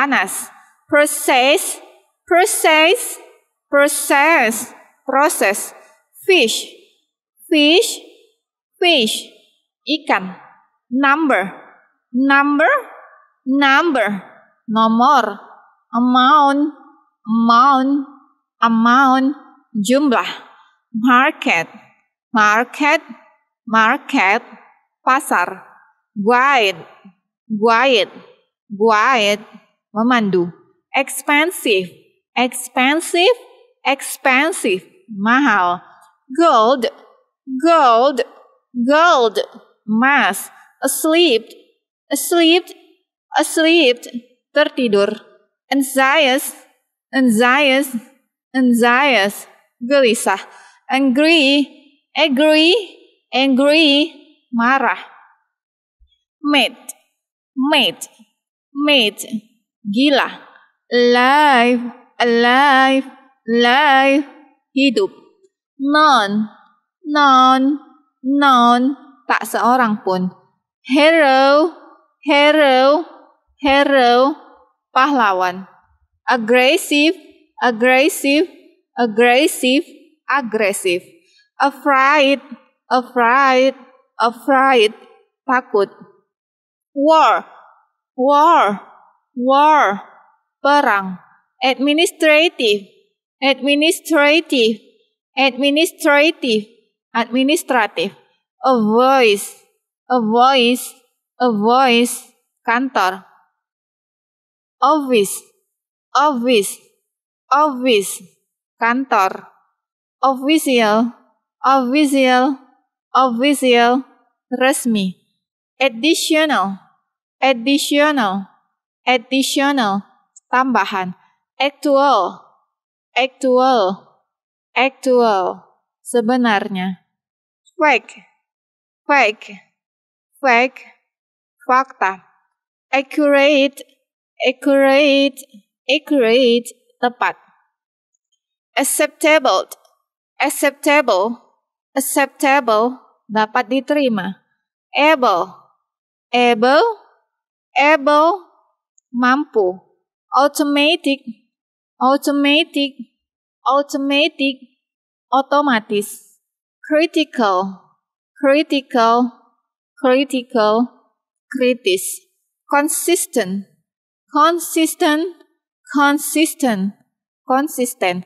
panas. Process, process, process, proses. Fish, fish, fish. Ikan. Number, number, number. Nomor. Amount, amount, amount. Jumlah. Market, market, market. Pasar. Guide, guide, guide. Memandu. Expensive, expensive, expensive. Mahal. Gold, gold, gold. Emas. Asleep, asleep, asleep. Tertidur. Anxious, anxious, anxious. Gelisah. Angry, agree, angry. Marah. Mate, mate, mate. Gila. Alive, alive, alive. Hidup. Non, non, non. Tak seorang pun. Hero, hero, hero. Pahlawan. Aggressive, aggressive, aggressive, aggressive. Afraid, afraid, afraid. Takut. War, war, war. Perang. Administrative, administrative, administrative, administrative. A voice, a voice, a voice. Kantor. Office, office, office. Kantor. Official, official, official. Resmi. Additional, additional, additional. Tambahan. Actual, actual, actual. Sebenarnya. Fake, fake, fake. Fakta. Accurate, accurate, accurate. Tepat. Acceptable, acceptable, acceptable. Dapat diterima. Able, able, able. Mampu. Automatic, automatic, automatic. Otomatis. Critical, critical, critical. Kritis. Consistent, consistent, consistent, consistent.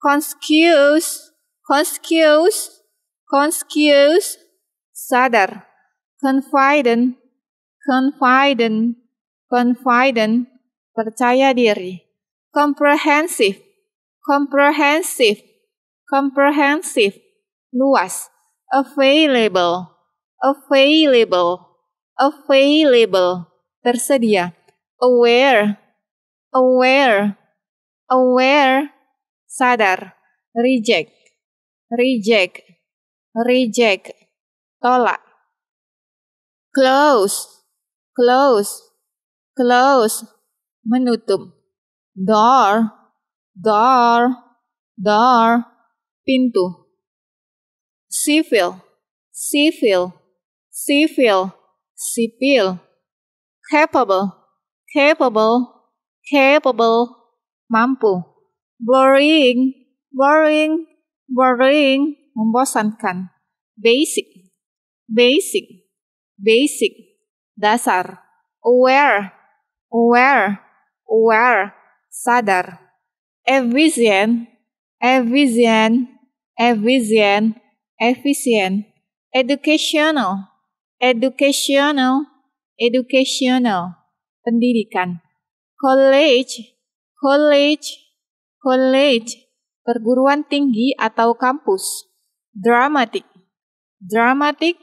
Conscious, conscious, conscious. Sadar. Confident, confident, confident. Percaya diri. Comprehensive, comprehensive, comprehensive. Luas. Available, available, available. Tersedia. Aware, aware, aware. Sadar. Reject, reject, reject. Tolak. Close, close, close. Menutup. Door, door, door. Pintu. Civil, civil, civil, sipil. Capable, capable, capable. Mampu. Boring, boring, boring. Membosankan. Basic, basic, basic. Dasar. Aware, aware, aware. Sadar. Efficient, efficient, efficient, efficient. Educational, educational, educational. Pendidikan. College, college, college. Perguruan tinggi atau kampus. Dramatic, dramatic,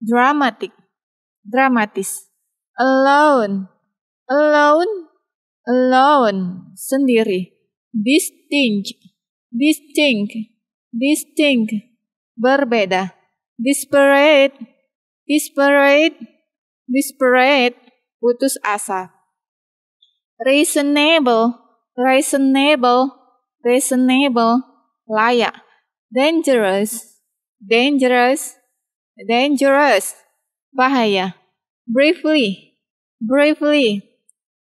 dramatic, dramatis. Alone, alone, alone. Sendiri. Distinct, distinct, distinct. Berbeda. Disparate, disparate, disparate. Putus asa. Reasonable, reasonable, reasonable. Layak. Dangerous, dangerous, dangerous. Bahaya. Briefly, briefly,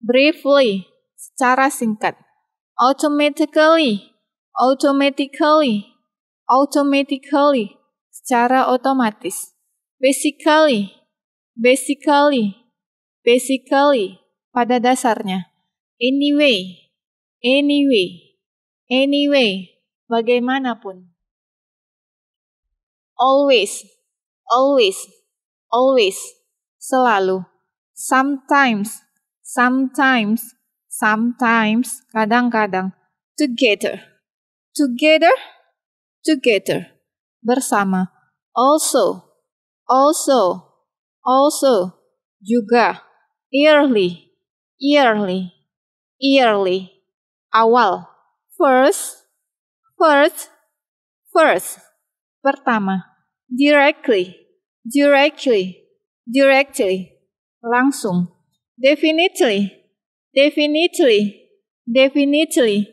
briefly. secara singkat. Automatically, automatically, automatically, secara otomatis. Basically, basically, basically, pada dasarnya. Anyway, anyway, anyway, bagaimanapun. Always, always, always, selalu. Sometimes, sometimes, sometimes, kadang-kadang. Together, together, together, bersama. Also, also, also, juga. Yearly, yearly, yearly, awal. First, first, first, pertama. Directly, directly, directly, langsung. Definitely, definitely, definitely,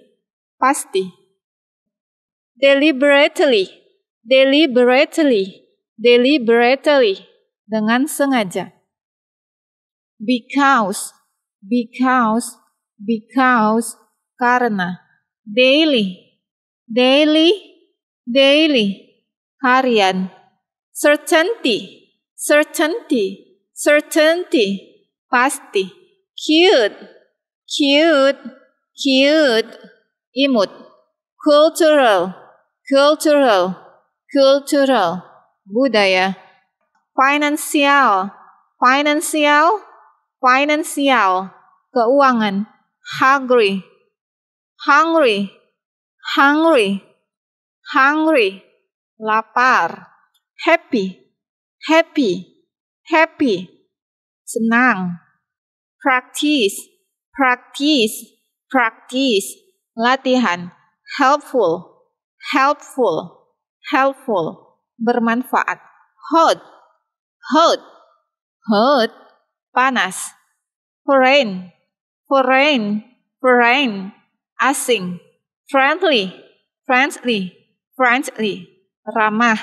pasti. Deliberately, deliberately, deliberately, dengan sengaja. Because, because, because, karena. Daily, daily, daily, harian. Certainty, certainty, certainty, pasti. Cute, cute, cute, imut. Cultural, cultural, cultural, budaya. Financial, financial, financial, keuangan. Hungry, hungry, hungry, hungry, lapar. Happy, happy, happy, senang. Practice, practice, practice, latihan. Helpful, helpful, helpful, bermanfaat. Hot, hot, hot, panas. Foreign, foreign, foreign, asing. Friendly, friendly, friendly, ramah.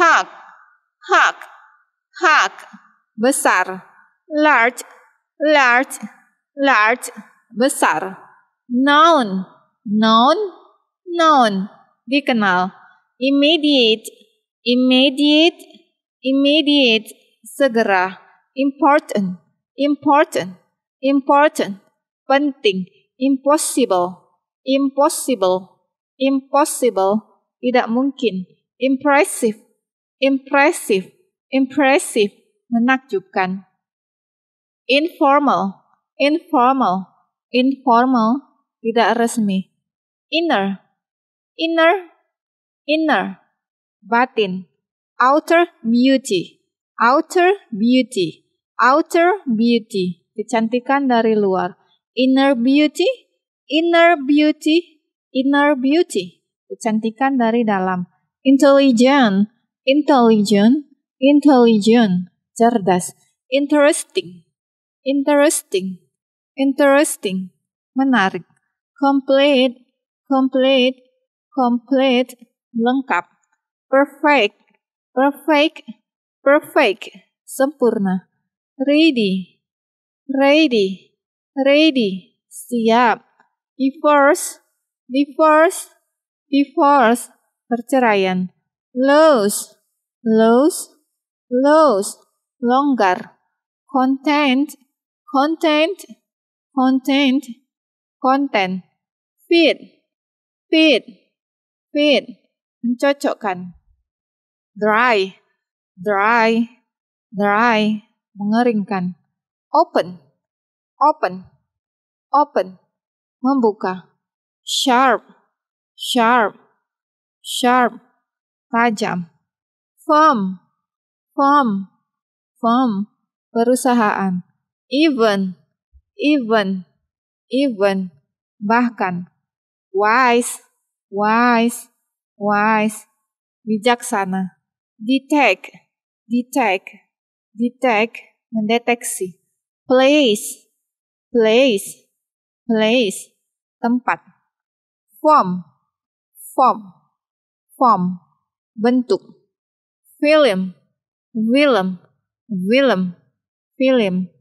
Hug, hug, hug, besar. Large, large, large, besar. Known, known, known, dikenal. Immediate, immediate, immediate, segera. Important, important, important, penting. Impossible, impossible, impossible, tidak mungkin. Impressive, impressive, impressive, menakjubkan. Informal, informal, informal, tidak resmi. Inner, inner, inner, batin. Outer beauty, outer beauty, outer beauty, kecantikan dari luar. Inner beauty, inner beauty, inner beauty, kecantikan dari dalam. Intelligent, intelligent, intelligent, cerdas. Interesting, interesting, interesting, menarik. Complete, complete, complete, lengkap. Perfect, perfect, perfect, sempurna. Ready, ready, ready, siap. Divorce, divorce, divorce, perceraian. Loose, loose, loose, longgar. Content, content, content, content. Fit, fit, fit, mencocokkan. Dry, dry, dry, mengeringkan. Open, open, open, membuka. Sharp, sharp, sharp, tajam. Firm, firm, firm, perusahaan. Even, even, even, bahkan. Wise, wise, wise, bijaksana. Detect, detect, detect, mendeteksi. Place, place, place, tempat. Form, form, form, bentuk. Film, film, film, film. Mas,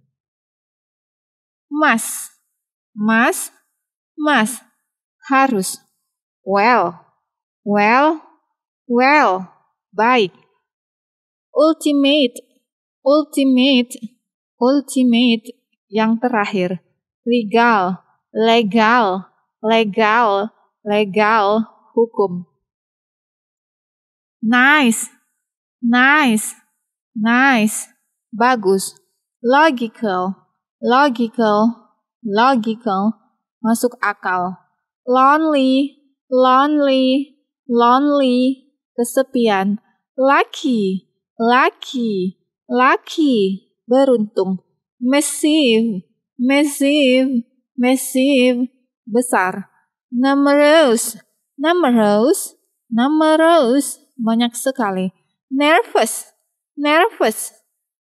Must, must, harus. Well, well, well, baik. Ultimate, ultimate, ultimate, yang terakhir. Legal, legal, legal, legal, hukum. Nice, nice, nice, bagus. Logical, logical, logical, masuk akal. Lonely, lonely, lonely, kesepian. Lucky, lucky, lucky, beruntung. Massive, massive, massive, besar. Numerous, numerous, numerous, banyak sekali. Nervous, nervous,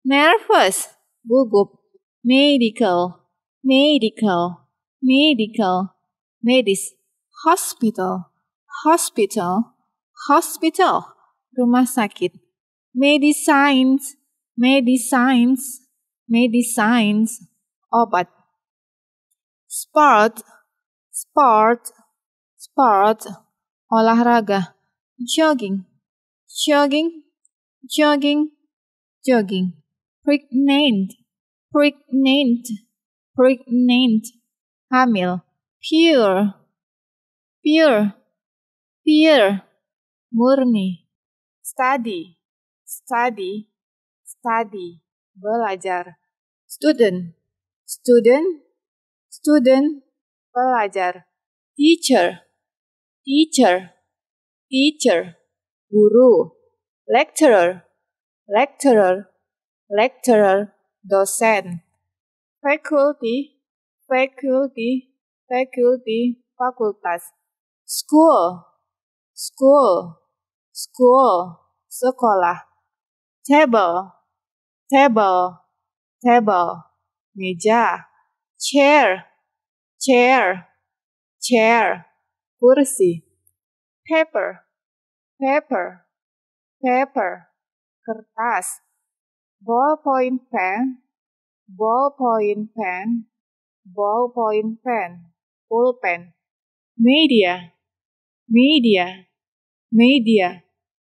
nervous, gugup. Medical, medical, medical, medis, hospital, hospital, hospital, rumah sakit, medicines, medicines, medicines, obat, sport, sport, sport, olahraga, jogging, jogging, jogging, jogging, pregnant, pregnant, pregnant, hamil, pure, pure, pure, murni, study, study, study, belajar, student, student, student, belajar, teacher, teacher, teacher, guru, lecturer, lecturer, lecturer, dosen, faculty, faculty, faculty, fakultas, school, school, school, sekolah, table, table, table, meja, chair, chair, chair, kursi, paper, paper, paper, kertas, ballpoint pen, ballpoint pen, ballpoint pen, pulpen, media, media, media,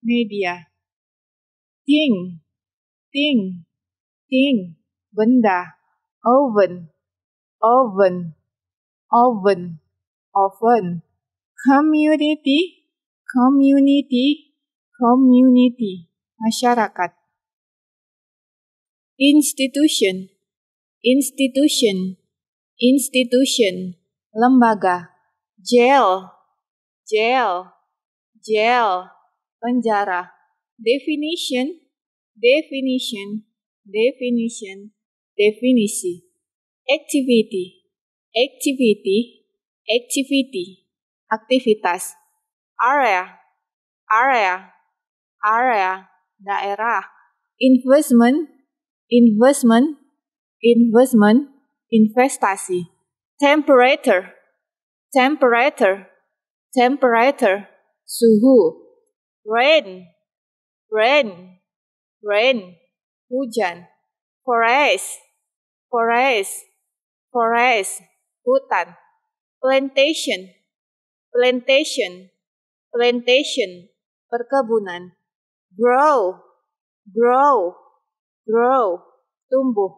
media, ting, ting, ting, benda, oven, oven, oven, oven, community, community, community, masyarakat, institution, institution, institution, lembaga, jail, jail, jail, penjara, definition, definition, definition, definisi, activity, activity, activity, aktivitas, area, area, area, daerah, investment, investment, investment, investasi, temperature, temperature, temperature, suhu, rain, rain, rain, hujan, forest, forest, forest, hutan, plantation, plantation, plantation, perkebunan, grow, grow, grow, tumbuh,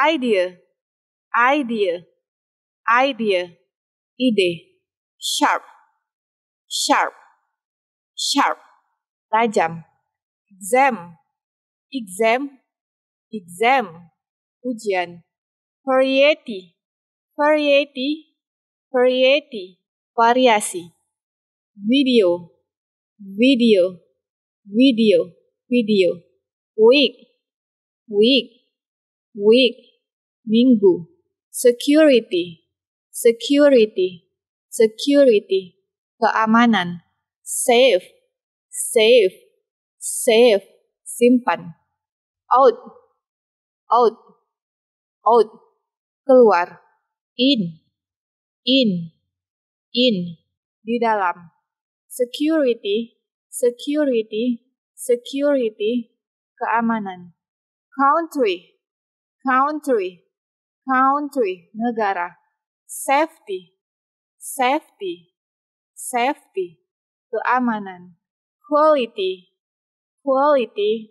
idea, idea, idea, ide, sharp, sharp, sharp, tajam, exam, exam, exam, ujian, variety, variety, variety, variasi, video, video, video, video, week, week, week, minggu, security, security, security, keamanan, safe, safe, safe, simpan, out, out, out, keluar, in, in, in, di dalam, security, security, security, keamanan, country, country, country, negara, safety, safety, safety, keamanan, quality, quality,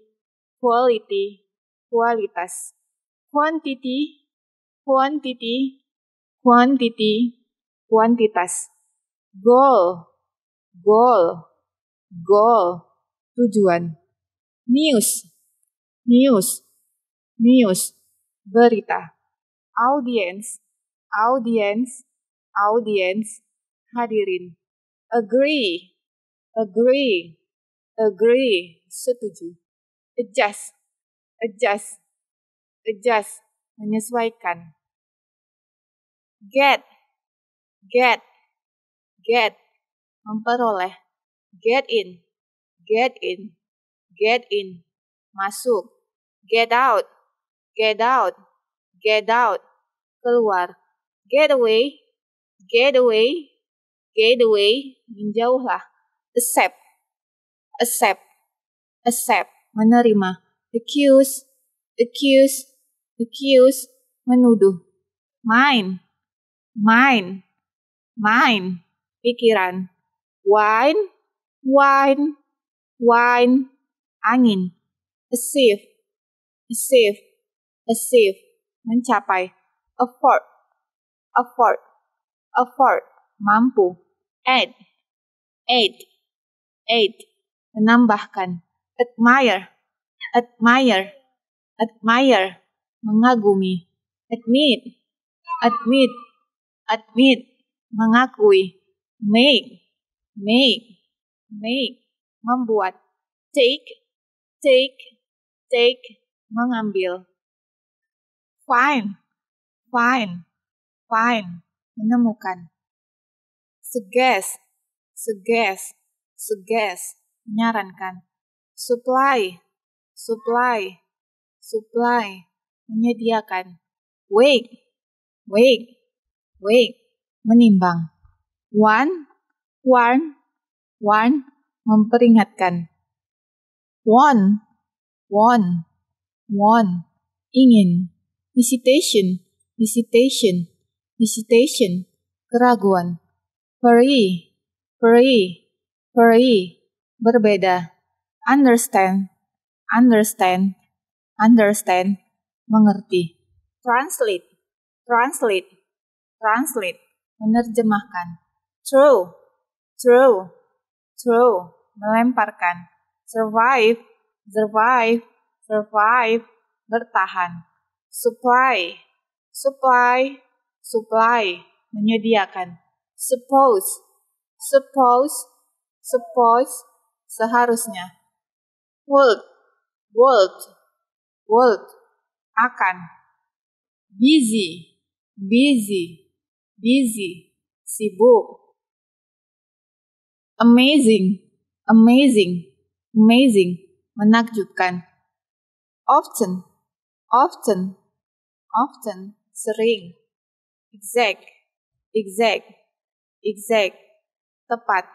quality, kualitas, quantity, quantity, quantity, kuantitas, goal, goal, goal, tujuan, news, news, news, berita, audience, audience, audience, hadirin, agree, agree, agree, setuju, adjust, adjust, adjust, menyesuaikan, get, get, get, memperoleh, get in, get in, get in, masuk, get out, get out, get out, keluar, get away, get away, get away, menjauhlah, accept, accept, accept, menerima, accuse, accuse, accuse, menuduh, mine, mine, mine, pikiran, wine, wine, wine, angin, achieve, achieve, achieve, mencapai, afford, afford, afford, mampu, add, add, add, menambahkan, admire, admire, admire, mengagumi, admit, admit, admit, mengakui, make, make, make, membuat, take, take, take, mengambil, find, find, find, menemukan, suggest, suggest, suggest, menyarankan, supply, supply, supply, menyediakan, wake, wake, wake, menimbang, one, warn, warn, memperingatkan, one, one, one, ingin, visitation, visitation, visitation, keraguan, free, free, free, berbeda, understand, understand, understand, mengerti, translate, translate, translate, menerjemahkan, throw, throw, throw, melemparkan, survive, survive, survive, bertahan, supply, supply, supply, menyediakan, suppose, suppose, suppose, seharusnya, would, would, would, akan, busy, busy, busy, sibuk, amazing, amazing, amazing, menakjubkan, often, often, often, sering, exact, exact, exact, tepat,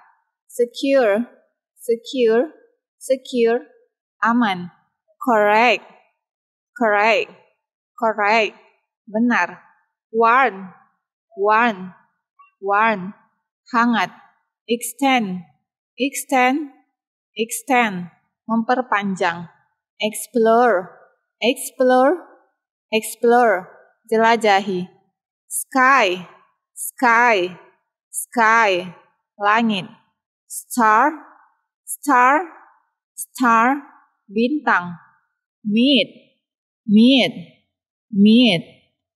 secure, secure, secure, aman, correct, correct, correct, benar, warn, warn, warn, hangat, extend, extend, extend, memperpanjang, explore, explore, explore, jelajahi, sky, sky, sky, langit, star, star, star, bintang, meet, meet, meet,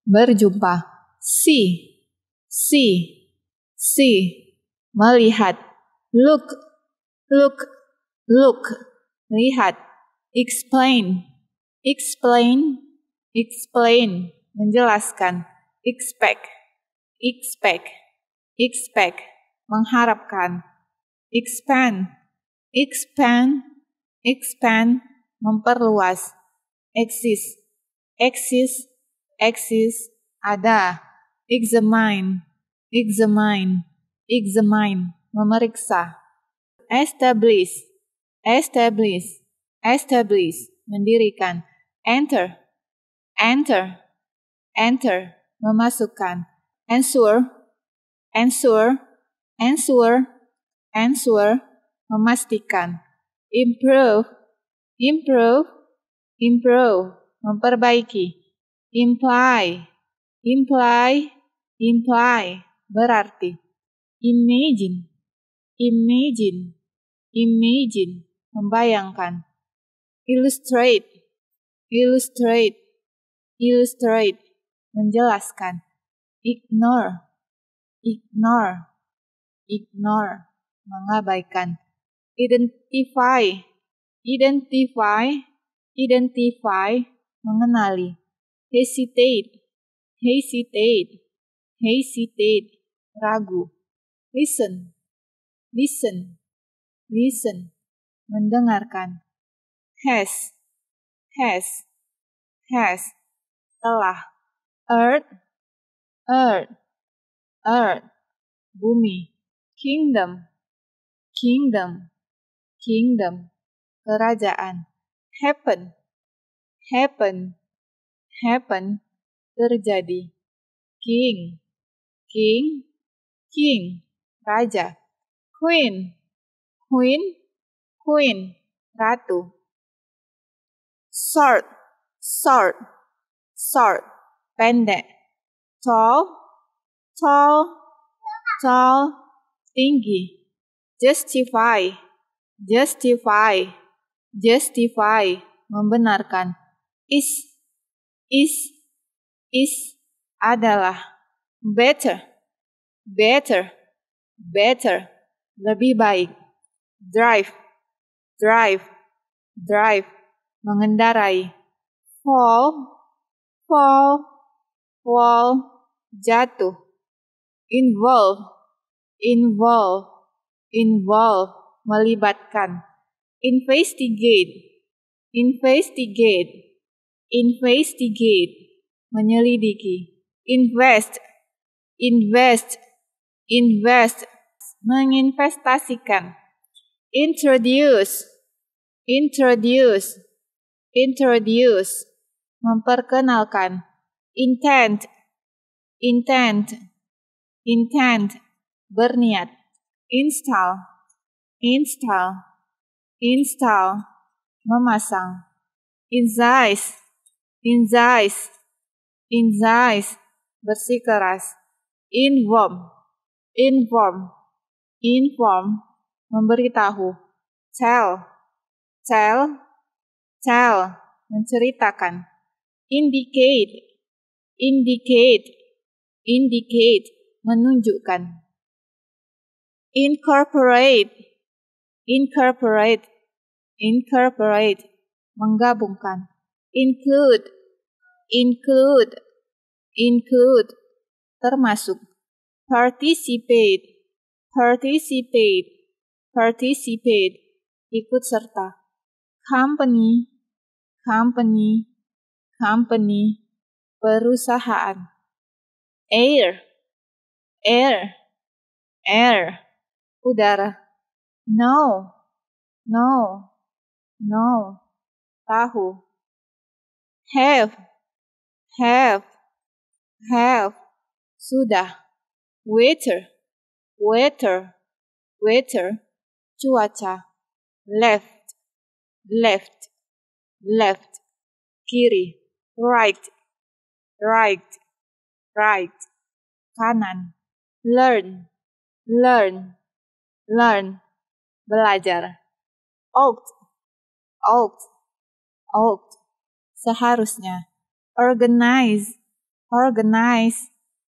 berjumpa, see, see, see, melihat, look, look, look, lihat, explain, explain, explain, menjelaskan, expect, expect, expect, mengharapkan, expand, expand, expand, memperluas, exist, exist, exist, ada, examine, examine, examine, memeriksa, establish, establish, establish, mendirikan, enter, enter, enter, memasukkan, ensure, ensure, ensure, ensure, memastikan, improve, improve, improve, memperbaiki, imply, imply, imply, berarti, imagine, imagine, imagine, membayangkan, illustrate, illustrate, illustrate, menjelaskan, ignore, ignore, ignore, mengabaikan, identify, identify, identify, mengenali, hesitate, hesitate, hesitate, ragu, listen, listen, listen, mendengarkan, has, has, has, telah, earth, earth, earth, bumi, kingdom, kingdom, kingdom, kerajaan, happen, happen, happen, terjadi, king, king, king, raja, queen, queen, queen, ratu, short, short, short, pendek, tall, tall, tall, tinggi, justify, justify, justify, membenarkan, is, is, is, adalah, better, better, better, lebih baik, drive, drive, drive, mengendarai, fall, fall, fall, jatuh, involve, involve, involve, melibatkan, investigate, investigate, investigate, menyelidiki, invest, invest, invest, menginvestasikan, introduce, introduce, introduce, memperkenalkan, intent, intent, intent, berniat, install, install, install, memasang, incise, incise, incise, bersikeras, inform, inform, inform, memberitahu, tell, tell, tell, menceritakan, indicate, indicate, indicate, menunjukkan, incorporate, incorporate, incorporate, menggabungkan, include, include, include, termasuk, participate, participate, participate, ikut serta, company, company, company, perusahaan, air, air, air, udara, no, no, no, tahu, have, have, have, sudah, waiter, waiter, waiter, cuaca, left, left, left, kiri, right, right, right, kanan, learn, learn, learn, belajar, ought, ought, ought, seharusnya, organize, organize,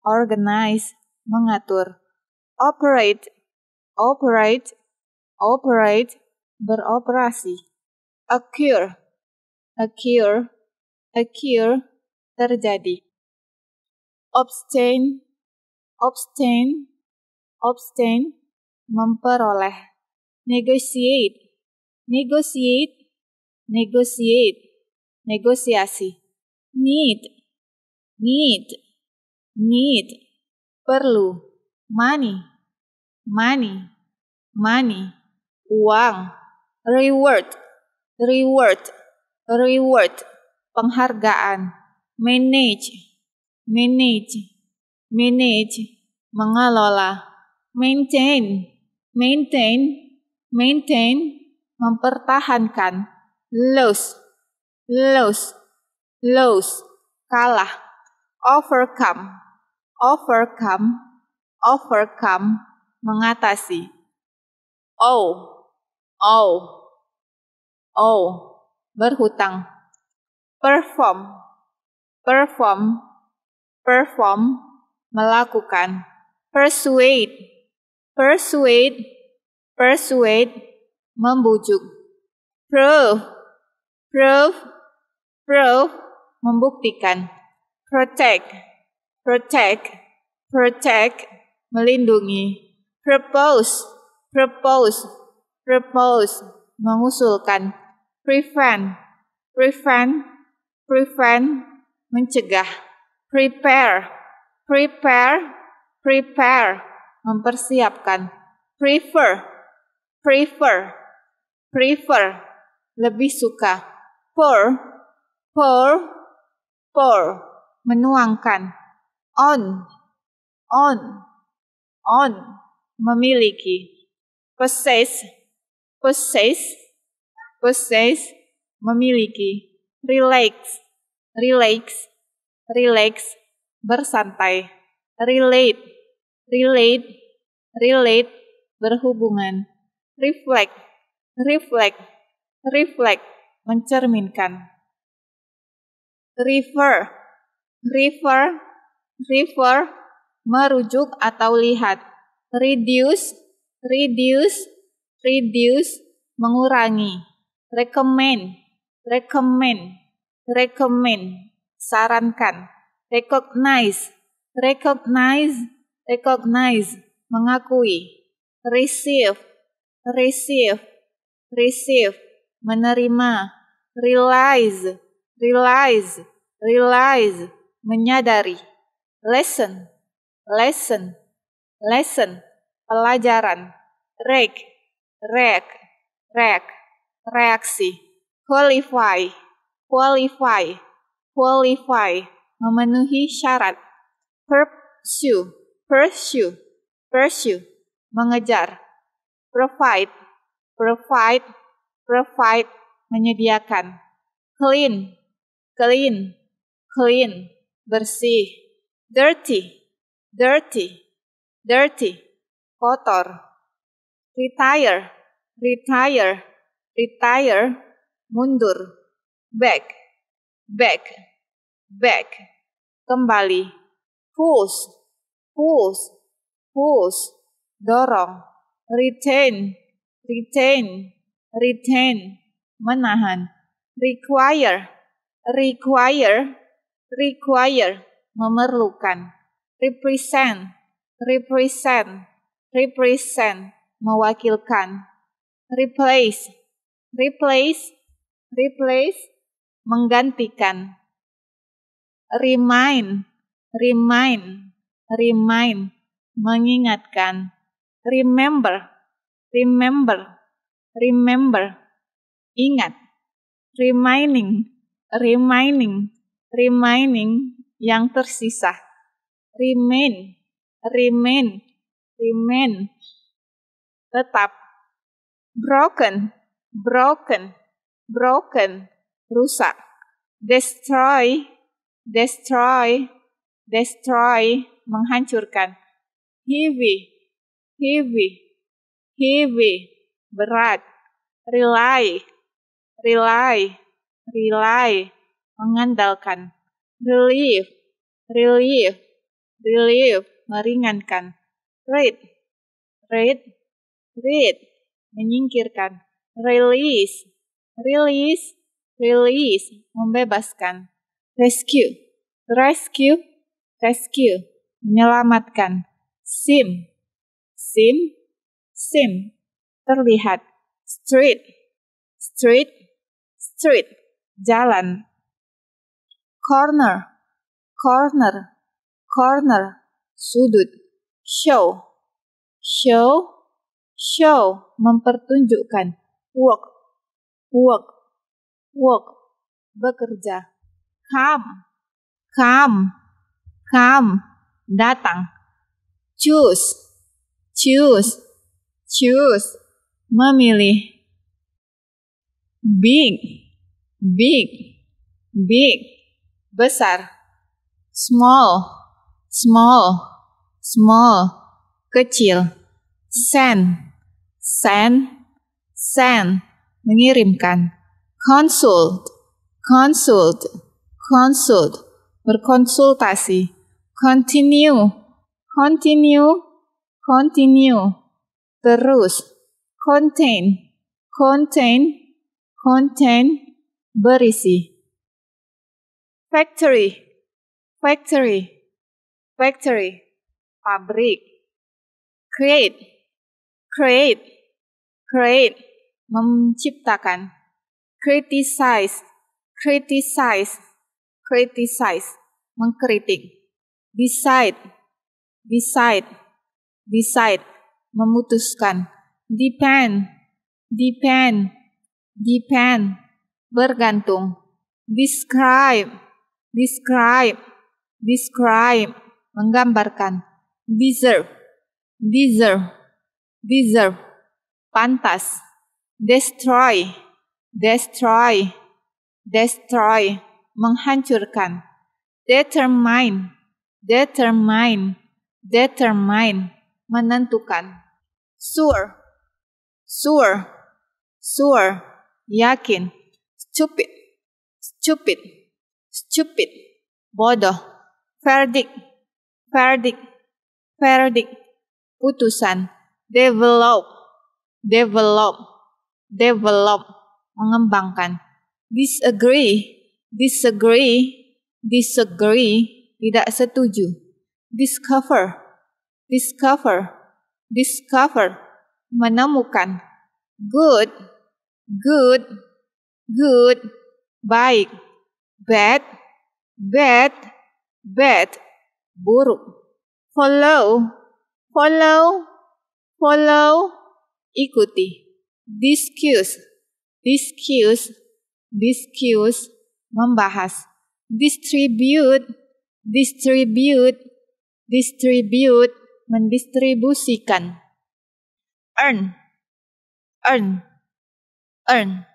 organize, mengatur, operate, operate, operate, beroperasi, occur, occur, occur, terjadi, abstain, abstain, abstain, memperoleh, negotiate, negotiate, negotiate, negosiasi, need, need, need, perlu, money, money, money, uang, reward, reward, reward, penghargaan, manage, manage, manage, mengelola, maintain, maintain, maintain, mempertahankan, lose, lose, lose, kalah, overcome, overcome, overcome, mengatasi. Oh, oh, oh, berhutang. Perform, perform, perform, melakukan. Persuade, persuade, persuade, membujuk. Prove, prove, prove, membuktikan. Protect, protect, protect, melindungi. Propose, propose, propose, mengusulkan. Prevent, prevent, prevent, mencegah. Prepare, prepare, prepare, mempersiapkan. Prefer, prefer, prefer, lebih suka. Pour, pour, pour, menuangkan. On, on, on, memiliki. Possess, possess, possess, memiliki. Relax, relax, relax, bersantai. Relate, relate, relate, berhubungan. Reflect, reflect, reflect, mencerminkan. Refer, refer, refer, merujuk atau lihat. Reduce, reduce, reduce, mengurangi. Recommend, recommend, recommend, sarankan. Recognize, recognize, recognize, mengakui. Receive, receive, receive, menerima. Realize, realize, realize, menyadari. Lesson, lesson, lesson, pelajaran. Rek, rek, rek, reaksi. Qualify, qualify, qualify, memenuhi syarat. Pursue, pursue, pursue, mengejar. Provide, provide, provide, menyediakan. Clean, clean, clean, bersih. Dirty, dirty, dirty, kotor. Retire, retire, retire, mundur. Back, back, back, kembali. Push, push, push, dorong. Retain, retain, retain, menahan. Require, require, require, memerlukan. Represent, represent, represent, mewakilkan. Replace, replace, replace, menggantikan. Remind, remind, remind, mengingatkan. Remember, remember, remember, ingat. Remaining, remaining, remaining yang tersisa. Remain, remain, remain, tetap. Broken, broken, broken, rusak. Destroy, destroy, destroy, menghancurkan. Heavy, heavy, heavy, berat. Rely, rely, rely, mengandalkan. Relief, relief, relief, meringankan. Read, read, read, menyingkirkan. Release, release, release, membebaskan. Rescue, rescue, rescue, menyelamatkan. Sim, sim, sim, terlihat. Street, street, street, jalan. Corner, corner, corner, sudut. Show, show, show, mempertunjukkan. Work, work, work, bekerja. Come, come, come, datang. Choose, choose, choose, memilih. Big, big, big, besar. Small, small, small, kecil. Send, send, send, mengirimkan. Consult, consult, consult, berkonsultasi. Continue, continue, continue, terus. Contain, contain, contain, berisi. Factory, factory, factory, pabrik. Create, create, create, menciptakan. Criticize, criticize, criticize, mengkritik. Decide, decide, decide, memutuskan. Depend, depend, depend, bergantung. Describe, describe, describe, menggambarkan. Deserve, deserve, deserve, pantas. Destroy, destroy, destroy, menghancurkan. Determine, determine, determine, menentukan. Sure, sure, sure, yakin. Stupid, stupid, stupid, bodoh. Verdict, verdict, verdict, putusan. Develop, develop, develop, mengembangkan. Disagree, disagree, disagree, tidak setuju. Discover, discover, discover, menemukan. Good, good, good, baik. Bad, bad, bad, buruk. Follow, follow, follow, ikuti. Discuss, discuss, discuss, membahas. Distribute, distribute, distribute, mendistribusikan. Earn, earn, earn,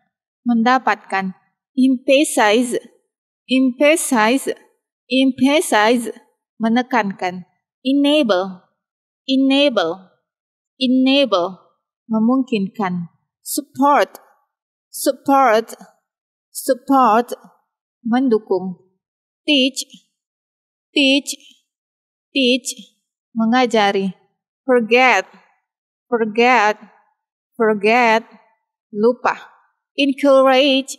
mendapatkan. Emphasize, emphasize, emphasize, menekankan. Enable, enable, enable, memungkinkan support, support, support, mendukung, teach, teach, teach, mengajari, forget, forget, forget, lupa, encourage,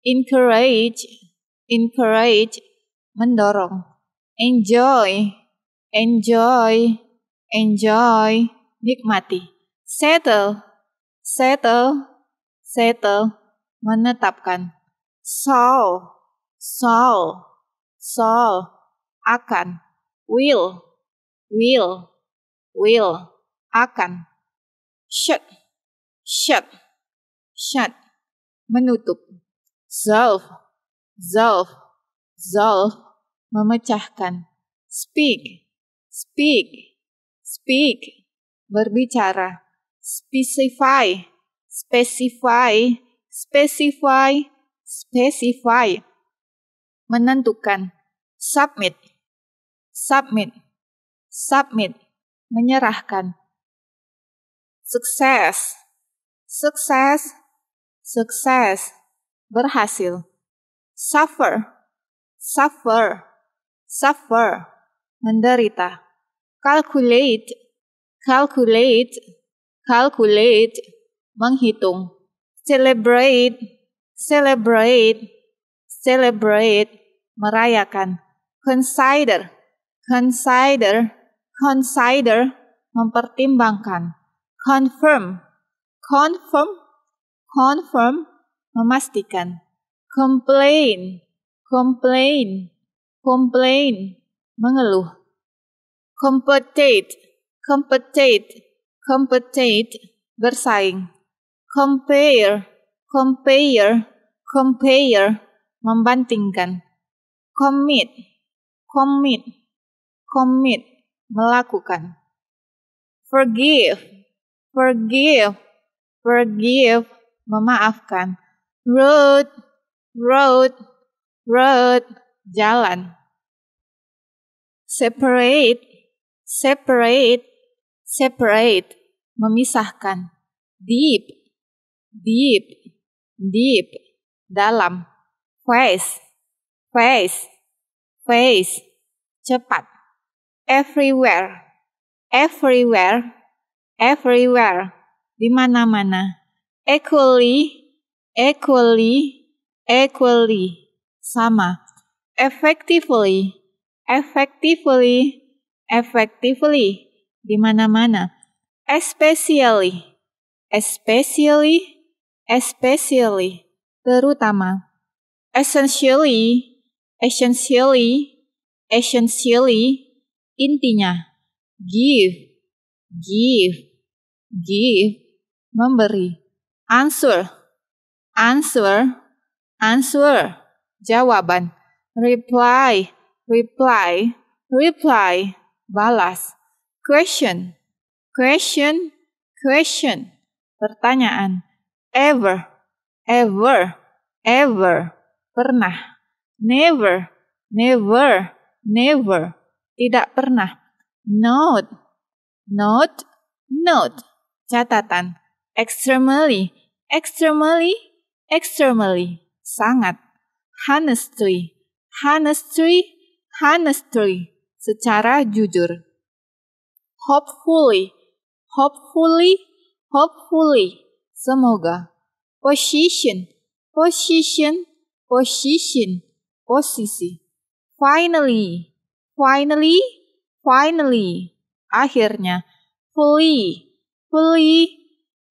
encourage, encourage, mendorong, enjoy, enjoy, enjoy, nikmati, settle, settle, settle, menetapkan. Solve, solve, solve, akan. Will, will, will, akan. Shut, shut, shut, menutup. Solve, solve, solve, memecahkan. Speak, speak, speak, berbicara specify, specify, specify, specify. Menentukan. Submit, submit, submit. Menyerahkan. Sukses, sukses, sukses. Berhasil. Suffer, suffer, suffer. Menderita. Calculate, calculate, calculate, menghitung. Celebrate, celebrate, celebrate, merayakan. Consider, consider, consider, mempertimbangkan. Confirm, confirm, confirm, memastikan. Complain, complain, complain, mengeluh. Compete, compete, compete, bersaing. Compare, compare, compare, membandingkan. Commit, commit, commit, melakukan. Forgive, forgive, forgive, memaafkan. Road, road, road, jalan. Separate, separate, separate, memisahkan. Deep, deep, deep, dalam. Face, face, face, cepat. Everywhere, everywhere, everywhere, di mana-mana. Equally, equally, equally, sama. Effectively, effectively, effectively, di mana-mana. Especially, especially, especially, terutama. Essentially, essentially, essentially, intinya. Give, give, give, memberi. Answer, answer, answer, jawaban. Reply, reply, reply, balas. Question, question, question, pertanyaan. Ever, ever, ever, pernah. Never, never, never, tidak pernah. Note, note, note, catatan. Extremely, extremely, extremely, sangat. Honestly, honestly, honestly, secara jujur. Hopefully, hopefully, hopefully, semoga. Position, position, position, posisi. Finally, finally, finally, akhirnya. Fully, fully,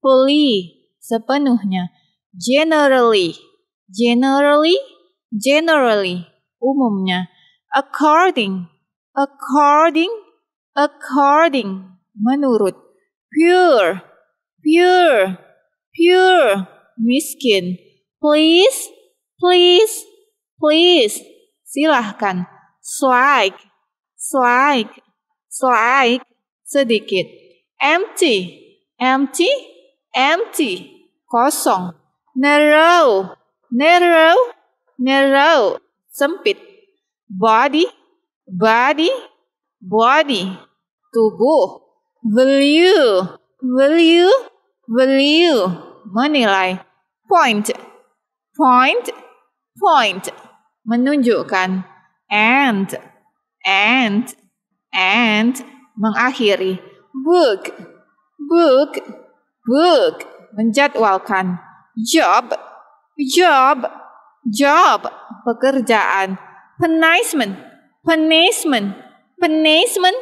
fully, sepenuhnya. Generally, generally, generally, umumnya. According, according, according, menurut. Pure, pure, pure, miskin. Please, please, please, silahkan. Slight, slight, slight, sedikit. Empty, empty, empty, kosong. Narrow, narrow, narrow, sempit. Body, body, body, tubuh. Value, value, value, menilai. Point, point, point, menunjukkan. And, and, and, mengakhiri. Book, book, book, menjadwalkan. Job, job, job, pekerjaan. Punishment, punishment, punishment,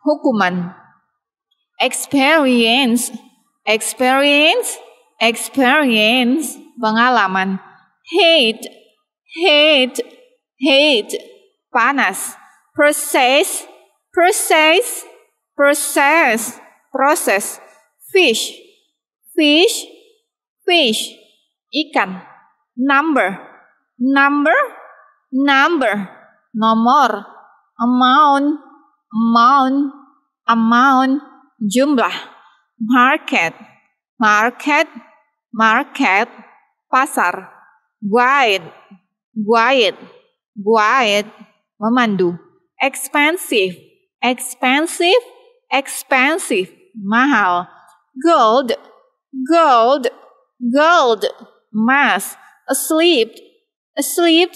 hukuman. Experience, experience, experience, pengalaman. Hate, hate, hate, panas. Process, process, process, proses. Fish, fish, fish, ikan. Number, number, number, nomor. Amount, amount, amount, jumlah. Market, market, market, pasar. Guide, guide, guide, memandu. Expensive, expensive, expensive, mahal. Gold, gold, gold, emas. Asleep, asleep,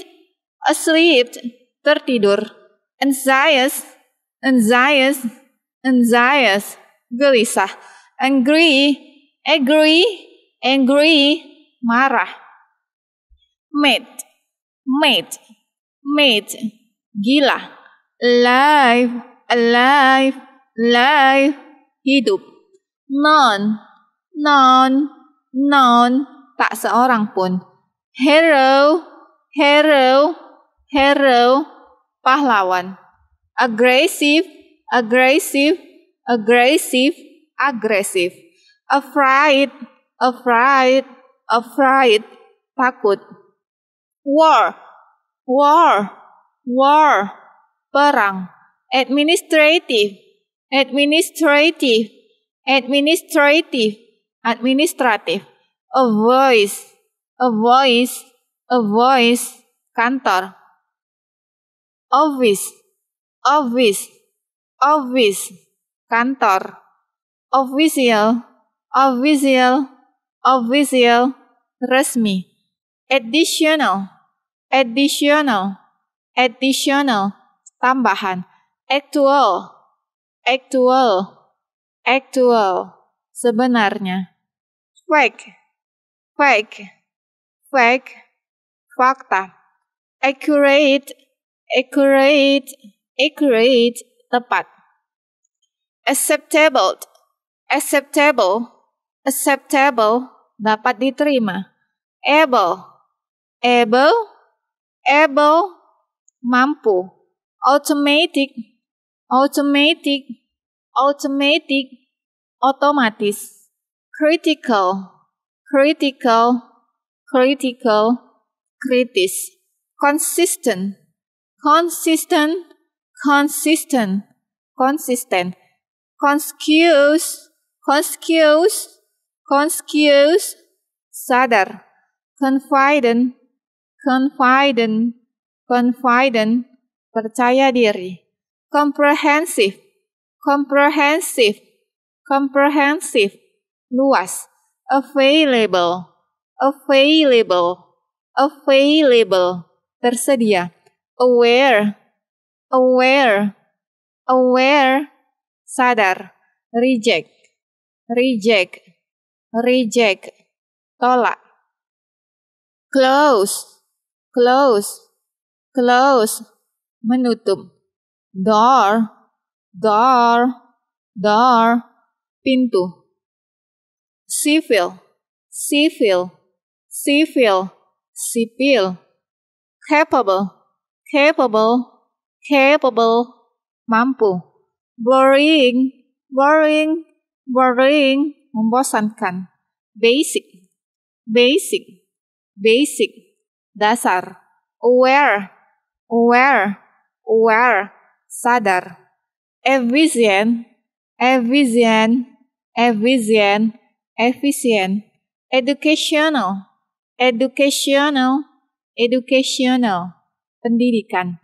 asleep, tertidur. Anxious, anxious, anxious, gelisah. Angry, angry, angry, marah. Mate, mate, mate, gila. Alive, alive, alive, hidup. Non, non, non, tak seorang pun. Hero, hero, hero, pahlawan. Aggressive, aggressive, aggressive, aggressive. Afraid, afraid, afraid, takut. War, war, war, perang. Administrative, administrative, administrative, administrative, a voice, a voice, a voice, kantor, office, office, office, kantor, official, official, official, resmi, additional, additional, additional, tambahan, actual, actual, actual, sebenarnya, fake, fake, fake, fakta, accurate, accurate, accurate, tepat, acceptable, acceptable, acceptable, dapat diterima, able, able, able, mampu, automatic, automatic, automatic, otomatis, critical, critical, critical, kritis, consistent, consistent, consistent, consistent, conscious, conscious, conscious, sadar, confident, confident, confident, percaya diri, comprehensive, comprehensive, comprehensive, luas, available, available, available, tersedia, aware, aware, aware, sadar, reject, reject, reject, tolak, close, close, close, menutup, door, door, door, pintu, civil, civil, civil, sipil, capable, capable, capable, mampu, boring, boring, boring, membosankan, basic, basic, basic, dasar, aware, aware, aware, sadar, efficient, efficient, efficient, efficient, educational, educational, educational, pendidikan,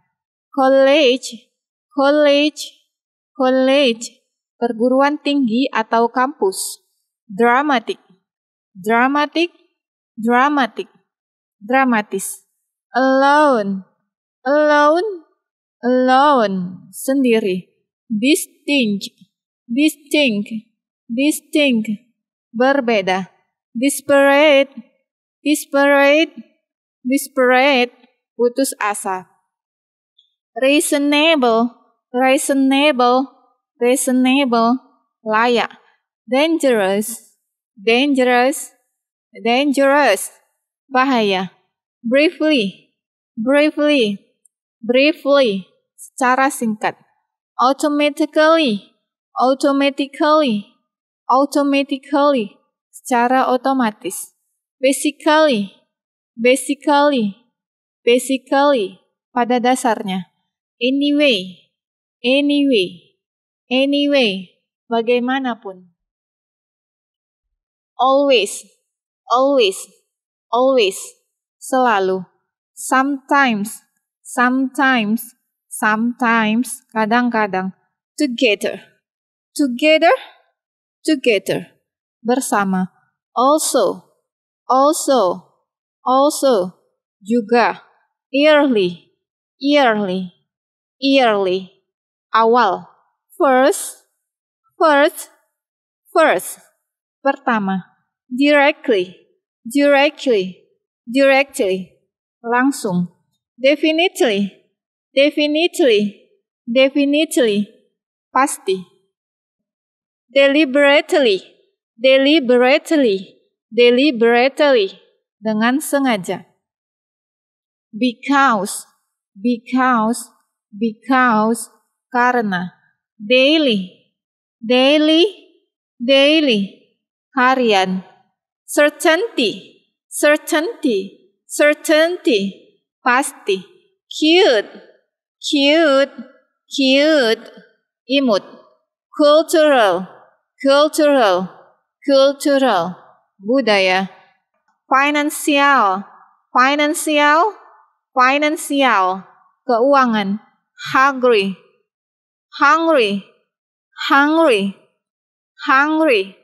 college, college, college, perguruan tinggi atau kampus, dramatic, dramatic, dramatic, dramatis, alone, alone, alone, sendiri, distinct, distinct, distinct, berbeda, disparate, disparate, disparate, putus asa, reasonable, reasonable, reasonable, layak, dangerous, dangerous, dangerous, bahaya, briefly, briefly, briefly, secara singkat, automatically, automatically, automatically, secara otomatis, basically, basically, basically, pada dasarnya, anyway, anyway, anyway, bagaimanapun, always, always, always, selalu, sometimes, sometimes, sometimes, kadang-kadang, together, together, together, bersama, also, also, also, juga, yearly, yearly, yearly, awal, first, first, first, pertama, directly, directly, directly, langsung, definitely, definitely, definitely, pasti, deliberately, deliberately, deliberately, dengan sengaja. Because, because, because, karena. Daily, daily, daily, harian. Certainty, certainty, certainty, pasti. Cute, cute, cute, imut. cultural, cultural, cultural, budaya, financial, financial, financial, keuangan, hungry, hungry, hungry, hungry,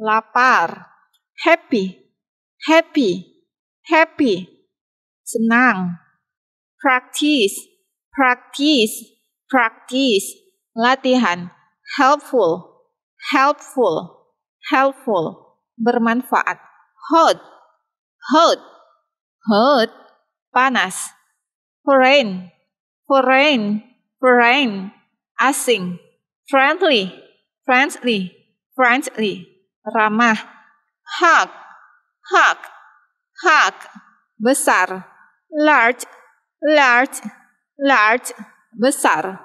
lapar, happy, happy, happy, senang, practice, practice, practice, latihan, helpful, helpful, helpful, bermanfaat, hot, hot, hot, panas, foreign, foreign, foreign, asing, friendly, friendly, friendly, ramah, hug, hug, hug, besar, large, large, large, besar,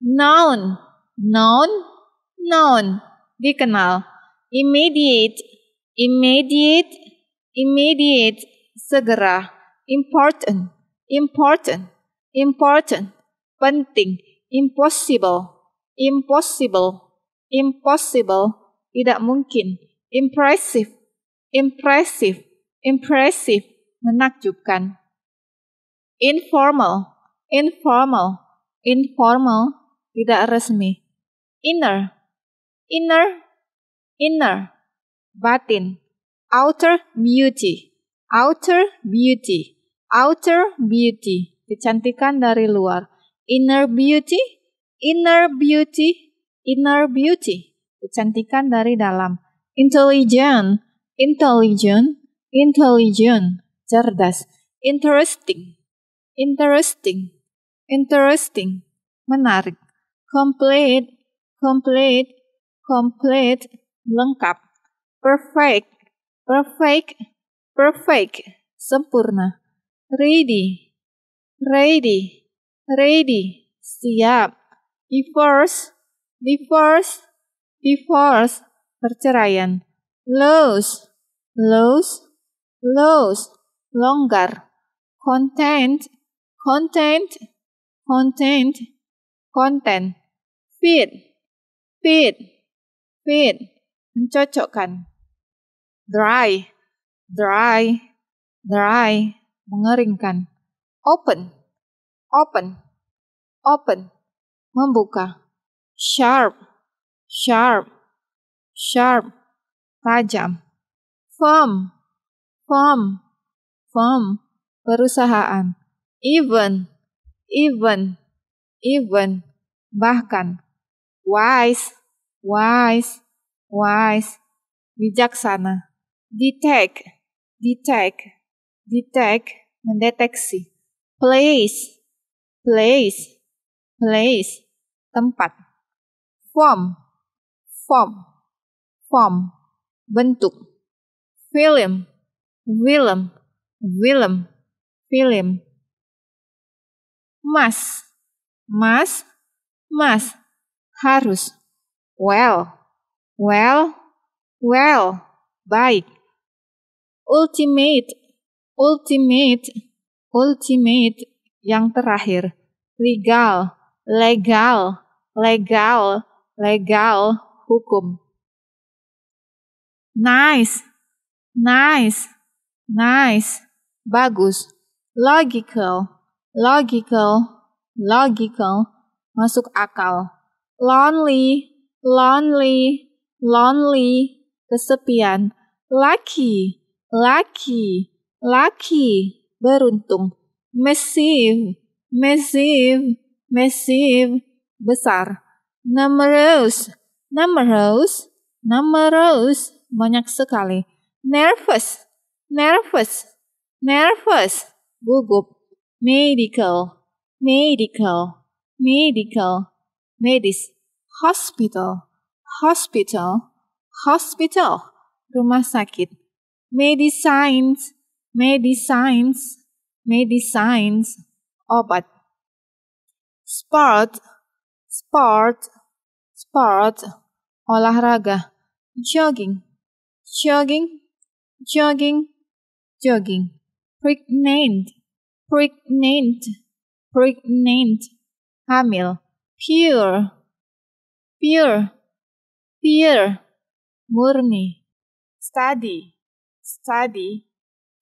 known, known, known, dikenal, immediate, immediate, immediate, segera, important, important, important, penting, impossible, impossible, impossible, tidak mungkin, impressive, impressive, impressive, menakjubkan. Informal, informal, informal, tidak resmi. Inner, inner, inner, batin. Outer beauty, outer beauty, outer beauty, kecantikan dari luar. Inner beauty, inner beauty, inner beauty, kecantikan dari dalam. Intelligent, intelligent, intelligent, cerdas. Interesting, interesting, interesting, menarik. Complete, complete, complete, lengkap. Perfect, perfect, perfect, sempurna. Ready, ready, ready, siap. Divorce, divorce, divorce, perceraian. Lose, lose, lose, longgar. Content, content, content, content. Fit, fit, fit, mencocokkan. Dry, dry, dry, mengeringkan. Open, open, open, membuka. Sharp, sharp, sharp, tajam. Firm, firm, firm, perusahaan. Even, even, even, bahkan. Wise, wise, wise, bijaksana. Detect, detect, detect, mendeteksi. Place, place, place, tempat. Form, form, form, bentuk. Film, film, film, film. Mas, mas, mas, harus. Well, well, well, baik. Ultimate, ultimate, ultimate, yang terakhir. Legal, legal, legal, legal, hukum. Nice, nice, nice, bagus. Logical, logical, logical, masuk akal. Lonely, lonely, lonely, kesepian. Lucky, lucky, lucky, beruntung. Massive, massive, massive, besar. Numerous, numerous, numerous, banyak sekali. Nervous, nervous, nervous, gugup. Medical, medical, medical, medis. Hospital, hospital, hospital, rumah sakit. Medicines, medicines, medicines, obat. Sport, sport, sport, olahraga, jogging, jogging, jogging, jogging, pregnant, pregnant, pregnant, hamil, pure, pure, pure, murni, study, study,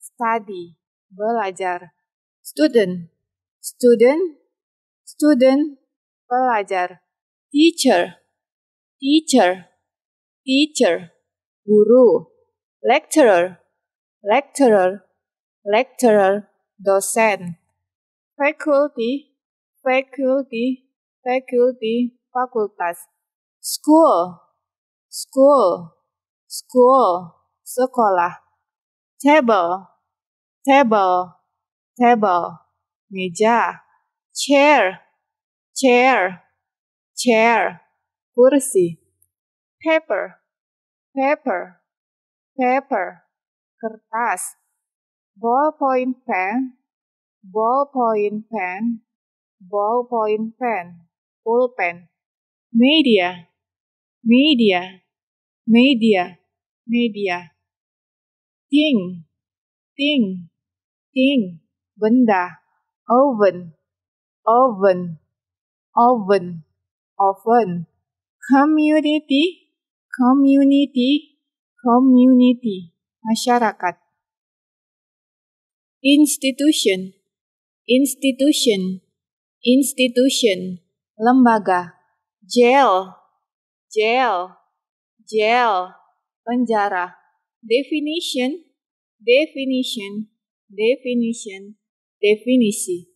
study, belajar, student, student, student, pelajar, teacher, teacher, teacher, guru, lecturer, lecturer, lecturer, dosen, faculty, faculty, faculty, fakultas, school, school, school, sekolah, table, table, table, meja, chair, chair, chair, kursi, paper, paper, paper, kertas, ballpoint pen, ballpoint pen, ballpoint pen, pulpen, media, media, media, media, thing, thing, thing, benda, oven, oven, oven, oven, community, community, community, masyarakat. Institution, institution, institution, lembaga. Jail, jail, jail, penjara. Definition, definition, definition, definisi.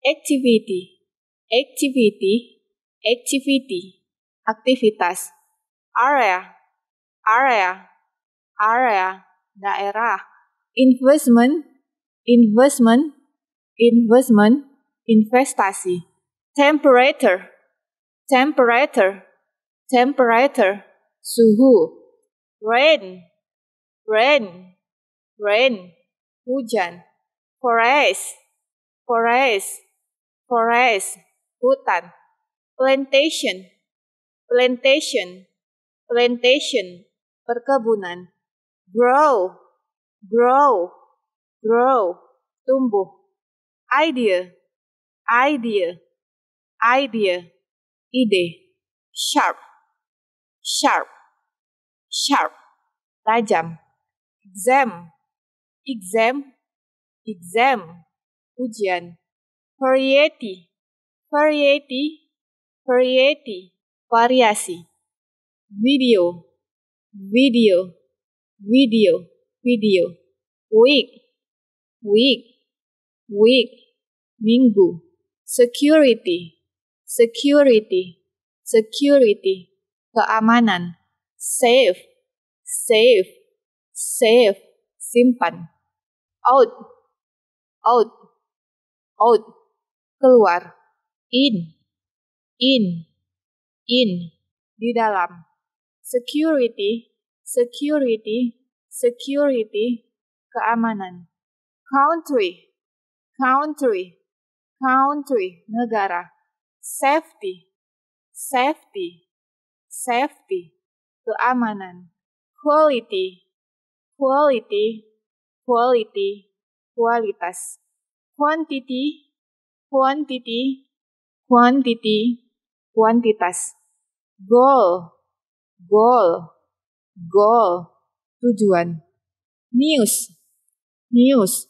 Activity, activity, activity, aktivitas. Area, area, area, daerah, investment, investment, investment, investasi, temperature, temperature, temperature, suhu, rain, rain, rain, hujan, forest, forest, forest, hutan, plantation, plantation, plantation, perkebunan, grow, grow, grow, tumbuh. Idea, idea, idea, ide. Sharp, sharp, sharp, tajam. Exam, exam, exam, ujian. Variety, variety, variety, variasi. Video, video, video, video, week, week, week, minggu, security, security, security, keamanan, safe, safe, safe, simpan, out, out, out, keluar, in, in, in, di dalam, security, security, security, keamanan. Country, country, country, negara. Safety, safety, safety, keamanan. Quality, quality, quality, kualitas. Quantity, quantity, quantity, kuantitas. Goal, goal, goal, tujuan. News, news,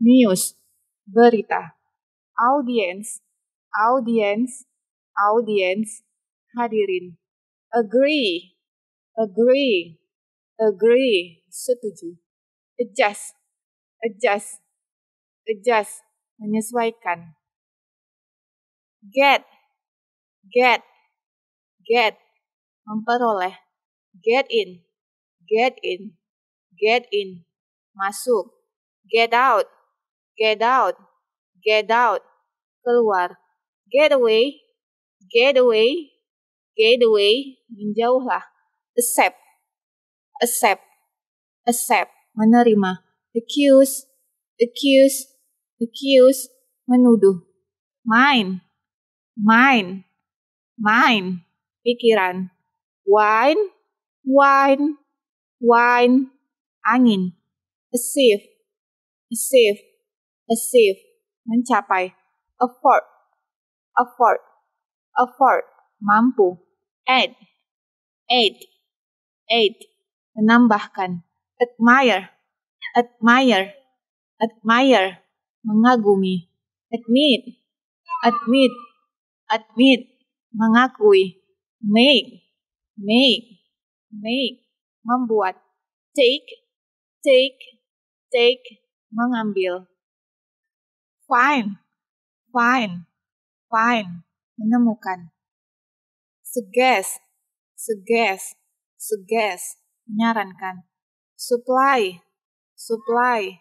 news, berita. Audience, audience, audience, hadirin. Agree, agree, agree, setuju. Adjust, adjust, adjust, menyesuaikan. Get, get, get, memperoleh. Get in, get in, get in, masuk. Get out, get out, get out, keluar. Get away, get away, get away, menjauhlah. Accept, accept, accept, menerima. Accuse, accuse, accuse, menuduh. Mind, mind, mind, pikiran. Wine, wine, wine, angin. Achieve, achieve, achieve, mencapai. Afford, afford, afford, mampu. Add, Add, add, menambahkan. Admire, admire, admire, mengagumi. Admit, admit, admit, mengakui. Make, make, make, membuat. Take, take, take, mengambil. Find, find, find, menemukan. Suggest, suggest, suggest, menyarankan. Supply, supply,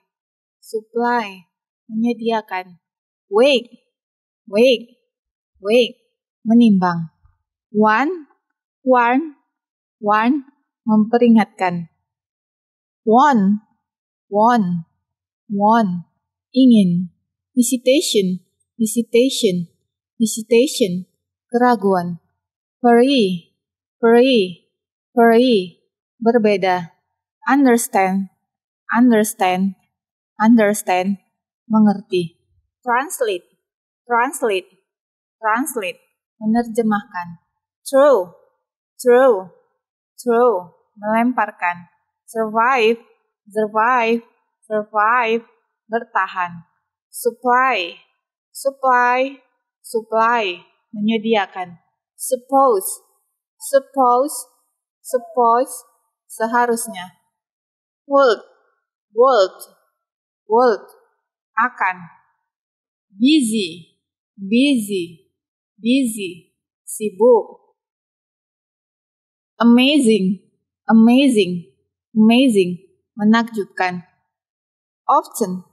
supply, menyediakan. Wake, wake, wake, menimbang. One, warn, warn, memperingatkan. One, one, one, ingin. Visitation, visitation, visitation, keraguan. Free, free, free, berbeda. Understand, understand, understand, mengerti. Translate, translate, translate, menerjemahkan. True, true, true, melemparkan. Survive, survive, survive, bertahan. Supply, supply, supply, menyediakan. Suppose, suppose, suppose, seharusnya. Would, would, would, akan. Busy, busy, busy, sibuk. Amazing, amazing, amazing, menakjubkan. Often,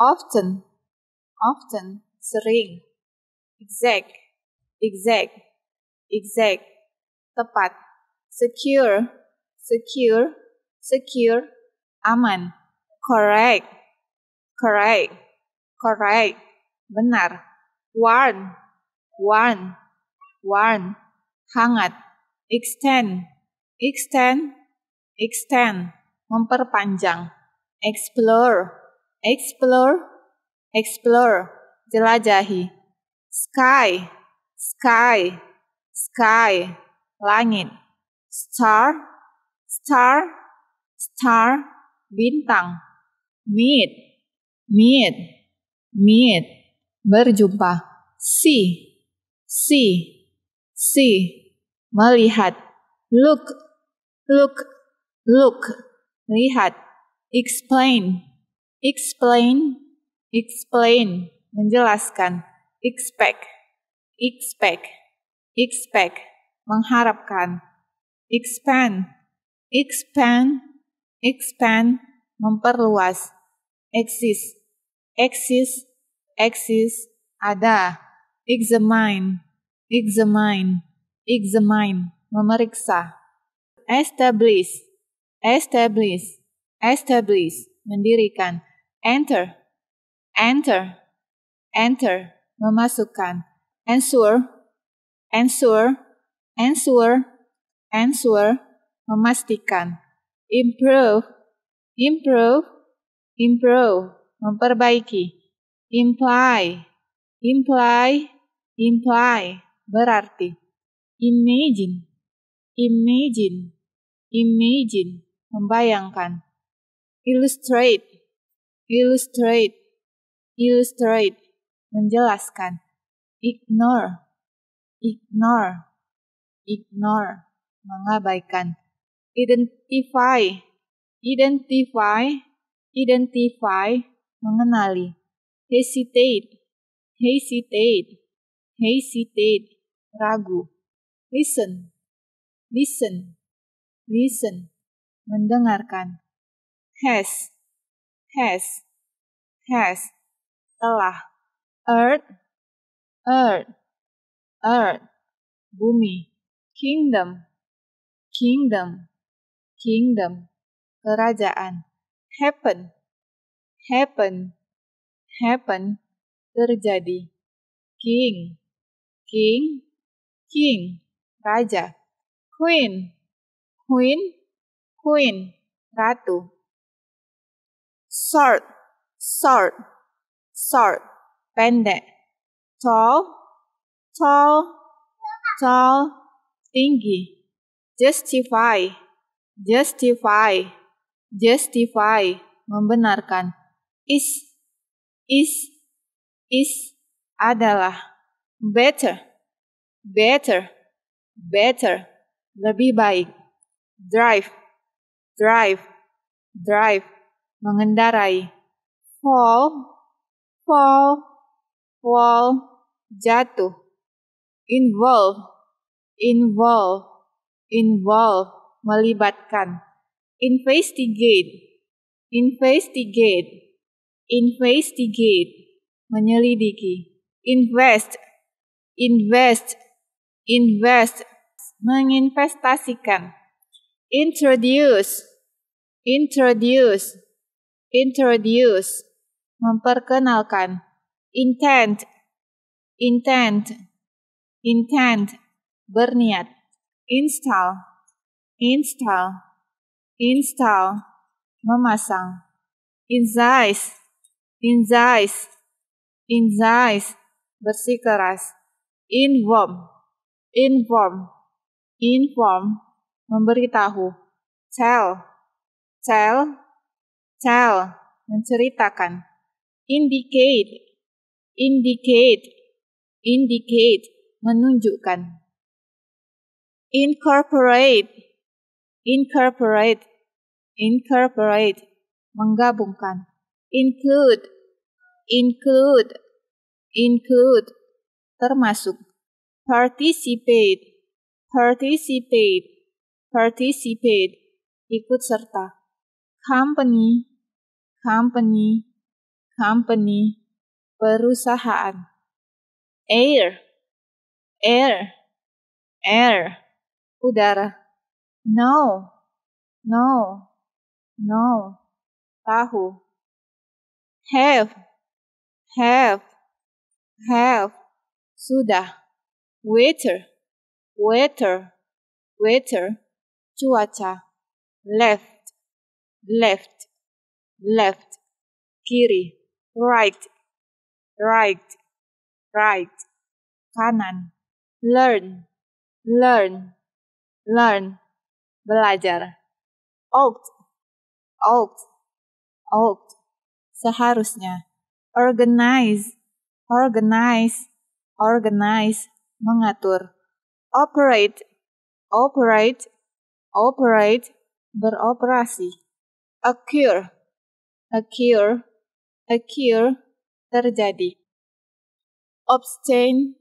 often, often, sering. Exact, exact, exact, tepat. Secure, secure, secure, aman. Correct, correct, correct, benar. Warn, warn, warn, hangat. Extend, extend, extend, memperpanjang. Explore, explore, explore, jelajahi. Sky, sky, sky, langit. Star, star, star, bintang. Meet, meet, meet, berjumpa. See, see, see, melihat. Look, look, look, lihat. Explain, explain, explain, menjelaskan. Expect, expect, expect, mengharapkan. Expand, expand, expand, memperluas. Exist, exist, exist, ada. Examine, examine, examine, memeriksa. Establish, establish, establish, mendirikan. Enter, enter, enter, memasukkan. Answer, answer, answer, answer, memastikan. Improve, improve, improve, memperbaiki. Imply, imply, imply, berarti. Imagine, imagine, imagine, membayangkan. Illustrate, illustrate, illustrate, menjelaskan. Ignore, ignore, ignore, mengabaikan. Identify, identify, identify, mengenali. Hesitate, hesitate, hesitate, ragu. Listen, listen, listen, mendengarkan. Has, has, has, telah. Earth, earth, earth, bumi. Kingdom, kingdom, kingdom, kerajaan. Happen, happen, happen, terjadi. King, king, king, raja. Queen, queen, queen, ratu. Short, short, short, pendek. Tall, tall, tall, tinggi. justify, justify, justify, membenarkan. Is, is, is adalah better, better, better, lebih baik. Drive, drive, drive, mengendarai. Fall, fall, fall, jatuh. Involve, involve, involve, melibatkan. Investigate, investigate, investigate, menyelidiki. Invest, invest, invest, menginvestasikan. Introduce, introduce, introduce, memperkenalkan. Intent, intent, intent, berniat. Install, install, install, memasang. Incise, incise, incise, bersikeras. Inform, inform, inform, memberitahu. Tell, tell, tell, menceritakan. Indicate, indicate, indicate, menunjukkan. Incorporate, incorporate, incorporate, menggabungkan. Include, include, include, termasuk. Participate, participate, participate, ikut serta. Company, company, company, perusahaan. Air, air, air, udara. No, no, no, tahu. Have, have, have, sudah. Waiter, waiter, waiter, cuaca. Left, left, left, kiri, right, right, right, kanan, learn, learn, learn, belajar, ought, ought, ought, seharusnya, organize, organize, organize, mengatur, operate, operate, operate, beroperasi, occur, occur, occur, terjadi. Obstain,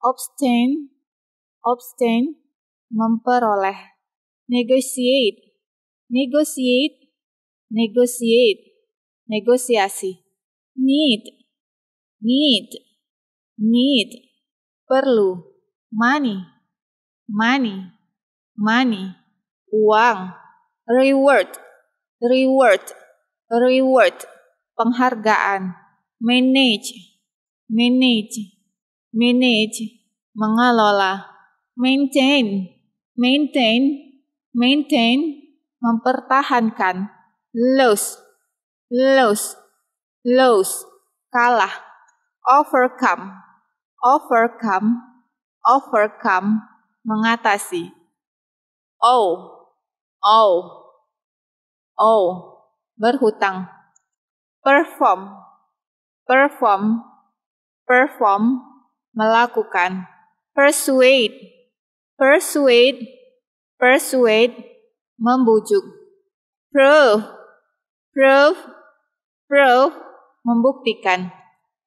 obstain, obstain, memperoleh. Negotiate, negotiate, negotiate, negosiasi. Need, need, need, perlu. Money, money, money, uang. Reward, reward, reward, penghargaan. Manage, manage, manage, mengelola, maintain, maintain, maintain, mempertahankan, lose, lose, lose, kalah, overcome, overcome, overcome, mengatasi, oh, oh, oh, berhutang, perform, perform, perform, melakukan. Persuade, persuade, persuade, membujuk. Prove, prove, prove, membuktikan.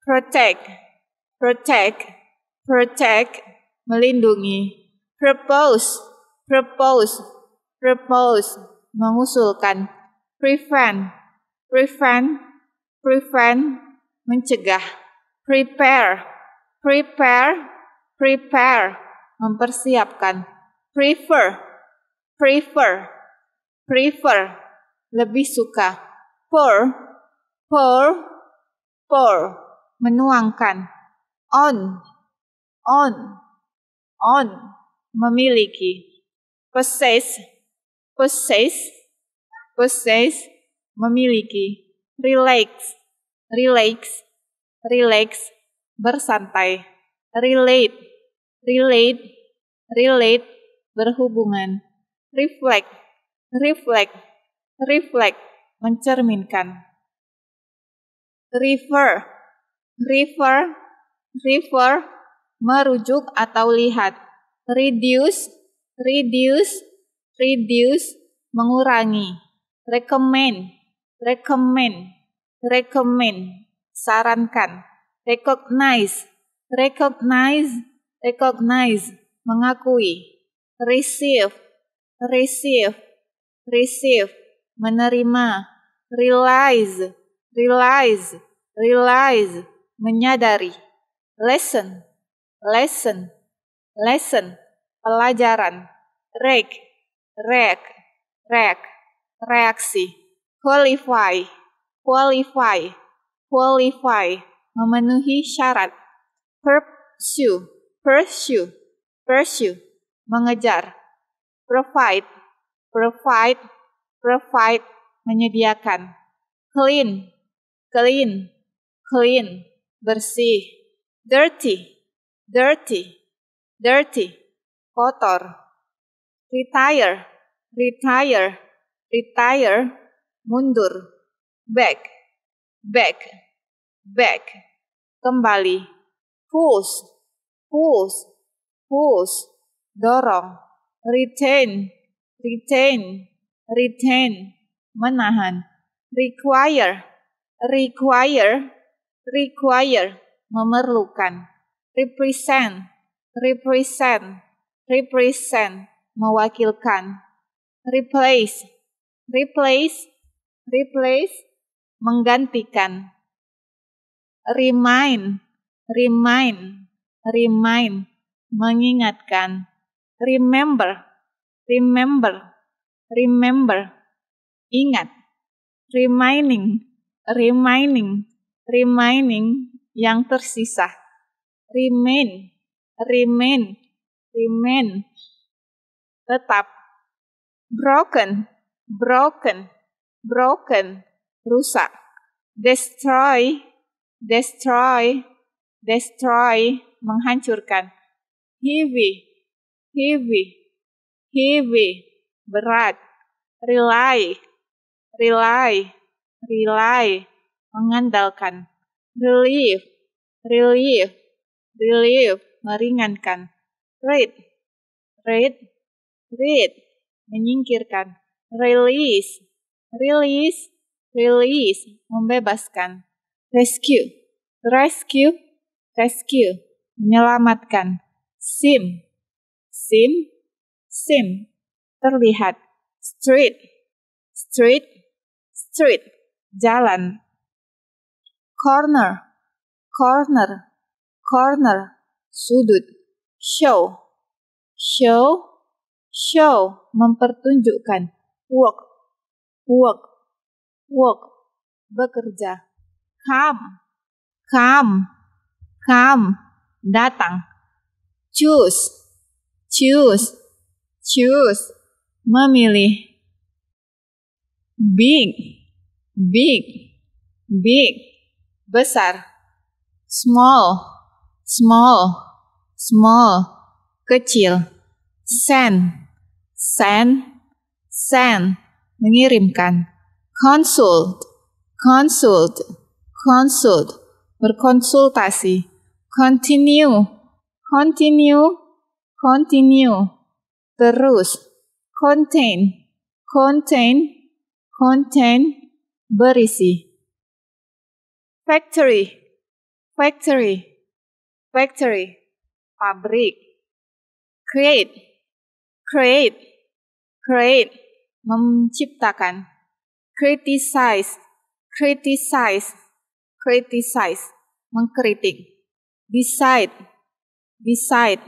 Protect, protect, protect, melindungi. Propose, propose, propose, mengusulkan. Prevent, prevent, prevent, mencegah, prepare, prepare, prepare, mempersiapkan, prefer, prefer, prefer, lebih suka, pour, pour, pour, menuangkan, on, on, on, memiliki, possess, possess, possess, memiliki, relax, relax, relax, bersantai, relate, relate, relate, berhubungan. Reflect, reflect, reflect, mencerminkan. Refer, refer, refer, merujuk atau lihat. Reduce, reduce, reduce, mengurangi. Recommend, recommend, recommend, sarankan. Recognize, recognize, recognize, mengakui. Receive, receive, receive, menerima. Realize, realize, realize, menyadari. Lesson, lesson, lesson, pelajaran. Rek, rek, rek, reaksi. Qualify, qualify, qualify, memenuhi syarat. Pursue, pursue, pursue, mengejar. Provide, provide, provide, menyediakan. Clean, clean, clean, bersih. Dirty, dirty, dirty, kotor. Retire, retire, retire, mundur. Back, back, back, kembali. Push, push, push, dorong. Retain, retain, retain, menahan. Require, require, require, memerlukan. Represent, represent, represent, mewakilkan. Replace, replace, replace, menggantikan. Remind, remind, remind, mengingatkan. Remember, remember, remember, ingat. Reminding, reminding, reminding yang tersisa. Remain, remain, remain, tetap. Broken, broken, broken, rusak. Destroy, destroy, destroy, menghancurkan. Heavy, heavy, heavy, berat. Rely, rely, rely, mengandalkan. Relief, relief, relief, meringankan. Read, read, read, menyingkirkan. Release, release, release, membebaskan. Rescue, rescue, rescue, menyelamatkan. Sim, sim, sim, terlihat. Street, street, street, jalan. Corner, corner, corner, sudut. Show, show, show, mempertunjukkan. Work, work, work, bekerja. Come, come, come, datang. Choose, choose, choose, memilih. Big, big, big, besar. Small, small, small, kecil. Send, send, send, mengirimkan. Consult, consult, consult, berkonsultasi. Continue, continue, continue, terus. Contain, contain, contain, berisi. Factory, factory, factory, pabrik. Create, create, create, menciptakan. Criticize, criticize, criticize, mengkritik. Decide, decide,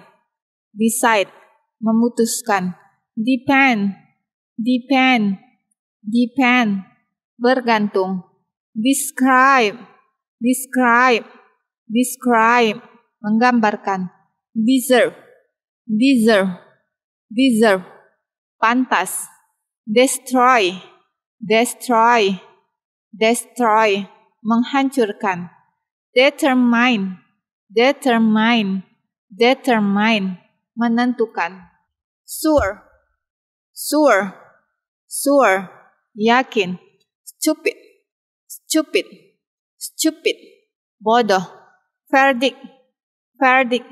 decide, memutuskan. Depend, depend, depend, bergantung. Describe, describe, describe, menggambarkan. Deserve, deserve, deserve, pantas. Destroy, destroy, destroy, menghancurkan. Determine, determine, determine, menentukan. sure, sure, sure, yakin, stupid, stupid, stupid, bodoh, verdict, verdict,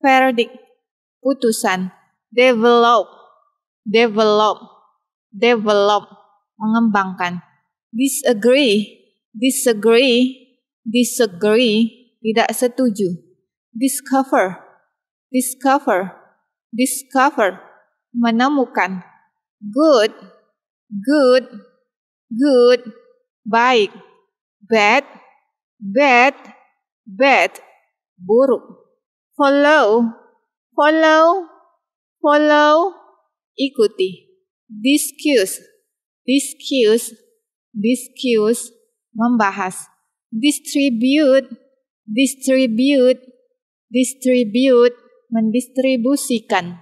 verdict, putusan, develop, develop, develop, mengembangkan, disagree, disagree, disagree, tidak setuju, discover, discover, discover, menemukan, good, good, good, baik, bad, bad, bad, buruk, follow, follow, follow, ikuti, discuss, discuss, discuss, membahas, distribute, distribute, distribute, mendistribusikan,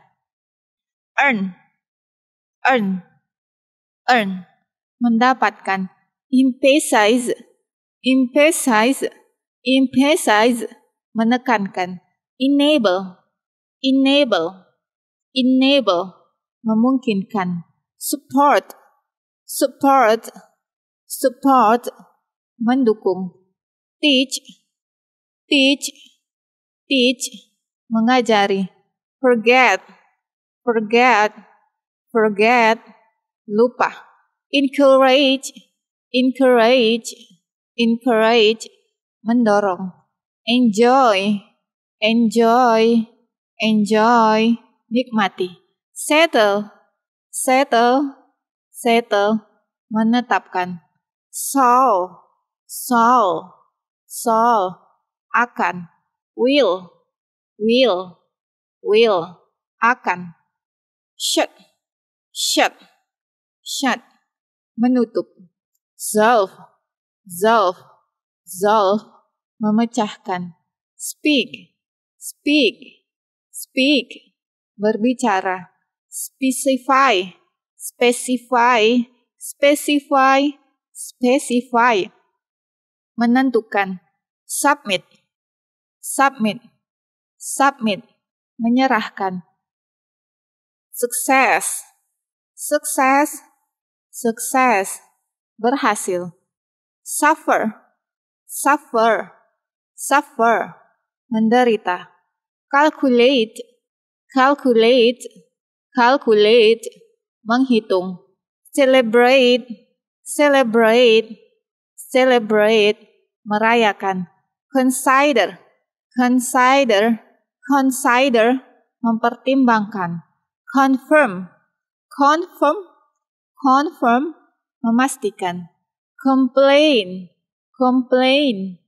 earn, earn, earn, mendapatkan, emphasize, emphasize, emphasize, menekankan, enable, enable, enable, memungkinkan, support, support, support, mendukung, teach, teach, teach, mengajari, forget, forget, forget, lupa, encourage, encourage, encourage, mendorong, enjoy, enjoy, enjoy, nikmati, settle, settle, settle, menetapkan, solve, solve, solve, akan, will, will, will, akan, shut, shut, shut, menutup, solve, solve, solve, memecahkan, speak, speak, speak, berbicara, specify, specify, specify, specify, menentukan, submit, submit, submit, menyerahkan, sukses, sukses, sukses, berhasil, suffer, suffer, suffer, menderita, calculate, calculate, calculate, menghitung, celebrate, celebrate, celebrate, merayakan, consider, consider, consider, mempertimbangkan, confirm, confirm, confirm, memastikan, complain, complain,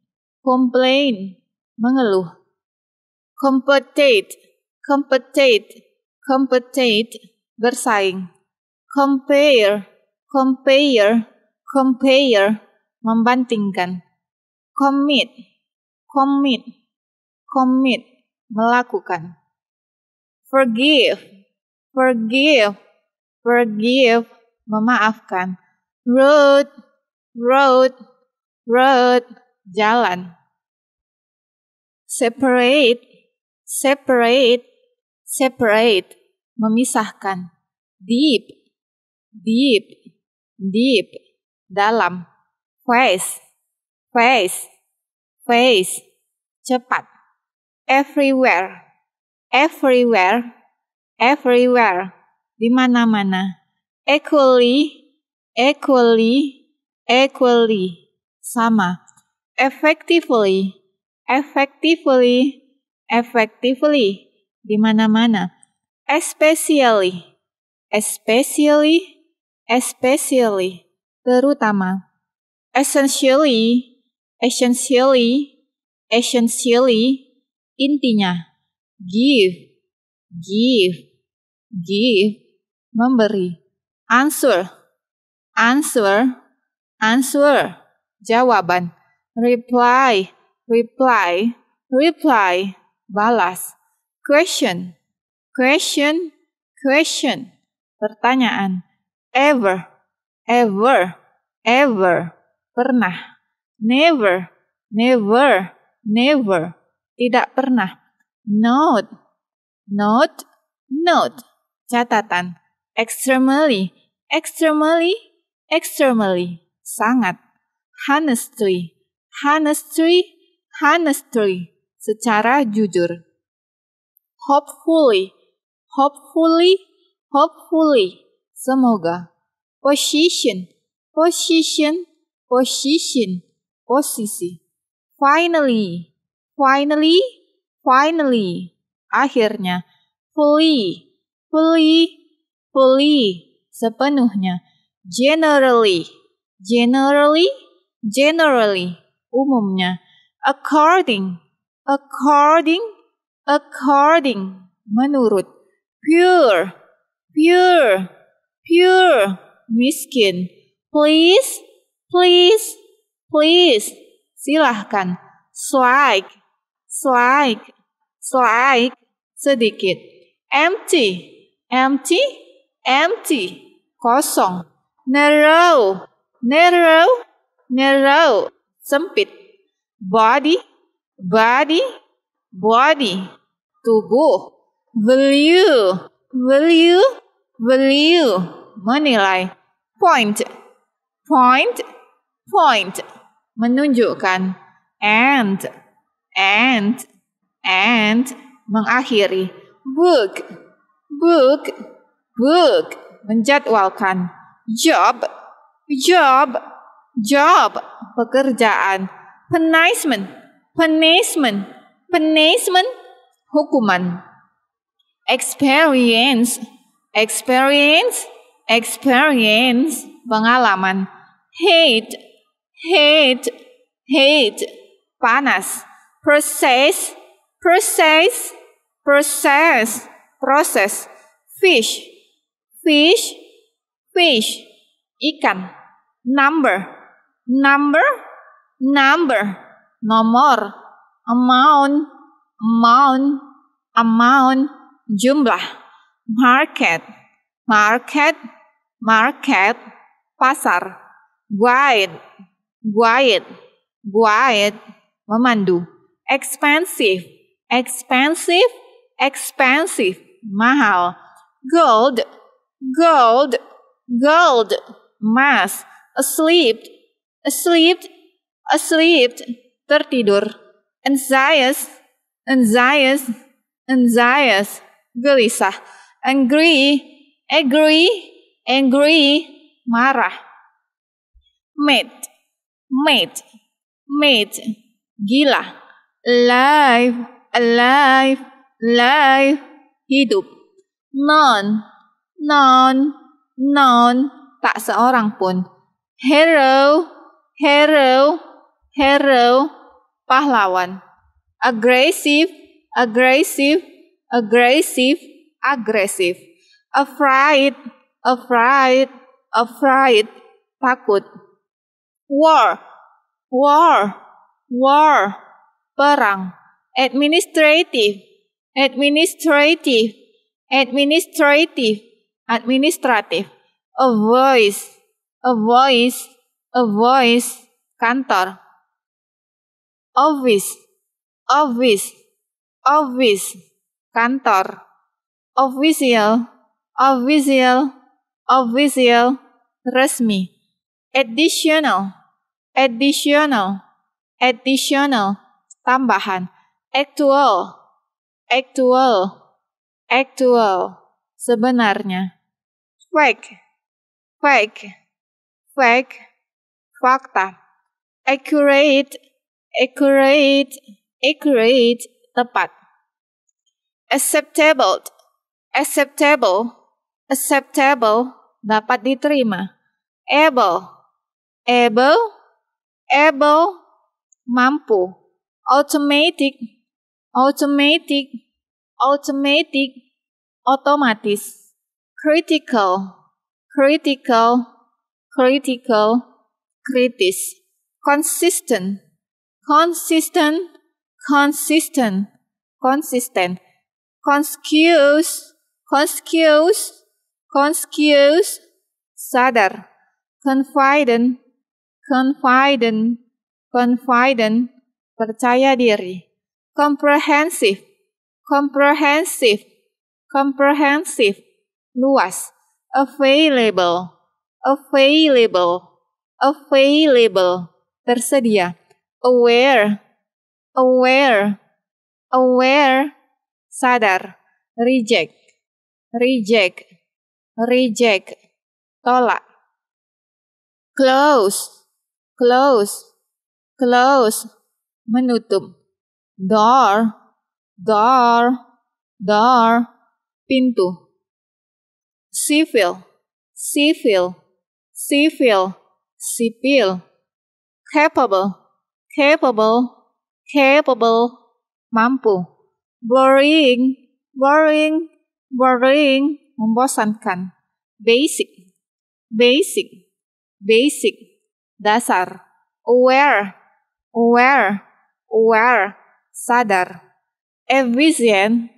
complain, mengeluh, compete, compete, compete, bersaing, compare, compare, compare, membandingkan, commit, commit, commit, melakukan, forgive, forgive, forgive, memaafkan, road, road, road, jalan, separate, separate, separate, memisahkan, deep, deep, deep, dalam, face, face, face, cepat, everywhere, everywhere, everywhere, di mana-mana, equally, equally, equally, sama, effectively, effectively, effectively, di mana-mana, especially, especially, especially, terutama, essentially, essentially, essentially, intinya, give, give, give, memberi, answer, answer, answer, jawaban, reply, reply, reply, balas, question, question, question, pertanyaan, ever, ever, ever, pernah, never, never, never, tidak pernah, not, not, not, Catatan. Extremely, extremely, extremely. Sangat. Honestly, honestly, honestly. Secara jujur. Hopefully, hopefully, hopefully. Semoga. Position, position, position. Posisi. Finally, finally, finally. Akhirnya. Fully, fully, fully. Sepenuhnya. Generally, generally, generally. Umumnya. According, according, according. Menurut. Pure, pure, pure. Miskin. Please, please, please. Silahkan. Swipe, swipe, swipe. Sedikit. Empty, empty, empty. Kosong. Narrow, narrow, narrow. Sempit. Body, body, body. Tubuh. Value, value, value. Menilai. Point, point, point. Menunjukkan. And, and, and. Mengakhiri. Book, book, book. Menjadwalkan. Job, job, job. Pekerjaan. Punishment, punishment, punishment. Hukuman. Experience, experience, experience. Pengalaman. Hate, hate, hate. Panas. Process, process, process. Proses. Fish, fish, fish. Ikan. Number, number, number. Nomor. Amount, amount, amount. Jumlah. Market, market, market. Pasar. Guide, guide, guide. Memandu. Expensive, expensive, expensive. Mahal. Gold, gold, gold. Emas. Asleep, asleep, asleep. Tertidur. Anxious, anxious, anxious. Gelisah. Angry, agree, angry. Marah. Mate, mate, mate. Gila. Alive, alive, alive. Hidup. None, none, none. Tak seorang pun. Hero, hero, hero. Pahlawan. Aggressive, aggressive, aggressive, aggressive. Afraid, afraid, afraid. Takut. War, war, war. Perang. Administrative, administrative, administrative, administrative. A voice, a voice, a voice. Kantor. Office, office, office. Kantor. Official, official, official. Resmi. Additional, additional, additional. Tambahan. Actual, actual, actual. Sebenarnya. Fake, fake, fake. Fakta. Accurate, accurate, accurate. Tepat. Acceptable, acceptable, acceptable. Dapat diterima. Able, able, able. Mampu. Automatic, automatic, automatic. Otomatis. Critical, critical, critical. Kritis. Consistent, consistent, consistent, consistent. Conscious, conscious, conscious. Sadar. Confident, confident, confident. Percaya diri. Comprehensive, comprehensive, comprehensive. Luas, available, available, available, tersedia, aware, aware, aware, sadar, reject, reject, reject, tolak, close, close, close, menutup, door, door, door, pintu, civil, civil, civil, sipil, capable, capable, capable, mampu, boring, boring, boring, membosankan, basic, basic, basic, dasar, aware, aware, aware, sadar, efficient,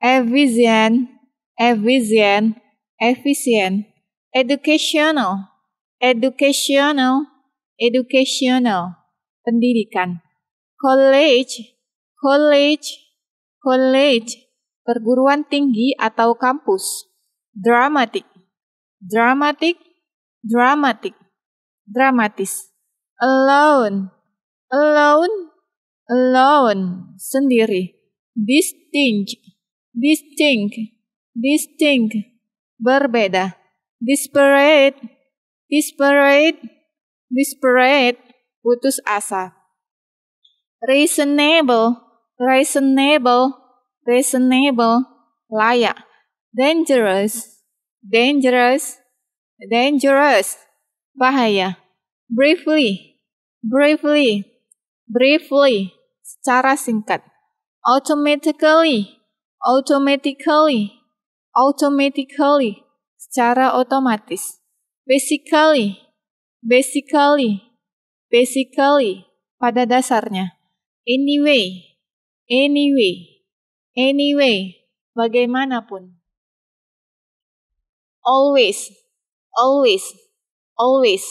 efficient, efficient, efficient, educational, educational, educational, pendidikan, college, college, college, perguruan tinggi atau kampus, dramatic, dramatic, dramatic, dramatis, alone, alone, alone, sendiri, distinct, distinct, distinct, berbeda, disparate, disparate, disparate, putus asa, reasonable, reasonable, reasonable, layak, dangerous, dangerous, dangerous, bahaya, briefly, briefly, briefly, secara singkat, automatically, automatically, automatically, secara otomatis, basically, basically, basically, pada dasarnya, anyway, anyway, anyway, bagaimanapun. Always, always, always,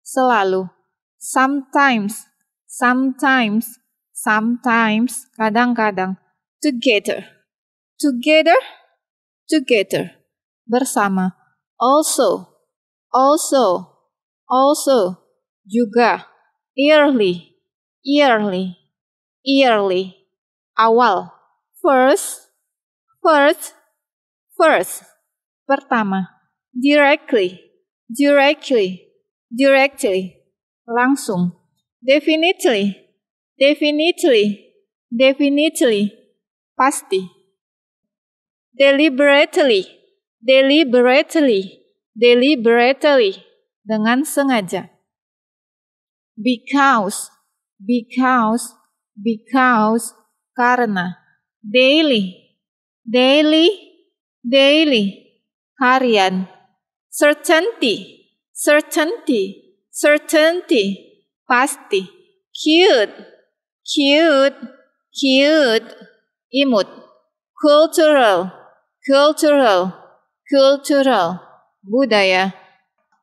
selalu. Sometimes, sometimes, sometimes, kadang-kadang. Together, together, together, bersama. Also, also, also, juga. Yearly, yearly, yearly, awal. First, first, first, pertama. Directly, directly, directly, langsung. Definitely, definitely, definitely, pasti. Deliberately, deliberately, deliberately, dengan sengaja. Because, because, because, karena. Daily, daily, daily, harian. Certainty, certainty, certainty, pasti. Cute, cute, cute, imut. Cultural, cultural, cultural, budaya.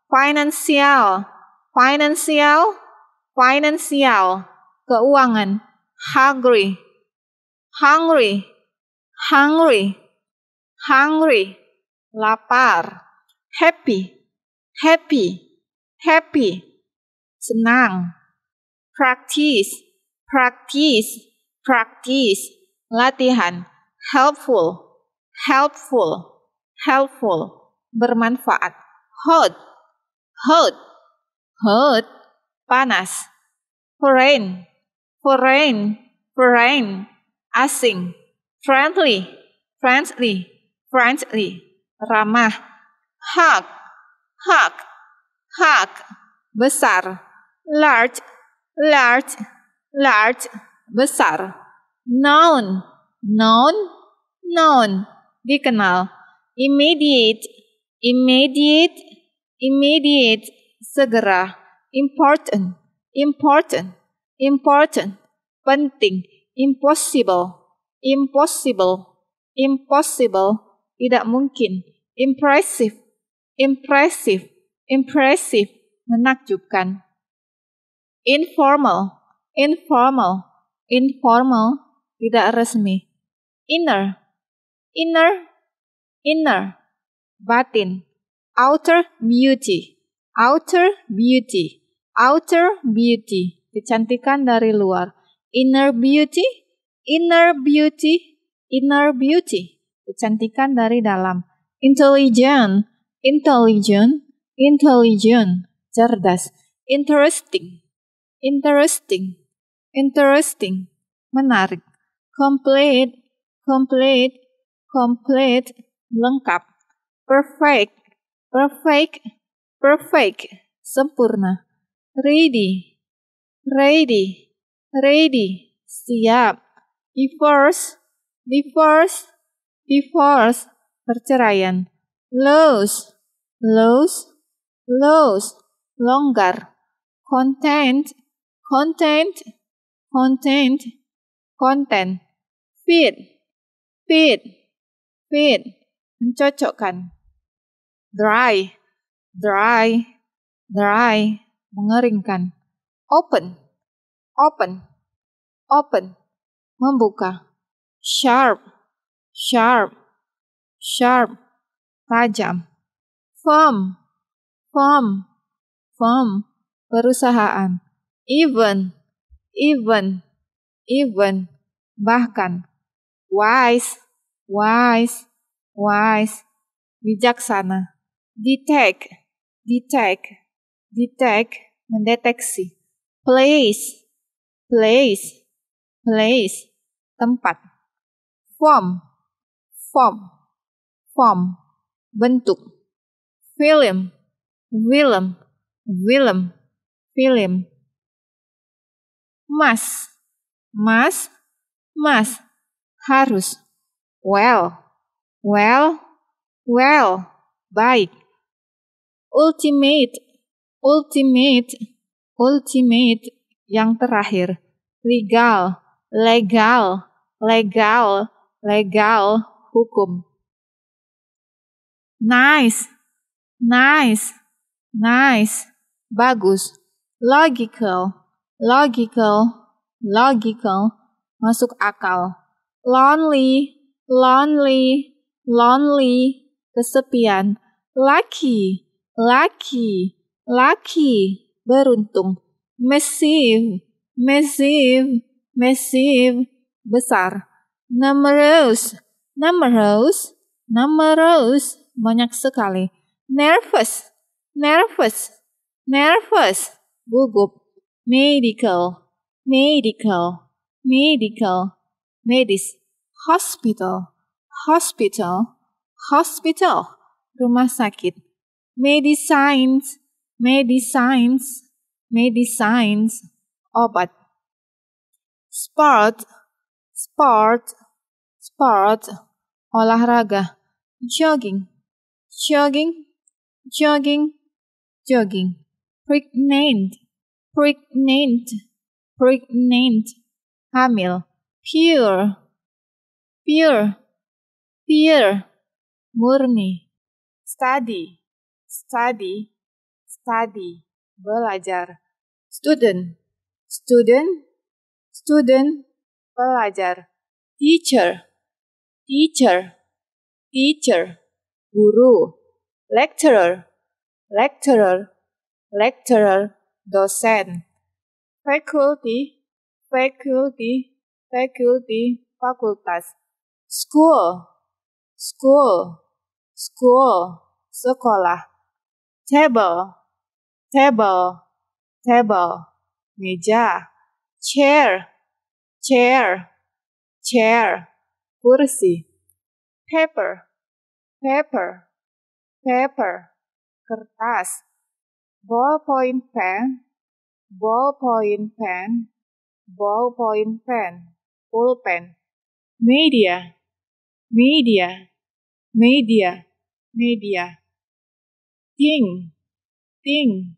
Financial, financial, financial, keuangan. Hungry, hungry, hungry, hungry, lapar. Happy, happy, happy, senang. Practice, practice, practice, latihan. Helpful, helpful, helpful, bermanfaat. Hot, hot, hot, panas. Foreign, foreign, foreign, asing. Friendly, friendly, friendly, ramah. Hug, hug, hug, besar. Large, large, large, besar. Known, known, known, dikenal. Immediate, immediate, immediate, segera. Important, important, important, penting. Impossible, impossible, impossible, tidak mungkin. Impressive, impressive, impressive, menakjubkan. Informal, informal, informal, tidak resmi. Inner, inner, inner, batin. Outer beauty, outer beauty, outer beauty, kecantikan dari luar. Inner beauty, inner beauty, inner beauty, kecantikan dari dalam. Intelligent, intelligent, intelligent, cerdas. Interesting, interesting, interesting, menarik. Complete, complete, complete, lengkap. Perfect, perfect, perfect, sempurna. Ready, ready, ready, siap. Divorce, divorce, divorce, perceraian. Lose, lose, lose, longgar. Content, content, content, content. Fit, fit, fit, mencocokkan. Dry, dry, dry, mengeringkan. Open, open, open, membuka. Sharp, sharp, sharp, tajam. Firm, firm, firm, perusahaan. Even, even, even, bahkan. Wise, wise, wise, bijaksana. Detect, detect, detect, mendeteksi. Place, place, place, tempat. Form, form, form, bentuk. Film, film, film, film. Mas, mas, mas, harus. Well, well, well, baik. Ultimate, ultimate, ultimate, yang terakhir. Legal, legal, legal, legal, hukum. Nice, nice, nice, bagus. Logical, logical, logical, masuk akal. Lonely, lonely, lonely, kesepian. Lucky, lucky, lucky, beruntung. Massive, massive, massive, besar. Numerous, numerous, numerous, banyak sekali. Nervous, nervous, nervous, gugup. Medical, medical, medical, medis. Hospital, hospital, hospital, rumah sakit. Medicines, medicines, medicines, obat. Sport, sport, sport, olahraga. Jogging, jogging, jogging, jogging. Pregnant, pregnant, pregnant. Hamil. Pure, pure, pure. Murni. Study, study, study. Belajar. Student, student, student. Pelajar. Teacher, teacher, teacher. Guru. Lecturer, lecturer, lecturer. Dosen. Faculty, faculty, faculty. Fakultas. School, school, school. Sekolah. Table, table, table. Meja. Chair, chair, chair. Kursi. Paper, paper, paper. Kertas. Ballpoint pen, ballpoint pen, ballpoint pen. Pulpen. Media, media, media, media. Thing, thing,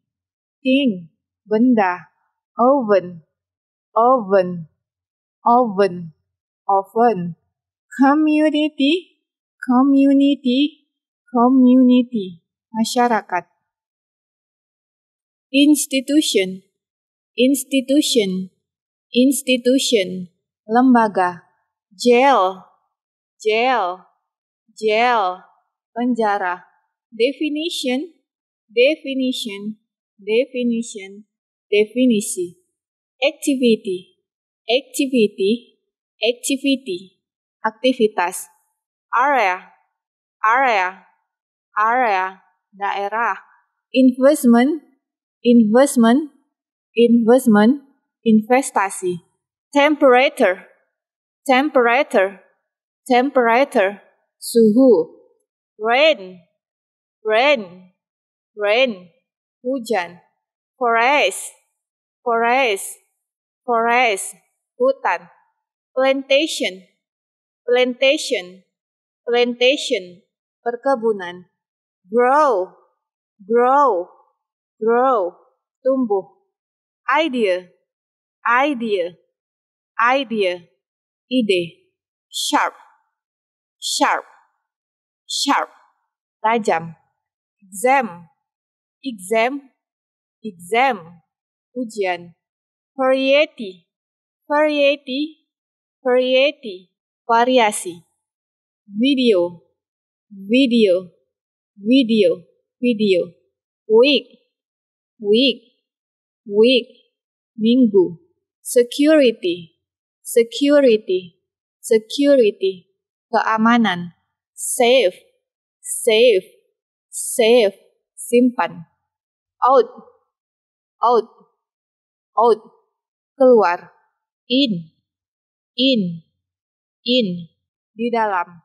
thing. Benda. Oven, oven, oven, oven. Community, community, community. Masyarakat. Institution, institution, institution. Lembaga. Jail, jail, jail. penjara. Definition, definition, definition, definisi. Activity, activity, activity, aktivitas. Area, area, area, daerah. Investment, investment, investment, investasi. Temperature, temperature, temperature, suhu. Rain, rain, rain, hujan. Forest, forest, forest, hutan. Plantation, plantation, plantation, perkebunan. Grow, grow, grow, tumbuh. Idea, idea, idea, ide. Sharp, sharp, sharp, tajam. Exam, exam, exam, ujian. Variety, variety, variety, variasi. Video, video, video, video. Week, week, week, minggu. Security, security, security, keamanan. Safe, safe, safe, simpan. Out, out, out, keluar. In, in, in, di dalam.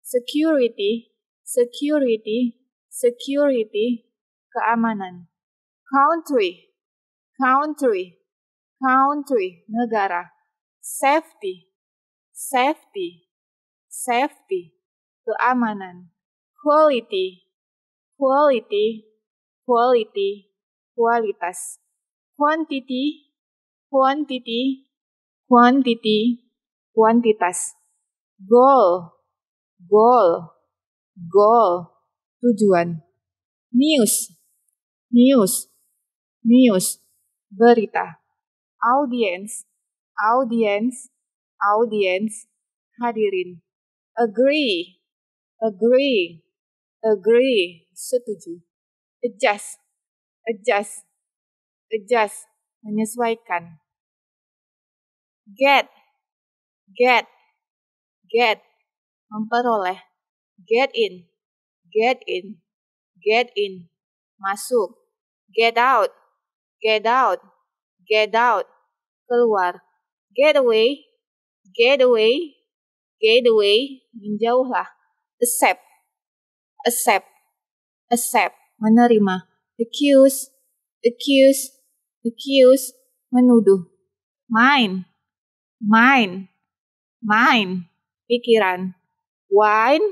Security, security, security, keamanan. Country, country, country, negara. Safety, safety, safety, keamanan. Quality, quality, quality, kualitas. Quantity, quantity, quantity, kuantitas. Goal, goal, goal, tujuan. News, news, news, berita. Audience, audience, audience, hadirin. Agree, agree, agree, setuju. Adjust, adjust, adjust, menyesuaikan. Get, get, get, memperoleh. Get in, get in, get in, masuk. Get out, get out, get out, keluar. Get away, get away, get away, menjauhlah. Accept, accept, accept, menerima. Accuse, accuse, accuse, menuduh. Mine, mine, mine, pikiran. Wine,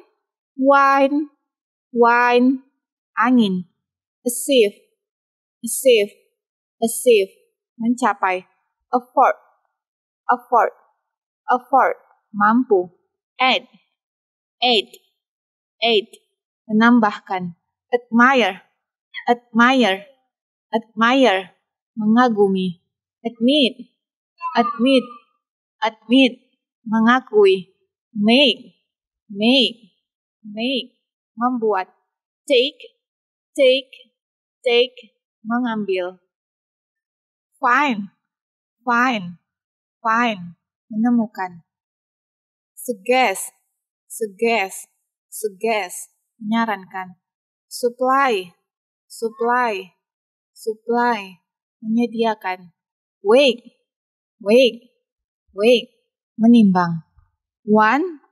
wine, wine, angin. Achieve, achieve, achieve, mencapai. Afford, afford, afford, mampu. Add, add, add, menambahkan. Admire, admire, admire, mengagumi. Admit, admit, admit, mengakui. Make, make, make, membuat. Take, take, take, mengambil. Find, find, find, menemukan. Suggest, suggest, suggest, menyarankan. Supply, supply, supply, menyediakan. Wake, wake, wake, menimbang. One,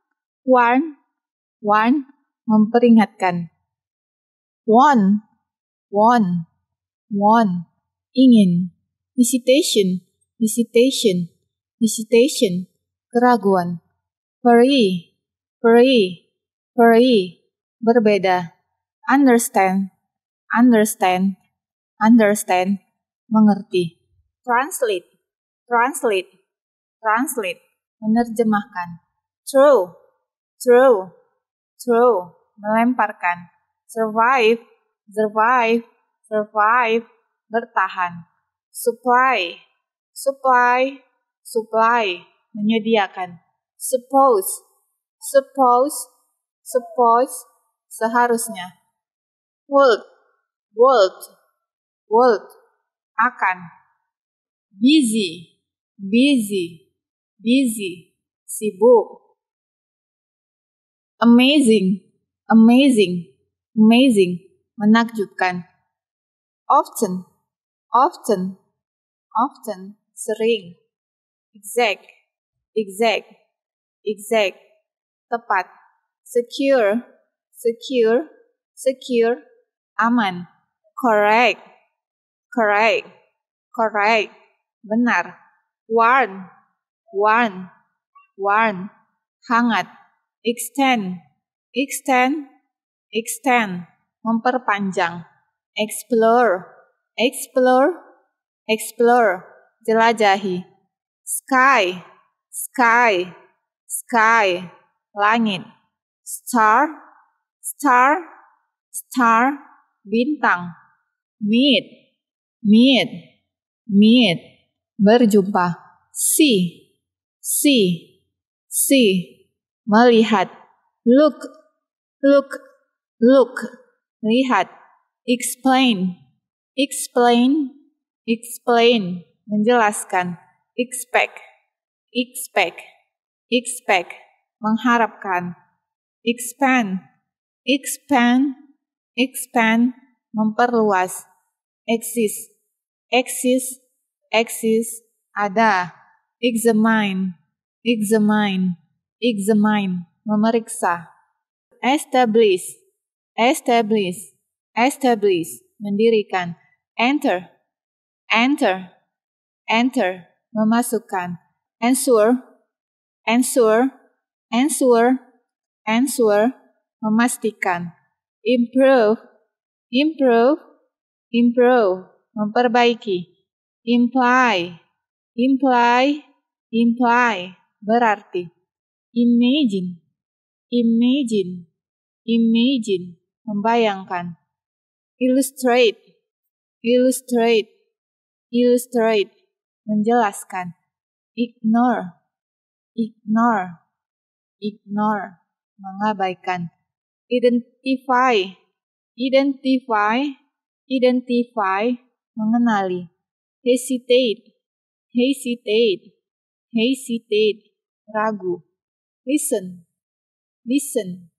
one, one, memperingatkan. One, one, one, ingin. Hesitation, hesitation, hesitation, keraguan. Very, very, very, berbeda. Understand, understand, understand, mengerti. Translate, translate, translate, menerjemahkan. Throw, throw, throw, melemparkan. Survive, survive, survive, bertahan. Supply, supply, supply, menyediakan. Suppose, suppose, suppose, seharusnya. Would, would, would, akan. Busy, busy, busy, sibuk. Amazing, amazing, amazing, menakjubkan. Often, often, often, sering. Exact, exact, exact, tepat. Secure, secure, secure, aman. Correct, correct, correct, benar. Warm, warm, warm, hangat. Extend, extend, extend, memperpanjang. Explore, explore, explore, jelajahi. Sky, sky, sky, langit. Star, star, star, bintang. Meet, meet, meet, berjumpa. See, see, see, melihat. Look, look, look, lihat. Explain, explain, explain, menjelaskan expect, expect, expect, mengharapkan, expand, expand, expand, memperluas, exist, exist, exist, ada, examine, examine, examine, memeriksa, establish, establish, establish, mendirikan, enter, enter, enter, memasukkan. Answer, answer, answer, answer, memastikan. Improve, improve, improve, memperbaiki. Imply, imply, imply, berarti. Imagine, imagine, imagine, membayangkan. Illustrate, illustrate, illustrate, menjelaskan. Ignore, ignore, ignore, mengabaikan. Identify, identify, identify, mengenali. Hesitate, hesitate, hesitate, ragu. Listen, listen,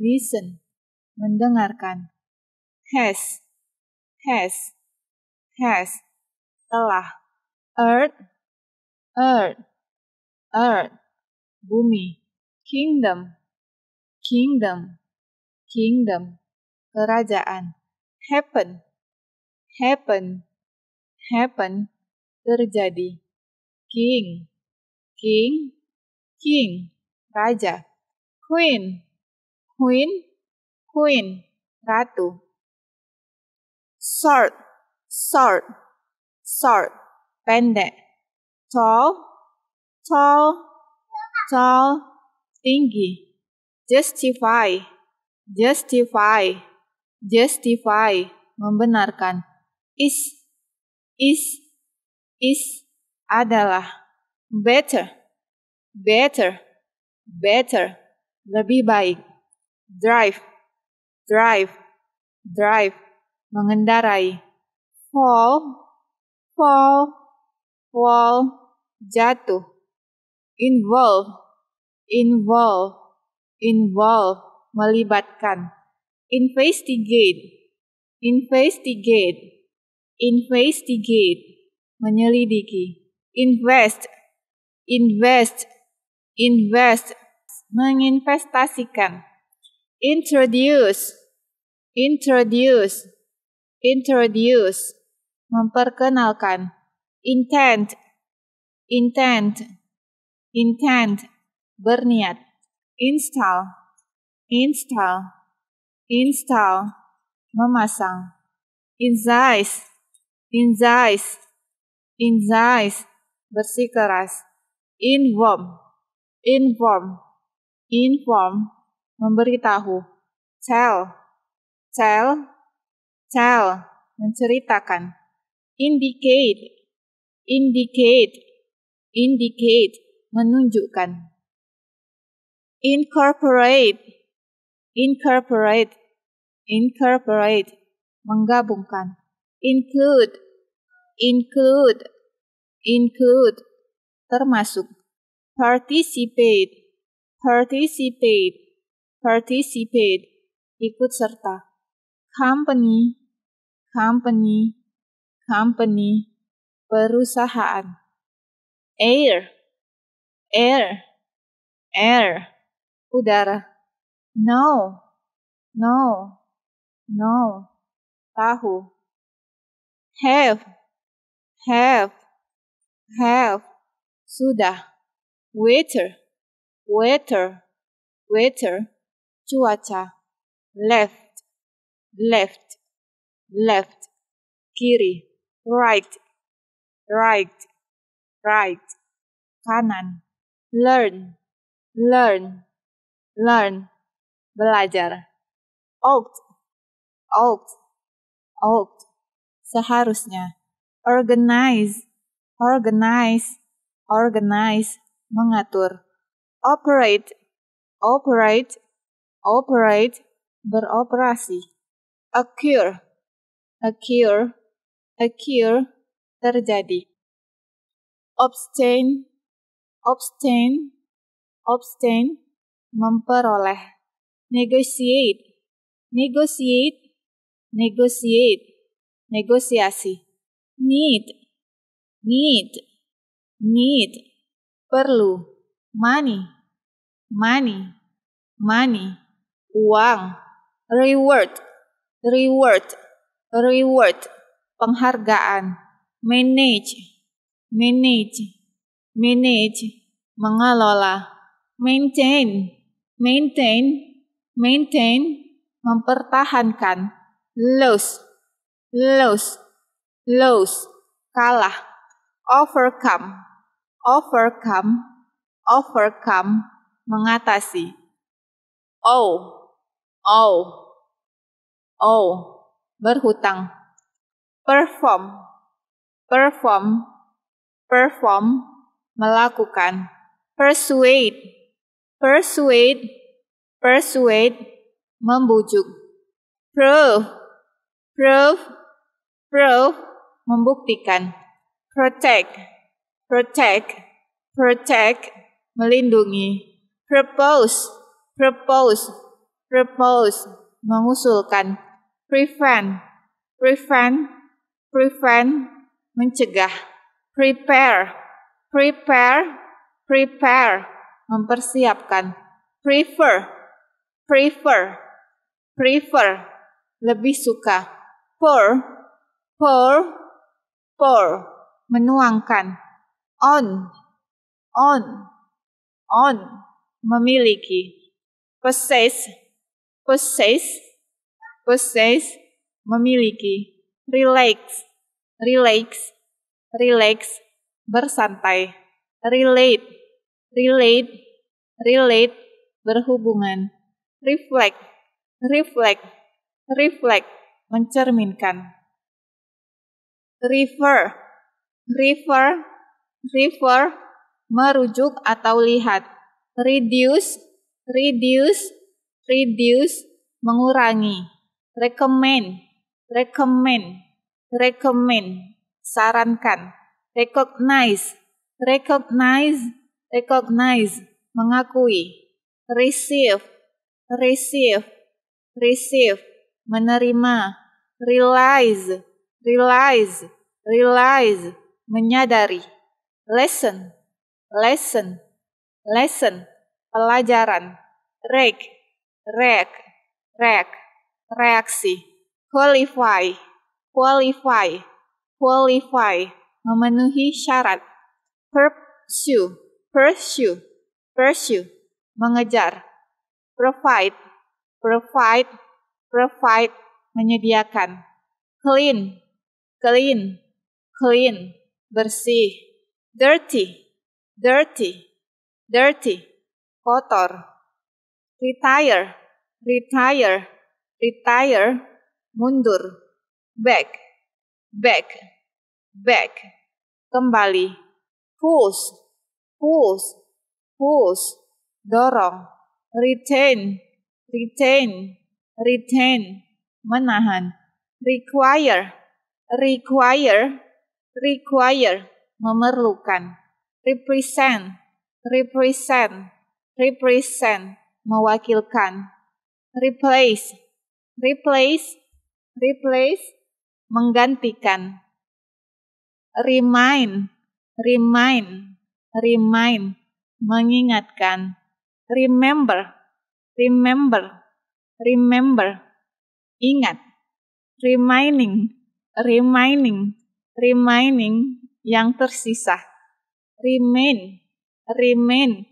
listen, mendengarkan. Has, has, has, telah. Earth, earth, earth, bumi, kingdom, kingdom, kingdom, kerajaan, happen, happen, happen, terjadi, king, king, king, raja, queen, queen, queen, ratu, sword, sword, sword, pendek, tall, tall, tall, tinggi, justify, justify, justify, membenarkan, is, is, is, adalah, better, better, better, lebih baik, drive, drive, drive, mengendarai, fall, fall, fall, jatuh. Involve, involve, involve, melibatkan. Investigate, investigate, investigate, menyelidiki. Invest, invest, invest, menginvestasikan. Introduce, introduce, introduce, memperkenalkan intent, intent, intent, berniat, install, install, install, memasang, incise, incise, incise, bersikeras, inform, inform, inform, memberitahu, tell, tell, tell, menceritakan, indicate, indicate, indicate, menunjukkan. Incorporate, incorporate, incorporate, menggabungkan, include, include, include, termasuk, participate, participate, participate, ikut serta, company, company, company, perusahaan, air, air, air, udara, no, no, no, tahu, have, have, have, sudah, waiter, waiter, waiter, cuaca, left, left, left, kiri, right, right, right, kanan, learn, learn, learn, belajar, ought, ought, ought, seharusnya, organize, organize, organize, mengatur, operate, operate, operate, beroperasi, occur, occur, occur, terjadi, abstain, abstain, abstain, memperoleh, negotiate, negotiate, negotiate, negosiasi, need, need, need, perlu, money, money, money, uang, reward, reward, reward, penghargaan, manage, manage, manage, mengelola, maintain, maintain, maintain, mempertahankan, lose, lose, lose, kalah, overcome, overcome, overcome, mengatasi, oh, oh, oh, berhutang, perform, perform, perform, melakukan, persuade, persuade, persuade, membujuk, prove, prove, prove, membuktikan, protect, protect, protect, melindungi, propose, propose, propose, mengusulkan, prevent, prevent, prevent, mencegah, prepare, prepare, prepare, mempersiapkan, prefer, prefer, prefer, lebih suka, pour, pour, pour, menuangkan, on, on, on, memiliki, possess, possess, possess, memiliki, relax, relax, relax, bersantai, relate, relate, relate, berhubungan, reflect, reflect, reflect, mencerminkan, refer, refer, refer, merujuk atau lihat, reduce, reduce, reduce, mengurangi, recommend, recommend, recommend, sarankan, recognize, recognize, recognize, mengakui, receive, receive, receive, menerima, realize, realize, realize, menyadari, lesson, lesson, lesson, pelajaran, rek, rek, rek, reaksi, qualify, qualify, qualify, memenuhi syarat, pursue, pursue, pursue, mengejar, provide, provide, provide, menyediakan, clean, clean, clean, bersih, dirty, dirty, dirty, kotor, retire, retire, retire, mundur, back, back, back, kembali, push, push, push, dorong, retain, retain, retain, menahan, require, require, require, memerlukan, represent, represent, represent, mewakilkan, replace, replace, replace, menggantikan, remind, remind, remind, mengingatkan, remember, remember, remember, ingat, remaining, remaining, remaining yang tersisa, remain, remain,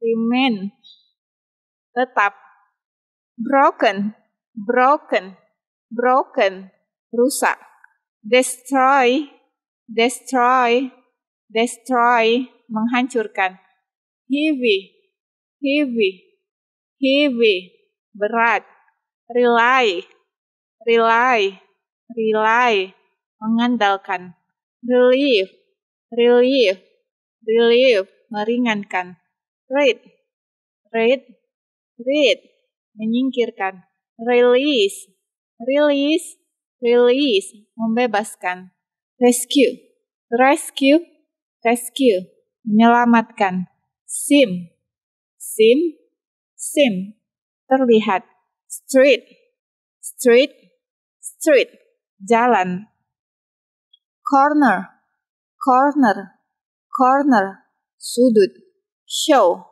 remain, tetap, broken, broken, broken, rusak, destroy, destroy, destroy, menghancurkan, heavy, heavy, heavy, berat, rely, rely, rely, mengandalkan, relief, relief, relief, meringankan, read, read, read, menyingkirkan, release, release, release, membebaskan, rescue, rescue, rescue, menyelamatkan, sim, sim, sim, terlihat, street, street, street, jalan, corner, corner, corner, sudut, show,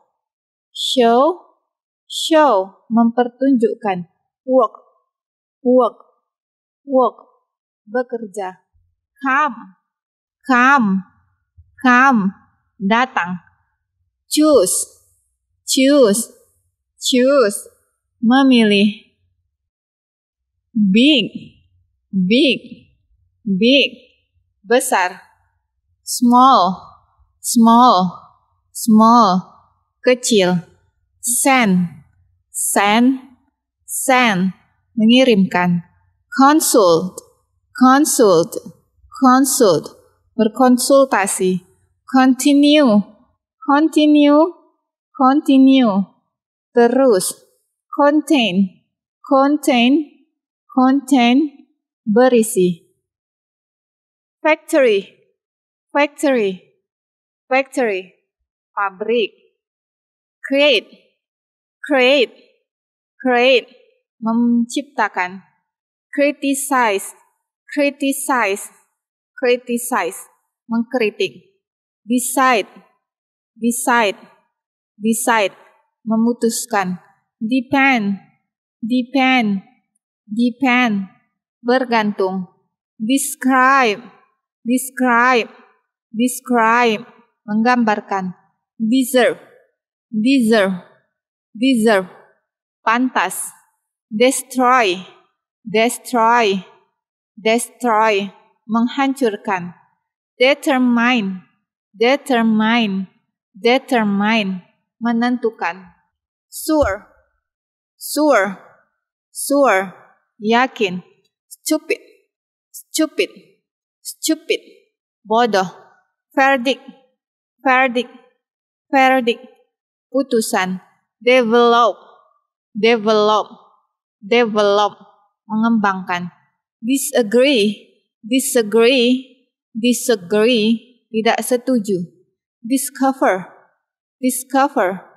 show, show, mempertunjukkan, work, work, work, bekerja, come, come, come, datang, choose, choose, choose, memilih. Big, big, big, besar. Small, small, small, kecil. Send, send, send, mengirimkan. Consult, consult, consult, berkonsultasi. Continue, continue, continue, terus, contain, contain, contain, berisi. Factory, factory, factory, pabrik. Create, create, create, menciptakan. Criticize, criticize, criticize, mengkritik. Decide, decide, decide, memutuskan. Depend, depend, depend, bergantung. Describe, describe, describe, menggambarkan. Deserve, deserve, deserve, pantas. Destroy, destroy, destroy, menghancurkan. Determine, determine, determine, menentukan. Sure, sure, sure, yakin. Stupid, stupid, stupid, bodoh. Verdict, verdict, verdict, putusan. Develop, develop, develop, mengembangkan. Disagree, disagree, disagree, tidak setuju. Discover, discover,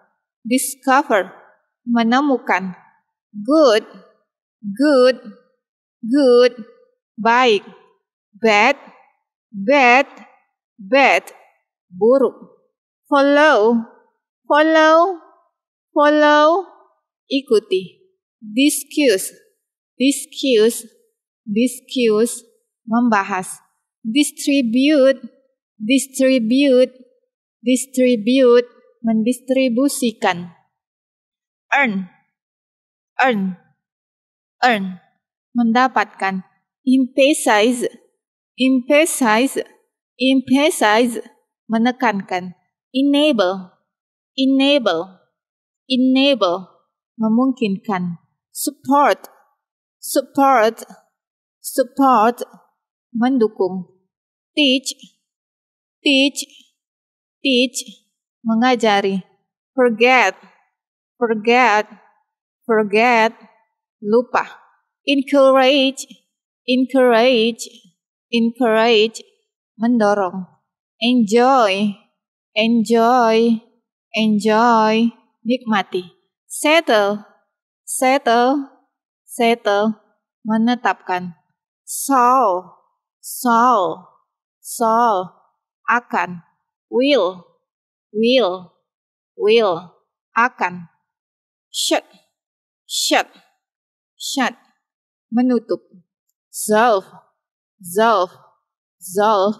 discover, menemukan. Good, good, good, baik. Bad, bad, bad, buruk. Follow, follow, follow, ikuti. Discuss, discuss, discuss, membahas. Distribute, distribute, distribute, mendistribusikan. Earn, earn, earn, mendapatkan. Emphasize, emphasize, emphasize, menekankan. Enable, enable, enable, memungkinkan. Support, support, support, mendukung. Teach, teach, teach, mengajari. Forget, forget, forget, lupa. Encourage, encourage, encourage, mendorong. Enjoy, enjoy, enjoy, nikmati. Settle, settle, settle, menetapkan. Solve, solve, solve, akan. Will, will, will, akan. Shut, shut, shut, menutup. Solve, solve, solve,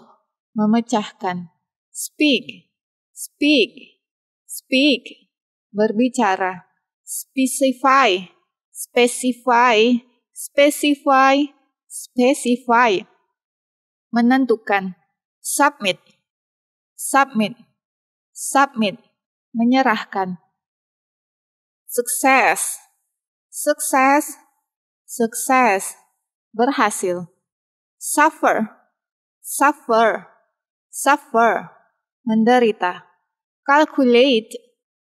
memecahkan. Speak, speak, speak, berbicara. Specify, specify, specify, specify, menentukan. Submit, submit, submit, menyerahkan. Sukses, sukses, sukses, berhasil. Suffer, suffer, suffer, menderita. Calculate,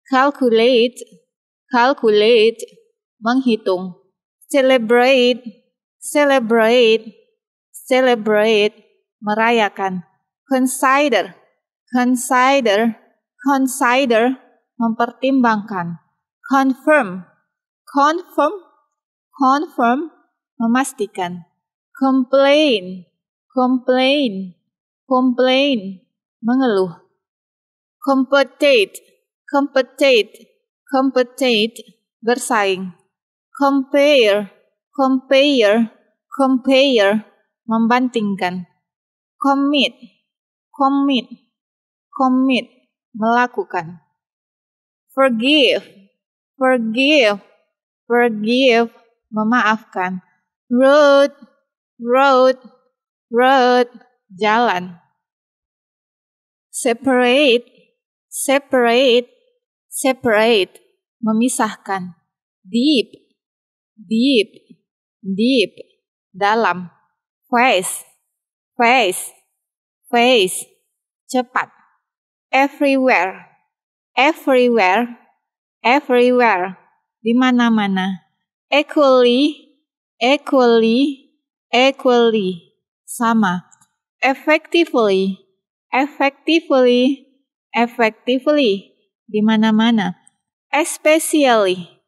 calculate, calculate, menghitung. Celebrate, celebrate, celebrate, merayakan consider, consider, consider, mempertimbangkan. Confirm, confirm, confirm, memastikan. Complain, complain, complain, mengeluh. Compete, compete, compete, bersaing. Compare, compare, compare, membandingkan. Commit, commit, commit, melakukan. Forgive, forgive, forgive, memaafkan. Road, road, road, jalan. Separate, separate, separate, memisahkan. Deep, deep, deep, dalam. Face, face, face, cepat. Everywhere, everywhere, everywhere, di mana-mana. Equally, equally, equally, sama. Effectively, effectively, effectively, di mana-mana. Especially,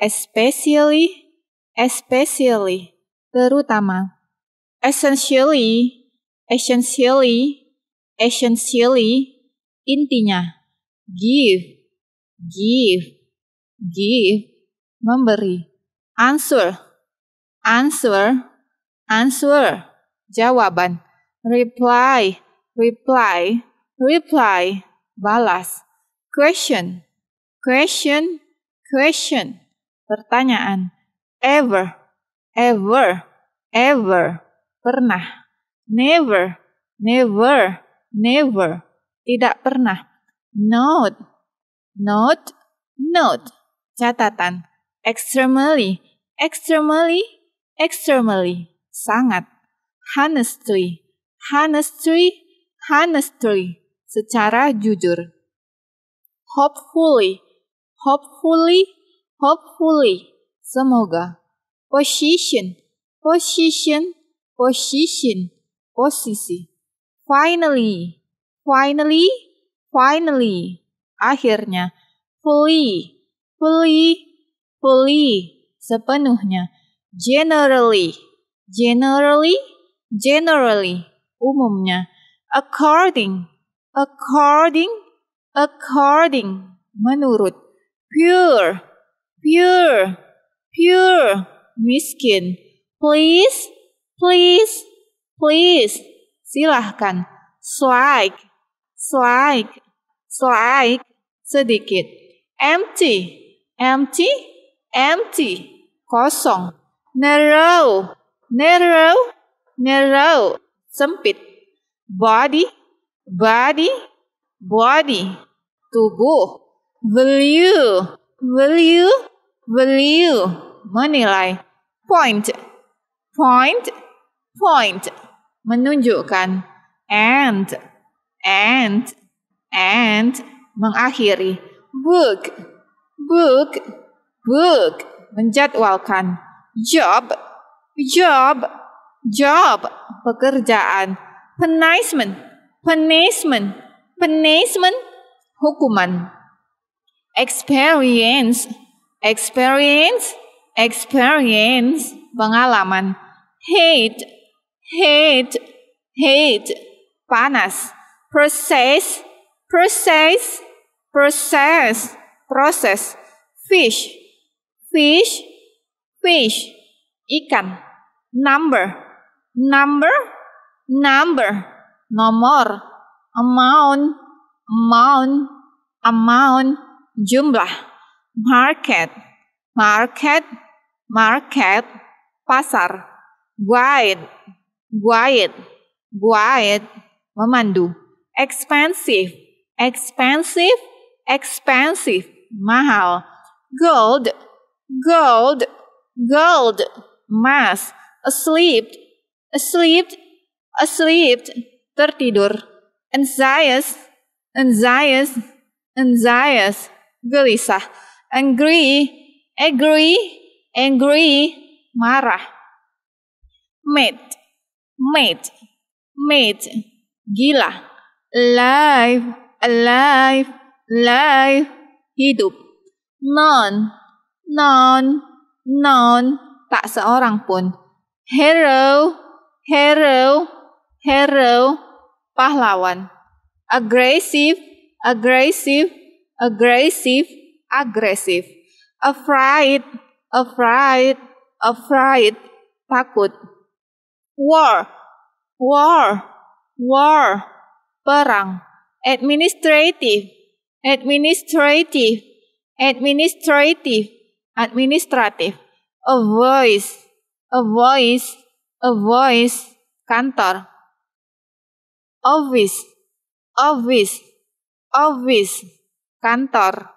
especially, especially, terutama. Essentially, essentially, essentially, intinya, give, give, give, memberi, answer, answer, answer, jawaban, reply, reply, reply, balas, question, question, question, pertanyaan, ever, ever, ever, pernah. Never, never, never. Tidak pernah. Note, note, note. Catatan. Extremely, extremely, extremely. Sangat. Honestly, honestly, honestly. Secara jujur. Hopefully, hopefully, hopefully. Semoga. Position, position, position posisi. Finally, finally, finally. Akhirnya, fully, fully, fully. Sepenuhnya. Generally, generally, generally. Umumnya. According, according, according. Menurut. Pure, pure, pure. Miskin. Please, please, Please, silahkan. Slight, slight, slight, sedikit. Empty, empty, empty, kosong. Narrow, narrow, narrow, sempit. Body, body, body, tubuh. Value, value, value, menilai. Point, point, point menunjukkan and and and mengakhiri book book book menjadwalkan. Job, job, job, pekerjaan. Punishment, punishment, punishment, hukuman. Experience, experience, experience, pengalaman. Hate, hate, hate, panas. Process, process, process, proses. Fish, fish, fish, ikan. Number, number, number, nomor. Amount, amount, amount, jumlah. Market, market, market, pasar. Guide, guide, guide, memandu. Expensive, expensive, expensive, mahal. Gold, gold, gold, emas. Asleep, asleep, asleep, tertidur. Anxious, anxious, anxious, gelisah. Angry, agree, angry, marah. Mate, mate, mate, gila. Alive, alive, alive, hidup. Non, non, non, tak seorang pun. Hero, hero, hero, pahlawan. Aggressive, aggressive, aggressive, aggressive. Afraid, afraid, afraid, takut. War, war, war, perang. Administrative, administrative, administrative, administrative. A voice, a voice, a voice, kantor. Office, office, office, kantor.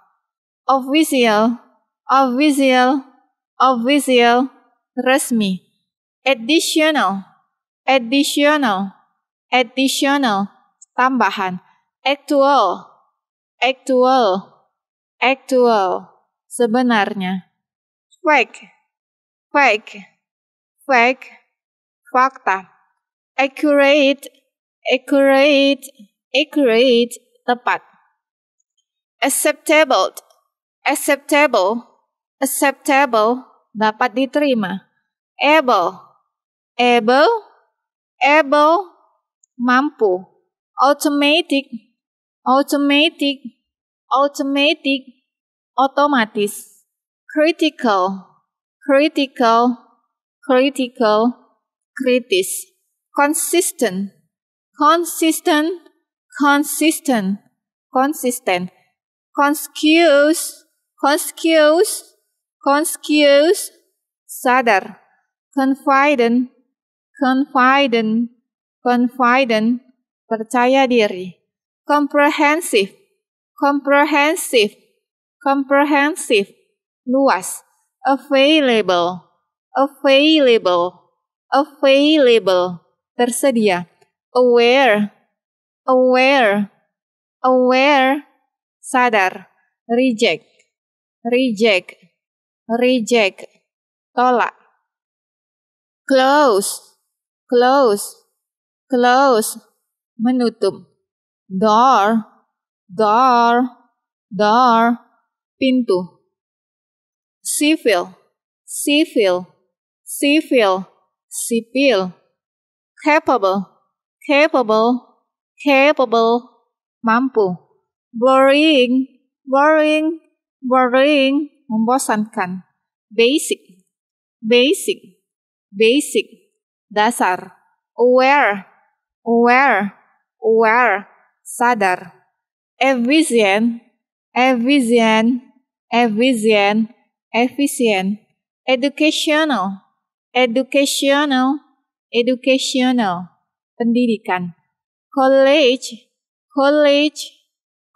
Official, official, official, resmi. Additional, additional, additional, tambahan. Actual, actual, actual, sebenarnya. Fake, fake, fake, fakta. Accurate, accurate, accurate, tepat. Acceptable, acceptable, acceptable, dapat diterima. Able, able, able, mampu. Automatic, automatic, automatic, otomatis. Critical, critical, critical, kritis. Consistent, consistent, consistent, consistent. Conscious, conscious, conscious, sadar. Confident, confident, confident, percaya diri. Comprehensive, comprehensive, comprehensive, luas. Available, available, available, tersedia. Aware, aware, aware, sadar. Reject, reject, reject, tolak. Close, close, close, menutup. Door, door, door, pintu. Civil, civil, civil, sipil. Capable, capable, capable, mampu. Boring, boring, boring, membosankan. Basic, basic, basic, dasar. Aware, aware, aware, sadar. Efficient, efficient, efficient, efficient. Educational, educational, educational, pendidikan. College, college,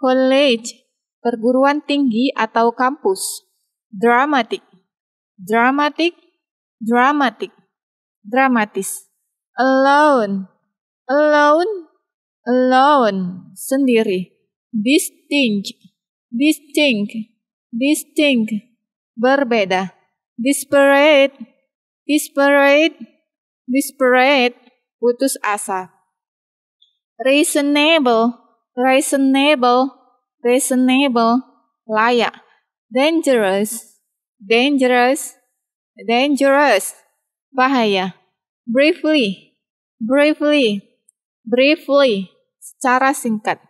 college, perguruan tinggi atau kampus. Dramatic, dramatic, dramatic, dramatis. Alone, alone, alone, sendiri. Distinct, distinct, distinct, berbeda. desperate, desperate, desperate, putus asa. Reasonable, reasonable, reasonable, layak. Dangerous, dangerous, dangerous, bahaya. Briefly, briefly, briefly, secara singkat.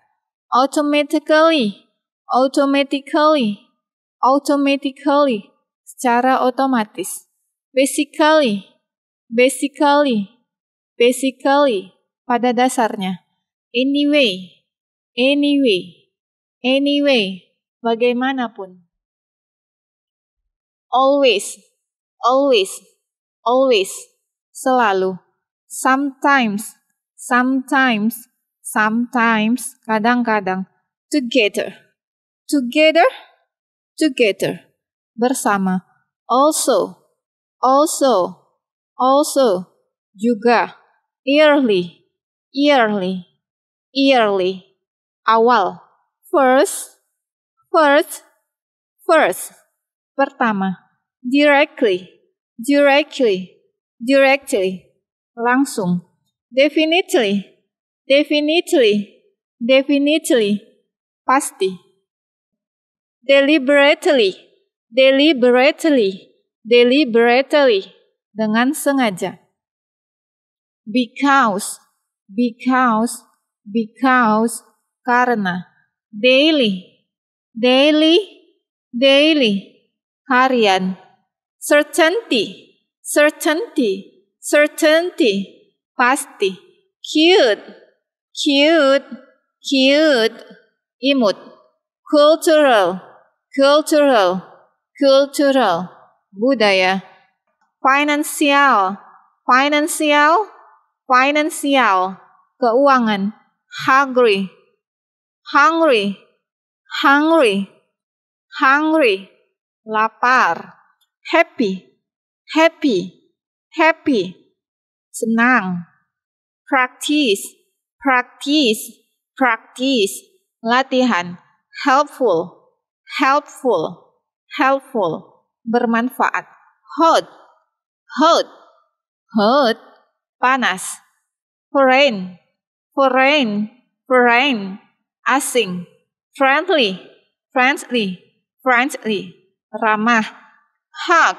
Automatically, automatically, automatically, secara otomatis. Basically, basically, basically, pada dasarnya. Anyway, anyway, anyway, bagaimanapun. Always, always, always, selalu. Sometimes, sometimes, sometimes, kadang-kadang. Together, together, together, bersama. Also, also, also, juga. Yearly, yearly, yearly, awal. First, first, first. Pertama, directly, directly, directly, langsung. Definitely, definitely, definitely, pasti. Deliberately, deliberately, deliberately, dengan sengaja. Because, because, because, karena. Daily, daily, daily, harian. Certainty, certainty, certainty, pasti. Cute, cute, cute, imut. Cultural, cultural, cultural, budaya. Financial, financial, financial, keuangan. Hungry, hungry, hungry, hungry lapar, happy, happy, happy, senang, practice, practice, practice, latihan, helpful, helpful, helpful, bermanfaat, hot, hot, hot, panas, foreign, foreign, foreign, asing, friendly, friendly, friendly. Ramah, hak,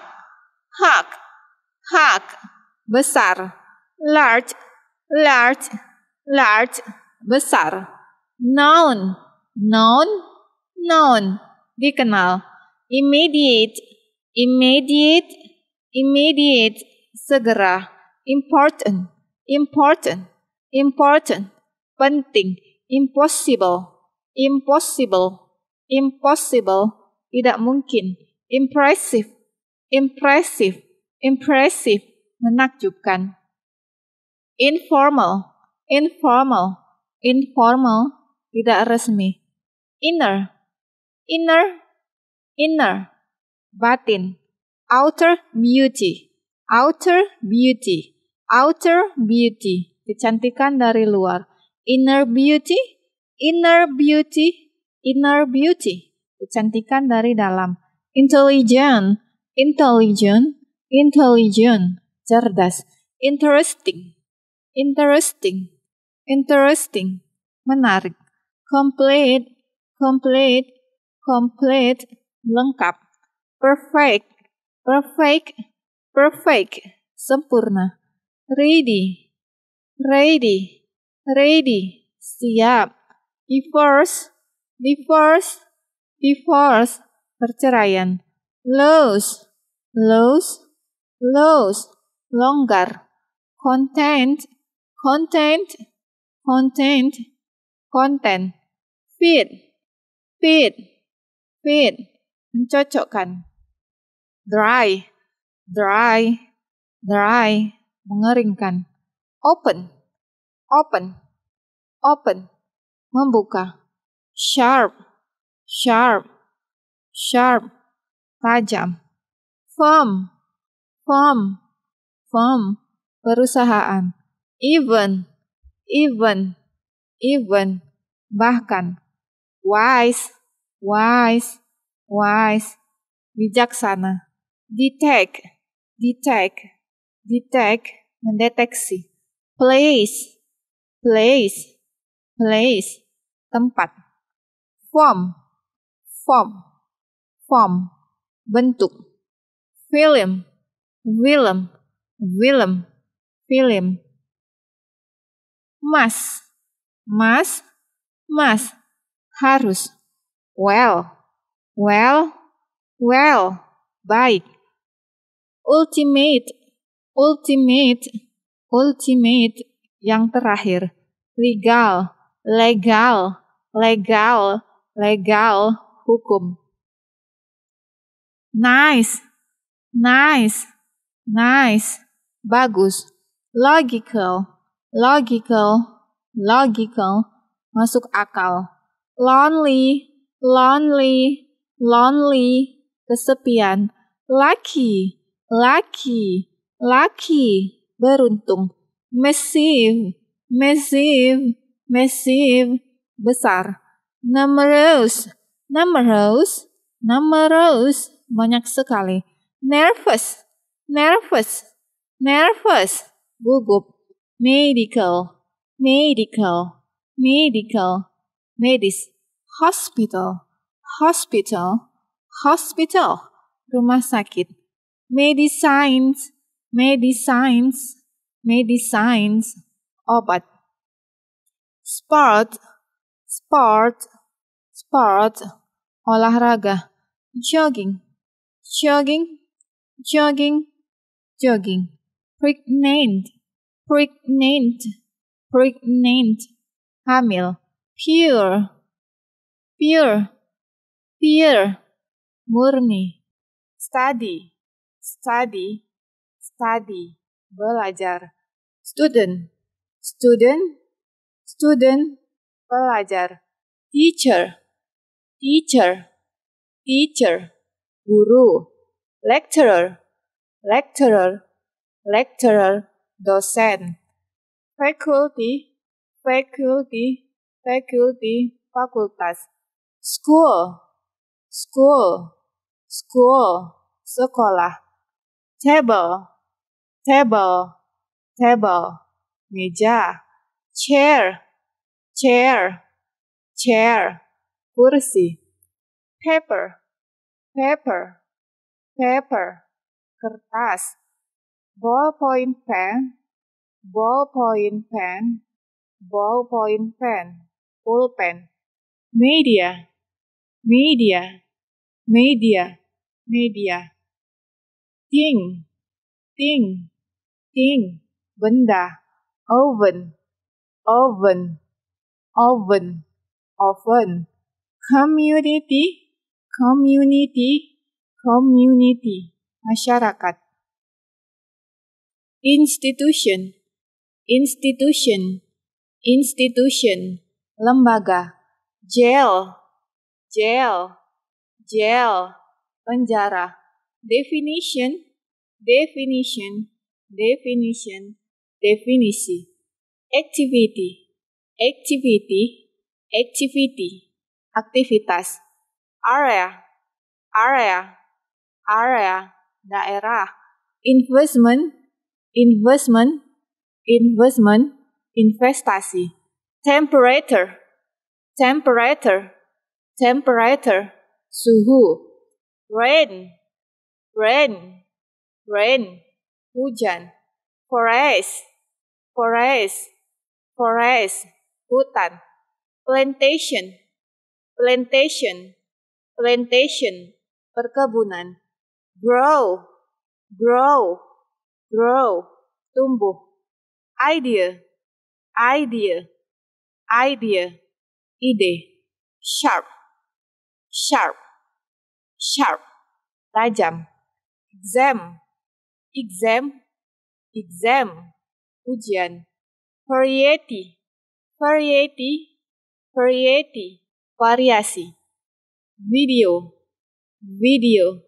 hak, hak, besar, large, large, large, besar, known, known, known, dikenal, immediate, immediate, immediate, segera, important, important, important, penting, impossible, impossible, impossible, tidak mungkin, impressive, impressive, impressive, menakjubkan. Informal, informal, informal, tidak resmi. Inner, inner, inner, batin. Outer beauty, outer beauty, outer beauty, kecantikan dari luar. Inner beauty, inner beauty, inner beauty, kecantikan dari dalam. Intelligent, intelligent, intelligent, cerdas, interesting, interesting, interesting, menarik, complete, complete, complete, lengkap, perfect, perfect, perfect, sempurna, ready, ready, ready, siap, divorce, divorce, divorce, perceraian. Loose, loose, loose, longgar. Content, content, content, content. Fit, fit, fit, mencocokkan. Dry, dry, dry, mengeringkan. Open, open, open, membuka. Sharp, sharp, sharp, tajam. Firm, firm, firm, perusahaan. Even, even, even, bahkan. Wise, wise, wise, bijaksana. detect, detect, detect, mendeteksi. Place, place, place, tempat. Form, form, form, bentuk. Film, film, film, film. Mas, mas, mas, harus. Well, well, well, baik. Ultimate, ultimate, ultimate, yang terakhir. Legal, legal, legal, legal, hukum. Nice, nice, nice, bagus. Logical, logical, logical, masuk akal. Lonely, lonely, lonely, kesepian. Lucky, lucky, lucky, beruntung. Massive, massive, massive, besar. Numerous, numerous, numerous, banyak sekali. Nervous, nervous, nervous, gugup. Medical, medical, medical, medis. Hospital, hospital, hospital, rumah sakit. Medicines, medicines, medicines, obat. Sport, sport, sport, olahraga, jogging, jogging, jogging, jogging, pregnant, pregnant, pregnant, hamil, pure, pure, pure, murni, study, study, study, belajar, student, student, student, pelajar, teacher, teacher, teacher, guru, lecturer, lecturer, lecturer, dosen, faculty, faculty, faculty, fakultas, school, school, school, sekolah, table, table, table, meja, chair, chair, chair, kursi, paper, paper, paper, kertas, ballpoint pen, ballpoint pen, ballpoint pen, pulpen, media, media, media, media, thing, thing, thing, benda, oven, oven, oven, oven, community, community, community, masyarakat. Institution, institution, institution, lembaga. Jail, jail, jail, penjara. Definition, definition, definition, definisi. Activity, activity, activity, aktivitas. Area, area, area, daerah. Investment, investment, investment, investasi. Temperature, temperature, temperature, suhu. Rain, rain, rain, hujan. Forest, forest, forest, hutan. Plantation, plantation, plantation, perkebunan. Grow, grow, grow, tumbuh. Idea, idea, idea, ide. Sharp, sharp, sharp, tajam. Exam, exam, exam, ujian. Variety, variety, variety, variasi. Video, video,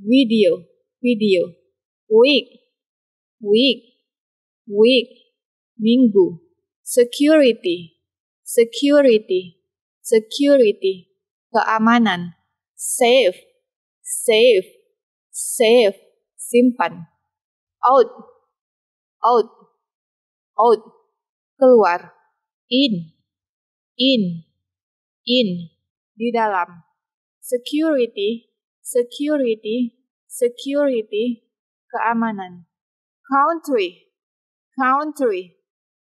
video, video. Week, week, week, minggu. Security, security, security, keamanan. Safe, safe, save, simpan. Out, out, out, keluar. In, in, in, di dalam. Security, security, security, keamanan. Country, country,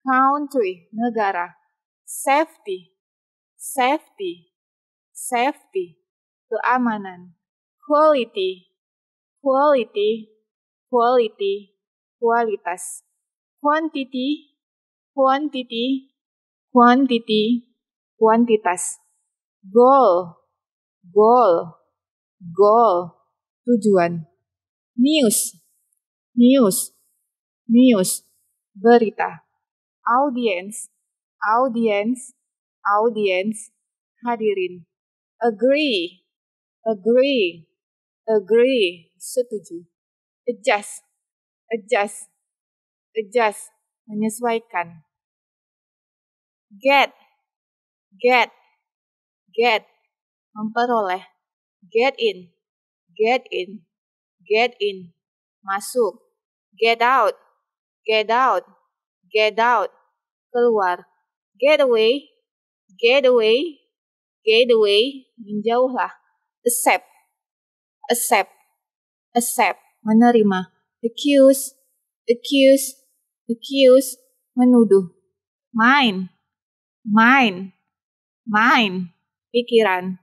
country, negara. Safety, safety, safety, keamanan. Quality, quality, quality, kualitas. Quantity, quantity, quantity, kuantitas. Goal, goal, goal, tujuan. News, news, news, berita. Audience, audience, audience, hadirin. Agree, agree, agree, setuju. Adjust, adjust, adjust, menyesuaikan. Get, get, get, memperoleh. Get in, get in, get in, masuk. Get out, get out, get out, keluar. Get away, get away, get away, menjauhlah. Accept, accept, accept, menerima. Accuse, accuse, accuse, menuduh. Mine, mine, mine, pikiran.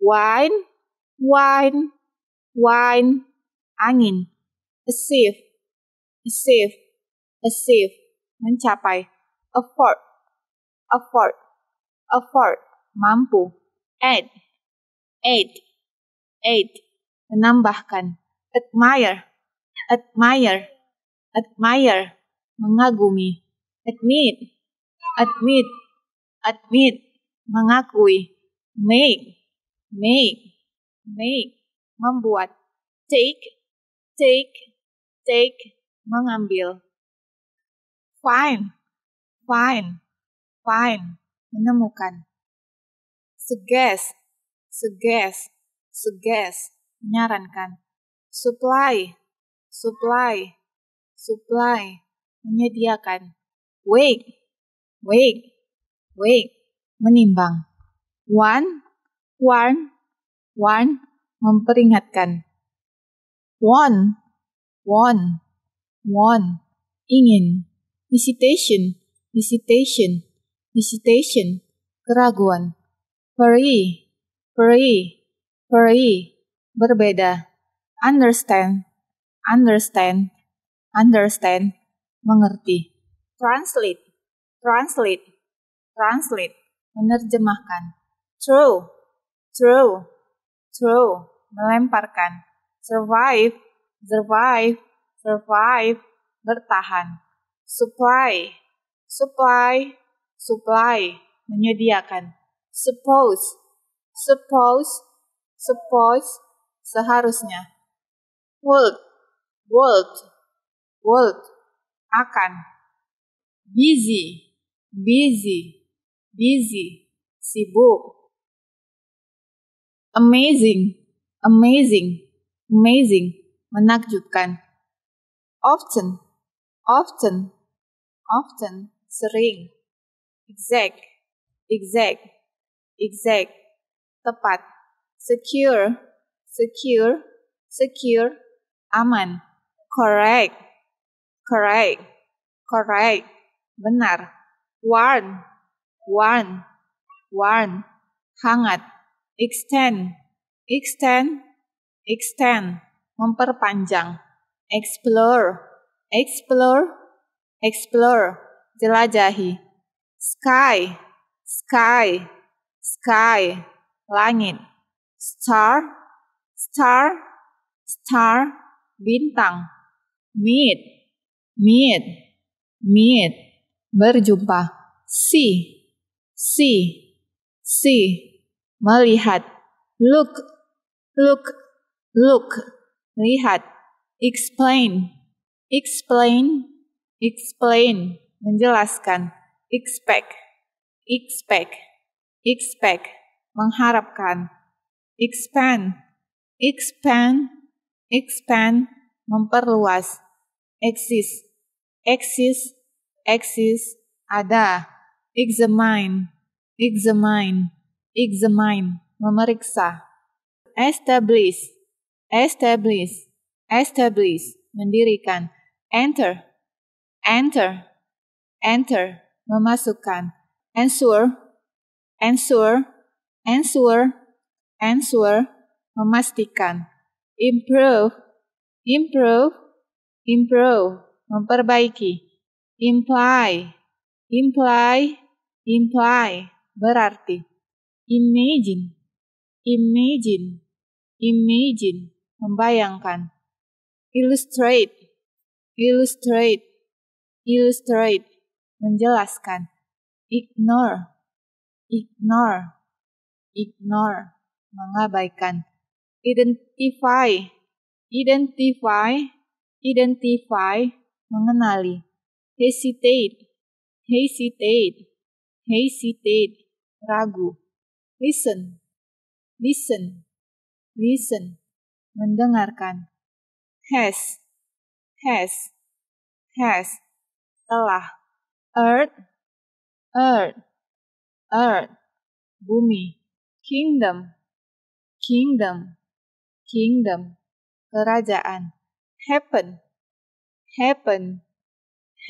Wine, wine, wine, angin. Achieve, achieve, achieve, mencapai. Afford, afford, afford, mampu. Add, add, add, menambahkan. Admire, admire, admire, mengagumi. Admit, admit, admit, mengakui. Make, make, make, membuat. Take, take, take, mengambil. Find, find, find, menemukan. Suggest, suggest, suggest, menyarankan. Supply, supply, supply, menyediakan. Wake, wake, wake, menimbang. One, one, one, memperingatkan. One, one, one, ingin. Visitation, visitation, visitation, keraguan. Peri, peri, peri, berbeda. Understand, understand, understand, mengerti. Translate, translate, translate, menerjemahkan. Throw, throw, throw, melemparkan. Survive, survive, survive, bertahan. Supply, supply, supply, menyediakan. Suppose, suppose, suppose, seharusnya. Would, would, would, akan. Busy, busy, busy, sibuk. Amazing, amazing, amazing, menakjubkan. Often, often, often, sering. Exact, exact, exact, tepat. Secure, secure, secure, aman. Correct, correct, correct, benar. Warm, warm, warm, hangat. Extend, extend, extend, memperpanjang. Explore, explore, explore, jelajahi. Sky, sky, sky, langit. Star, star, star, bintang. Meet, meet, meet, berjumpa. See, see, see, melihat. Look, look, look, lihat. Explain, explain, explain, menjelaskan. Expect, expect, expect, mengharapkan. Expand, expand, expand, memperluas, exist, exist, exist, ada, examine, examine, examine, memeriksa, establish, establish, establish, mendirikan, enter, enter, enter, memasukkan, ensure, ensure, ensure, ensure, memastikan, improve, improve, improve, memperbaiki, imply, imply, imply, berarti, imagine, imagine, imagine, membayangkan, illustrate, illustrate, illustrate, menjelaskan, ignore, ignore, ignore, mengabaikan, identify, identify, identify, mengenali, hesitate, hesitate, hesitate, ragu, listen, listen, listen, mendengarkan, has, has, has, telah, earth, earth, earth, bumi, kingdom, kingdom, kingdom, kerajaan, happen, happen,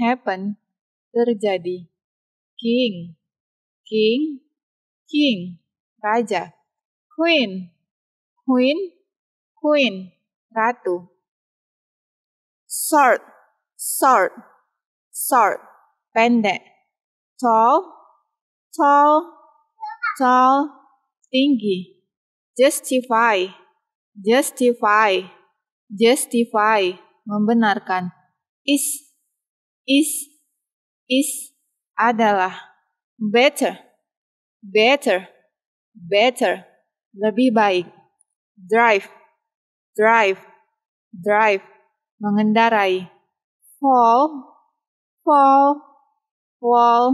happen, terjadi, king, king, king, raja, queen, queen, queen, ratu, short, short, short, pendek, tall, tall, tall, tinggi, justify, justify, justify, membenarkan, is, is, is, adalah, better, better, better, lebih baik, drive, drive, drive, mengendarai, fall, fall, fall,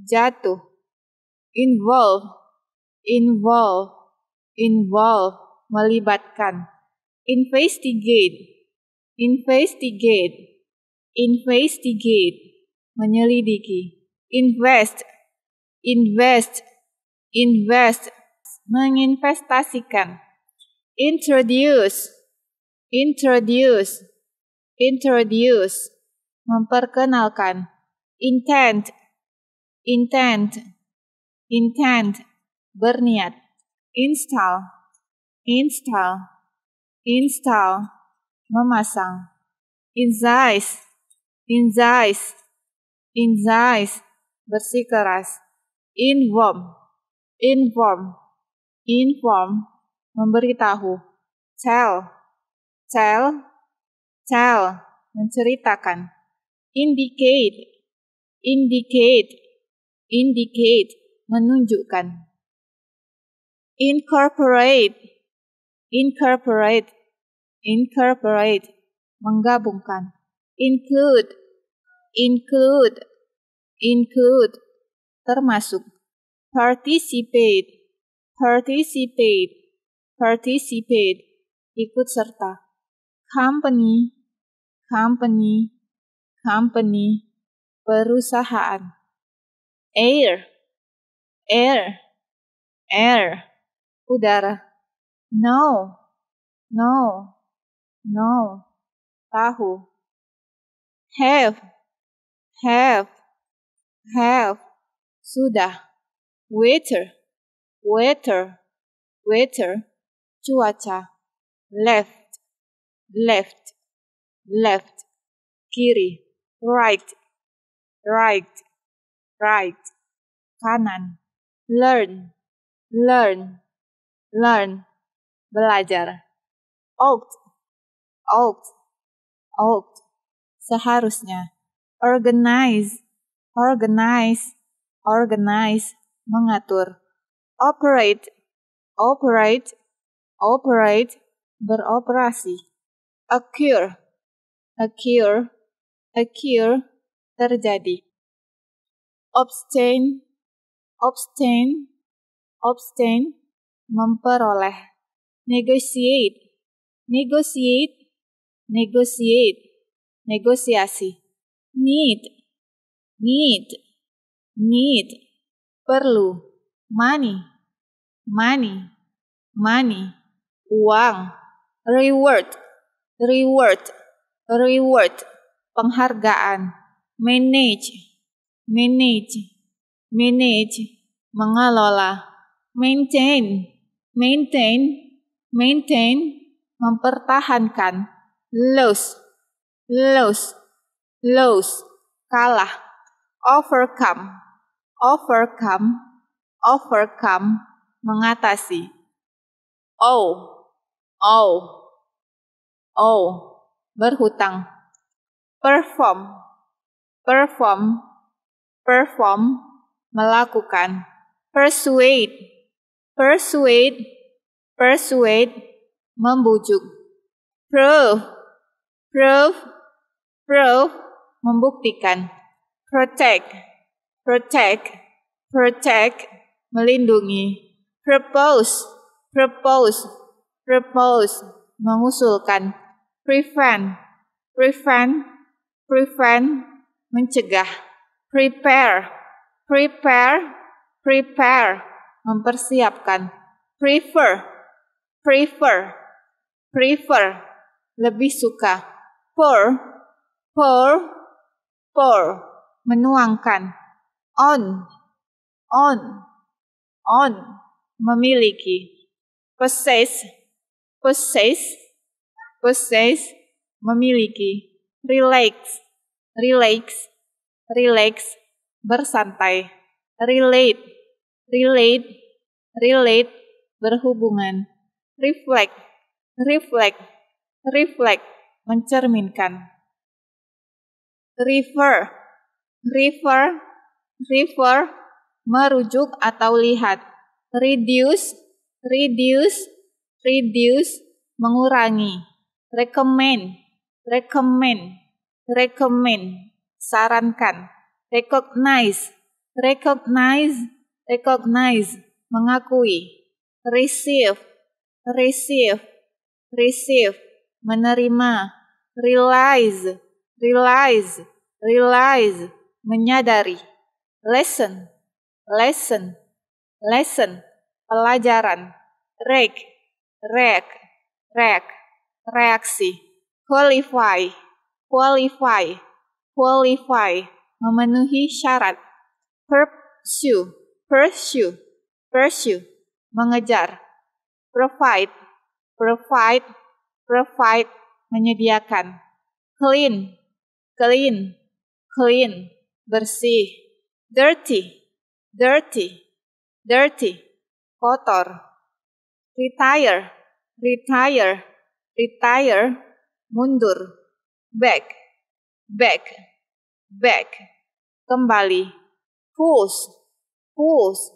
jatuh, involve, involve, involve, melibatkan, investigate, investigate, investigate, menyelidiki, invest, invest, invest, menginvestasikan, introduce, introduce, introduce, memperkenalkan, intent, intent, intent, berniat, install, install, install, memasang, incise, incise, incise, bersikeras, inform, inform, inform, memberitahu, tell, tell, tell, menceritakan, indicate, indicate, indicate, menunjukkan, incorporate, incorporate, incorporate, menggabungkan, include, include, include, termasuk, participate, participate, participate, ikut serta, company, company, company, perusahaan, air, air, air, udara, no, no, no, tahu, have, have, have, sudah, waiter, waiter, waiter, cuaca, left, left, left, kiri, right, right, right, kanan, learn, learn, learn, belajar, ought, ought, ought, seharusnya, organize, organize, organize, mengatur, operate, operate, operate, beroperasi, occur, occur, occur, terjadi, abstain, abstain, abstain, memperoleh, negotiate, negotiate, negotiate, negosiasi. Need, need, need, perlu. Money, money, money, uang. Reward, reward, reward, penghargaan. Manage, manage, manage, mengelola. Maintain, maintain, maintain, mempertahankan. Lose, lose, lose, kalah. Overcome, overcome, overcome, mengatasi. Oh, oh, oh, berhutang. Perform, perform, perform, melakukan. Persuade, persuade, persuade, membujuk. Prove, prove, prove, membuktikan. Protect, protect, protect, melindungi. Propose, propose, propose, mengusulkan. Prevent, prevent, prevent, mencegah. Prepare, prepare, prepare, mempersiapkan. Prefer, prefer, prefer, lebih suka. Pour, pour, pour, menuangkan. On, on, on, memiliki. Possess, possess, possess, memiliki. Relax, relax, relax, bersantai. Relate, relate, relate, berhubungan. Reflect, reflect, reflect, mencerminkan. Refer, refer, refer, merujuk atau lihat. Reduce, reduce, reduce, mengurangi. Recommend, recommend, recommend, sarankan. Recognize, recognize, recognize, mengakui. Receive, receive, receive, menerima. Realize, realize, realize, menyadari. Lesson, lesson, lesson, pelajaran. Rek, rek, rek, reaksi. Qualify, qualify, qualify, memenuhi syarat. Pursue, pursue, pursue, mengejar. Provide, provide, provide, menyediakan. Clean, clean, clean, bersih. Dirty, dirty, dirty, kotor. Retire, retire, retire, mundur. Back, back, back, kembali. Push, push,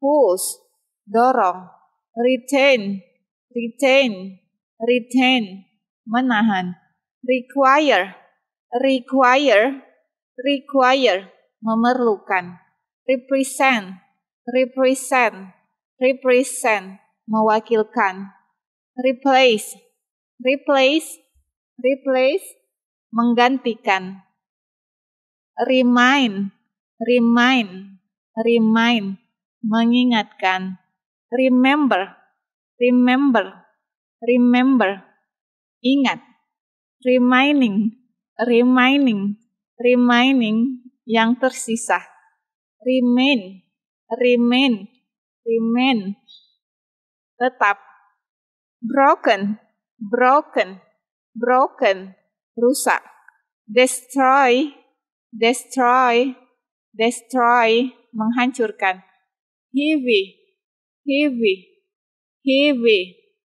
push, dorong. Retain, retain, retain, menahan. Require, require, require, memerlukan. Represent, represent, represent, mewakilkan. Replace, replace, replace, menggantikan. Remind, remind, remind, mengingatkan. Remember, remember, remember, ingat. Reminding, reminding, reminding yang tersisa. Remain, remain, remain, tetap. Broken, broken, broken, rusak. Destroy, destroy, destroy, menghancurkan. Heavy, heavy, heavy,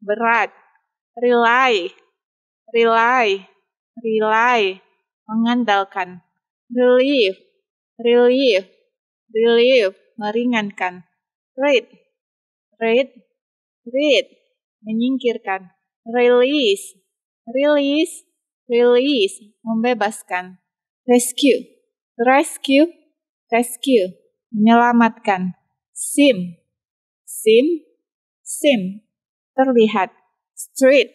berat. Rely, rely, rely, mengandalkan. Relief, relief, relief, meringankan. Read, read, read, menyingkirkan. Release, release, release, membebaskan. Rescue, rescue, rescue, menyelamatkan. Sim, sim, sim, terlihat. Street,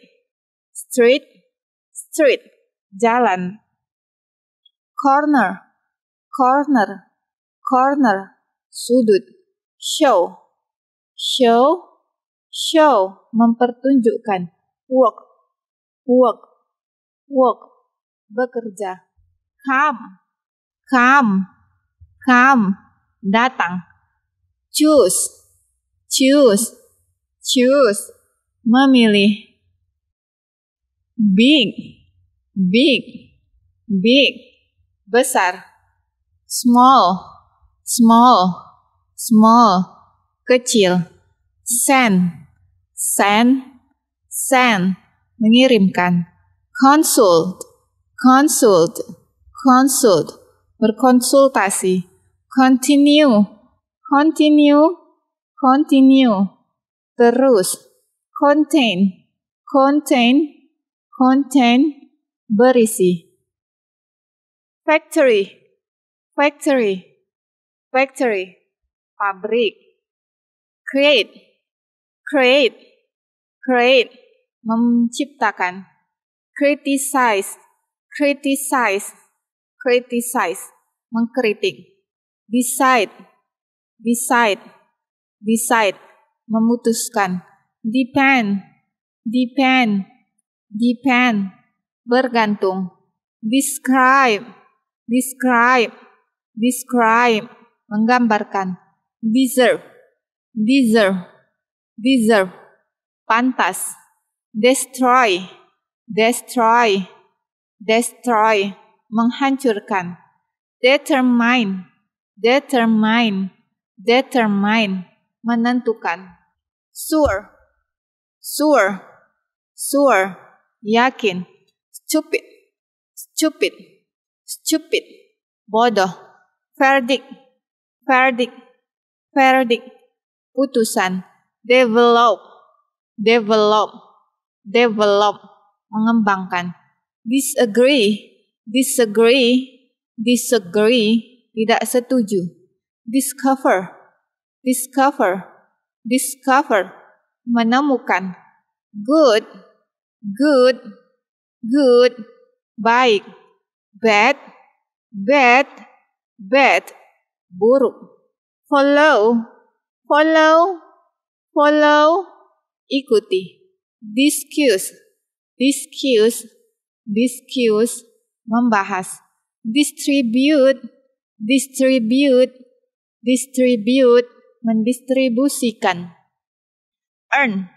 street, street, jalan. Corner, corner, corner, sudut. Show, show, show, mempertunjukkan. Work, work, work, bekerja. Come, come, come, datang. Choose, choose, choose, memilih. Big, big, big, besar. Small, small, small, kecil. Send, send, send, mengirimkan. Consult, consult, consult, berkonsultasi. Continue, continue, continue, terus. Contain, contain, contain, berisi. Factory, factory, factory, pabrik. Create, create, create, menciptakan. Criticize, criticize, criticize, mengkritik. Decide, decide, decide, memutuskan. Depend, depend, depend, bergantung. Describe, describe, describe, menggambarkan. Deserve, deserve, deserve, pantas. Destroy, destroy, destroy, menghancurkan. Determine, determine, determine, menentukan. Sure, sure, sure, yakin, stupid, stupid, stupid, bodoh, verdict, verdict, verdict, putusan, develop, develop, develop, mengembangkan, disagree, disagree, disagree, tidak setuju, discover, discover, discover, menemukan, good, good, good, baik, bad, bad, bad, buruk. Follow, follow, follow, ikuti. Discuss, discuss, discuss, membahas. Distribute, distribute, distribute, mendistribusikan. Earn,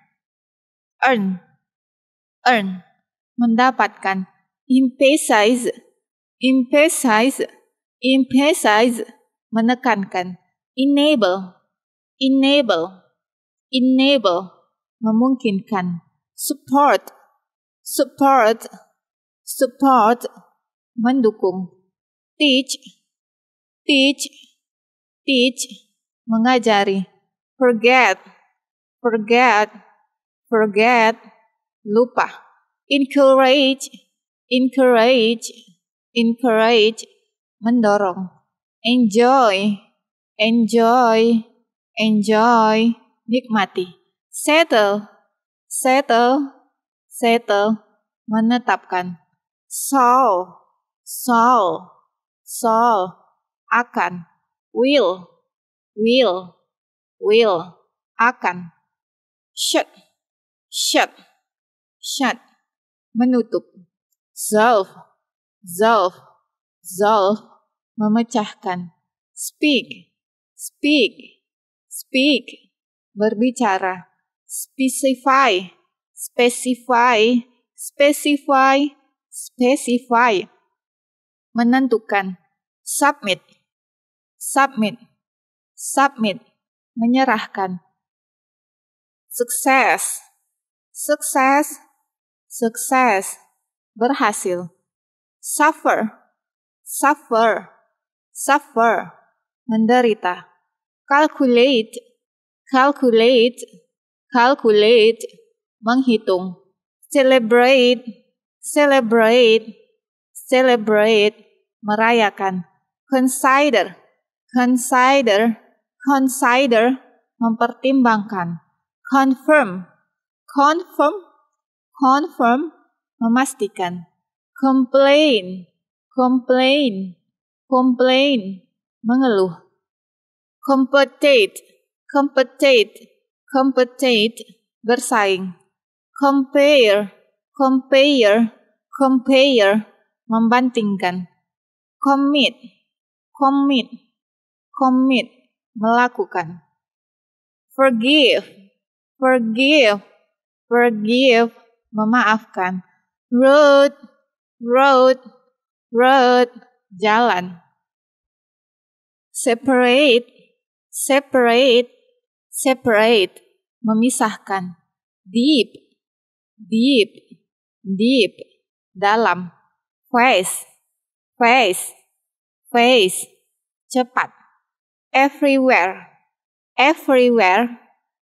earn, earn, mendapatkan. Emphasize, emphasize, emphasize, menekankan. Enable, enable, enable, memungkinkan. Support, support, support, mendukung. Teach, teach, teach, mengajari. Forget, forget, forget, lupa encourage, encourage, encourage, mendorong. Enjoy, enjoy, enjoy, nikmati. Settle, settle, settle, menetapkan. Solve, solve, solve, akan. Will, will, will, akan. Shut, shut, shut menutup. Zolf, zolf, zolf, memecahkan. Speak, speak, speak, berbicara. Specify, specify, specify, specify. Menentukan. Submit, submit, submit, menyerahkan. Sukses, sukses, Sukses, berhasil. Suffer, suffer, suffer, menderita. Calculate, calculate, calculate, menghitung. Celebrate, celebrate, celebrate, merayakan. Consider, consider, consider, mempertimbangkan. Confirm, confirm, confirm, memastikan. Complain, complain, complain, mengeluh. Compete, compete, compete, bersaing. Compare, compare, compare, membandingkan. Commit, commit, commit, melakukan. Forgive, forgive, forgive, memaafkan. Road, road, road, jalan. Separate, separate, separate, memisahkan. Deep, deep, deep, dalam. Face, face, face, cepat. Everywhere, everywhere,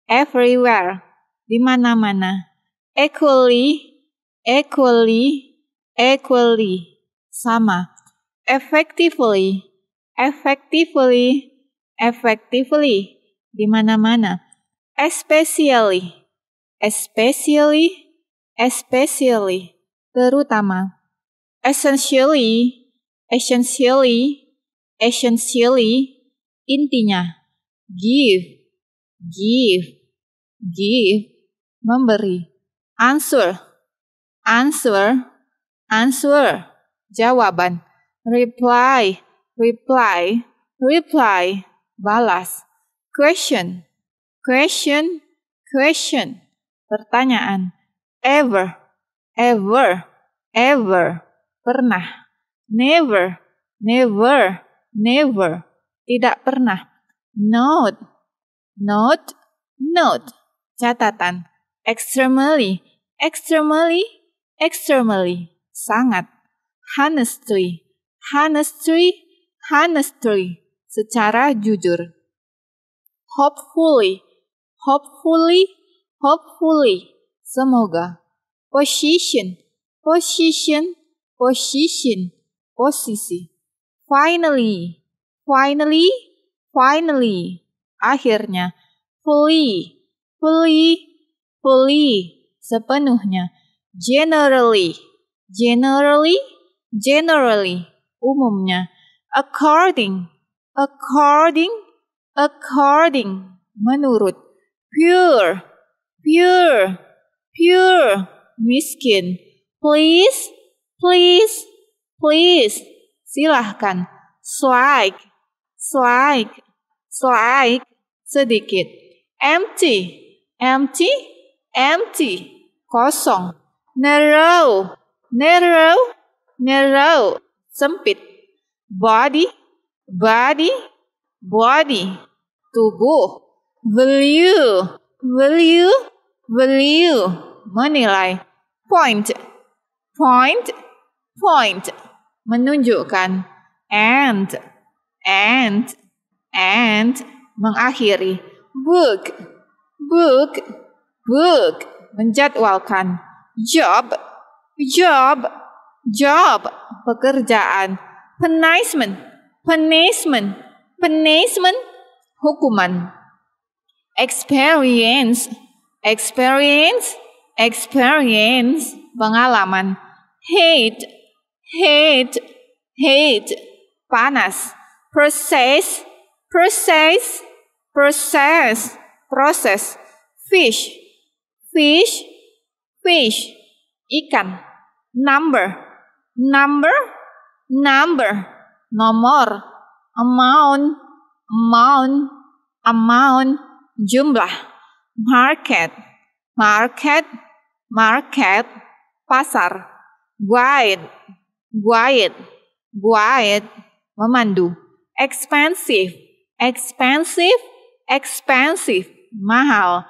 everywhere, di mana-mana. Equally, equally, equally, sama. Effectively, effectively, effectively, di mana-mana. Especially, especially, especially, terutama. Essentially, essentially, essentially, intinya. Give, give, give, memberi. Answer, answer, answer, jawaban. Reply, reply, reply, balas. Question, question, question, pertanyaan. Ever, ever, ever, pernah. Never, never, never, tidak pernah. Note, note, note, catatan. Extremely, extremely, extremely, sangat honestly, honestly, honestly, secara jujur. Hopefully, hopefully, hopefully, semoga. Position, position, position, posisi. Finally, finally, finally, akhirnya. Fully, fully, fully, sepenuhnya. Generally, generally, generally, umumnya. According, according, according, menurut. Pure, pure, pure, miskin. Please, please, please, silahkan. Slight, slight, slight, sedikit. Empty, empty, empty, kosong. Narrow, narrow, narrow, sempit. Body, body, body, tubuh. Value, value, value, menilai. Point, point, point, menunjukkan. And, and, and, mengakhiri. Book, book, book, menjadwalkan. Job, job, job, pekerjaan, punishment, punishment, punishment, hukuman, experience, experience, experience, pengalaman, hate, hate, hate, panas, process, process, process, proses, fish, fish, fish, ikan, number, number, number, nomor, amount, amount, amount, jumlah, market, market, market, pasar, guide, guide, guide, memandu, expensive, expensive, expensive, mahal,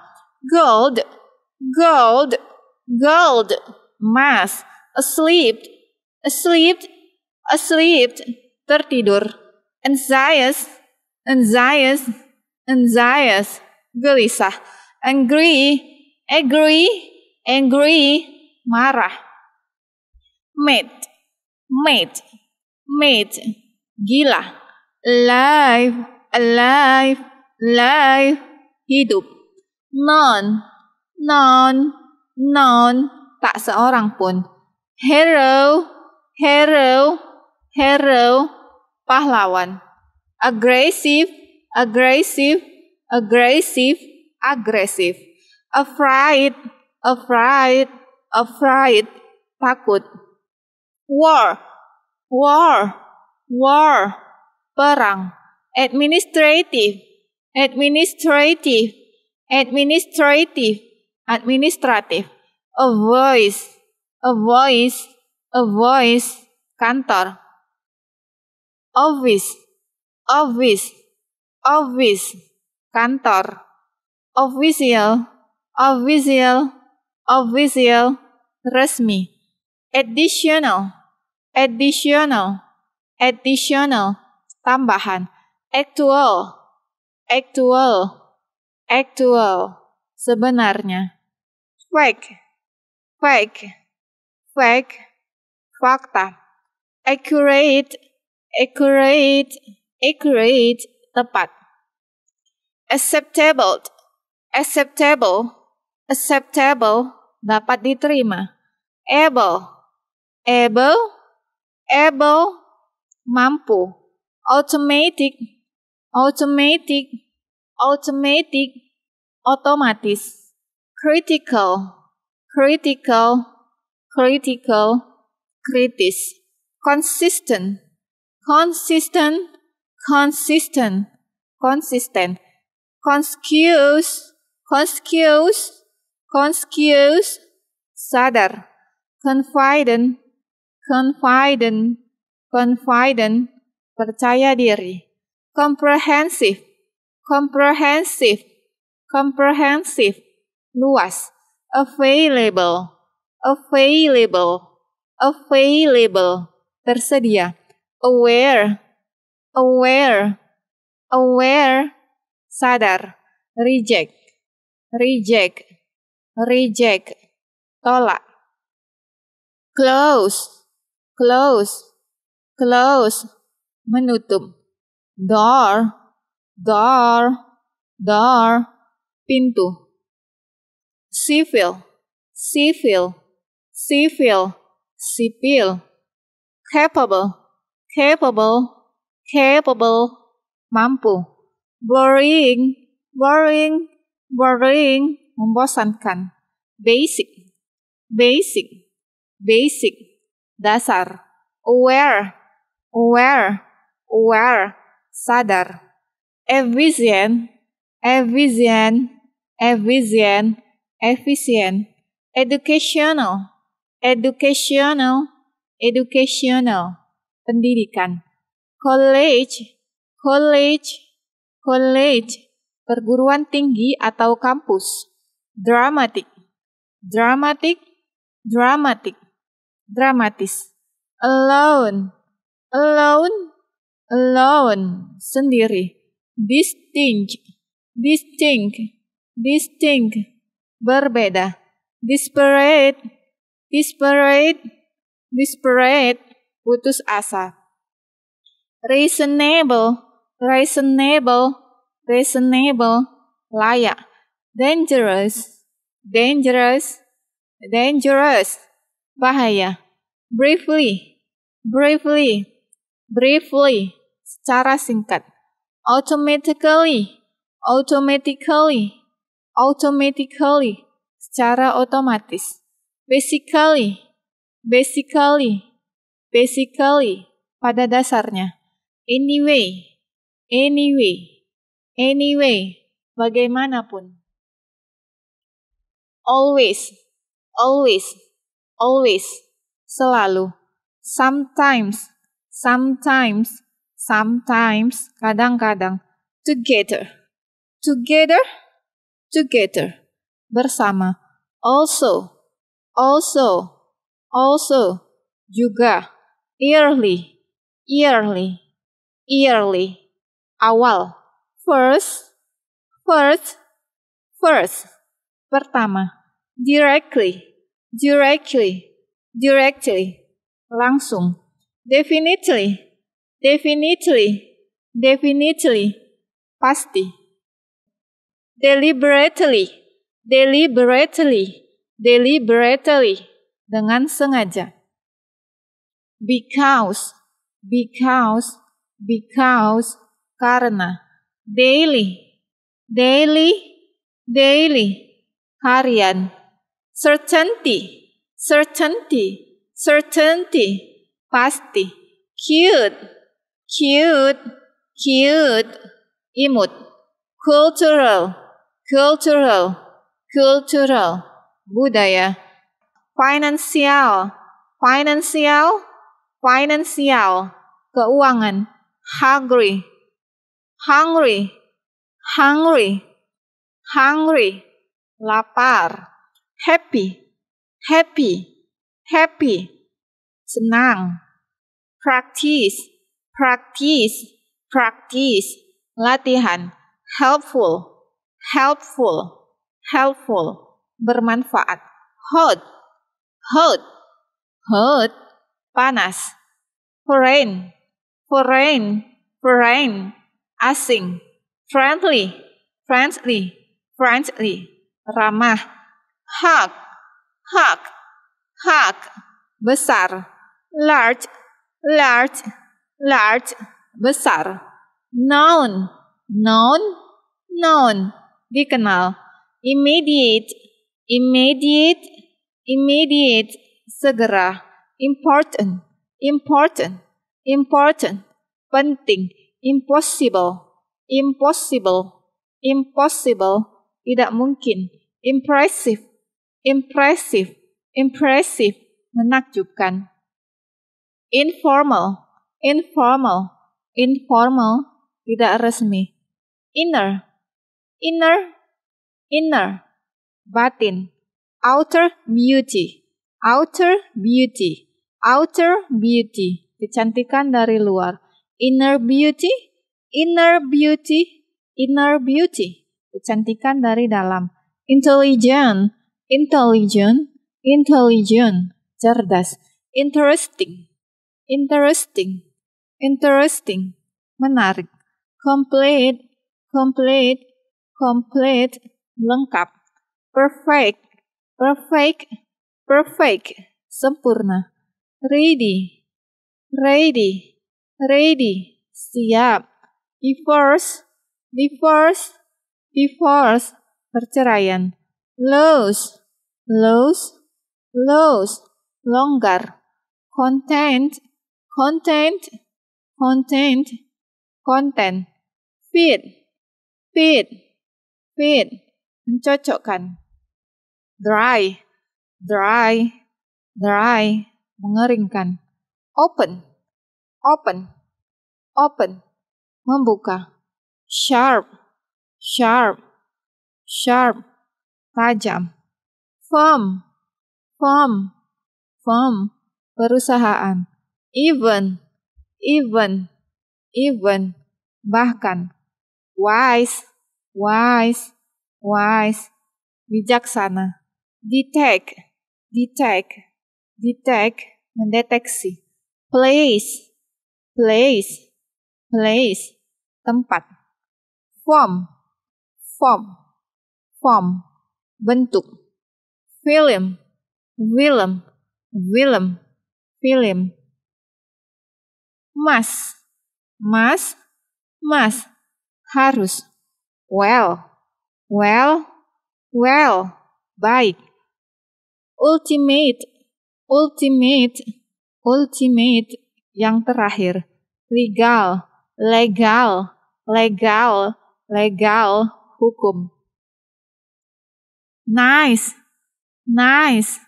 gold, gold, gold, emas, asleep, asleep, asleep, tertidur, anxious, anxious, anxious, gelisah, angry, agree, angry, marah, mate, mate, mate, gila, alive, alive, alive, hidup, non, non, non, tak seorang pun. hero, hero, hero, pahlawan. Aggressive, aggressive, aggressive, aggressive. Afraid, afraid, afraid, takut. War, war, war, perang. Administrative, administrative, administrative, administrative. A voice, a voice, a voice, kantor. Office, office, office, kantor. Official, official, official, resmi. Additional, additional, additional, tambahan. Actual, actual, actual, sebenarnya. Fake, fake, fake, fakta. Accurate, accurate, accurate, tepat. Acceptable, acceptable, acceptable, dapat diterima. Able, able, able, mampu. Automatic, automatic, automatic, otomatis. Critical, critical, critical, kritis. Consistent, consistent, consistent, consistent. Conscious, conscious, conscious, sadar. Confident, confident, confident, percaya diri. Comprehensive, comprehensive, comprehensive, luas. Available, available, available, tersedia. Aware, aware, aware, sadar. Reject, reject, reject, tolak. Close, close, close, menutup. Door, door, door, pintu. Civil, civil, civil, sipil. Capable, capable, capable, mampu. Boring, boring, boring, membosankan. Basic, basic, basic, dasar. Aware, aware, aware, sadar. Efficient, efficient, efficient, efficient. Educational, educational, educational, pendidikan. College, college, college, perguruan tinggi atau kampus. Dramatic, dramatic, dramatic, dramatis. Alone, alone, alone, sendiri. Distinct, distinct, distinct, berbeda. Disparate, disparate, disparate, putus asa. Reasonable, reasonable, reasonable, layak. Dangerous, dangerous, dangerous, bahaya. Briefly, briefly, briefly, secara singkat. Automatically, automatically, automatically, secara otomatis. Basically, basically, basically, pada dasarnya. Anyway, anyway, anyway, bagaimanapun. Always, always, always, selalu. Sometimes, sometimes, sometimes, kadang-kadang. Together, together, together, bersama. Also, also, also, juga. Yearly, yearly, yearly, awal. First, first, first, pertama. Directly, directly, directly, langsung. Definitely, definitely, definitely, pasti. Deliberately, deliberately, deliberately, dengan sengaja. because, because, because, karena, daily, daily, daily, harian, certainty, certainty, certainty, pasti, cute, cute, cute, imut, cultural, cultural, cultural, budaya, financial, financial, financial, keuangan, hungry, hungry, hungry, hungry, lapar, happy, happy, happy, senang, practice, practice, practice, latihan, helpful, helpful, helpful, bermanfaat, hot, hot, hot, panas, foreign, foreign, foreign, asing, friendly, friendly, friendly, ramah, hug, hug, hug, besar, large, large, large, besar, known, known, known, dikenal, immediate, immediate, immediate, segera, important, important, important, penting, impossible, impossible, impossible, tidak mungkin, impressive, impressive, impressive, menakjubkan. Informal, informal, informal, tidak resmi. Inner, inner, inner, batin. Outer beauty, outer beauty, outer beauty, kecantikan dari luar. Inner beauty, inner beauty, inner beauty, kecantikan dari dalam. Intelligent, intelligent, intelligent, cerdas. Interesting, interesting, interesting, menarik. Complete, complete, complete, lengkap. Perfect, perfect, perfect, sempurna. Ready, ready, ready, siap. Divorce, divorce, divorce, perceraian. Lose, lose, lose, longgar. Content, content, content, content. Fit, fit, fit, mencocokkan. Dry, dry, dry, mengeringkan. Open, open, open, membuka. Sharp, sharp, sharp, tajam. Firm, firm, firm, perusahaan. Even, even, even, bahkan. Wise, wise, wise, bijaksana. Detect, detect, detect, mendeteksi. Place, place, place, tempat. Form, form, form, bentuk. Film, film, film, film. Mas, mas, mas, harus. Well, well, well, baik. Ultimate, ultimate, ultimate, yang terakhir. Legal, legal, legal, legal, hukum. Nice, nice,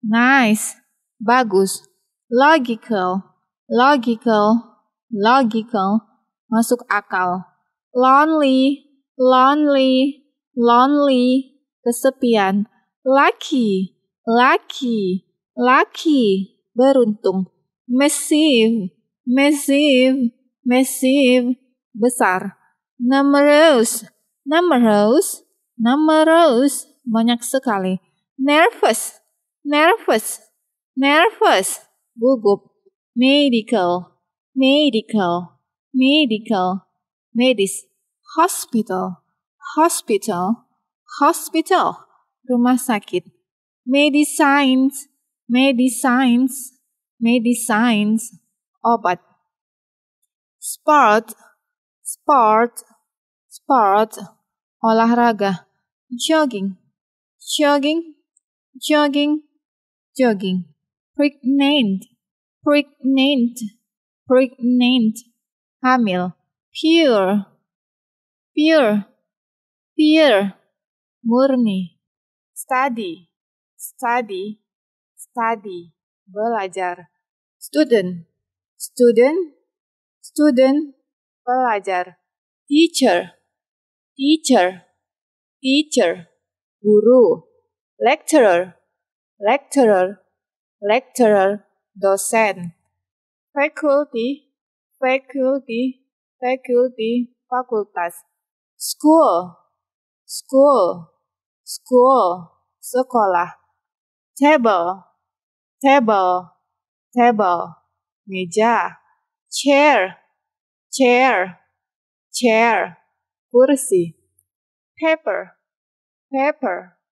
nice, bagus. Logical, logical, logical, masuk akal. Lonely, lonely, lonely, kesepian. Lucky, lucky, lucky, beruntung. Massive, massive, massive, besar. Numerous, numerous, numerous, banyak sekali. Nervous, nervous, nervous, gugup. Medical, medical, medical, medis. Hospital, hospital, hospital, rumah sakit. Medicines, medicines, medicines, obat. Sport, sport, sport, olahraga. Jogging, jogging, jogging, jogging. Pregnant, pregnant, pregnant. Hamil, pure, pure, pure. Murni, study, study, study. Belajar. Student, student, student, pelajar. Teacher, teacher, teacher, guru. Lecturer, lecturer, lecturer, dosen. Faculty, faculty, faculty, fakultas. School, school, school, sekolah. Table, table, table, meja, chair, chair, chair, kursi, paper, paper,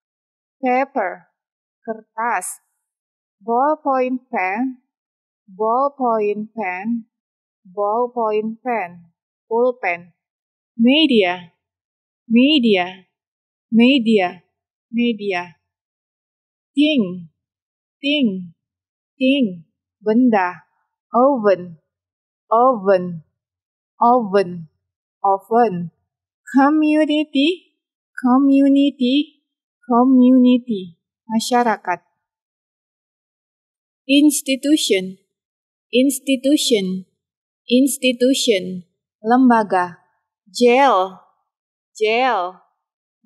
paper, kertas, ballpoint pen, ballpoint pen, ballpoint pen, pulpen, media, media, media, media, thing, thing, thing, benda, oven, oven, oven, oven, community, community, community, masyarakat. Institution, institution, institution, lembaga, jail, jail,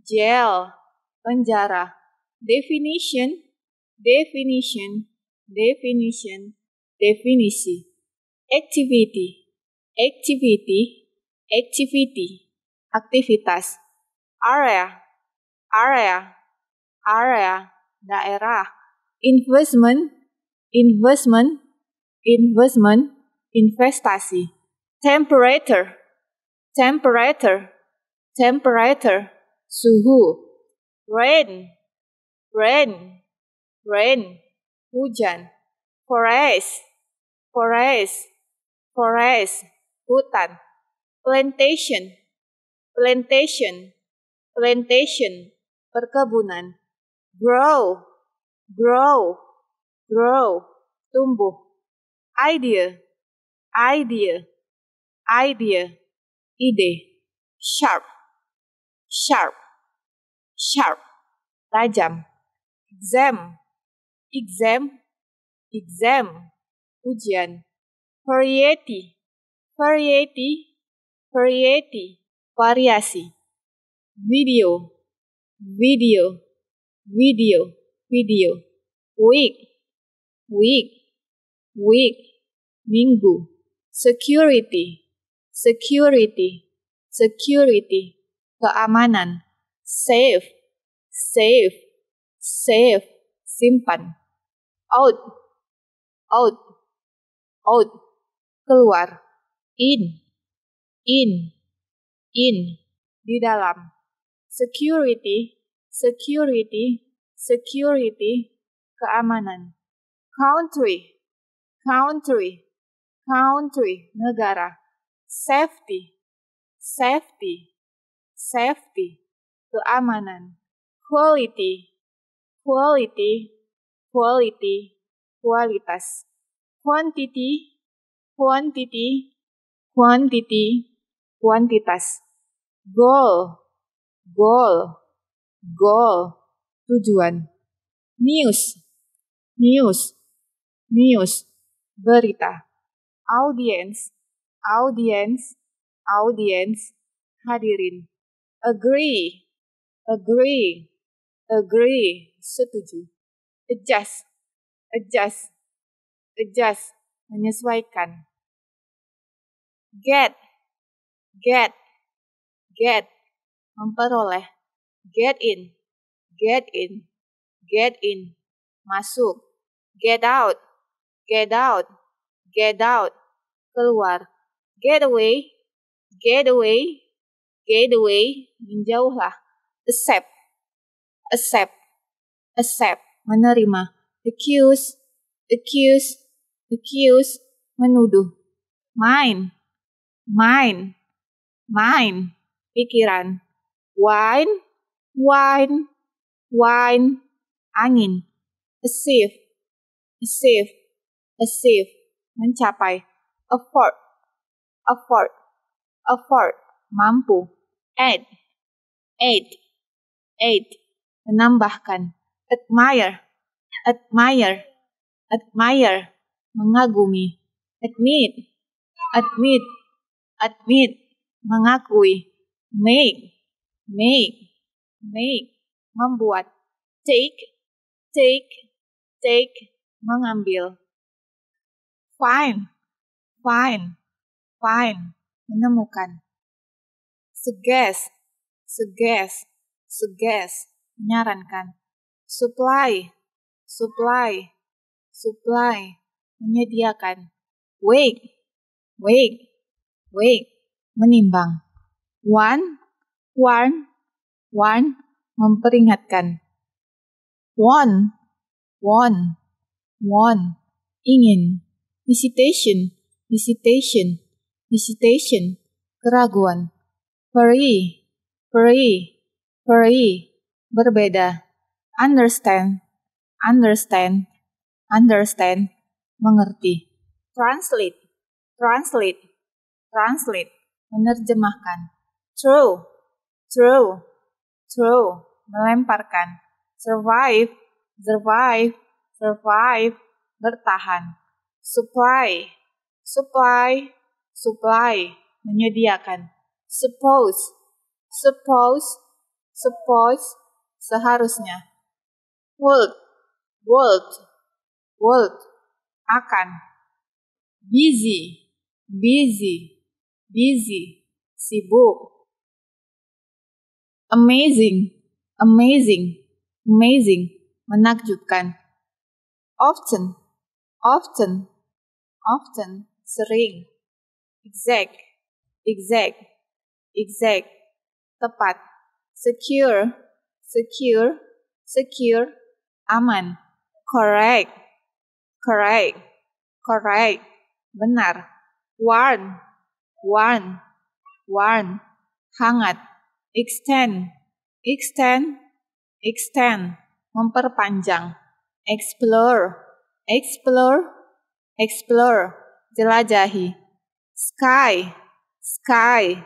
jail, penjara, definition, definition, definition, definisi, activity, activity, activity, aktivitas, area, area, area, daerah, investment, investment, investment, investasi, temperature, temperature, temperature, suhu, rain, rain, rain, hujan, forest, forest, forest, hutan, plantation, plantation, plantation, perkebunan, grow, grow, grow, tumbuh, idea, idea, idea, ide, sharp, sharp, sharp, tajam, exam, exam, exam, ujian, variety, variety, variety, variasi, video, video, video, video, week, week, week, minggu, security, security, security, keamanan, safe, safe, safe, simpan, out, out, out, keluar, in, in, in, di dalam, security, security, security, keamanan, country, country, country, negara, safety, safety, safety, keamanan, quality, quality, quality, kualitas, quantity, quantity, quantity, kuantitas, goal, goal, goal, tujuan, news, news, news, berita, audience, audience, audience, hadirin, agree, agree, agree, setuju, adjust, adjust, adjust, menyesuaikan. Get, get, get, memperoleh. Get in, get in, get in, masuk. Get out, get out, get out, keluar. Get away, get away, get away, menjauhlah. Accept, accept, accept, menerima accuse, accuse, accuse, menuduh. Mine, mine, mine, pikiran. Wine, wine, wine, angin. Achieve, achieve, achieve, mencapai. Afford, afford, afford, mampu. Add, add, add, menambahkan. Admire, admire, admire, mengagumi. Admit, admit, admit, mengakui. Make, make, make, membuat. Take, take, take, mengambil. Find, find, find, menemukan. Suggest, suggest, suggest, menyarankan. Supply, supply, supply, menyediakan. Wake, wake, wake, menimbang. One, one, one, memperingatkan. One, one, one, ingin. Visitation, visitation, visitation, keraguan. Peri, peri, peri, berbeda. Understand, understand, understand, mengerti. Translate, translate, translate, menerjemahkan. Throw, throw, throw, melemparkan. Survive, survive, survive, bertahan. Supply, supply, supply, menyediakan. Suppose, suppose, suppose, seharusnya. Would, would, would, akan. Busy, busy, busy, sibuk. Amazing, amazing, amazing, menakjubkan. Often, often, often, sering. Exact, exact, exact, tepat. Secure, secure, secure, aman. Correct, correct, correct, benar. Warn, warn, warn, hangat. Extend, extend, extend, memperpanjang. Explore, explore, explore, jelajahi. Sky, sky,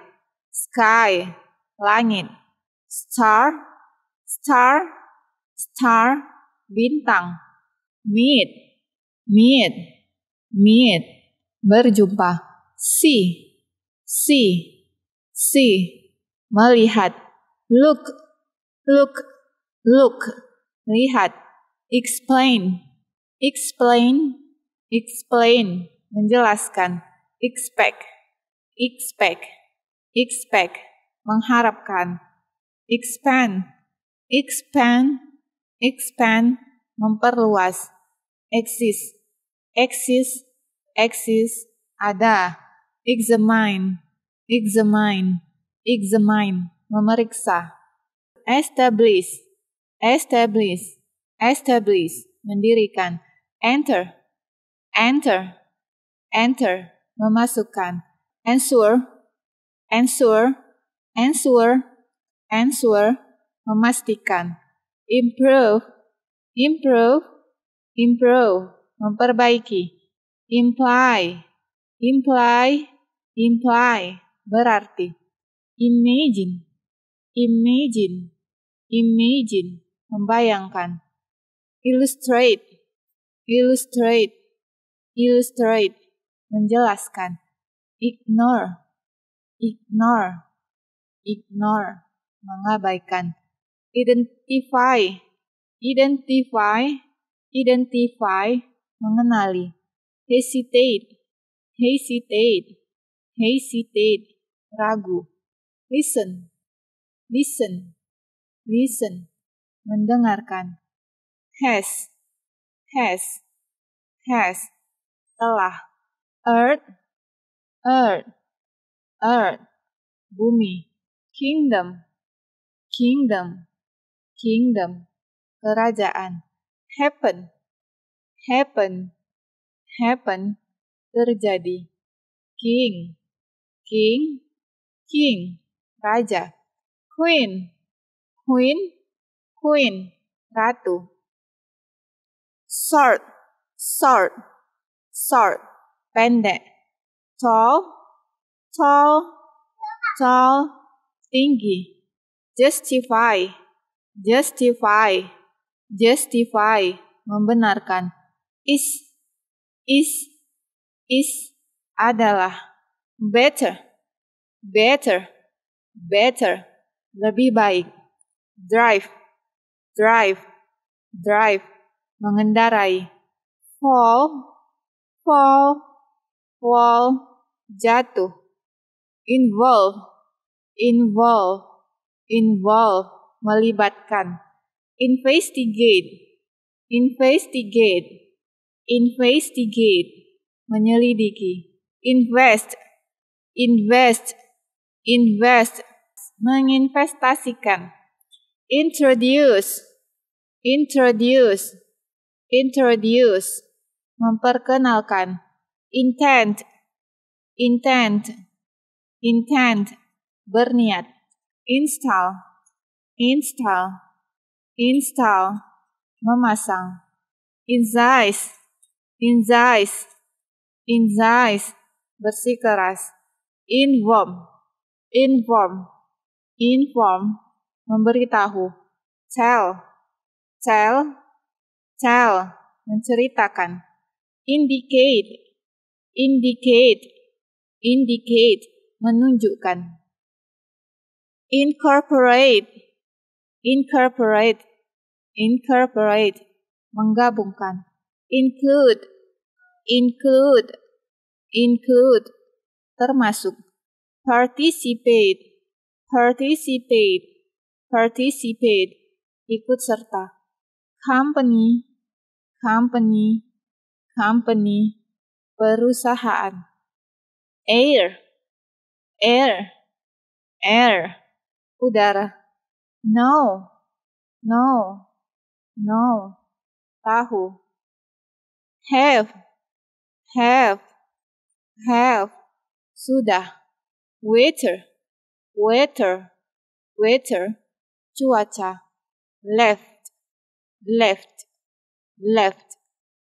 sky, langit. Star, star, star, bintang. Meet, meet, meet, berjumpa. See, see, see, melihat. Look, look, look, lihat. Explain, explain, explain, menjelaskan. Expect, expect, expect, mengharapkan. Expand, expand, expand, memperluas. Exist, exist, exist, ada. Examine, examine, examine, memeriksa. Establish, establish, establish, mendirikan. Enter, enter, enter, memasukkan. Answer, answer, answer, answer, memastikan. Improve, improve, improve, memperbaiki. Imply, imply, imply, berarti. Imagine, imagine, imagine, membayangkan. Illustrate, illustrate, illustrate, menjelaskan. Ignore, ignore, ignore, mengabaikan. Identify, identify, identify, mengenali. Hesitate, hesitate, hesitate, ragu. Listen, listen, listen, mendengarkan. Has, has, has, telah. Earth, earth, earth, bumi. Kingdom, kingdom, kingdom, kerajaan. Happen, happen, happen, terjadi. King, king, king, raja. Queen, queen, queen, ratu. Short, short, short, pendek. Tall, tall, tall, tinggi. Justify, justify, justify, membenarkan. Is, is, is, adalah. Better, better, better, lebih baik. Drive, drive, drive, mengendarai. Fall, fall, fall, jatuh. Involve, involve, involve, melibatkan. Investigate, investigate, investigate, menyelidiki. Invest, invest, invest, menginvestasikan. Introduce, introduce, introduce, memperkenalkan. Intent, intent, intent, berniat. Install, install, install, memasang. Incise, incise, incise, bersikeras. Inform, inform, inform, memberitahu. Tell, tell, tell, menceritakan. Indicate, indicate, indicate, menunjukkan. Incorporate, incorporate, incorporate, menggabungkan. Include, include, include, termasuk. Participate, participate, participate, ikut serta. Company, company, company, perusahaan. Air, air, air, udara. No, no, no, tahu. Have, have, have, sudah. Waiter, waiter, waiter, cuaca. Left, left, left,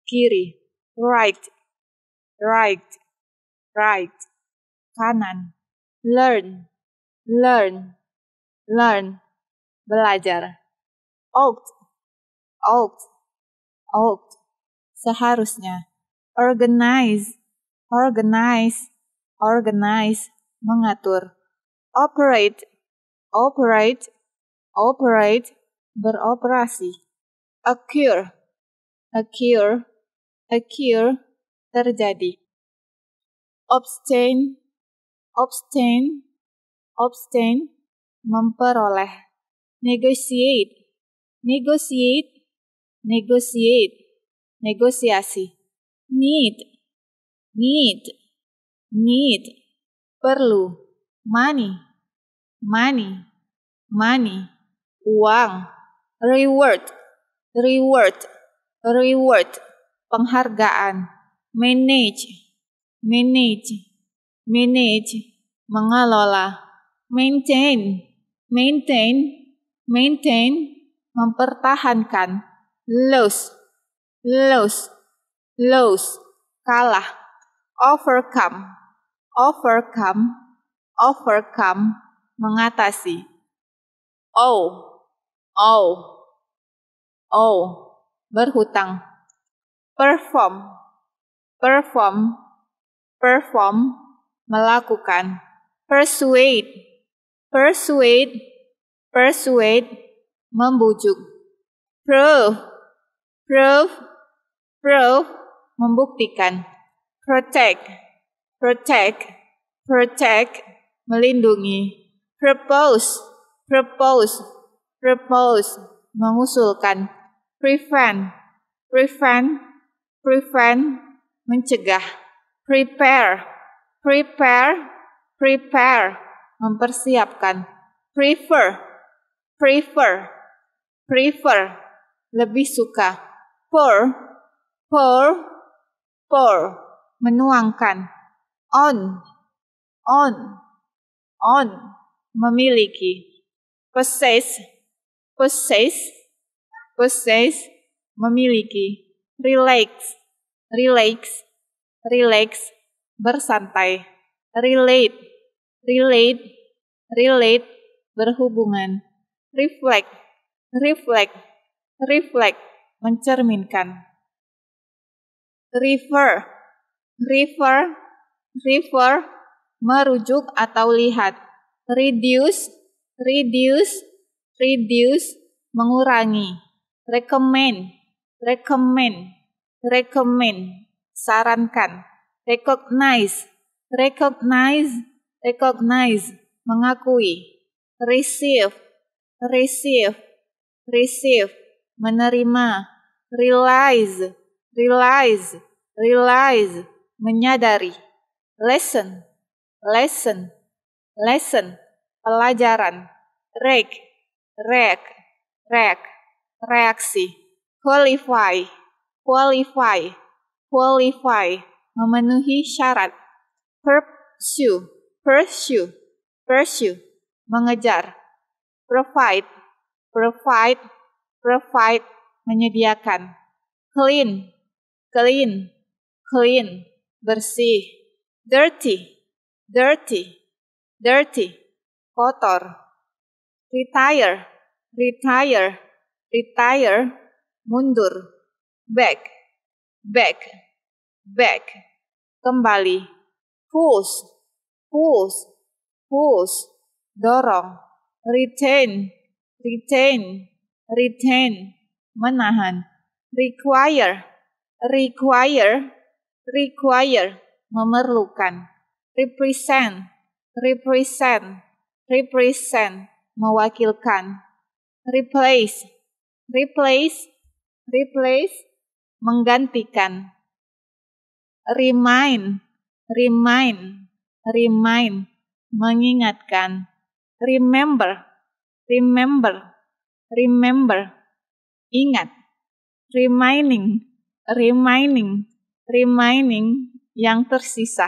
kiri. Right, right, right, kanan. Learn, learn, learn, belajar. Ought, ought, ought, seharusnya. Organize, organize, organize, mengatur. Operate, operate, operate, beroperasi. Occur, occur, occur, terjadi. Abstain, abstain, abstain, memperoleh. Negotiate, negotiate, negotiate, negosiasi. Need, need, need, perlu. Money, money, money, uang. Reward, reward, reward, penghargaan. Manage, manage, manage, mengelola. Maintain, maintain, maintain, mempertahankan. Lose, lose, lose, kalah. Overcome, overcome, overcome, mengatasi. Oh, oh, oh, berhutang. Perform, perform, perform, melakukan. Persuade, persuade, persuade, membujuk. Prove, prove, prove, membuktikan. Protect, protect, protect, melindungi. Propose, propose, propose, mengusulkan. Prevent, prevent, prevent, mencegah. Prepare, prepare, prepare, mempersiapkan. Prefer, prefer, prefer, lebih suka. Pour, pour, pour, menuangkan, on, on, on, memiliki, possess, possess, possess, memiliki, relax, relax, relax, bersantai, relate, relate, relate, berhubungan, reflect, reflect, reflect, mencerminkan, refer, refer, refer, merujuk atau lihat, reduce, reduce, reduce, mengurangi, recommend, recommend, recommend, sarankan, recognize, recognize, recognize, mengakui, receive, receive, receive, menerima, realize, realize, realize, menyadari, lesson, lesson, lesson, pelajaran, rek, rek, rek, reaksi, qualify, qualify, qualify, memenuhi syarat, pursue, pursue, pursue, mengejar, provide, provide, provide, menyediakan, clean, clean, clean, bersih, dirty, dirty, dirty, kotor, retire, retire, retire, mundur, back, back, back, kembali, push, push, push, dorong, retain, retain, retain, menahan, require, require, require, memerlukan, represent, represent, represent, mewakilkan, replace, replace, replace, menggantikan, remind, remind, remind, mengingatkan, remember, remember, remember, ingat, reminding, reminding, reminding yang tersisa,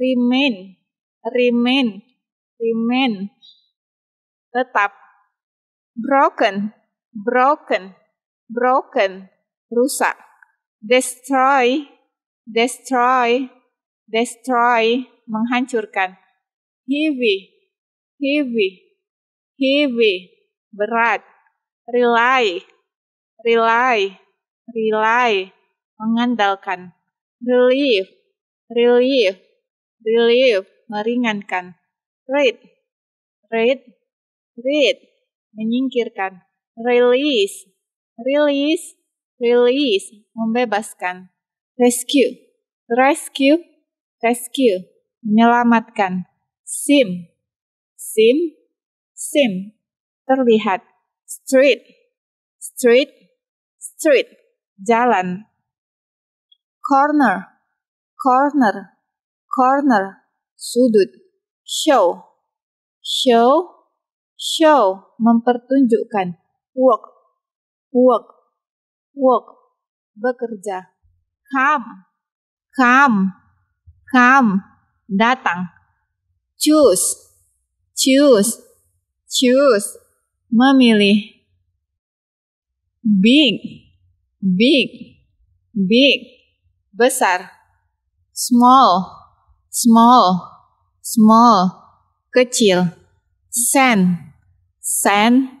remain, remain, remain, tetap, broken, broken, broken, rusak, destroy, destroy, destroy, menghancurkan. Heavy, heavy, heavy, berat. Rely, rely, rely, mengandalkan. Relief, relief, relief, meringankan. Read, read, read, menyingkirkan. Release, release, release, membebaskan. Rescue, rescue, rescue, menyelamatkan. Sim, sim, sim, terlihat. Street, street, street, jalan. Corner, corner, corner, sudut. Show, show, show, mempertunjukkan. Work, work, work, bekerja. Come, come, come, datang. Choose, choose, choose, memilih. Big, big, big, besar. Small, small, small, kecil. Send, send,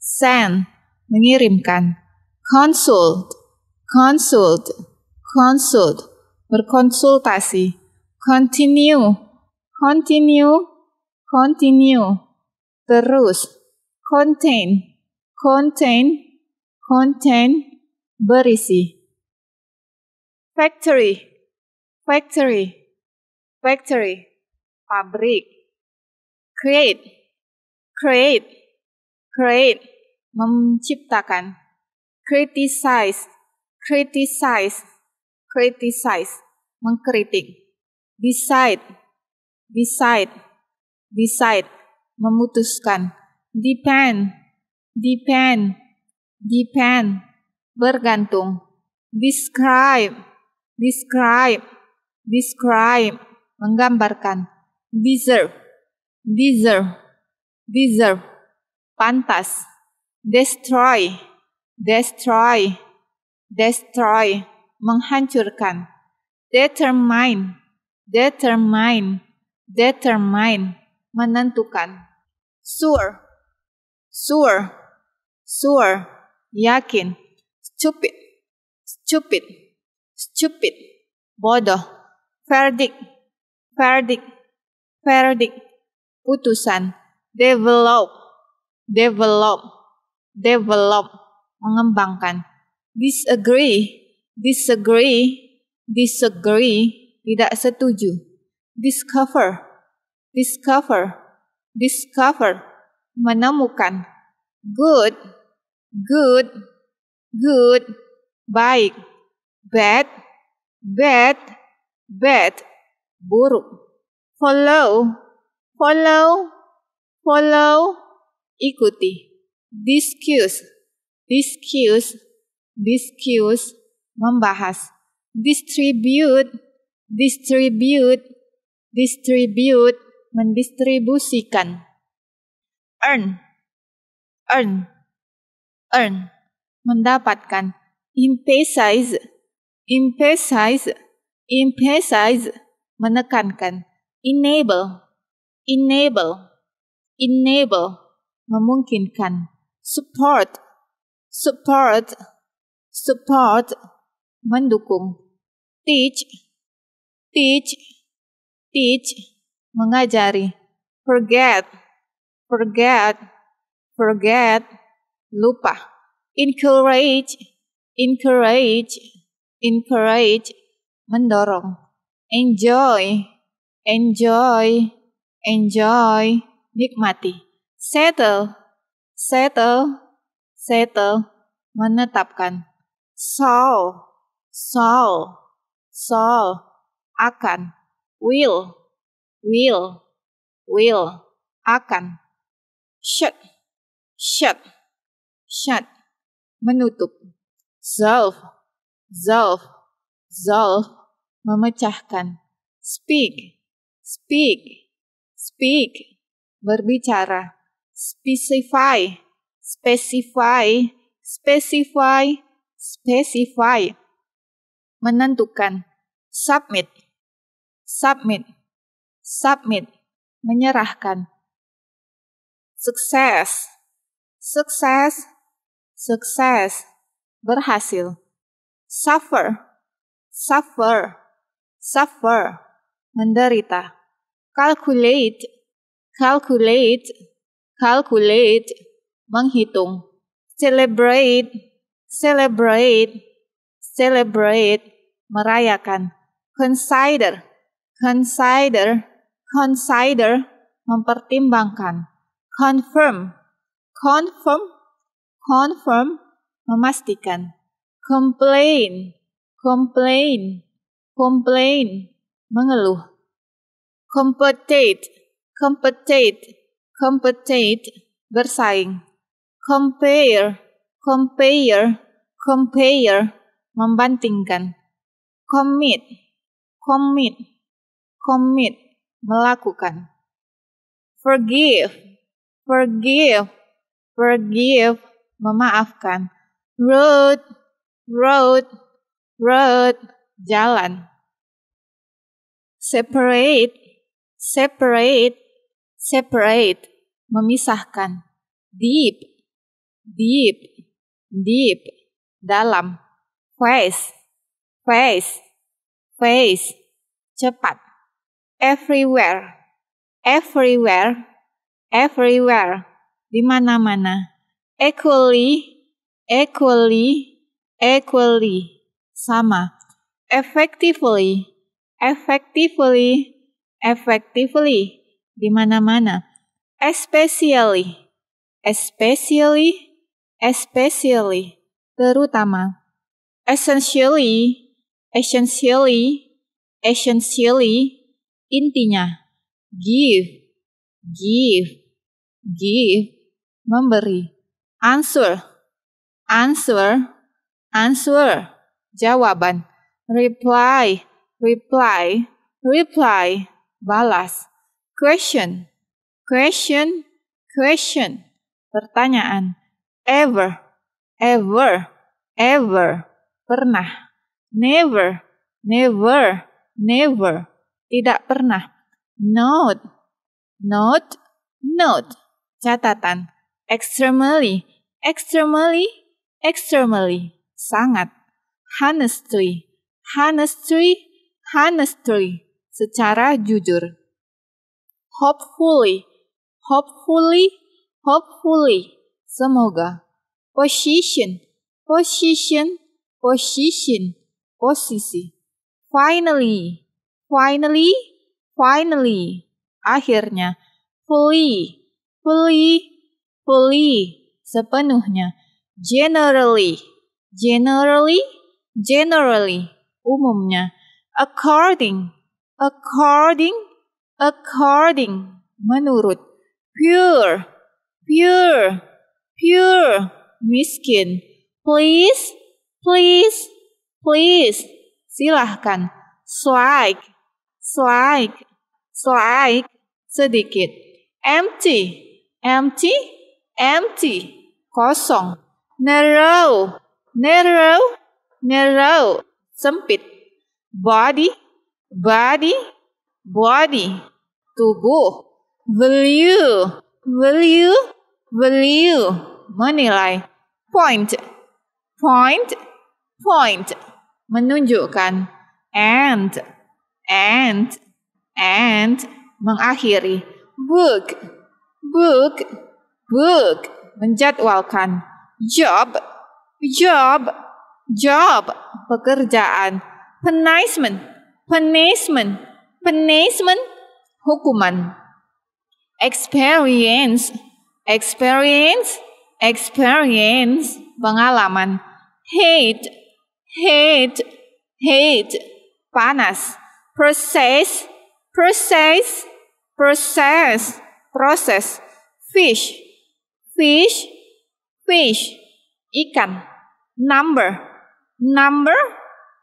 send, mengirimkan. Consult, consult, consult, berkonsultasi. Continue, continue, continue, terus, contain, contain, contain, berisi. Factory, factory, factory, pabrik. Create, create, create, menciptakan. Criticize, criticize, criticize, mengkritik. Decide, decide, decide, memutuskan. Depend, depend, depend, bergantung. Describe, describe, describe, menggambarkan, deserve, deserve, deserve, pantas, destroy, destroy, destroy, menghancurkan, determine, determine, determine, menentukan, sure, sure, sure, yakin, stupid, stupid, stupid, bodoh, verdict, verdict, verdict, putusan, develop, develop, develop, mengembangkan, disagree, disagree, disagree, tidak setuju, discover, discover, discover, menemukan, good, good, good, baik, bad, bad, bad, buruk, follow, follow, follow, ikuti, discuss, discuss, discuss, membahas, distribute, distribute, distribute, mendistribusikan, earn, earn, earn, mendapatkan, emphasize, emphasize, emphasize, menekankan, enable, enable, enable, memungkinkan, support, support, support, mendukung, teach, teach, teach, mengajari, forget, forget, forget, lupa, encourage, encourage, encourage, mendorong, enjoy, enjoy, enjoy, nikmati, settle, settle, settle, menetapkan, solve, solve, solve, akan, will, will, will, akan, shut, shut, shut, menutup, solve, solve, solve, memecahkan, speak, speak, speak, berbicara, specify, specify, specify, specify, menentukan, submit, submit, submit, menyerahkan, sukses, sukses, sukses, berhasil, suffer, suffer, suffer, menderita, calculate, calculate, calculate, menghitung, celebrate, celebrate, celebrate, merayakan, consider, consider, consider, mempertimbangkan, confirm, confirm, confirm, memastikan, complain, complain, complain, mengeluh, compete, compete, compete, bersaing, compare, compare, compare, membandingkan, commit, commit, commit, melakukan, forgive, forgive, forgive, memaafkan, road, road, road, jalan, separate, separate, separate, memisahkan, deep, deep, deep, dalam, face, face, face, cepat, everywhere, everywhere, everywhere, di mana-mana, equally, equally, equally, sama, effectively, effectively, effectively, di mana-mana, especially, especially, especially, terutama, essentially, essentially, essentially, intinya, give, give, give, memberi, answer, answer, answer, jawaban, reply, reply, reply, balas. Question, question, question, pertanyaan. Ever, ever, ever, pernah. Never, never, never, tidak pernah. Note, note, note, catatan. Extremely, extremely, extremely, sangat. Honestly, honestly, honestly, secara jujur. Hopefully, hopefully, hopefully, semoga. Position, position, position, posisi. Finally, finally, finally, akhirnya. Fully, fully, fully, sepenuhnya. Generally, generally, generally, umumnya. According, according, according, menurut. Pure, pure, pure, miskin. Please, please, please, silahkan. Slight, slight, slight, sedikit. Empty, empty, empty, kosong. Narrow, narrow, narrow, sempit. Body, body, body, tubuh. Value, value, value, menilai. Point, point, point, menunjukkan. And, and, and, mengakhiri. Book, book, book, menjadwalkan. Job, job, job, pekerjaan. Punishment, punishment, punishment, hukuman. Experience, experience, experience, pengalaman. Hate, hate, hate, panas. Process, process, process, proses. Fish, fish, fish, ikan. Number, number,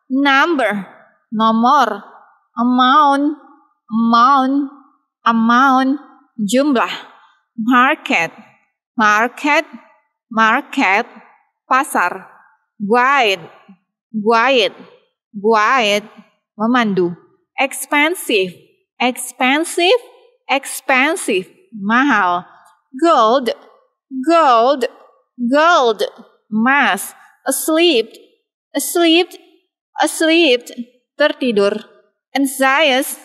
number, nomor. Amount, amount, amount, jumlah. Market, market, market, pasar. Guide, guide, guide, memandu. Expensive, expensive, expensive, mahal. Gold, gold, gold, emas. Asleep, asleep, asleep, tertidur. Anxious,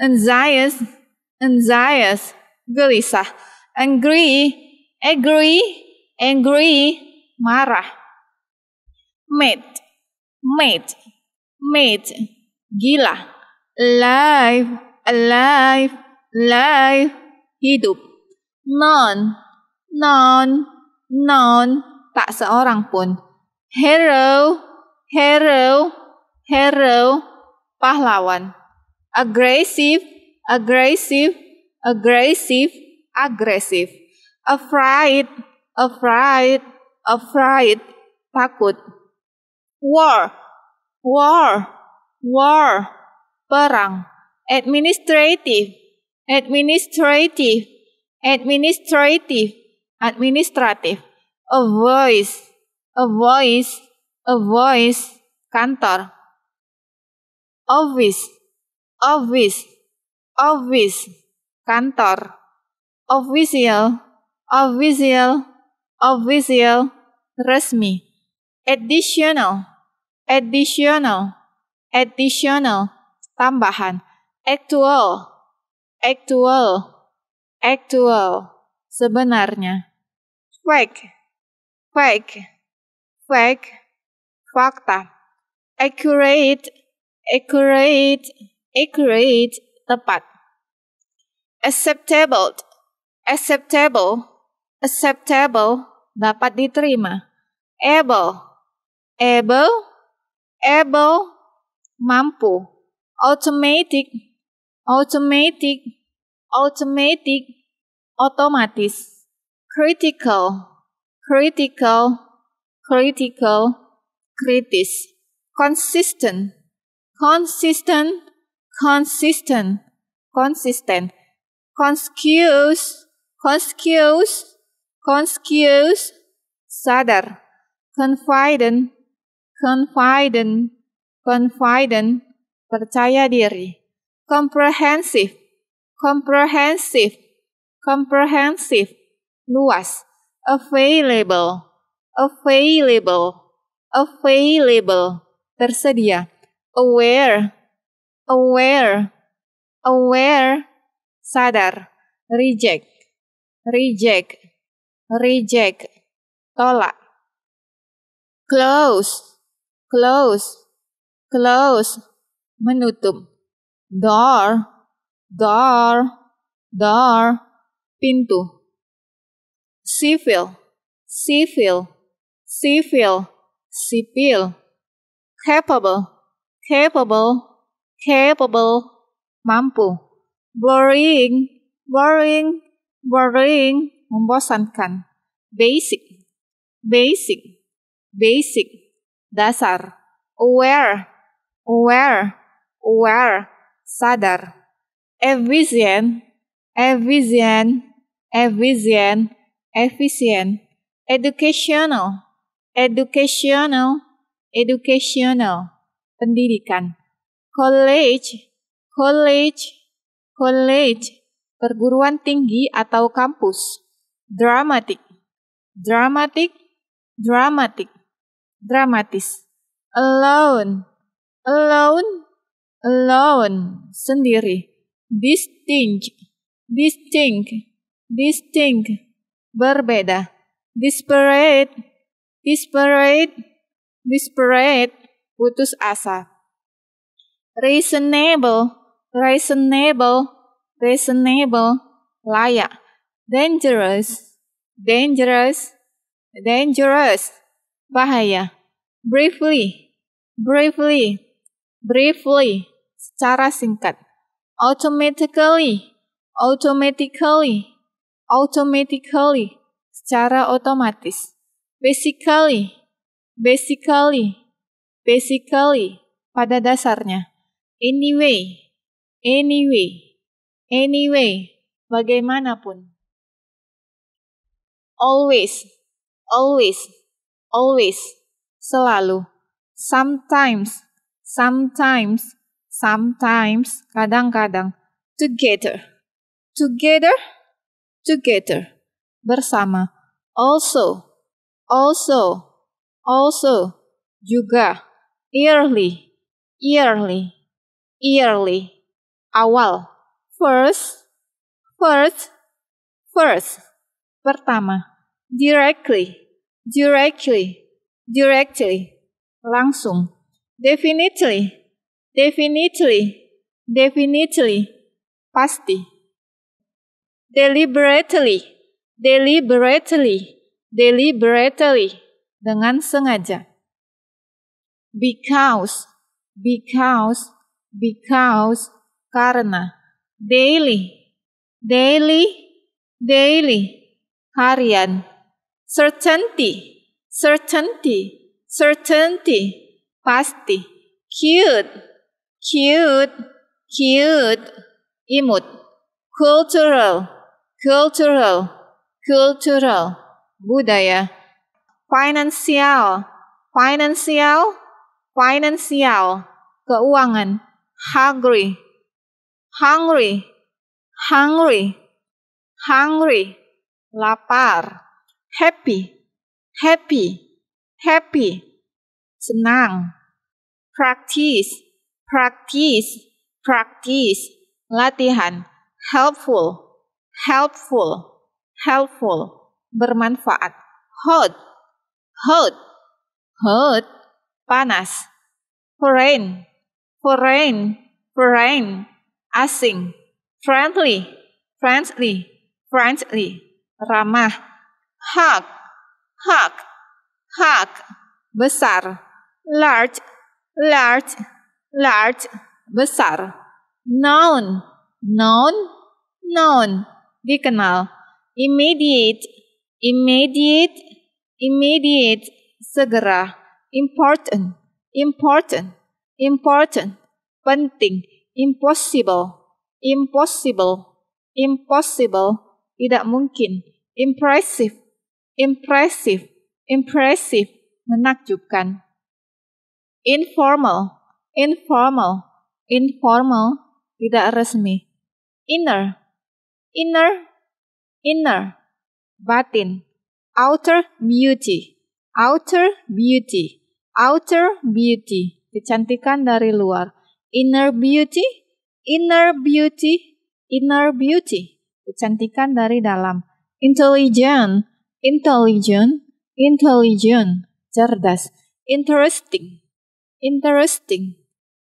anxious, anxious, gelisah. Angry, angry, angry, marah. Mate, mate, mate, gila. Alive, alive, alive, hidup. Non, non, non, tak seorang pun. Hero, hero, hero, pahlawan. Aggressive, aggressive, aggressive, aggressive. Afraid, afraid, afraid, takut. War, war, war, perang. Administrative, administrative, administrative, administrative. A voice, a voice, a voice, kantor. Office, office, office, kantor. Official, official, official, resmi. Additional, additional, additional, tambahan. Actual, actual, actual, sebenarnya. Fake, fake, fake, fakta. Accurate, accurate, accurate, tepat. Acceptable, acceptable, acceptable, dapat diterima. Able, able, able, mampu. Automatic, automatic, automatic, otomatis. Critical, critical, critical, kritis. Consistent, consistent, consistent, consistent, conscious, conscious, conscious, sadar, confident, confident, confident, percaya diri, comprehensive, comprehensive, comprehensive, luas, available, available, available, tersedia, aware, aware, aware, sadar, reject, reject, reject, tolak, close, close, close, menutup, door, door, door, pintu, civil, civil, civil, sipil, capable, capable, capable, mampu, boring, boring, boring, membosankan, basic, basic, basic, dasar, aware, aware, aware, sadar, efficient, efficient, efficient, efficient, educational, educational, educational, pendidikan, college, college, college, perguruan tinggi atau kampus, dramatic, dramatic, dramatic, dramatis, alone, alone, alone, sendiri, distinct, distinct, distinct, berbeda, disparate, disparate, disparate, putus asa, reasonable, reasonable, reasonable, layak, dangerous, dangerous, dangerous, bahaya, briefly, briefly, briefly, secara singkat, automatically, automatically, automatically, secara otomatis, basically, basically, basically, pada dasarnya, anyway, anyway, anyway, bagaimanapun, always, always, always, selalu, sometimes, sometimes, sometimes, kadang-kadang, together, together, together, bersama, also, also, also, juga, yearly, yearly, yearly, awal, first, first, first, pertama, directly, directly, directly, langsung, definitely, definitely, definitely, pasti, deliberately, deliberately, deliberately, dengan sengaja. Because, because, because, karena. Daily, daily, daily, harian. Certainty, certainty, certainty, pasti. Cute, cute, cute, imut. Cultural, cultural, cultural, budaya. Financial, financial, financial, keuangan. Hungry, hungry, hungry, hungry, lapar. Happy, happy, happy, senang. Practice, practice, practice, latihan. Helpful, helpful, helpful, bermanfaat. Hot, hot, hot, panas. Foreign, foreign, foreign, asing. Friendly, friendly, friendly, ramah. Hug, hug, hug, besar. Large, large, large, besar. Known, known, known, dikenal. Immediate, immediate, immediate, segera. Important, important, important, penting, impossible, impossible, impossible, tidak mungkin, impressive, impressive, impressive, menakjubkan. Informal, informal, informal, tidak resmi. Inner, inner, inner, batin. Outer beauty, outer beauty, outer beauty, kecantikan dari luar. Inner beauty, inner beauty, inner beauty, kecantikan dari dalam. Intelligent, intelligent, intelligent, cerdas. Interesting, interesting,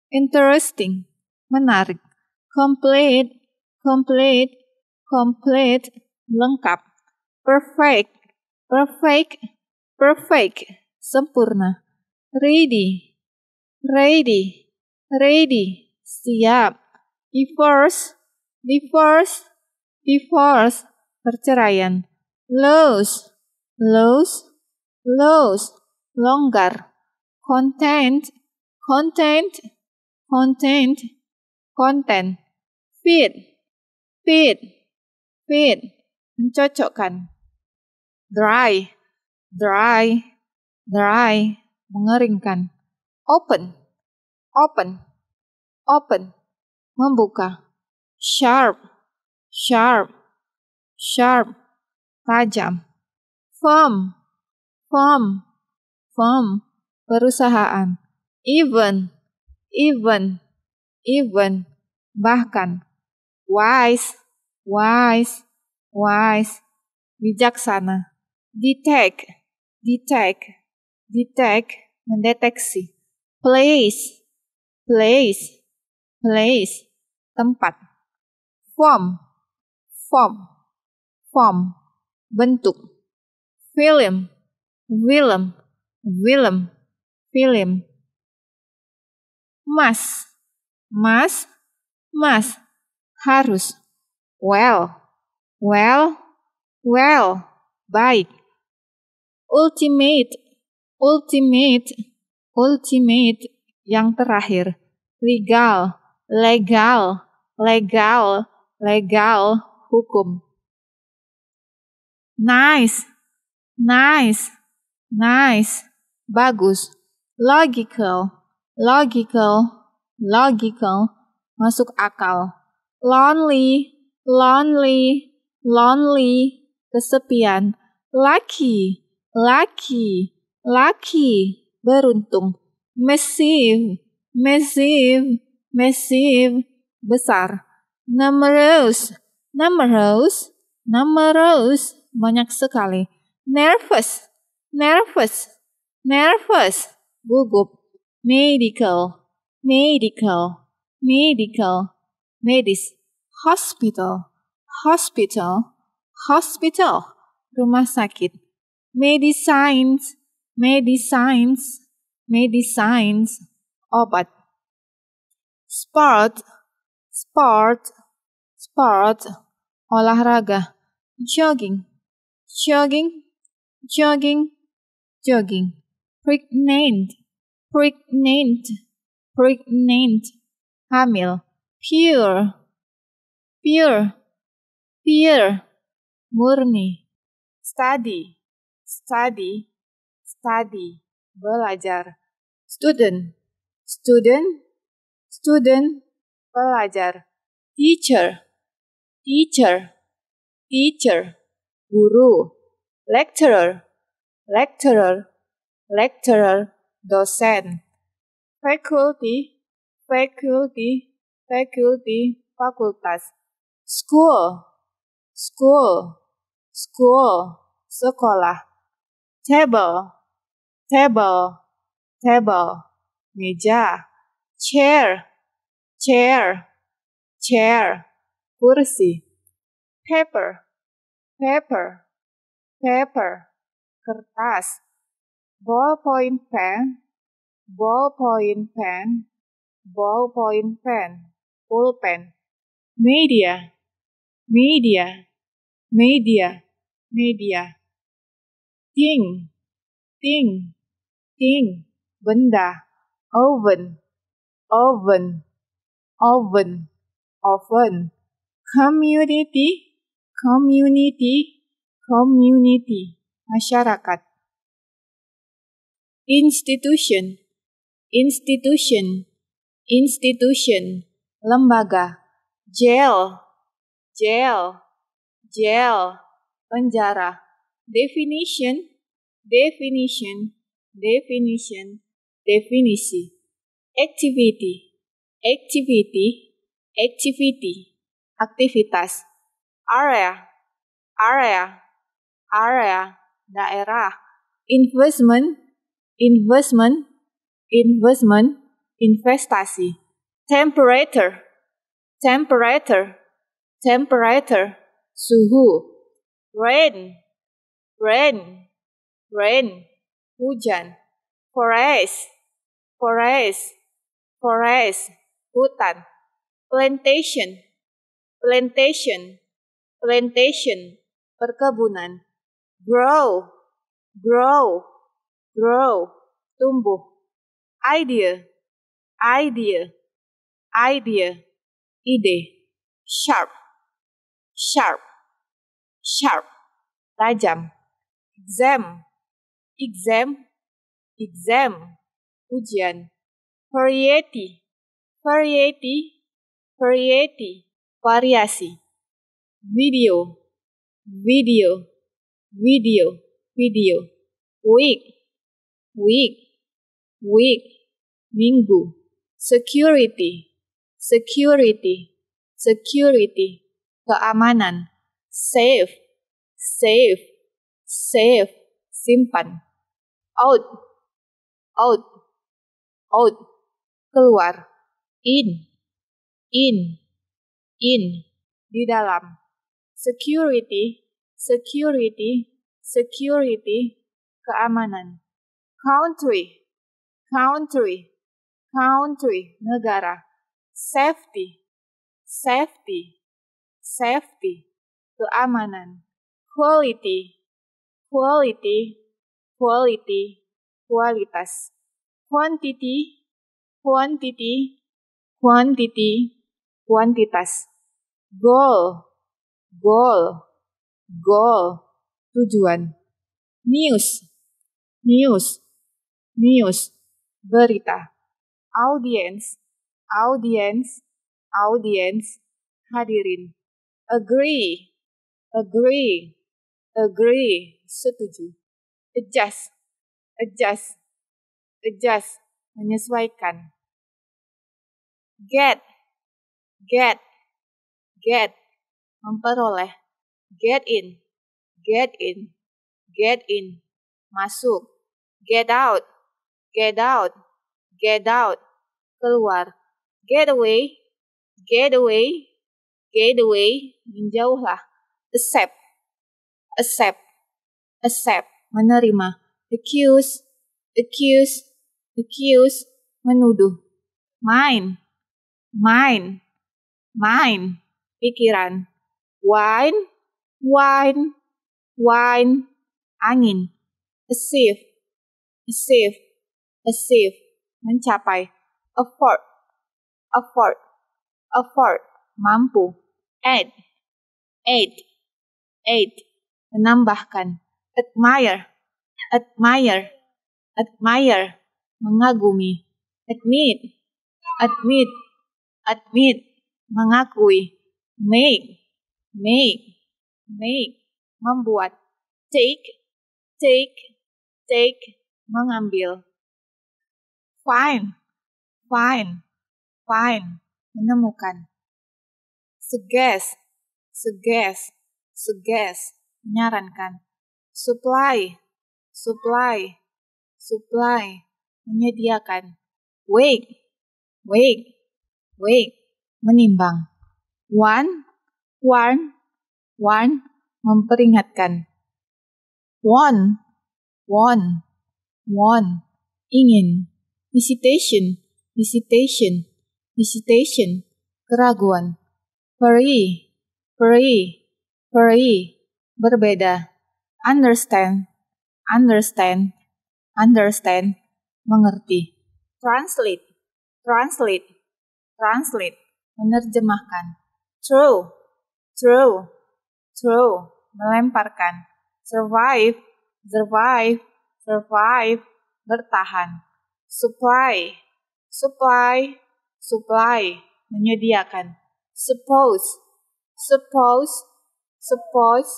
interesting, menarik. Complete, complete, complete, lengkap. Perfect, perfect, perfect, sempurna. Ready, ready, ready, siap. Divorce, divorce, divorce, perceraian. Lose, lose, lose, longgar. Content, content, content, content. Fit, fit, fit, mencocokkan. Dry, dry, dry, mengeringkan. Open, open, open, membuka. Sharp, sharp, sharp, tajam. Firm, firm, firm, perusahaan. Even, even, even, bahkan. Wise, wise, wise, bijaksana. Detect, detect, detect, mendeteksi. Place, place, place, tempat. Form, form, form, bentuk. Film, film, film, film. Mas, mas, mas, harus. Well, well, well, baik. Ultimate, ultimate, ultimate, yang terakhir. Legal, legal, legal, legal, hukum. Nice, nice, nice, bagus. Logical, logical, logical, masuk akal. Lonely, lonely, lonely, kesepian. Lucky, lucky, lucky, beruntung. Massive, massive, massive, besar. Numerous, numerous, numerous, banyak sekali. Nervous, nervous, nervous, gugup. Medical, medical, medical, medis. Hospital, hospital, hospital, rumah sakit. Medicines, medicines, medicines, obat. Sport, sport, sport, olahraga. Jogging, jogging, jogging, jogging. Pregnant, pregnant, pregnant. Hamil. Pure, pure, pure. Murni. Study, study, study. Belajar. Student, student, student. Pelajar. Teacher, teacher, teacher. Guru lecturer, lecturer, lecturer, dosen, faculty, faculty, faculty, fakultas, school, school, school, sekolah, table, table, table, meja, chair, chair, chair, kursi, paper, paper, paper, kertas, ballpoint pen, ballpoint pen, ballpoint pen, pulpen, media, media, media, media, thing, thing, thing, benda, oven, oven, oven, oven, community, community, community, masyarakat. Institution, institution, institution, lembaga. Jail, jail, jail, penjara. Definition, definition, definition, definisi. Activity, activity, activity, aktivitas. Area, area, area, daerah. Investment, investment, investment, investasi. Temperature, temperature, temperature, suhu. Rain, rain, rain, hujan. Forest, forest, forest, hutan. Plantation, plantation, plantation, perkebunan. Grow, grow, grow, tumbuh. Idea, idea, idea, ide. Sharp, sharp, sharp, tajam. Exam, exam, exam, ujian. Variety, variety, variety, variasi. Video, video, video, video. Week, week, week, minggu. Security, security, security, keamanan. Safe, safe, safe, simpan. Out, out, out, keluar. In, in, in, di dalam. Security, security, security, keamanan. Country, country, country, negara. Safety, safety, safety, keamanan. Quality, quality, quality, kualitas. Quantity, quantity, quantity, kuantitas. Goal, goal, goal, tujuan. News, news, news, berita. Audience, audience, audience, hadirin. Agree, agree, agree, setuju. Adjust, adjust, adjust, menyesuaikan. Get, get, get, memperoleh. Get in, get in, get in, masuk. Get out, get out, get out, keluar. Get away, get away, get away, menjauhlah. Accept, accept, accept, menerima. Accuse, accuse, accuse, menuduh. Mind, mind, mind, pikiran. Wine, wine, wine, angin. Achieve, achieve, achieve, mencapai. Afford, afford, afford, mampu. Add, add, add, menambahkan. Admire, admire, admire, mengagumi. Admit, admit, admit, mengakui. Make, make, make, membuat. Take, take, take, mengambil. Find, find, find, menemukan. Suggest, suggest, suggest, menyarankan. Supply, supply, supply, menyediakan. Wake, wake, wake, menimbang. One, warn, warn, memperingatkan. One, one, one, ingin. Visitation, visitation, visitation, keraguan. Free, free, free, berbeda. Understand, understand, understand, mengerti. Translate, translate, translate, menerjemahkan. Throw, throw, throw, melemparkan. Survive, survive, survive, bertahan. Supply, supply, supply, menyediakan. Suppose, suppose, suppose,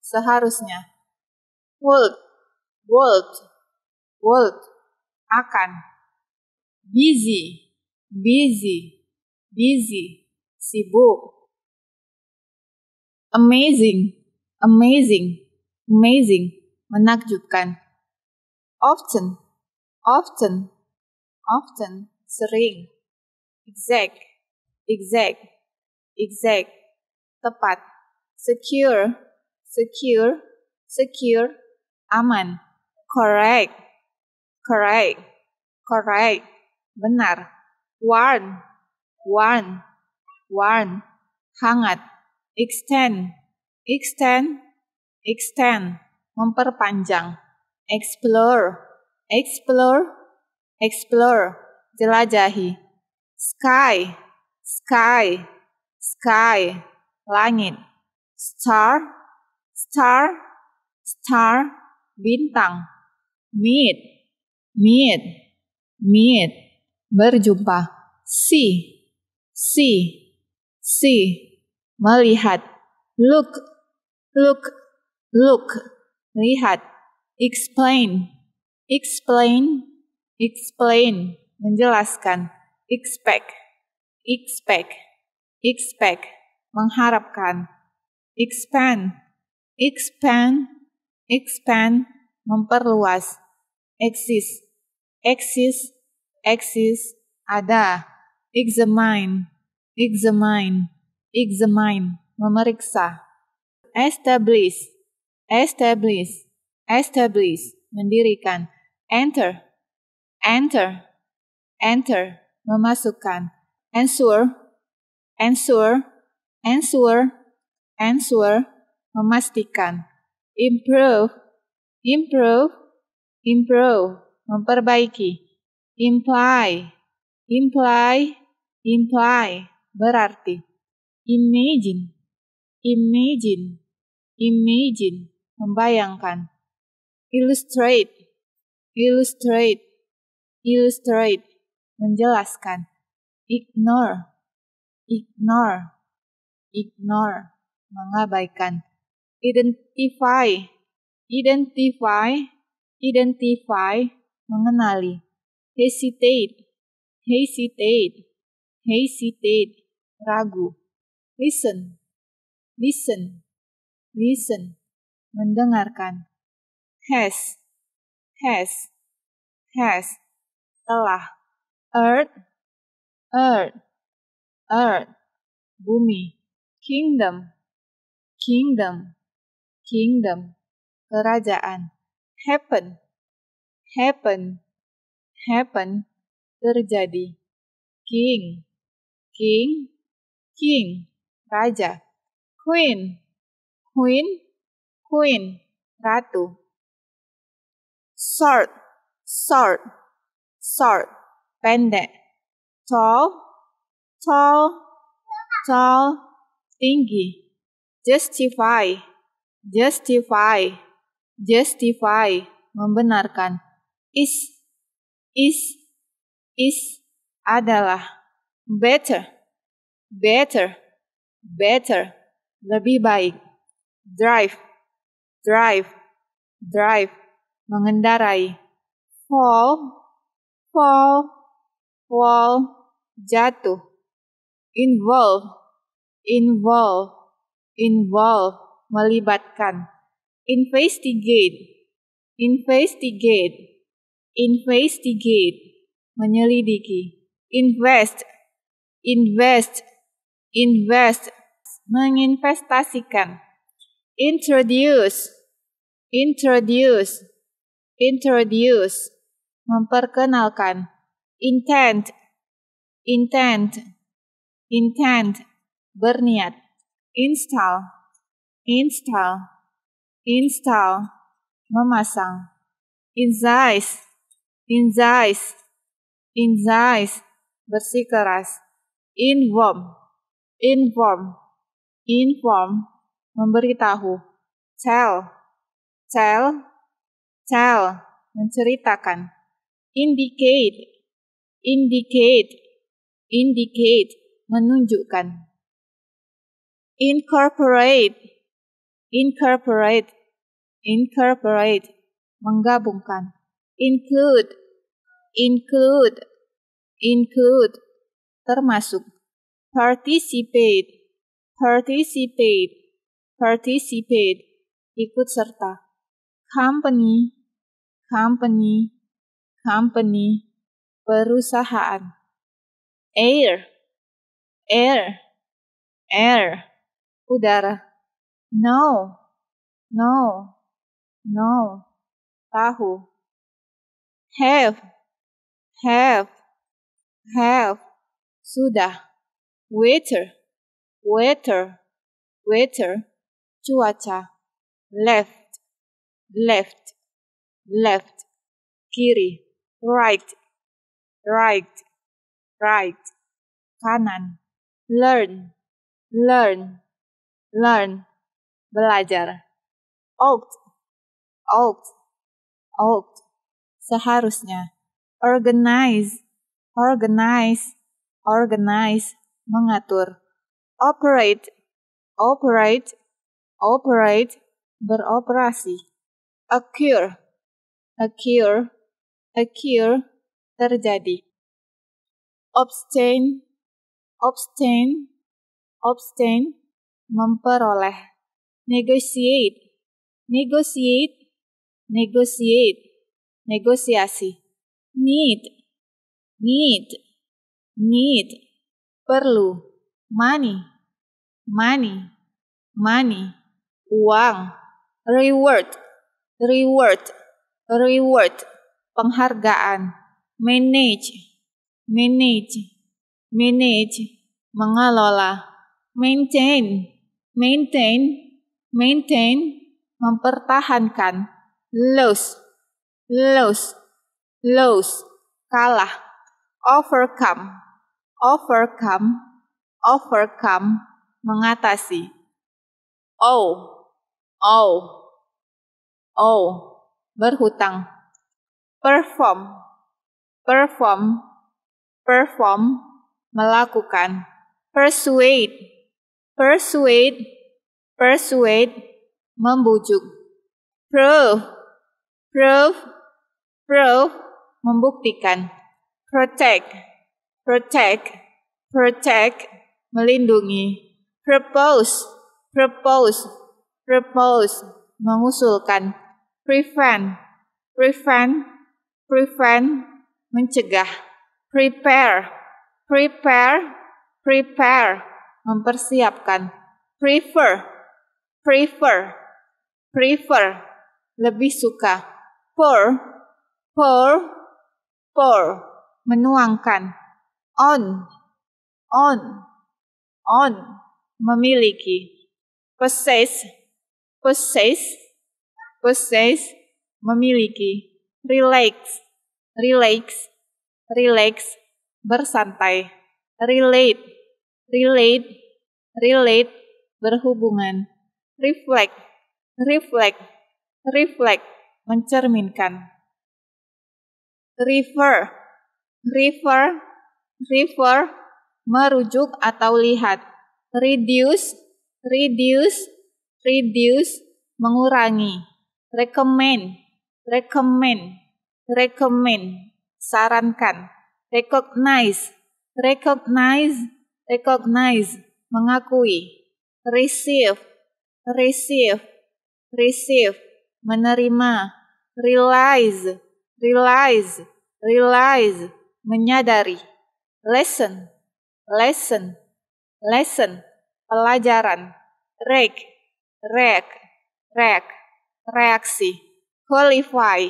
seharusnya. Would, would, would, akan. Busy, busy, busy, sibuk. Amazing, amazing, amazing, menakjubkan. Often, often, often, sering. Exact, exact, exact, tepat. Secure, secure, secure, aman. Correct, correct, correct, benar. Warn, warn, warn, hangat. Extend, extend, extend, memperpanjang. Explore, explore, explore, jelajahi. Sky, sky, sky, langit. Star, star, star, bintang. Meet, meet, meet, berjumpa. See, see, see, melihat. Look, look, look, lihat. Explain, explain, explain, menjelaskan. Expect, expect, expect, mengharapkan. Expand, expand, expand, memperluas. Exist, exist, exist, ada. Examine, examine, examine, memeriksa. Establish, establish, establish, mendirikan. Enter, enter, enter, memasukkan. Answer, answer, answer, answer, memastikan. Improve, improve, improve, memperbaiki. Imply, imply, imply, berarti. Imagine, imagine, imagine, membayangkan. Illustrate, illustrate, illustrate, menjelaskan. Ignore, ignore, ignore, mengabaikan. Identify, identify, identify, mengenali. Hesitate, hesitate, hesitate, ragu. Listen, listen, listen, mendengarkan. Has, has, has, telah. Earth, earth, earth, bumi. Kingdom, kingdom, kingdom, kerajaan. Happen, happen, happen, terjadi. King, king, king, raja. Queen, queen, queen, ratu. Short, short, short, pendek. Tall, tall, tall, tinggi. Justify, justify, justify, membenarkan. Is, is, is, adalah. Better, better, better, lebih baik. Drive, drive, drive, mengendarai. Fall, fall, fall, jatuh. Involve, involve, involve, melibatkan. Investigate, investigate, investigate, menyelidiki. Invest, invest, invest, menginvestasikan. Introduce, introduce, introduce, memperkenalkan. Intent, intent, intent, berniat. Install, install, install, memasang. Incise, incise, incise, bersikeras. Involve, inform, inform, memberitahu, tell, tell, tell, menceritakan, indicate, indicate, indicate, menunjukkan, incorporate, incorporate, incorporate, menggabungkan, include, include, include, termasuk, participate, participate, participate, ikut serta, company, company, company, perusahaan, air, air, air, udara, no, no, no, tahu, have, have, have, sudah, waiter, waiter, waiter, cuaca, left, left, left, kiri, right, right, right, kanan, learn, learn, learn, belajar, ought, ought, ought, seharusnya, organize, organize, organize, mengatur, operate, operate, operate, beroperasi, occur, occur, occur, terjadi, abstain, abstain, abstain, memperoleh, negotiate, negotiate, negotiate, negosiasi, need, need, need, perlu, money, money, money, uang, reward, reward, reward, penghargaan, manage, manage, manage, mengelola, maintain, maintain, maintain, mempertahankan, lose, lose, lose, kalah, overcome, overcome, overcome, mengatasi, oh, Oh. Oh. Berhutang. Perform. Perform. Perform. Melakukan. Persuade. Persuade. Persuade. Membujuk. Prove. Prove. Prove. Membuktikan. Protect. Protect. Protect. Melindungi. Propose. Propose propose, mengusulkan, prevent, prevent, prevent, mencegah, prepare, prepare, prepare, mempersiapkan, prefer, prefer, prefer, lebih suka, pour, pour, pour, menuangkan, on, on, on, memiliki, possess, possess, possess, memiliki, relax, relax, relax, bersantai, relate, relate, relate, berhubungan, reflect, reflect, reflect, mencerminkan, refer, refer, refer, merujuk atau lihat, reduce, reduce, reduce mengurangi, recommend, recommend, recommend, sarankan, recognize, recognize, recognize, mengakui, receive, receive, receive, menerima, realize, realize, realize, menyadari, lesson, lesson, lesson, pelajaran, rake, rek, rek, reaksi, qualify,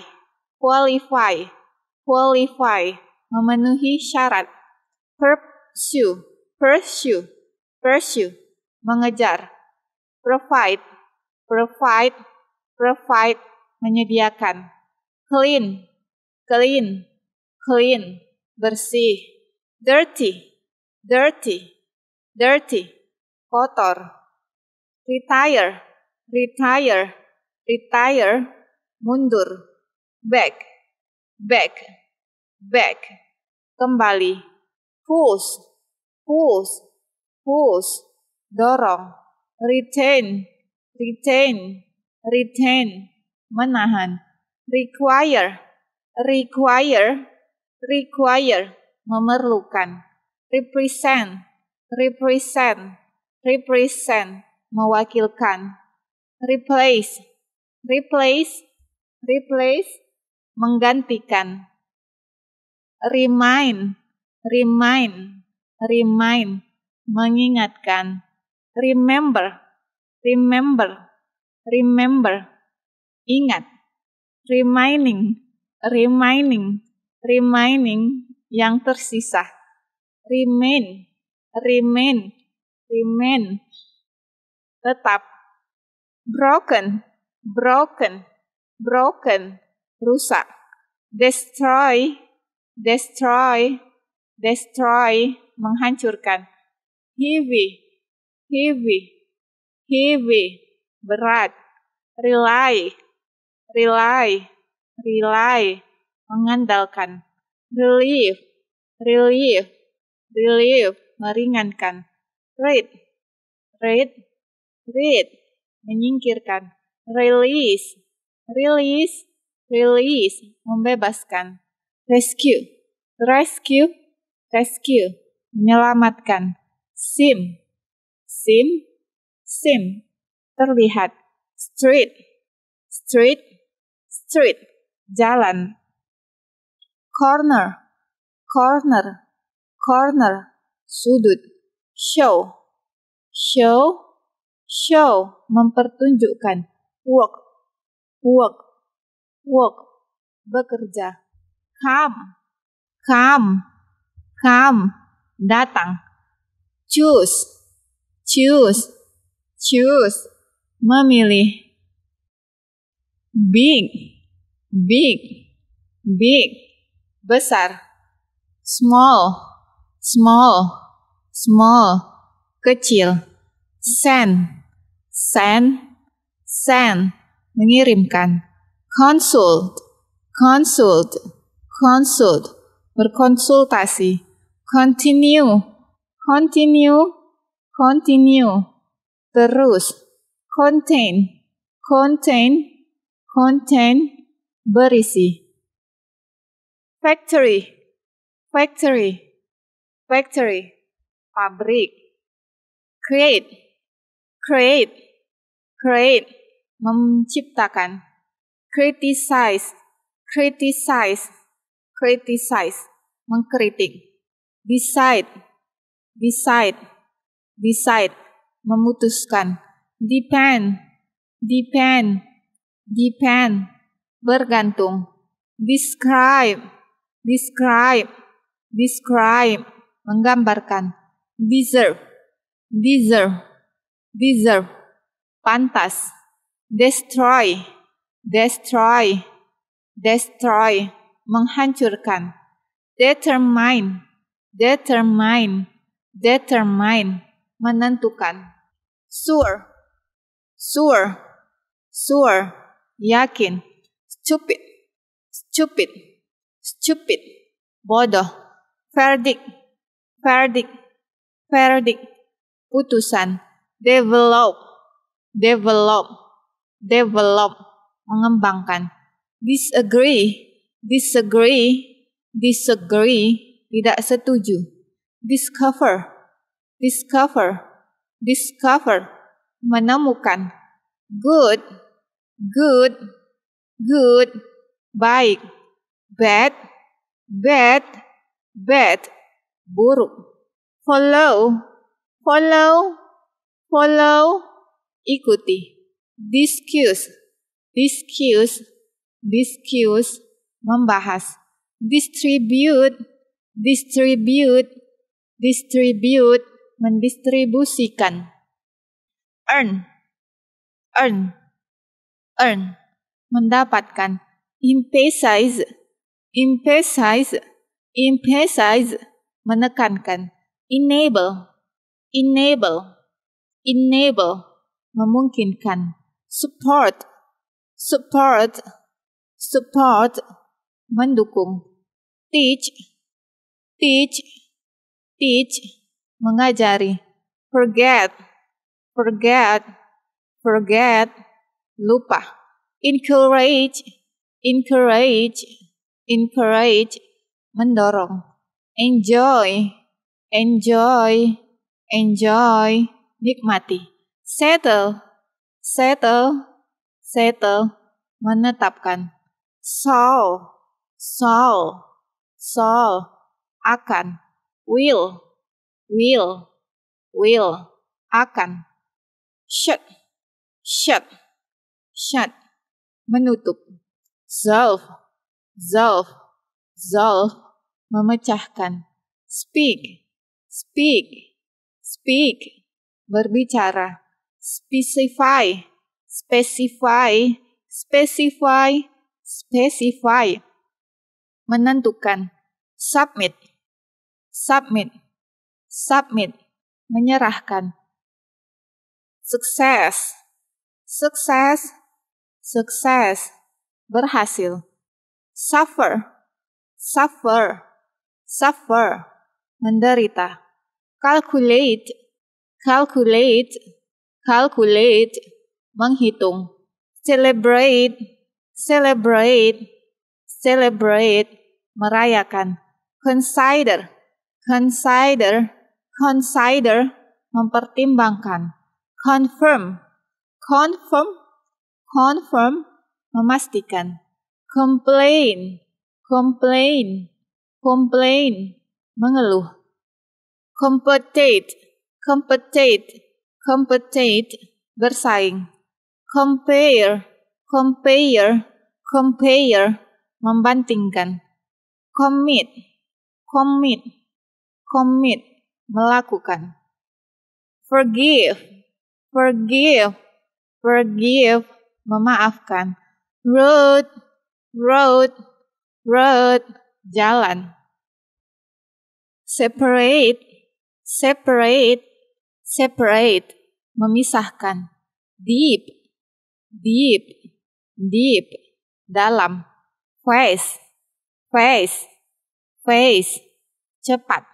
qualify, qualify, memenuhi syarat, pursue, pursue, pursue, mengejar, provide, provide, provide, menyediakan, clean, clean, clean, bersih, dirty, dirty, dirty, kotor. Retire, retire, retire, mundur. Back, back, back, kembali. Push, push, push, dorong. Retain, retain, retain, menahan. Require, require, require, memerlukan. Represent, represent, represent, mewakilkan. Replace, replace, replace, menggantikan. Remind, remind, remind, mengingatkan. Remember, remember, remember, ingat. Reminding, reminding, reminding yang tersisa. Remain, remain, remain. Tetap. Broken, broken, broken. Rusak. Destroy, destroy, destroy. Menghancurkan. Heavy, heavy, heavy. Berat. Rely, rely, rely. Mengandalkan. Relief, relief, relief. Meringankan. Read, read, read. Menyingkirkan. Release, release, release. Membebaskan. Rescue, rescue, rescue. Menyelamatkan. Sim, sim, sim. Terlihat. Street, street, street. Jalan. Corner, corner, corner. Sudut. Show, show, show. Mempertunjukkan. Work, work, work. Bekerja. Come, come, come. Datang. Choose, choose, choose. Memilih. Big, big, big. Besar. Small, small, small. Kecil. Send, send, send. Mengirimkan. Consult, consult, consult. Berkonsultasi. Continue, continue, continue. Terus. Contain, contain, contain. Berisi. Factory, factory, factory. Pabrik. Create, create, create. Menciptakan. Criticize, criticize, criticize. Mengkritik. Decide, decide, decide. Memutuskan. Depend, depend, depend. Bergantung. Describe, describe, describe. Menggambarkan. Deserve, deserve, deserve. Pantas. Destroy, destroy, destroy. Menghancurkan. Determine, determine, determine. Menentukan. Sure, sure, sure. Yakin. Stupid, stupid, stupid. Bodoh. Verdict, verdict, verdict. Putusan. Develop, develop, develop. Mengembangkan. Disagree, disagree, disagree. Tidak setuju. Discover, discover, discover. Menemukan. Good, good, good. Baik. Bad, bad, bad. Buruk. Follow, follow, follow. Ikuti. Discuss, discuss, discuss. Membahas. Distribute, distribute, distribute. Mendistribusikan. Earn, earn, earn. Mendapatkan. Emphasize, emphasize, emphasize. Menekankan. Enable, enable, enable, memungkinkan, support, support, support, mendukung, teach, teach, teach, mengajari, forget, forget, forget, lupa, encourage, encourage, encourage, mendorong, enjoy, enjoy, enjoy, nikmati, settle, settle, settle, menetapkan, solve, solve, solve, akan, will, will, will, akan, shut, shut, shut, menutup, solve, solve, solve, memecahkan, speak, speak, speak, berbicara, specify, specify, specify, specify, menentukan, submit, submit, submit, menyerahkan, sukses, sukses, sukses, berhasil, suffer, suffer, suffer, menderita, calculate, calculate, calculate, menghitung, celebrate, celebrate, celebrate, merayakan, consider, consider, consider, mempertimbangkan, confirm, confirm, confirm, memastikan, complain, complain, complain, mengeluh, compete, compete, compete, bersaing, compare, compare, compare, membandingkan, commit, commit, commit, melakukan, forgive, forgive, forgive, memaafkan, road, road, road, jalan, separate, separate, separate, memisahkan, deep, deep, deep, dalam, face, face, face, cepat,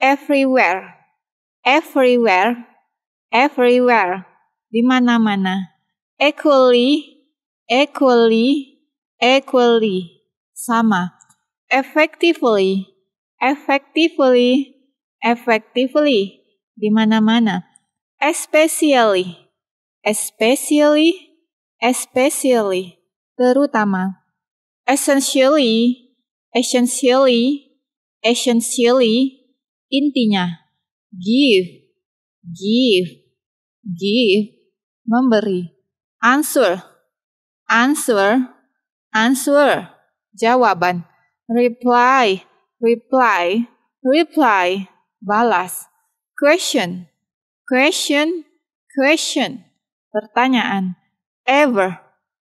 everywhere, everywhere, everywhere, di mana-mana, equally, equally, equally, sama, effectively, effectively, effectively, di mana-mana, especially, especially, especially, terutama, essentially, essentially, essentially, intinya, give, give, give, memberi, answer, answer, answer, jawaban, reply, reply, reply, balas, question, question, question, pertanyaan, ever,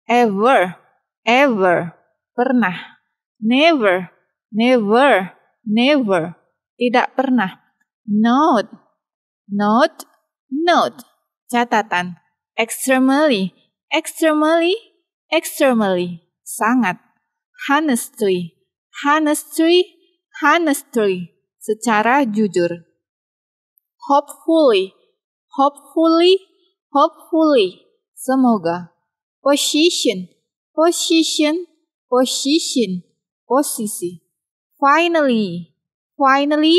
ever, ever, pernah, never, never, never, tidak pernah, note, note, note, catatan, extremely, extremely, extremely, sangat, honestly, honestly, honestly, secara jujur. Hopefully, hopefully, hopefully, semoga. Position, position, position, posisi. Finally, finally,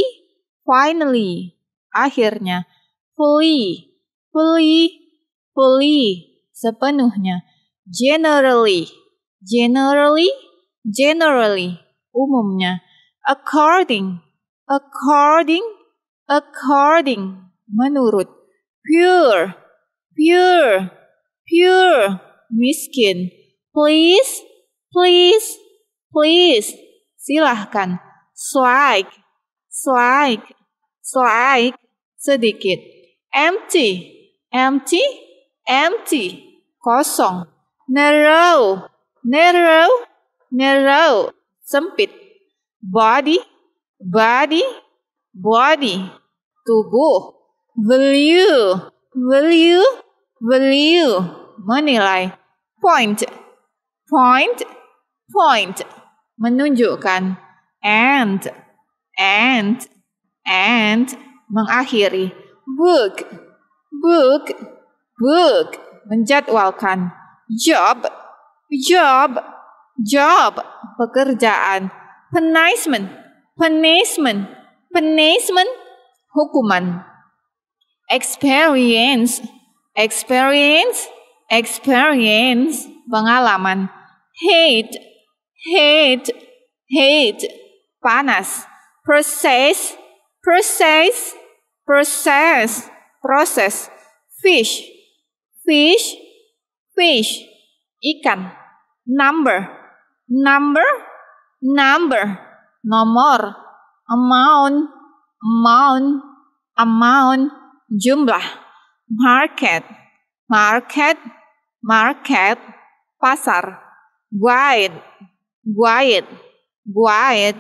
finally, akhirnya. Fully, fully, fully, sepenuhnya. Generally, generally, generally, umumnya. According, according, according, menurut. Pure, pure, pure, miskin. Please, please, please, silahkan. Slight, slight, slight, sedikit. Empty, empty, empty, kosong. Narrow, narrow, narrow, sempit. Body, body, body, tubuh. Value? Will you? Menilai. Point. Point. Point. Menunjukkan. And. And. And. Mengakhiri. Book. Book. Book. Menjadwalkan. Job. Job. Job. Pekerjaan. Punishment. Punishment. Punishment. Hukuman experience, experience, experience, pengalaman. Hate, hate, hate, panas. Process, process, process, proses. Fish, fish, fish, ikan. Number, number, number, nomor. Amount, amount, amount. Jumlah. Market. Market. Market. Pasar. Guide guide guide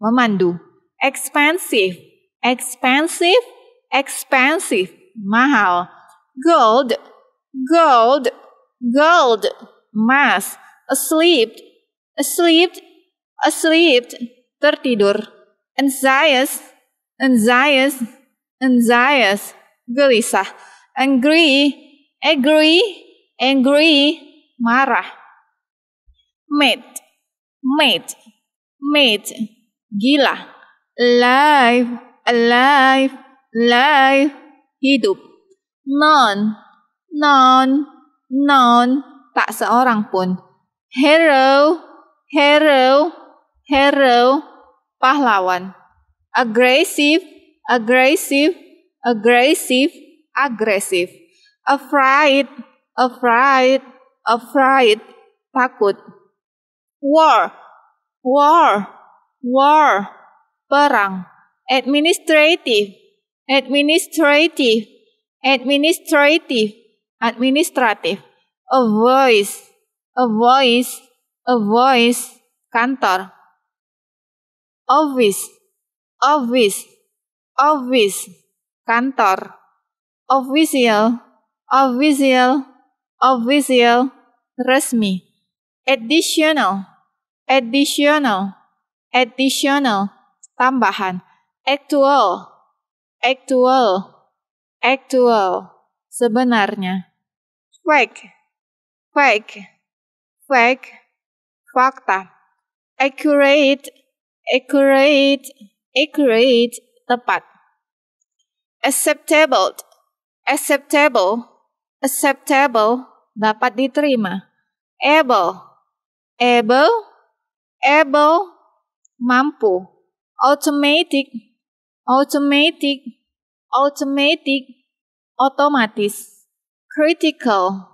memandu. Expensive. Expensive. Expensive. Mahal. Gold. Gold. Gold. Emas asleep asleep asleep tertidur anxious anxious anxious gelisah. Angry, angry, angry, marah. Mad, mad, mad, gila. Alive, alive, alive, hidup. Non, non, non, tak seorang pun. Hero, hero, hero, pahlawan. Aggressive, aggressive, aggressive, aggressive, afraid, afraid, afraid, takut. War, war, war, perang. Administrative, administrative, administrative, administrative. A voice, a voice, a voice, kantor. Office, office, office kantor, official, official, official, resmi, additional, additional, additional, tambahan, actual, actual, actual, sebenarnya, fake, fake, fake, fakta, accurate, accurate, accurate, tepat acceptable, acceptable, acceptable, dapat diterima. Able, able, able, mampu. Automatic, automatic, automatic, otomatis. Critical,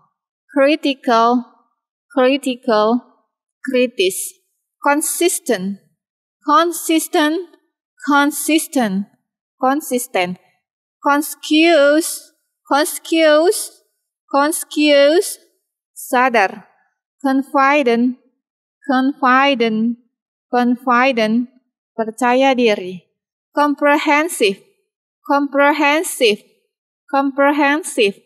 critical, critical, kritis. Consistent, consistent, consistent, consistent conscious, conscious, conscious, sadar, confident, confident, confident, percaya diri, comprehensive, comprehensive, comprehensive,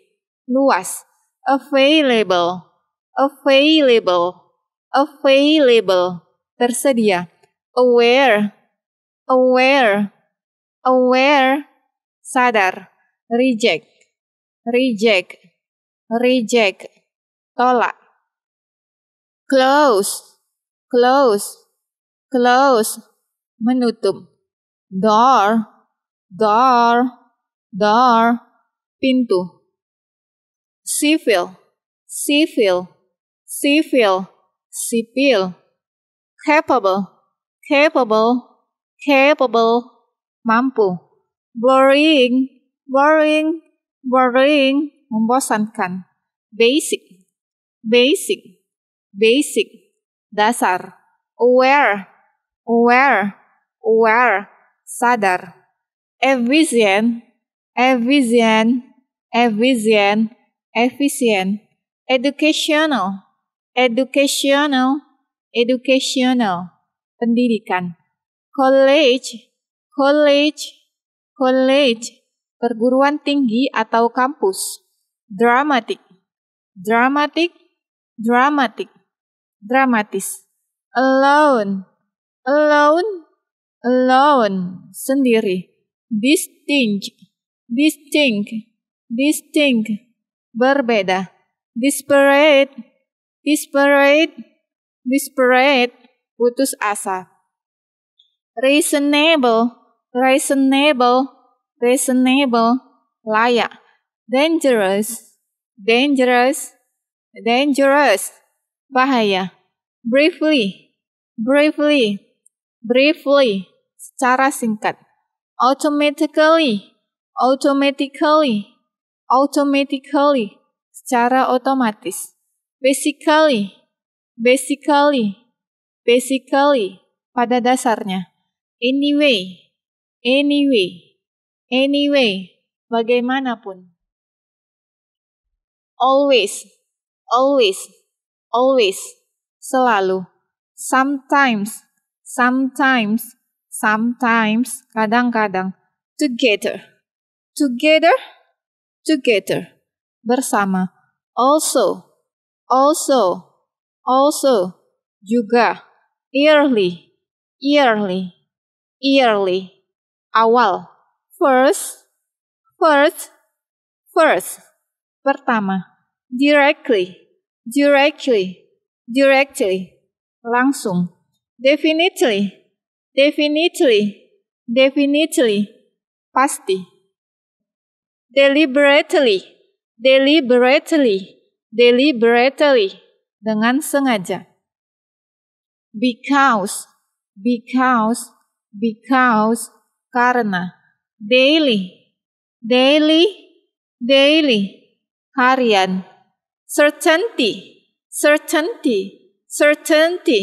luas, available, available, available, tersedia, aware, aware, aware, sadar, reject, reject, reject, tolak. Close, close, close, menutup. Door, door, door, pintu. Civil, civil, civil, sipil. Capable, capable, capable, mampu. Boring, boring, boring, membosankan. Basic, basic, basic, dasar. Aware, aware, aware, sadar. Efficient, efficient, efficient, efficient. Educational, educational, educational. Pendidikan. College, college, college, perguruan tinggi atau kampus. Dramatic, dramatic, dramatic, dramatis. Alone, alone, alone, sendiri. Distinct, distinct, distinct, berbeda. Disparate, disparate, disparate, putus asa. Reasonable, reasonable, reasonable, layak. Dangerous, dangerous, dangerous, bahaya. Briefly, briefly, briefly, secara singkat. Automatically, automatically, automatically, secara otomatis. Basically, basically, basically, pada dasarnya. Anyway, anyway, anyway, bagaimanapun. Always, always, always, selalu. Sometimes, sometimes, sometimes, kadang-kadang. Together, together, together, bersama. Also, also, also, juga. Yearly, yearly, yearly, awal. First, first, first, pertama. Directly, directly, directly, langsung. Definitely, definitely, definitely, pasti. Deliberately, deliberately, deliberately, dengan sengaja. Because, because, because, karena. Daily, daily, daily, harian. Certainty, certainty, certainty,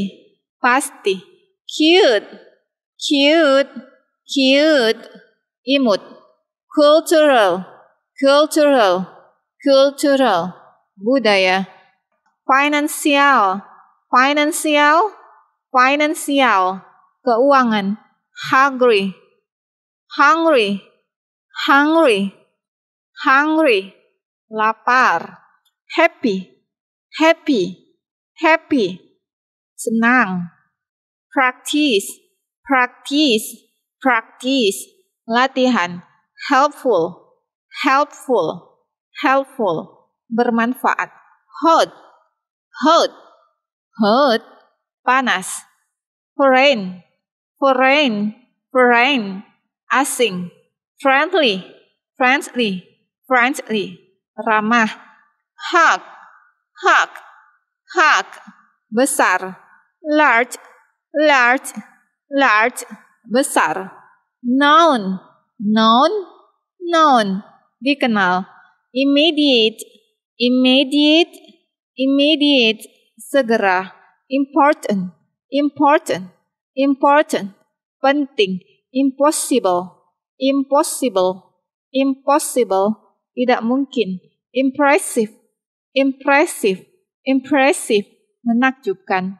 pasti. Cute, cute, cute, imut. Cultural, cultural, cultural, budaya. Financial, financial, financial, keuangan. Hungry, hungry, hungry, hungry, lapar. Happy, happy, happy, senang. Practice, practice, practice, latihan. Helpful, helpful, helpful, bermanfaat. Hot, hot, hot, panas. Foreign, foreign, foreign, asing. Friendly, friendly, friendly, ramah. Hug, hug, hug, besar. Large, large, large, besar. Known, known, known, dikenal. Immediate, immediate, immediate, segera. Important, important, important, penting. Impossible, impossible, impossible, tidak mungkin. Impressive, impressive, impressive, menakjubkan.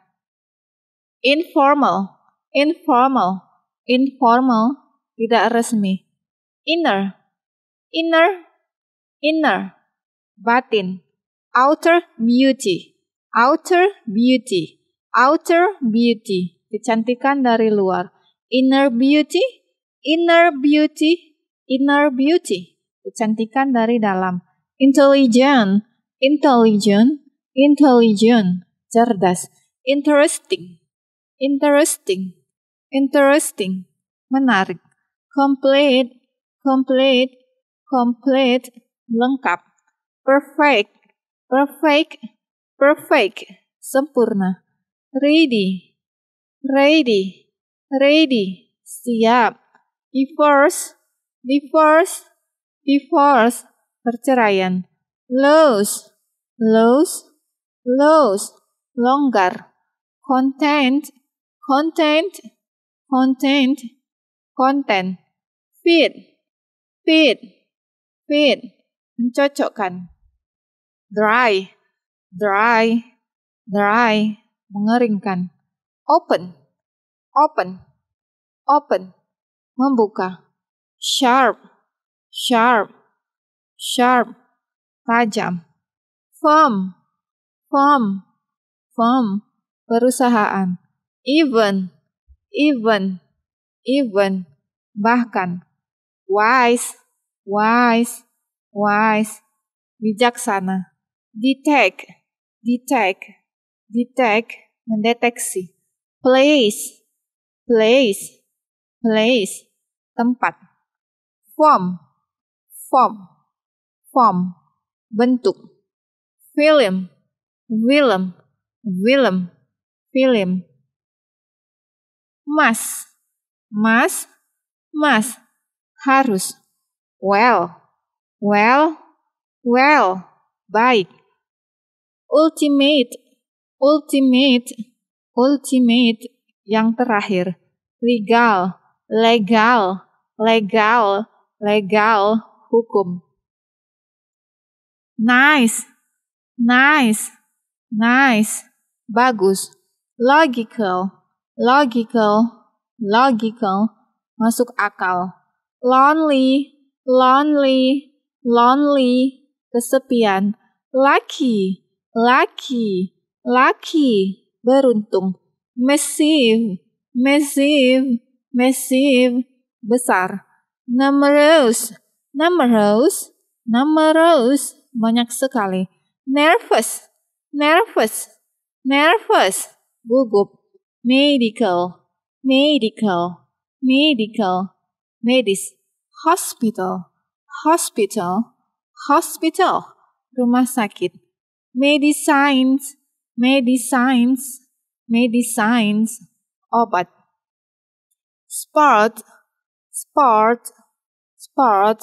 Informal, informal, informal, tidak resmi. Inner, inner, inner, batin. Outer beauty, outer beauty, outer beauty, kecantikan dari luar. Inner beauty, inner beauty, inner beauty, kecantikan dari dalam. Intelligent, intelligent, intelligent, cerdas. Interesting, interesting, interesting, menarik. Complete, complete, complete, lengkap. Perfect, perfect, perfect, sempurna. Ready, ready, ready, siap. Divorce, divorce, divorce, perceraian. Lose, lose, lose, longgar. Content, content, content, content. Fit, fit, fit, mencocokkan. Dry, dry, dry, mengeringkan. Open, open, open, membuka. Sharp, sharp, sharp, tajam. Firm, firm, firm, perusahaan. Even, even, even, bahkan. Wise, wise, wise, bijaksana. Detect, detect, detect, mendeteksi. Place, place, place, tempat. Form, form, form, bentuk. Film, film, film, film. Mas, mas, mas, harus. Well, well, well, baik. Ultimate, ultimate, ultimate, yang terakhir. Legal, legal, legal, legal, hukum. Nice, nice, nice, bagus. Logical, logical, logical, masuk akal. Lonely, lonely, lonely, kesepian. Lucky, lucky, lucky, beruntung. Massive, massive, massive, besar. Numerous, numerous, numerous, banyak sekali. Nervous, nervous, nervous, gugup. Medical, medical, medical, medis. Hospital, hospital, hospital, rumah sakit. Medicines, medicines, medicines, obat. Sport, sport, sport,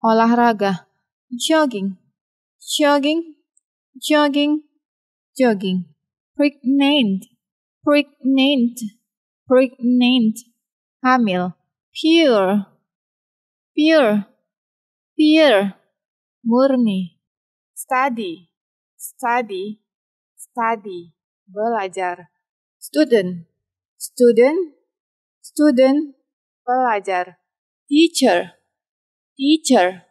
olahraga. Jogging, jogging, jogging, jogging. Pregnant, pregnant, pregnant. Hamil. Pure, pure, pure. Murni. Study, study, study. Belajar. Student, student, student. Pelajar. Teacher, teacher,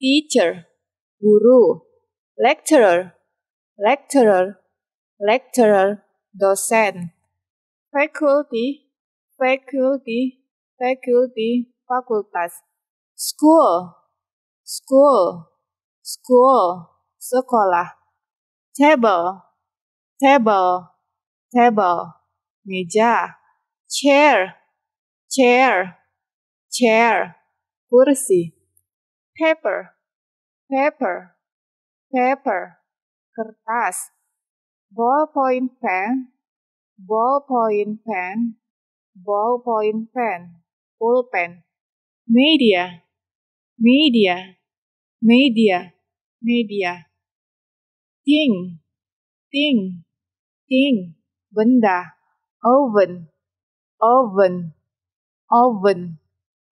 teacher. Guru. Lecturer, lecturer, lecturer. Dosen. Faculty, faculty, faculty. Fakultas. School, school, school. Sekolah. Table, table, table. Meja. Chair, chair, chair. Kursi. Paper, paper, paper. Kertas. Ballpoint pen, ballpoint pen, ballpoint pen. Pulpen. Media, media, media, media. Thing, thing, thing. Benda. Oven, oven, oven,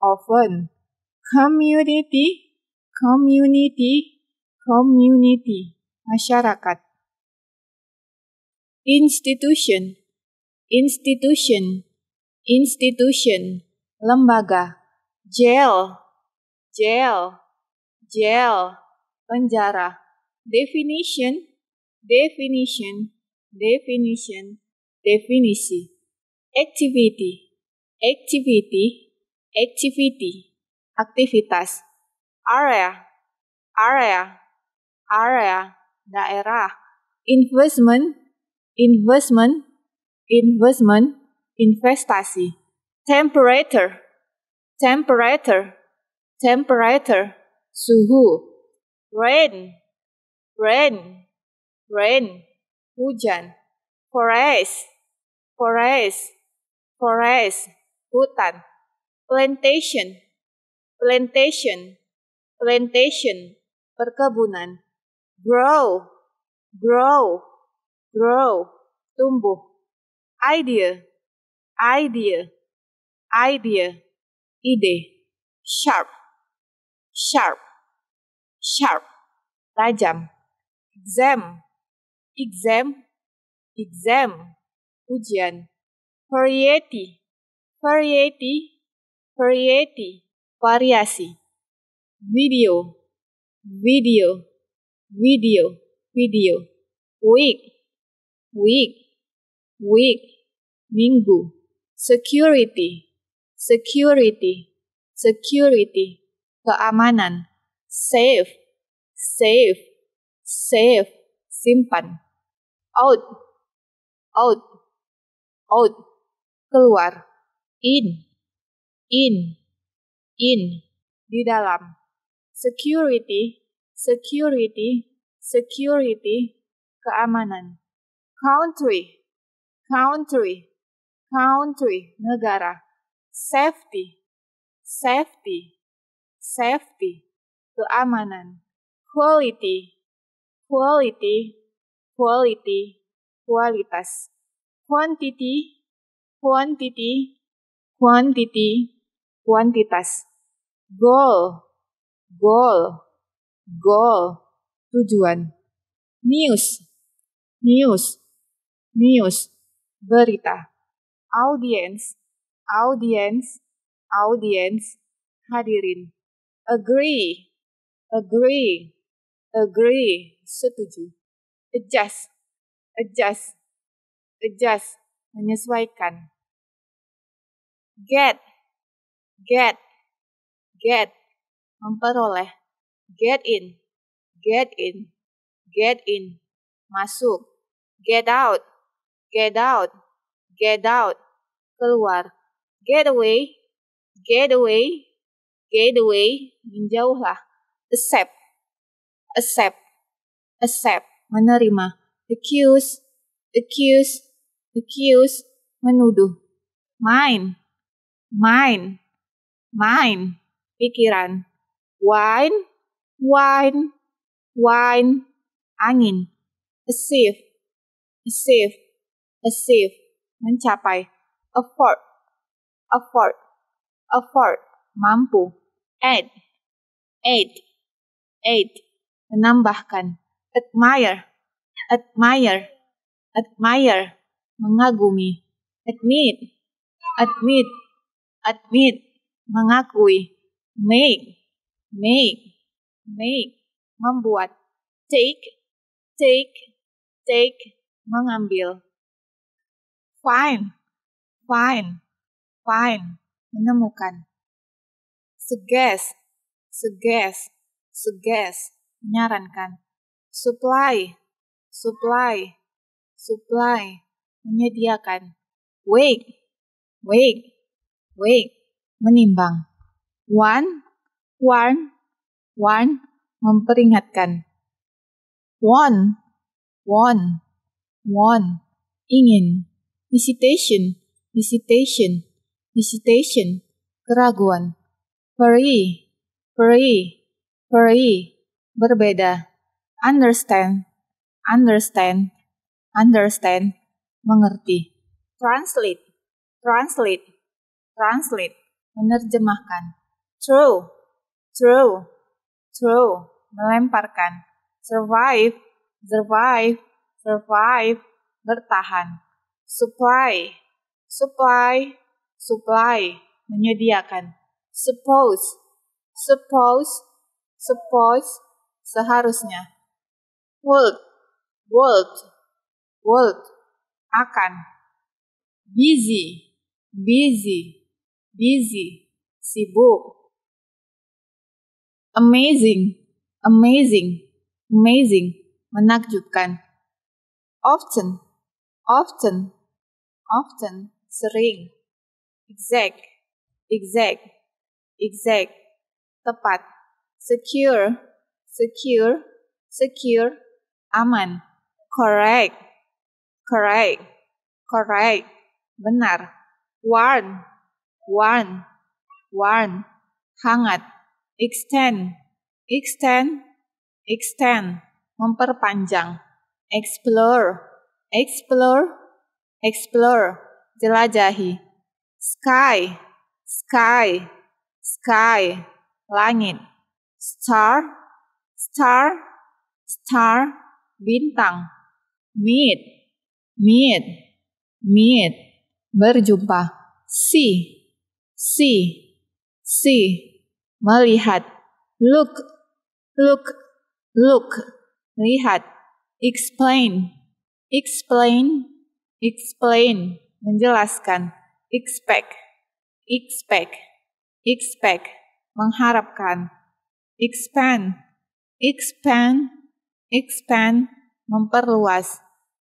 oven. Community, community, community. Masyarakat. Institution, institution, institution. Lembaga. Jail, jail, jail. Penjara. Definition, definition, definition, definisi. Activity, activity, activity. Aktivitas. Area, area, area. Daerah. Investment, investment, investment. Investasi. Temperature, temperature, temperature. Suhu. Rain, rain, rain. Hujan. Forest, forest, forest. Hutan. Plantation, plantation, plantation. Perkebunan. Grow, grow, grow. Tumbuh. Idea, idea, idea. Ide. Sharp, sharp, sharp. Tajam. Exam, exam, exam. Ujian. Variety, variety, variety. Variasi. video, video, video, video, week, week, week, minggu, security, security, security, keamanan, safe, safe, safe, simpan, out, out, out, keluar, in, in, in, di dalam, security, security, security, keamanan, country, country, country, negara, safety, safety, safety, keamanan, quality, quality, quality, kualitas, quantity, quantity, quantity, kuantitas, goal, goal, goal, tujuan, news, news, news, berita, audience, audience, audience, hadirin, agree, agree, agree, setuju, adjust, adjust, adjust, menyesuaikan, get, get, get, memperoleh, get in, get in, get in, masuk, get out, get out, get out, keluar, get away, get away, get away, menjauhlah, accept, accept, accept, menerima, accuse, accuse, accuse, menuduh, mine, mine, mine, pikiran, wine, wine, wine, angin, achieve, achieve, achieve, mencapai, afford, afford, afford, mampu, add, add, add, menambahkan, admire, admire, admire, mengagumi, admit, admit, admit, mengakui, make, make, make, membuat, take, take, take, mengambil, find, find, find, menemukan, suggest, suggest, suggest, menyarankan, supply, supply, supply, menyediakan, wake, wake, wake, menimbang, one, one, one, memperingatkan, one, one, one, ingin, visitation, visitation, visitation, keraguan, free, free, free, berbeda, understand, understand, understand, mengerti, translate, translate, translate, menerjemahkan, throw, throw, throw, melemparkan, survive, survive, survive, bertahan, supply, supply, supply, menyediakan, suppose, suppose, suppose, seharusnya, would, would, would, akan, busy, busy, busy, sibuk, amazing, amazing, amazing, menakjubkan, often, often, often, sering, exact, exact, exact, tepat, secure, secure, secure, aman, correct, correct, correct, benar, warm, warm, warm, hangat, extend, extend, extend, memperpanjang, explore, explore, explore, jelajahi, sky, sky, sky, langit, star, star, star, bintang, meet, meet, meet, berjumpa, see, see, see, melihat, Look, look, look. Lihat. Explain, explain, explain. Menjelaskan. Expect, expect, expect. Mengharapkan. Expand, expand, expand. Memperluas.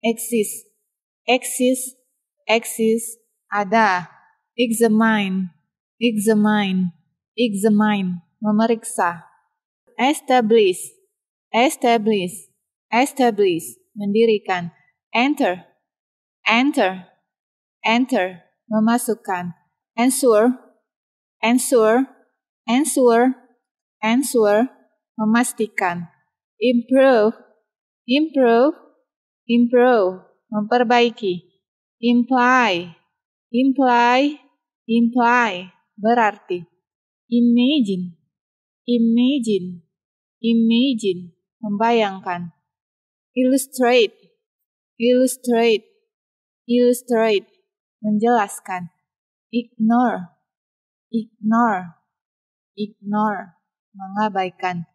Exist, exist, exist. Ada. Examine, examine, examine memeriksa. Establish, establish, establish, mendirikan. Enter, enter, enter, memasukkan. Answer, answer, answer, answer, memastikan. Improve, improve, improve, memperbaiki. Imply, imply, imply, berarti. Imagine, Imagine, imagine, membayangkan. Illustrate, illustrate, illustrate, menjelaskan. Ignore, ignore, ignore, mengabaikan.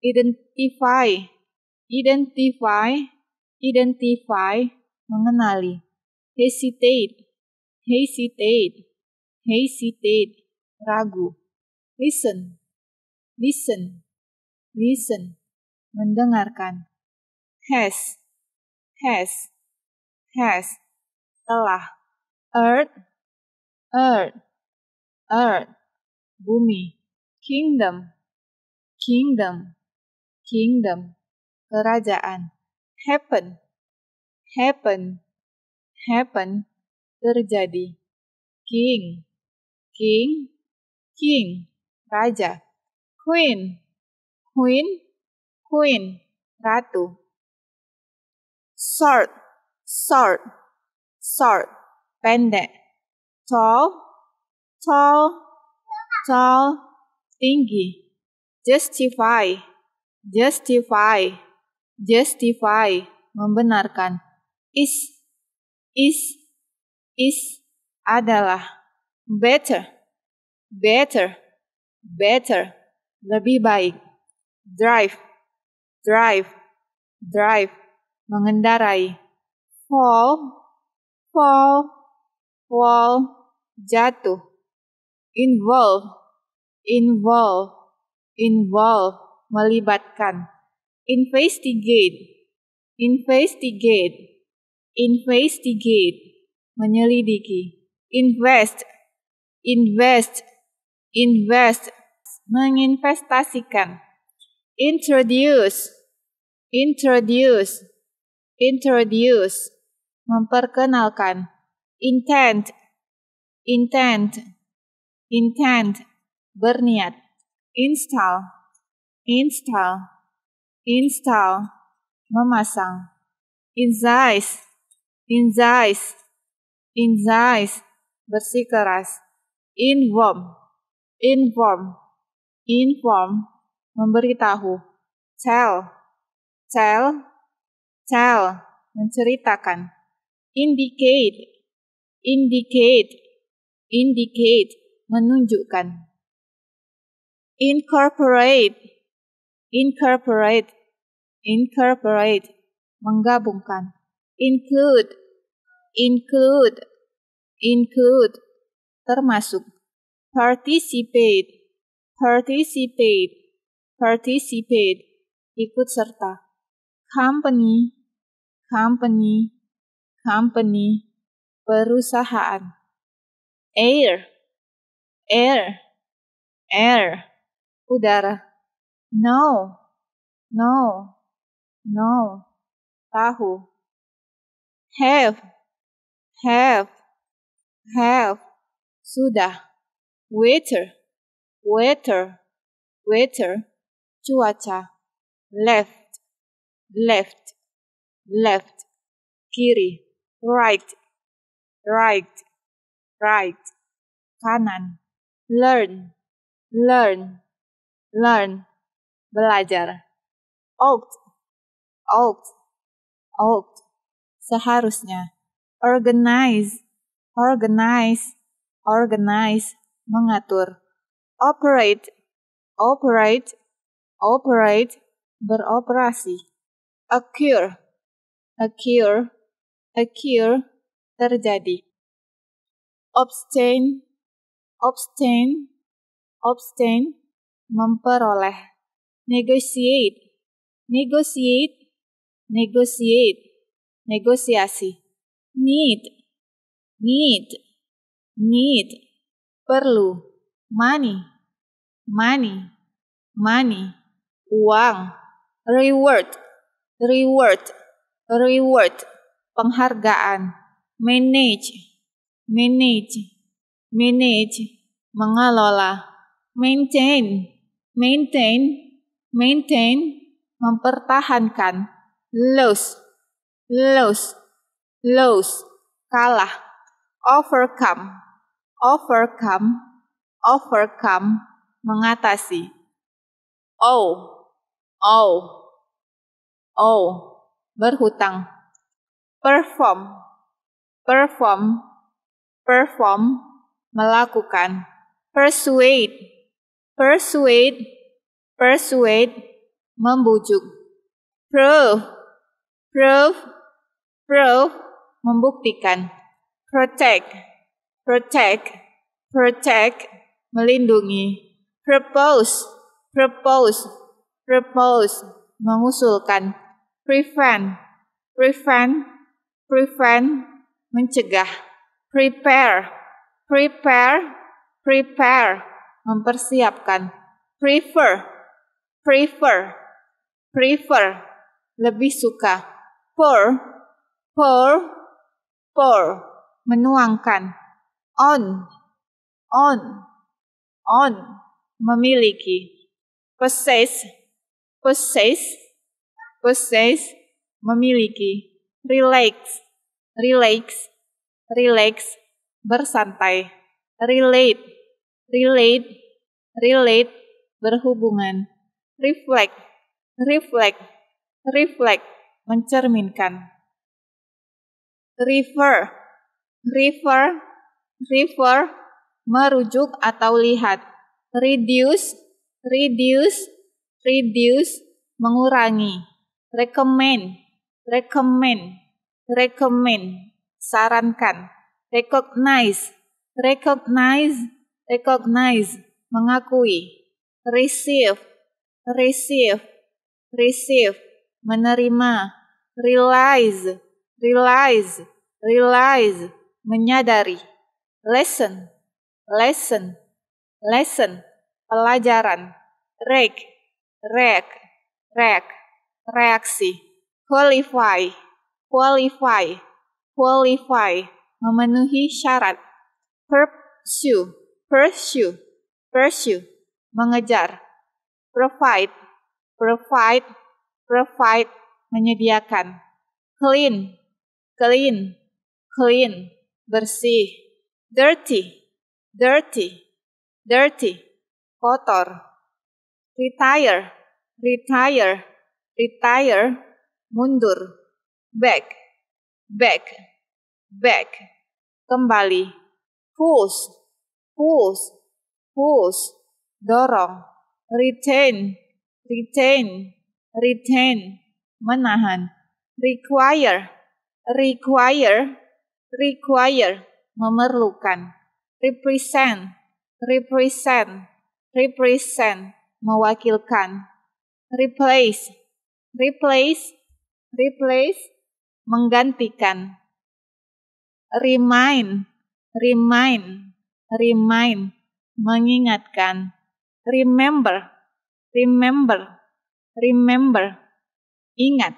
Identify, identify, identify, mengenali. Hesitate, hesitate, hesitate, ragu. Listen, listen, listen, mendengarkan. Has, has, has, telah. Earth, earth, earth, bumi. Kingdom, kingdom, kingdom, kerajaan. Happen, happen, happen, terjadi. King, king, king, raja Queen, queen, queen, ratu. Short, short, short, pendek. Tall, tall, tall, tinggi. Justify, justify, justify, membenarkan. Is, is, is, adalah. Better, better, better lebih baik. Drive, drive, drive, mengendarai. Fall, fall, fall, jatuh. Involve, involve, involve, melibatkan. Investigate, investigate, investigate, menyelidiki. Invest, invest, invest, menginvestasikan. Introduce, introduce, introduce, memperkenalkan. Intent, intent, intent, berniat. Install, install, install, memasang. Incise, incise, incise, bersikeras. Inform, inform, inform, memberitahu. Tell, tell, tell, menceritakan. Indicate, indicate, indicate, menunjukkan. Incorporate, incorporate, incorporate, menggabungkan. Include, include, include, termasuk. Participate, participate, participate, ikut serta. Company, company, company, perusahaan. Air, air, air, udara. No, no, no, tahu. Have, have, have, sudah. Waiter, weather, weather, cuaca, left, left, left, kiri, right, right, right, kanan, learn, learn, learn, belajar, ought, ought, ought, seharusnya, organize, organize, organize, mengatur, operate, operate, operate, beroperasi. Occur, occur, occur, terjadi. Obstain, obstain, obstain, memperoleh. Negotiate, negotiate, negotiate, negosiasi. Need, need, need, perlu. Money, money, money, uang. Reward, reward, reward, penghargaan. Manage, manage, manage, mengelola. Maintain, maintain, maintain, mempertahankan. Lose, lose, lose, kalah. Overcome, overcome, overcome, mengatasi. Oh, oh, oh, berhutang. Perform, perform, perform, melakukan. Persuade, persuade, persuade, membujuk. Prove, prove, prove, membuktikan. Protect, protect, protect, melindungi. Propose, propose, propose, mengusulkan. Prevent, prevent, prevent, mencegah. Prepare, prepare, prepare, mempersiapkan. Prefer, prefer, prefer, lebih suka. Pour, pour, pour, menuangkan. On, on, on, memiliki. Possess, possess, possess, memiliki. Relax, relax, relax, bersantai. Relate, relate, relate, berhubungan. Reflect, reflect, reflect, mencerminkan. Refer, refer, refer, merujuk atau lihat. Reduce, reduce, reduce, mengurangi. Recommend, recommend, recommend, sarankan. Recognize, recognize, recognize, mengakui. Receive, receive, receive, menerima. Realize, realize, realize, menyadari. Lesson, lesson, lesson, pelajaran. Rek, rek, rek, reaksi. Qualify, qualify, qualify, memenuhi syarat. Pursue, pursue, pursue, mengejar. Provide, provide, provide, menyediakan. Clean, clean, clean, bersih. Dirty, dirty, dirty, kotor. Retire, retire, retire, mundur. Back, back, back, kembali. Push, push, push, dorong. Retain, retain, retain, menahan. Require, require, require, memerlukan. Represent, represent, represent, mewakilkan. Replace, replace, replace, menggantikan. Remind, remind, remind, mengingatkan. Remember, remember, remember, ingat.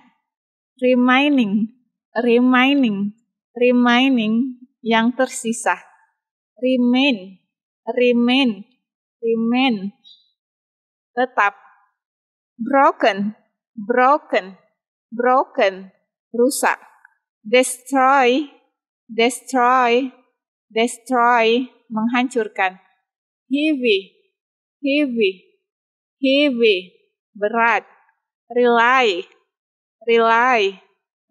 Reminding, reminding, reminding yang tersisa. Remain, remain, remain, tetap. Broken, broken, broken, rusak. Destroy, destroy, destroy, menghancurkan. Heavy, heavy, heavy, berat. Rely, rely,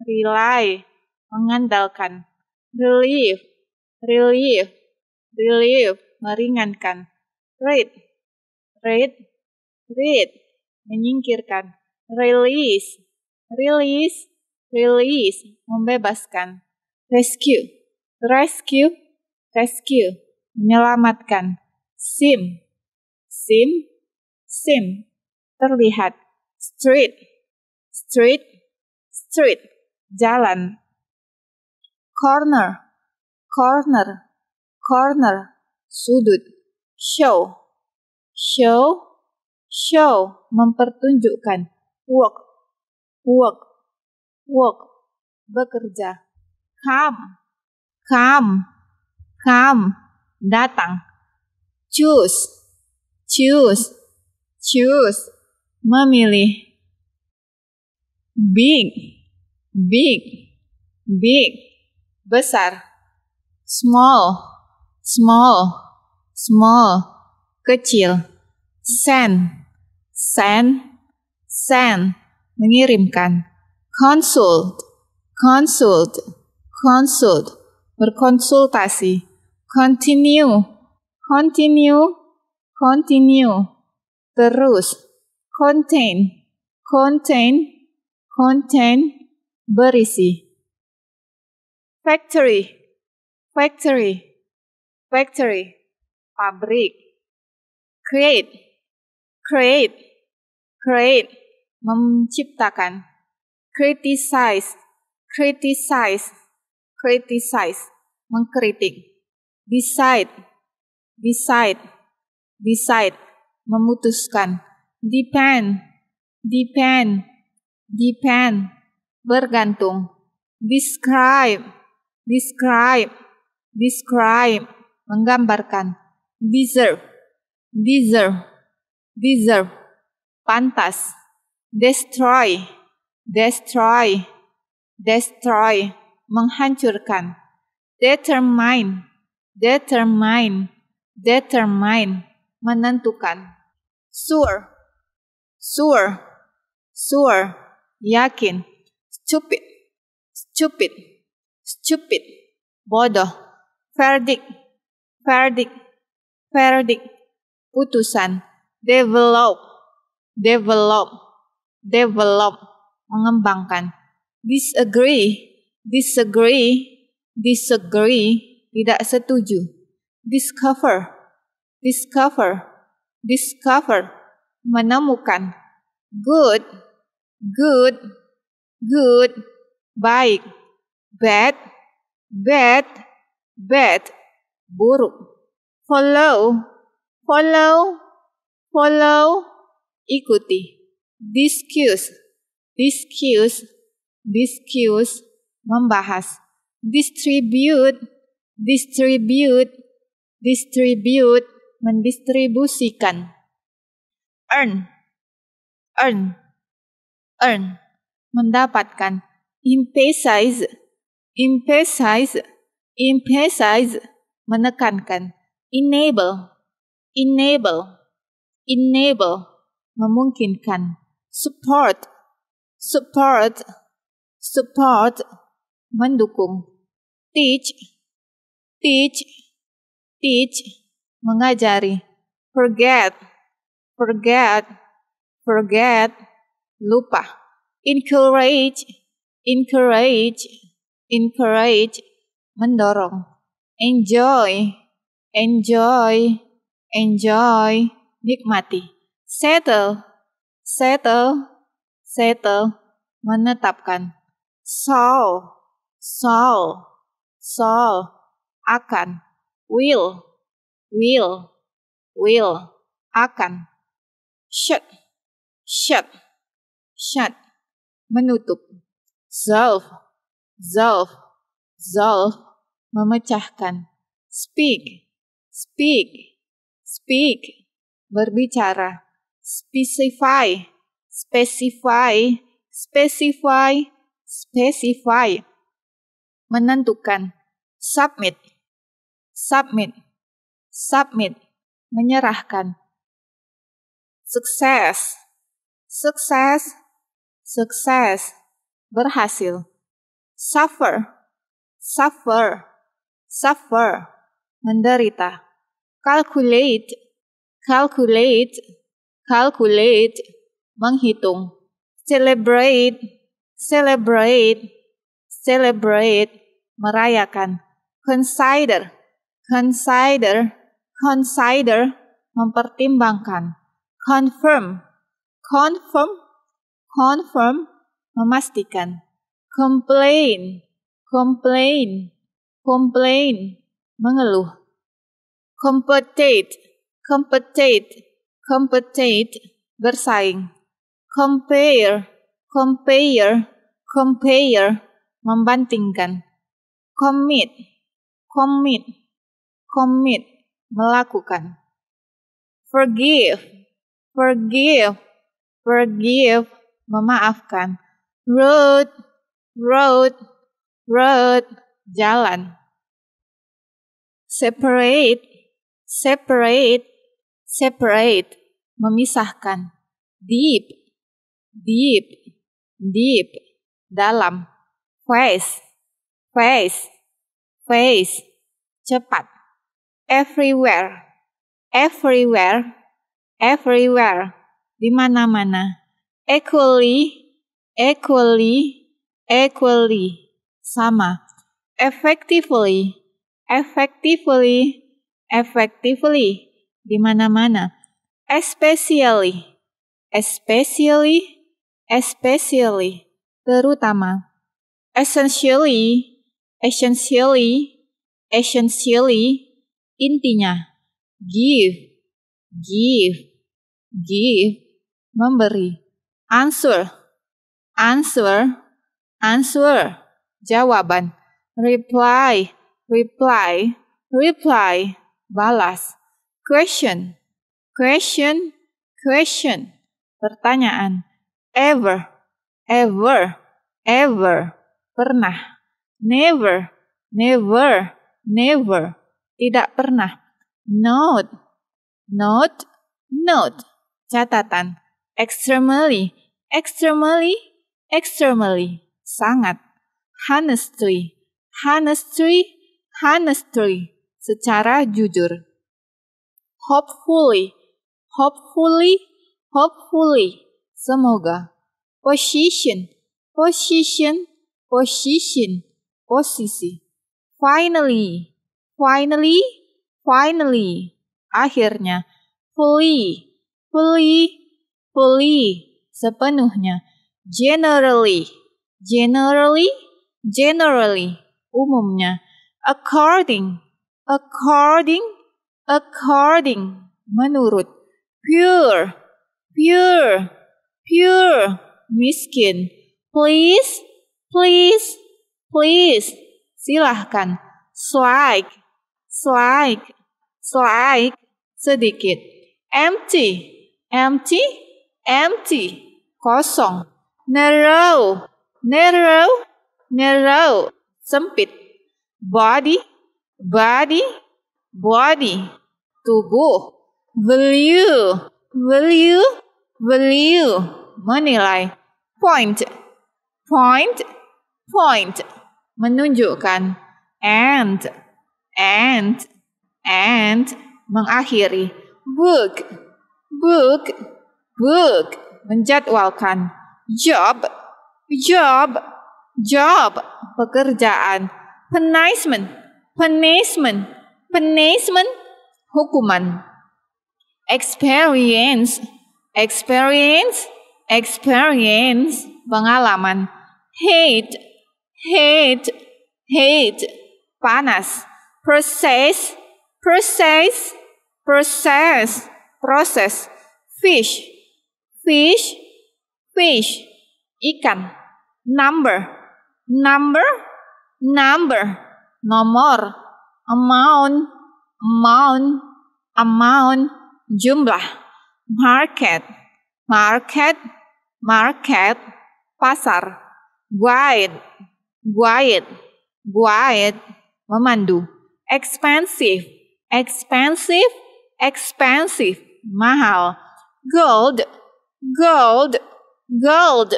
rely, mengandalkan. Relief, relief, relief, meringankan. Read, read, read, menyingkirkan. Release, release, release, membebaskan. Rescue, rescue, rescue, menyelamatkan. Sim, sim, sim, terlihat. Street, street, street, jalan. Corner, corner, corner, sudut. Show, show, show, mempertunjukkan. Work, work, work, bekerja. Come, come, come, datang. Choose, choose, choose, memilih. Big, big, big, besar. Small, small, small, kecil. Send, send, send, mengirimkan. Consult, consult, consult, berkonsultasi. Continue, continue, continue, terus. Contain, contain, contain, berisi. Factory, factory, factory, pabrik. Create, create, create, menciptakan. Criticize, criticize, criticize, mengkritik. Decide, decide, decide, memutuskan. Depend, depend, depend, bergantung. Describe, describe, describe, menggambarkan. Deserve, deserve, deserve, pantas. Destroy, destroy, destroy, menghancurkan. Determine, determine, determine, menentukan. Sure, sure, sure, yakin. Stupid, stupid, stupid, bodoh. Verdict, verdict, verdict, putusan. Develop, develop, develop, mengembangkan. Disagree, disagree, disagree, tidak setuju. Discover, discover, discover, menemukan. Good, good, good, baik. Bad, bad, bad, buruk. Follow, follow, follow, ikuti. Discuss, discuss, discuss, membahas. Distribute, distribute, distribute, mendistribusikan. Earn, earn, earn, mendapatkan. Emphasize, emphasize, emphasize, menekankan. Enable, enable, enable, memungkinkan. Support, support, support, mendukung. Teach, teach, teach, mengajari. Forget, forget, forget, lupa. Encourage, encourage, encourage, mendorong. Enjoy, enjoy, enjoy, nikmati. Settle, settle, settle, menetapkan. Solve, solve, solve, akan. Will, will, will, akan. Shut, shut, shut, menutup. Solve, solve, solve, memecahkan. Speak, speak, speak, berbicara. Specify, specify, specify, specify. Menentukan. Submit, submit, submit, menyerahkan. Sukses, sukses, sukses, berhasil. Suffer, suffer, suffer, menderita. Calculate, calculate, calculate, menghitung. Celebrate, celebrate, celebrate, merayakan. Consider, consider, consider, mempertimbangkan. Confirm, confirm, confirm, memastikan. Complain, complain, complain, mengeluh. Compete, compete, compete, bersaing. Compare, compare, compare, membandingkan. Commit, commit, commit, melakukan. Forgive, forgive, forgive, memaafkan. Road, road, road, jalan. Separate, separate, separate, memisahkan. Deep, deep, deep, dalam. Face, face, face, cepat. Everywhere, everywhere, everywhere, di mana-mana. Equally, equally, equally, sama. Effectively, effectively, effectively, di mana-mana. Especially, especially, especially, terutama. Essentially, essentially, essentially, intinya. Give, give, give, memberi. Answer, answer, answer, jawaban. Reply, reply, reply, balas. Question, question, question, pertanyaan. Ever, ever, ever, pernah. Never, never, never, tidak pernah. Note, note, note, catatan. Extremely, extremely, extremely, sangat. Honestly, honestly, honestly, secara jujur. Hopefully, hopefully, hopefully, semoga. Position, position, position, posisi. Finally, finally, finally, akhirnya. Fully, fully, fully, sepenuhnya. Generally, generally, generally, umumnya. According, according, according, menurut. Pure, pure, pure, miskin. Please, please, please, silahkan. Slight, slight, slight, sedikit. Empty, empty, empty, kosong. Narrow, narrow, narrow, sempit. Body, body, body, tubuh. Value, value, value, menilai. Point, point, point, menunjukkan. And, and, and, mengakhiri. Book, book, book, menjadwalkan. Job, job, job, pekerjaan. Punishment, punishment, punishment, hukuman. Experience, experience, experience, pengalaman. Hate, hate, hate, panas. Process, process, process, proses. Fish, fish, fish, ikan. Number, number, number, nomor. Amount, amount, amount, jumlah. Market, market, market, pasar. Guide, guide, guide, memandu. Expensive, expensive, expensive, mahal. Gold, gold, gold,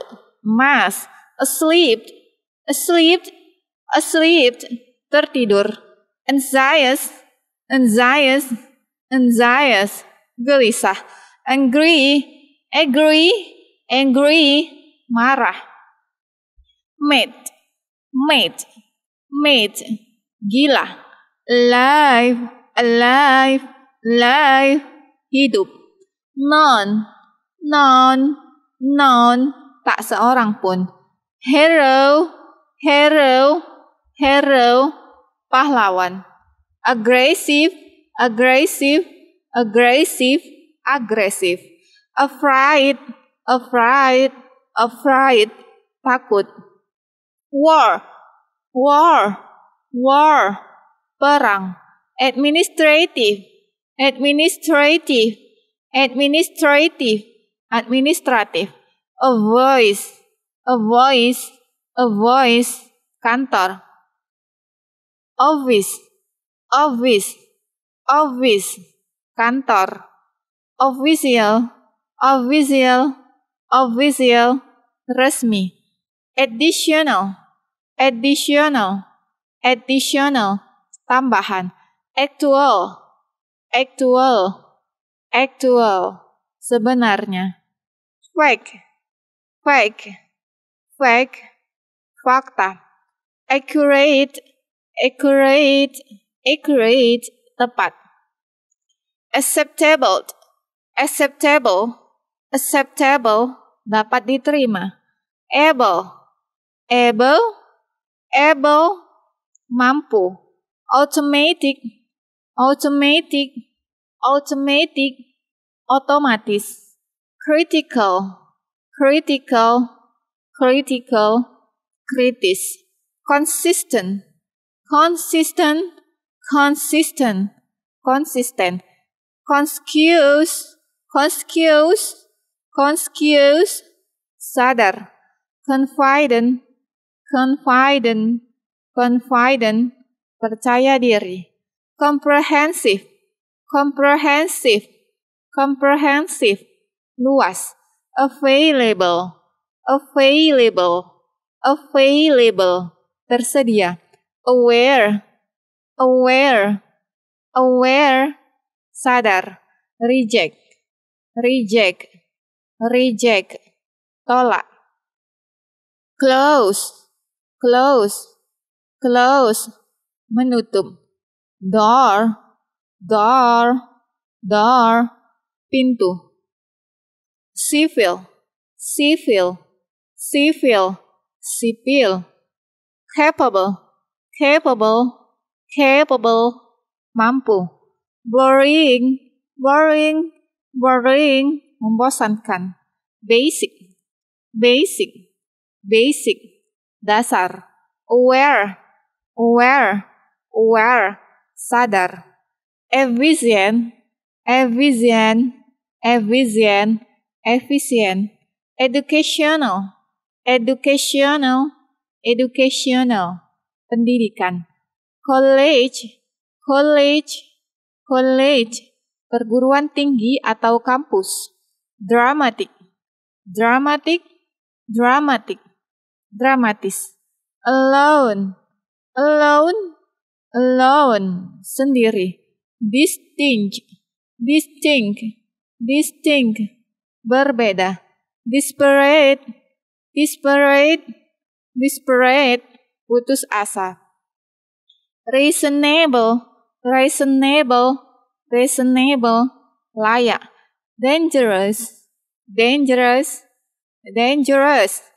emas. Asleep, asleep, asleep, tertidur. Anxious, anxious, anxious, gelisah. Angry, agree, angry, marah. Mad, mad, mad, gila. Alive, alive, alive, hidup. Non, non, non, tak seorang pun. Hero, hero, hero, pahlawan. Aggressive, aggressive, aggressive, aggressive. Afraid, afraid, afraid, takut. War, war, war, perang. Administrative, administrative, administrative, administrative. A voice, a voice, a voice, kantor. Office, office, office, kantor. Official, official, official, resmi. Additional, additional, additional, tambahan. Actual, actual, actual, sebenarnya. Fake, fake, fake, fakta. Accurate, accurate, accurate, tepat. Acceptable, acceptable, acceptable, dapat diterima. Able, able, able, mampu. Automatic, automatic, automatic, otomatis. Critical, critical, critical, kritis. Consistent, consistent, consistent, consistent. Conscious, conscious, conscious, sadar. Confident, confident, confident, percaya diri. Comprehensive, comprehensive, comprehensive, luas. Available, available, available, tersedia. Aware, aware, aware, sadar. Reject, reject, reject, tolak. Close, close, close, menutup. Door, door, door, pintu. Civil, civil, civil, sipil. Capable, capable, capable, mampu. Boring, boring, boring, membosankan. Basic, basic, basic, dasar. Aware, aware, aware, sadar. Efficient, efficient, efficient, efficient. Educational, educational, educational, pendidikan. College, college, college, perguruan tinggi atau kampus. Dramatic, dramatic, dramatic, dramatis. Alone, alone, alone, sendiri. Distinct, distinct, distinct, berbeda. Disparate, disparate, disparate, putus asa. Reasonable, reasonable, reasonable, layak. Dangerous, dangerous, dangerous,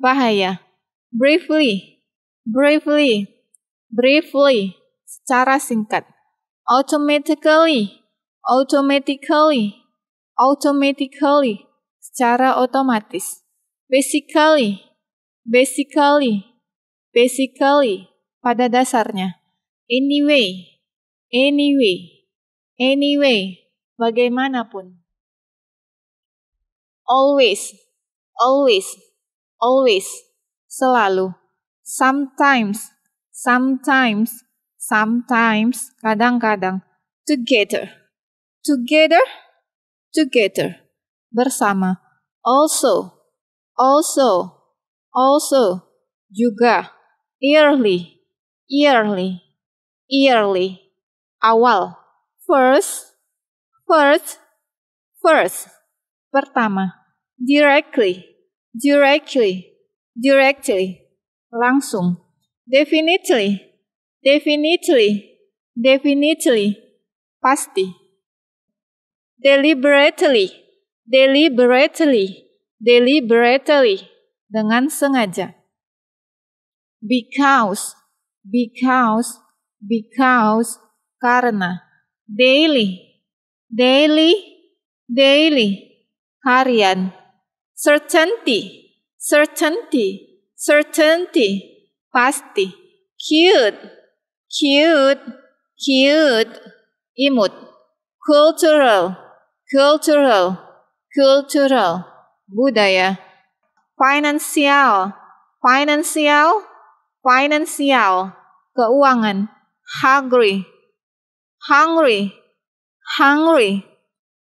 bahaya. Briefly, briefly, briefly, secara singkat. Automatically, automatically, automatically, secara otomatis. Basically, basically, basically, pada dasarnya. Anyway, anyway, anyway, bagaimanapun. Always, always, always, selalu. Sometimes, sometimes, sometimes, kadang-kadang. Together, together, together, bersama. Also, also, also, juga. Yearly, yearly, yearly, awal. First, first, first, pertama. directly, directly, directly, langsung, definitely, definitely, definitely, pasti, deliberately, deliberately, deliberately, dengan sengaja. Because, because, because, karena, daily, daily, daily, harian, certainty, certainty, certainty, pasti, cute, cute, cute, imut, cultural, cultural, cultural, budaya, financial, financial, financial, keuangan, hungry, hungry, hungry,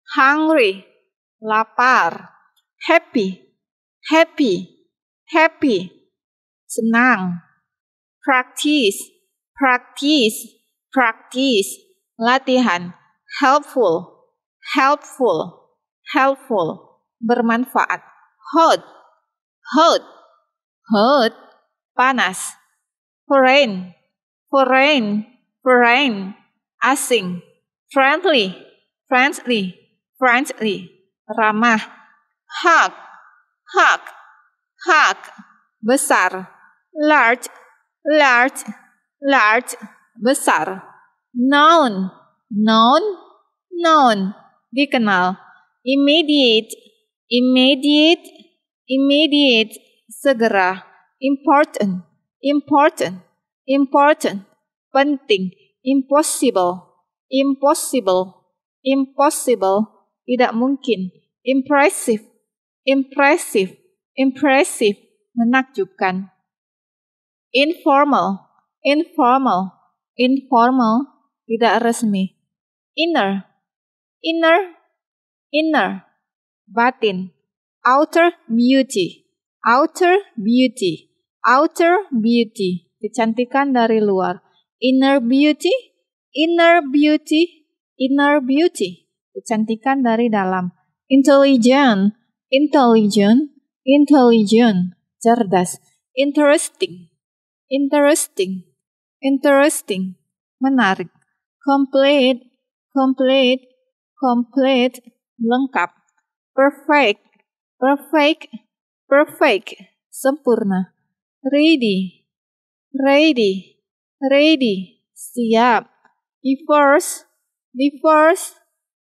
hungry, lapar, happy, happy, happy, senang, practice, practice, practice, latihan, helpful, helpful, helpful, bermanfaat, hot, hot, hot, panas, foreign, foreign, foreign, asing, friendly, friendly, friendly, ramah, hug, hug, hug, besar, large, large, large, besar, known, known, known, dikenal, immediate, immediate, immediate, segera, important, important, important, penting, impossible, impossible, impossible, tidak mungkin, impressive, impressive, impressive, menakjubkan. Informal, informal, informal, tidak resmi. Inner, inner, inner, batin. Outer beauty, outer beauty, outer beauty, kecantikan dari luar. Inner beauty, inner beauty, inner beauty, kecantikan dari dalam. Intelligent, intelligent, intelligent, cerdas. Interesting, interesting, interesting, menarik. Complete, complete, complete, lengkap. Perfect, perfect, perfect, sempurna. Ready, ready, ready, siap. Divorce, divorce,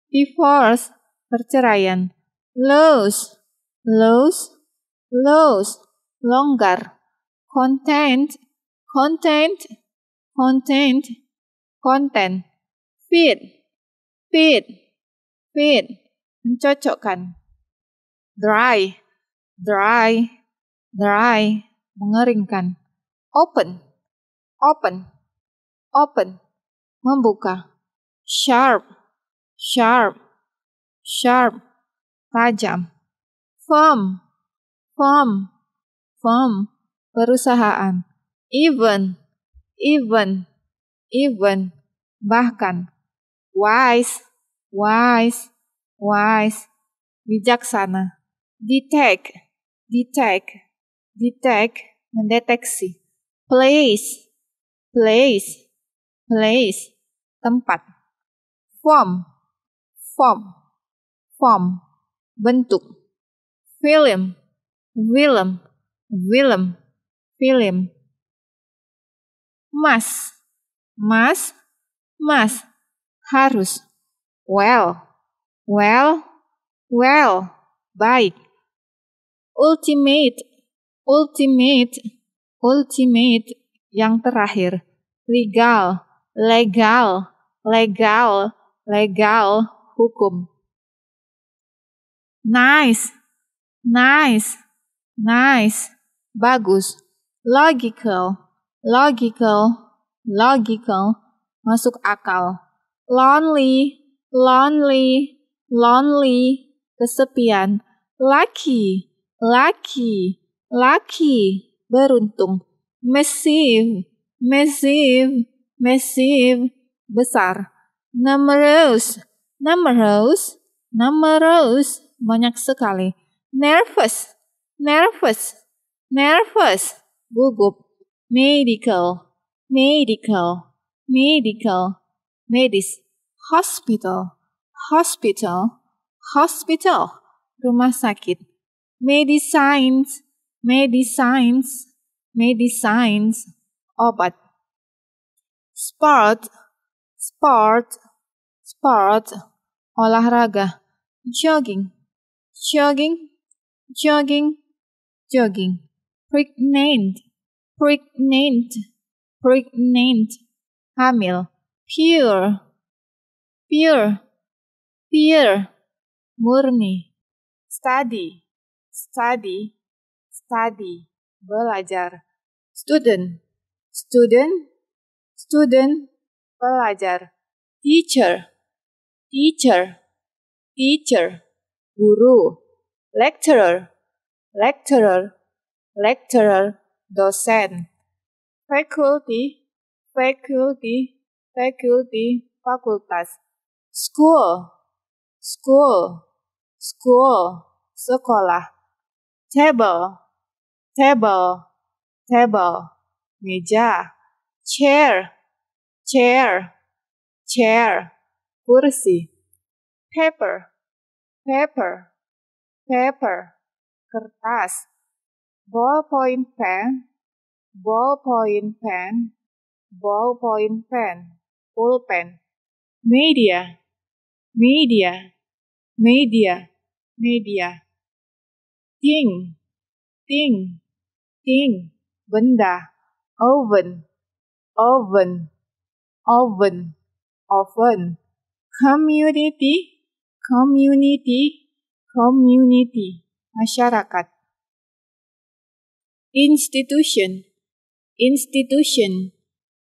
divorce, perceraian. Lose, lose, lose, longgar. Content, content, content, content. Fit, fit, fit, mencocokkan. Dry, dry, dry, mengeringkan. Open, open, open, membuka. Sharp, sharp, sharp, tajam. Firm, firm, firm, perusahaan. Even, even, even, bahkan. Wise, wise, wise, bijaksana. Detect, detect, detect, mendeteksi. Place, place, place, tempat. Form, form, form, bentuk. Film, film, film, film. Mas, mas, mas, harus. Well, well, well, baik. Ultimate, ultimate, ultimate, yang terakhir. Legal, legal, legal, legal, hukum. Nice, nice, nice, bagus. Logical, logical, logical, masuk akal. Lonely, lonely, lonely, kesepian. Lucky, lucky, lucky, beruntung. Massive, massive, massive, besar. Numerous, numerous, numerous, banyak sekali. nervous, nervous, nervous, gugup, medical, medical, medical, medis, hospital, hospital, hospital, rumah sakit, medicines, medicines, medicines, obat, sport, sport, sport, olahraga, jogging, jogging, jogging, jogging, pregnant, pregnant, pregnant, hamil, pure, pure, pure, murni, study, study, study, belajar, student, student, student, pelajar, teacher, teacher, teacher, guru, lecturer, lecturer, lecturer, dosen, faculty, faculty, faculty, fakultas, school, school, school, sekolah, table, table, table, meja, chair, chair, chair, kursi, paper, paper, paper, kertas, ballpoint pen, ballpoint pen, ballpoint pen, pulpen, media, media, media, media, thing, thing, thing, benda, oven, oven, oven, oven, community, community, community, masyarakat. Institution, institution,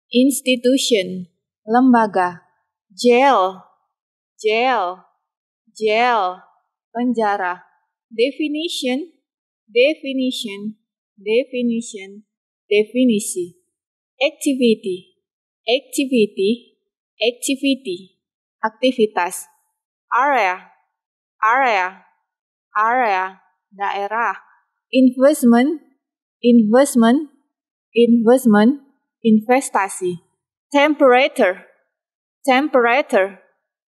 institution, lembaga. Jail, jail, jail, penjara. Definition, definition, definition, definisi. Activity, activity, activity, aktivitas. Area, area, area, daerah. Investment, investment, investment, investasi. Temperature, temperature,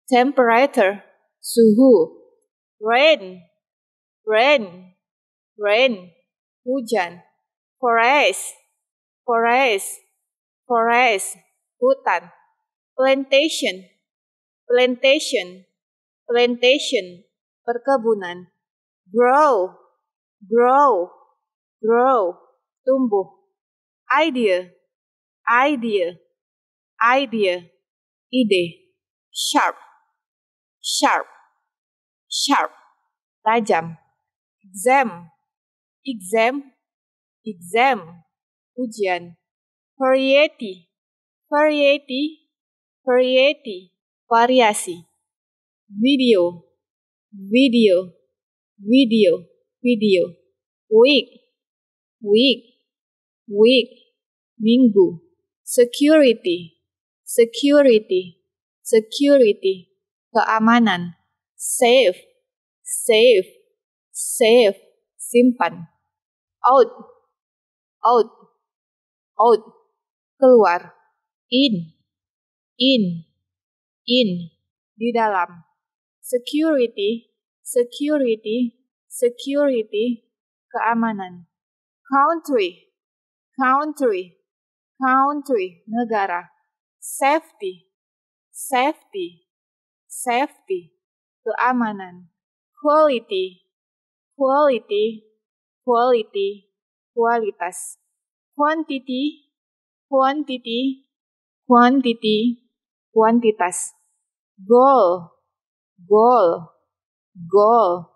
temperature, suhu. Rain, rain, rain, hujan. Forest, forest, forest, hutan. Plantation, plantation, plantation, perkebunan. Grow, grow, grow, tumbuh. Idea, idea, idea, ide. Sharp, sharp, sharp, tajam. Exam, exam, exam, ujian. Variety, variety, variety, variasi. Video, video, video, video. Week, week, week, minggu. Security, security, security, keamanan. Safe, safe, safe, simpan. Out, out, out, keluar. In, in, in, di dalam. Security, security, security, keamanan. Country, country, country, negara. Safety, safety, safety, keamanan. Quality, quality, quality, kualitas. Quantity, quantity, quantity, kuantitas. Goal, goal, goal,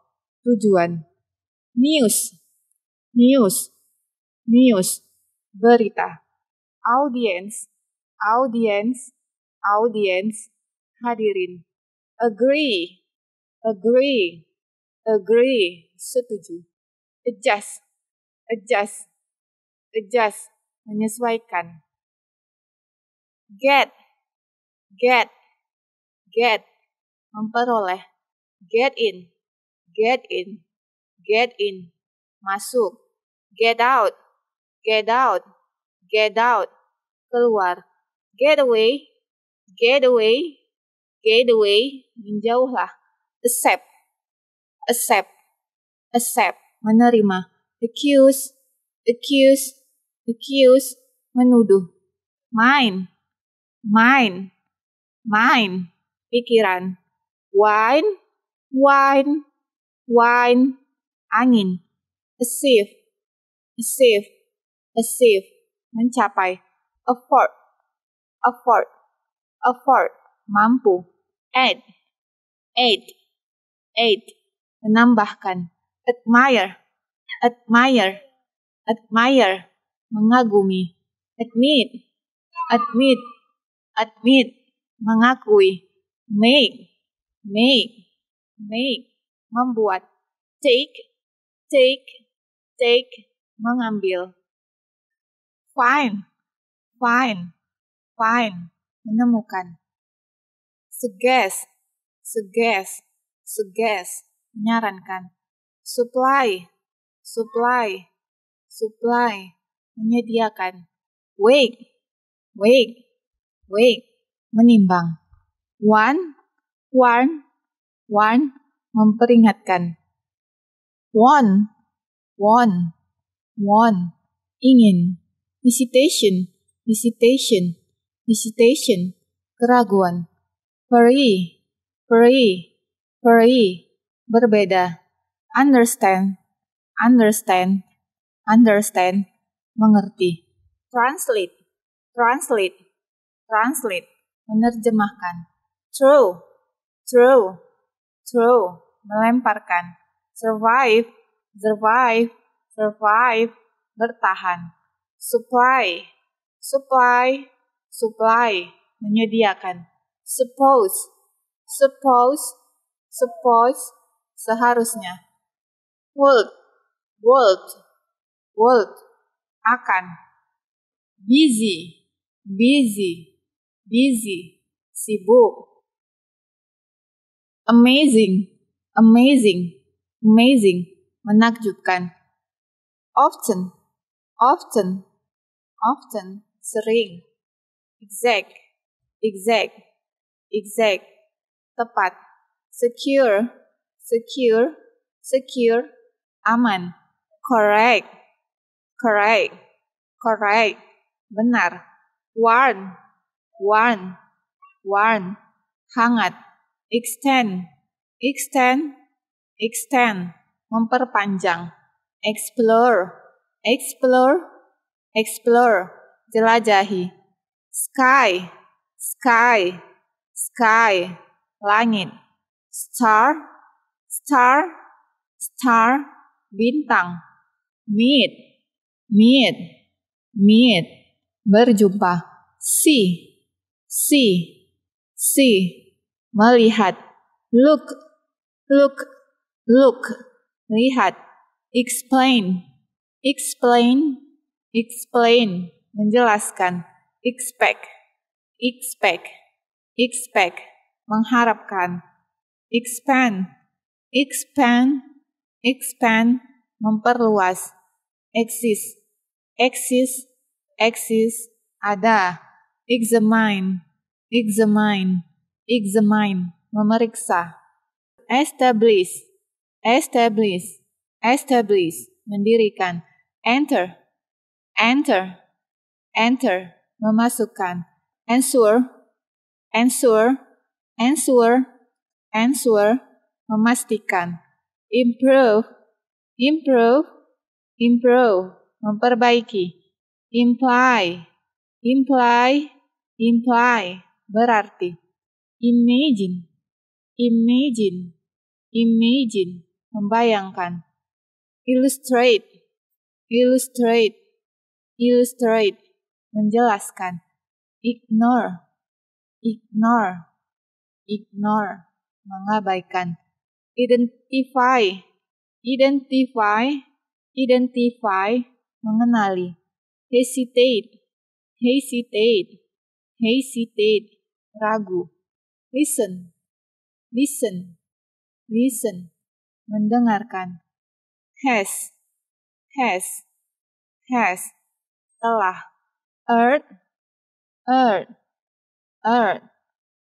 tujuan. News, news, news, berita. Audience, audience, audience, hadirin. Agree, agree, agree, setuju. Adjust, adjust, adjust, menyesuaikan. Get, get, get, memperoleh. Get in, get in, get in, masuk, get out, get out, get out, keluar, get away, get away, get away, menjauhlah, accept, accept, accept, menerima, accuse, accuse, accuse, menuduh, mine, mine, mine, pikiran, wine, wine, wine, angin, achieve, achieve, achieve, mencapai, afford, afford, afford, mampu, add, add, add, menambahkan, admire, admire, admire, mengagumi, admit, admit, admit, mengakui, make, make, make, membuat, take, take, take, mengambil. Find, find, find, menemukan. Suggest, suggest, suggest, menyarankan. Supply, supply, supply, menyediakan. Wake, wake, wake, menimbang. One, one, one, memperingatkan. Want, want, want, ingin. Hesitation, hesitation, hesitation, keraguan. Peri, peri, peri, berbeda. Understand, understand, understand, mengerti. Translate, translate, translate, menerjemahkan. True, true, Throw, melemparkan. Survive, survive, survive, bertahan. Supply, supply, supply, menyediakan. Suppose, suppose, suppose, seharusnya. Would, would, would, akan. Busy, busy, busy, sibuk amazing, amazing, amazing, menakjubkan. Often, often, often, sering. Exact, exact, exact, tepat. Secure, secure, secure, aman. Correct, correct, correct, benar. Warm, warm, warm, hangat extend, extend, extend, memperpanjang, explore, explore, explore, jelajahi, sky, sky, sky, langit, star, star, star, bintang, meet, meet, meet, berjumpa, see, see, see, melihat, look, look, look, lihat, explain, explain, explain, menjelaskan, expect, expect, expect, mengharapkan, expand, expand, expand, memperluas, exist, exist, exist, ada, examine, examine, examine, memeriksa. Establish, establish, establish, mendirikan. Enter, enter, enter, memasukkan. Answer, answer, answer, answer, memastikan. Improve, improve, improve, memperbaiki. Imply, imply, imply, berarti. Imagine, imagine, imagine, membayangkan. Illustrate, illustrate, illustrate, menjelaskan. Ignore, ignore, ignore, mengabaikan. Identify, identify, identify, mengenali. Hesitate, hesitate, hesitate, ragu listen, listen, listen, mendengarkan. has, has, has, telah, earth, earth, earth,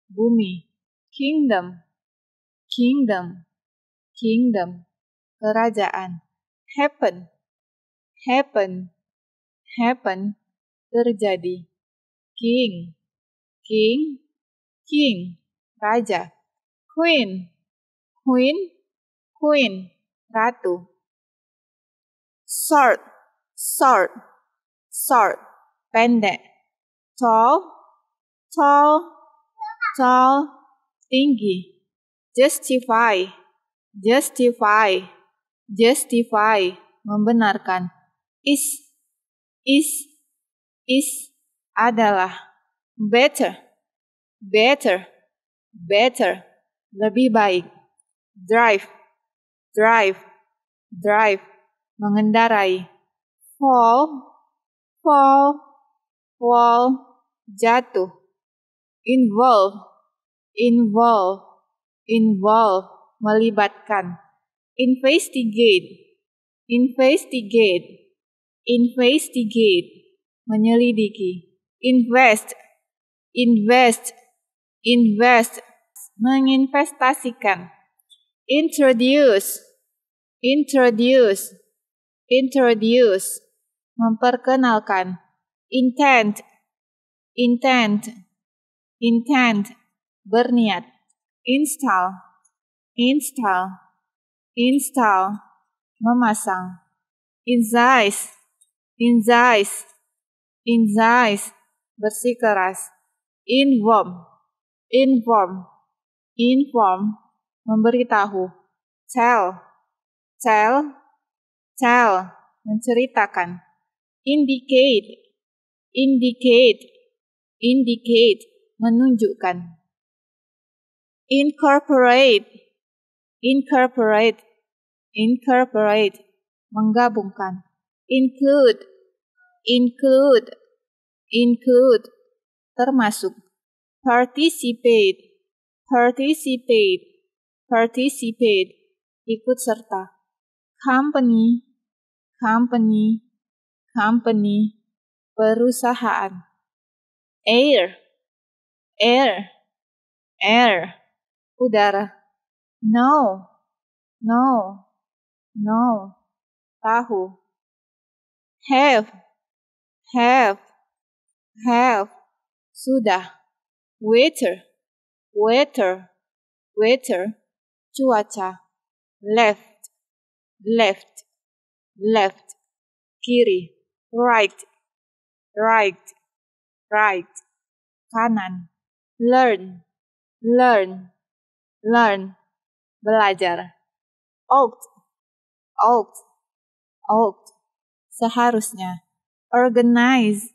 bumi, kingdom, kingdom, kingdom, kerajaan, happen, happen, happen, terjadi, king, king, king, raja, queen, queen, queen, ratu, short, short, short, pendek, tall, tall, tall, tinggi, justify, justify, justify, membenarkan, is, is, is, adalah, better, better, better, lebih baik, drive, drive, drive, mengendarai, fall, fall, fall, jatuh, involve, involve, involve, melibatkan, investigate, investigate, investigate, menyelidiki, invest, invest, invest, menginvestasikan, introduce, introduce, introduce, memperkenalkan, intent, intent, intent, berniat, install, install, install, memasang, incise, incise, incise, bersikeras, inform, inform, inform, memberitahu, tell, tell, tell, menceritakan, indicate, indicate, indicate, menunjukkan, incorporate, incorporate, incorporate, menggabungkan, include, include, include, termasuk, participate, participate, participate, ikut serta, company, company, company, perusahaan, air, air, air, udara, no, no, no, tahu, have, have, have, sudah, waiter, waiter, waiter, cuaca, left, left, left, kiri, right, right, right, kanan, learn, learn, learn, belajar, ought, ought, ought, seharusnya, organize,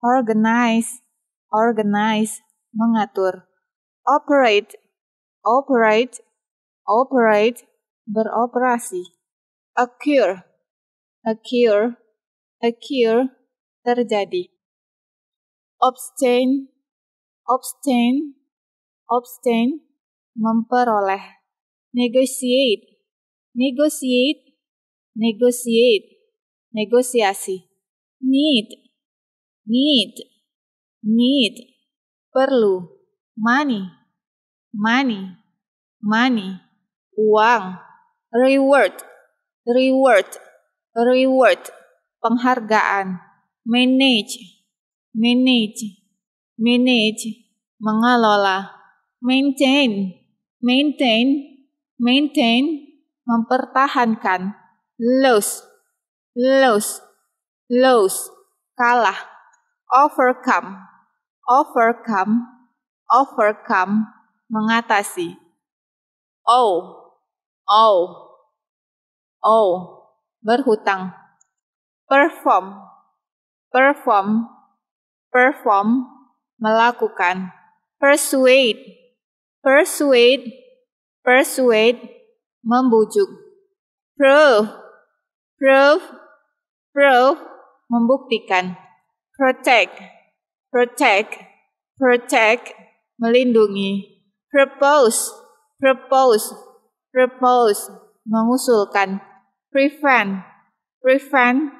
organize, organize, mengatur, operate, operate, operate, beroperasi, occur, occur, occur, terjadi, abstain, abstain, abstain, memperoleh, negotiate, negotiate, negotiate, negosiasi, need, need, need, perlu, money, money, money, uang, reward, reward, reward, penghargaan, manage, manage, manage, mengelola, maintain, maintain, maintain, mempertahankan, lose, lose, lose, kalah, overcome, overcome, overcome, mengatasi, oh, oh, oh, berhutang, perform, perform, perform, melakukan, persuade, persuade, persuade, membujuk, prove, prove, prove, membuktikan, protect, protect, protect, melindungi, propose, propose, propose, mengusulkan, prevent, prevent,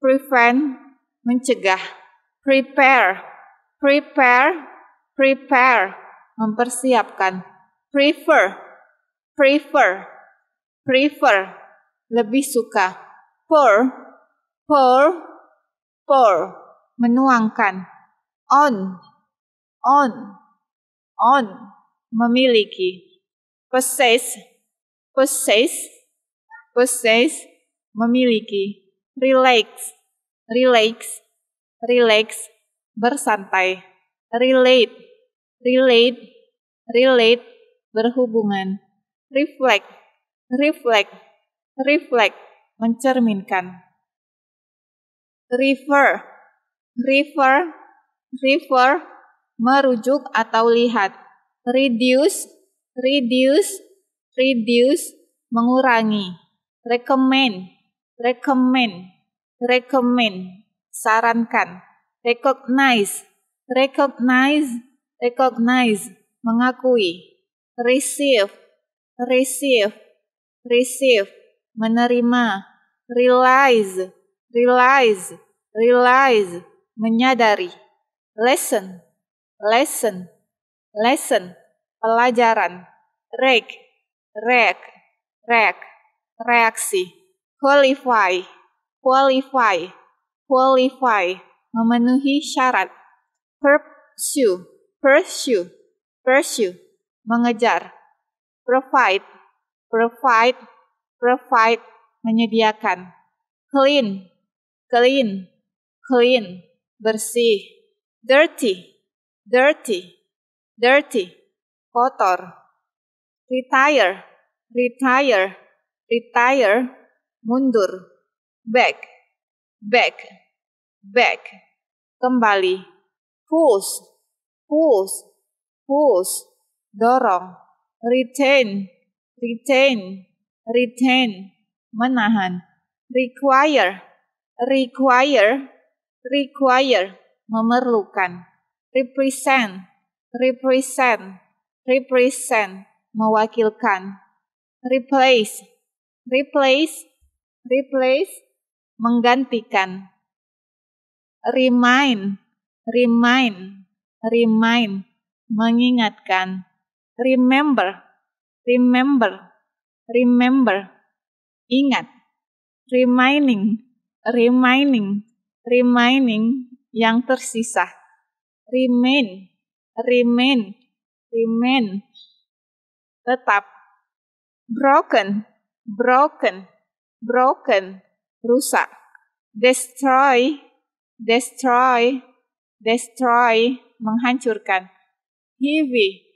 prevent, mencegah, prepare, prepare, prepare, mempersiapkan, prefer, prefer, prefer, lebih suka, pour, pour, pour, menuangkan, on, on, on, memiliki, possess, possess, possess, memiliki, relax, relax, relax, bersantai, relate, relate, relate, berhubungan, reflect, reflect, reflect, mencerminkan. Refer, refer, refer, merujuk atau lihat. Reduce, reduce, reduce, mengurangi. Recommend, recommend, recommend, sarankan, recognize, recognize, recognize, mengakui, receive, receive, receive, menerima, realize, realize, realize, menyadari, lesson, lesson, lesson, pelajaran, rek, rek, rek, reaksi, qualify, qualify, qualify, memenuhi syarat, pursue, pursue, pursue, mengejar, provide, provide, provide, menyediakan, clean, clean, clean, bersih, dirty, dirty, dirty, kotor, retire, retire, retire, mundur, back, back, back, kembali, push, push, push, dorong, retain, retain, retain, menahan, require, require, require, memerlukan, represent, represent, represent, mewakilkan, replace, replace, replace, menggantikan. Remind, remind, remind, mengingatkan. Remember, remember, remember, ingat. Reminding, reminding, reminding yang tersisa. Remain, remain, remain, tetap. Broken, broken, broken, rusak. Destroy, destroy, destroy, menghancurkan. Heavy,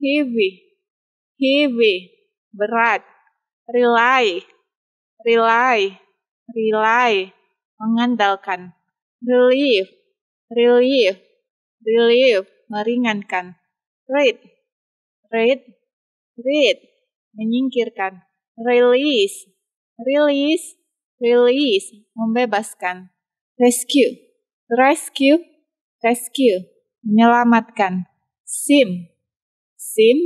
heavy, heavy, berat. Rely, rely, rely, mengandalkan. Relief, relief, relief, meringankan. Read, read, read, menyingkirkan. Release, release, release, membebaskan, rescue, rescue, rescue, menyelamatkan, sim, sim,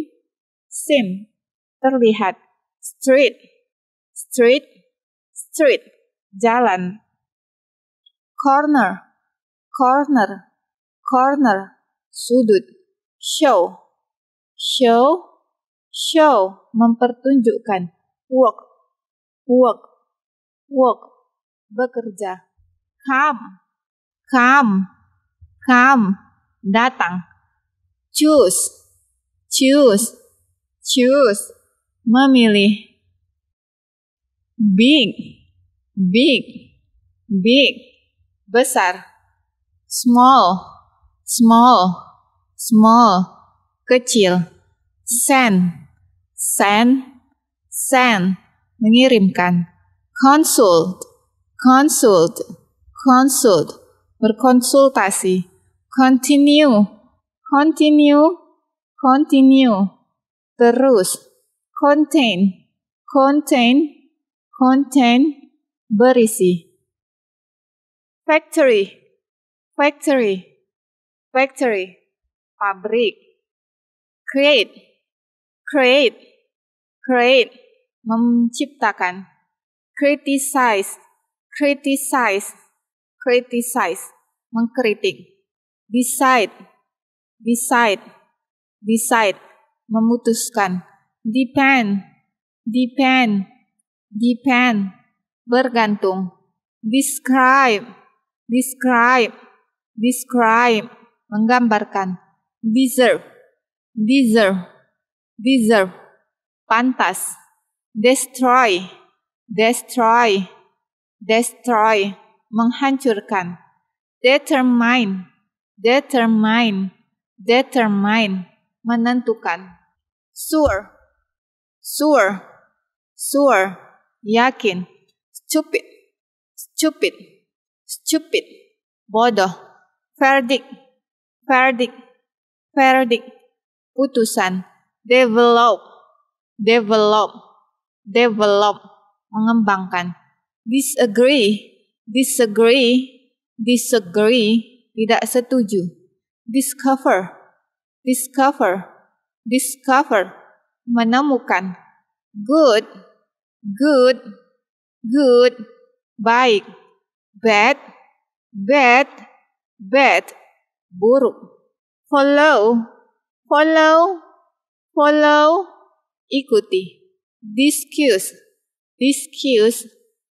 sim, terlihat, street, street, street, jalan, corner, corner, corner, sudut, show, show, show, mempertunjukkan, work, work, work, bekerja. Come, come, come, datang. Choose, choose, choose, memilih. Big, big, big, besar. Small, small, small, kecil. Send, send, send, mengirimkan. Consult, consult, consult, berkonsultasi. Continue, continue, continue, terus. Contain, contain, contain, berisi. Factory, factory, factory, pabrik. Create, create, create, menciptakan. criticize, criticize, criticize, mengkritik. Decide, decide, decide, memutuskan. Depend, depend, depend, bergantung. Describe, describe, describe, menggambarkan. Deserve, deserve, deserve, pantas. Destroy, destroy, destroy, menghancurkan. Determine, determine, determine, menentukan. Sure, sure, sure, yakin. Stupid, stupid, stupid, bodoh. Verdict, verdict, verdict, putusan. Develop, develop, develop, mengembangkan. Disagree, disagree, disagree, tidak setuju. Discover, discover, discover, menemukan. Good, good, good, baik. Bad, bad, bad, buruk. Follow, follow, follow, ikuti. Discuss, discuss,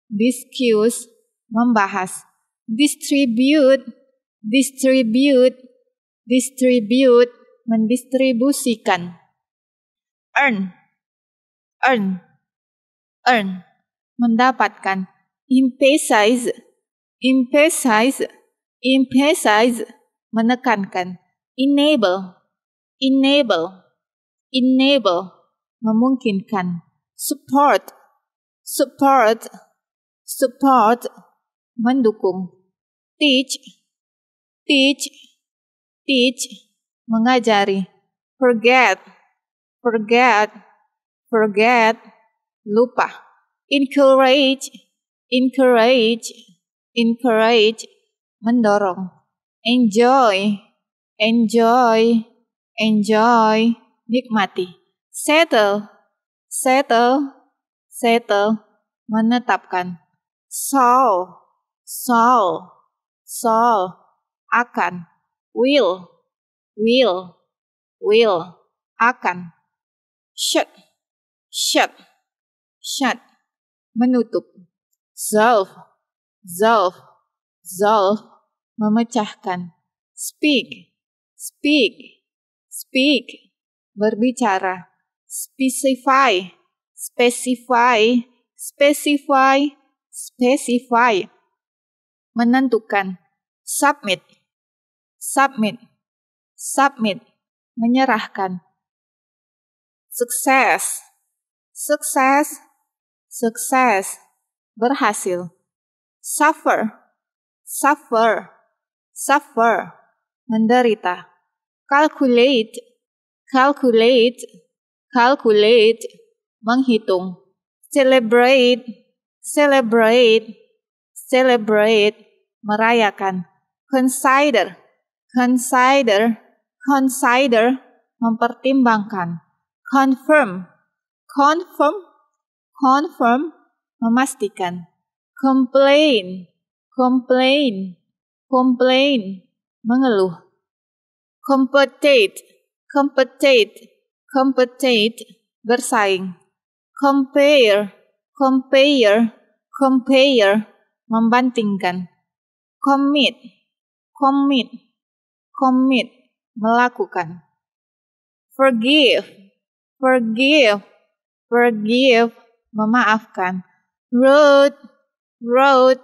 discuss, membahas. Distribute, distribute, distribute, mendistribusikan. Earn, earn, earn, mendapatkan. Emphasize, emphasize, emphasize, menekankan. Enable, enable, enable, memungkinkan. Support, support, support, mendukung. Teach, teach, teach, mengajari. Forget, forget, forget, lupa. Encourage, encourage, encourage, mendorong. Enjoy, enjoy, enjoy, nikmati. Settle, settle, settle, menetapkan. Solve, solve, solve, akan. Will, will, will, akan. Shut, shut, shut, menutup. Solve, solve, solve, memecahkan. Speak, speak, speak, berbicara. Specify, specify, specify, specify, menentukan. Submit, submit, submit, menyerahkan. Sukses, sukses, sukses, berhasil. Suffer, suffer, suffer, menderita. Calculate, calculate, calculate, menghitung. Celebrate, celebrate, celebrate, merayakan. Consider, consider, consider, mempertimbangkan. Confirm, confirm, confirm, memastikan. Complain, complain, complain, mengeluh. Compete, compete, compete, bersaing. Compare, compare, compare, membandingkan. Commit, commit, commit, melakukan. Forgive, forgive, forgive, memaafkan. Road, road,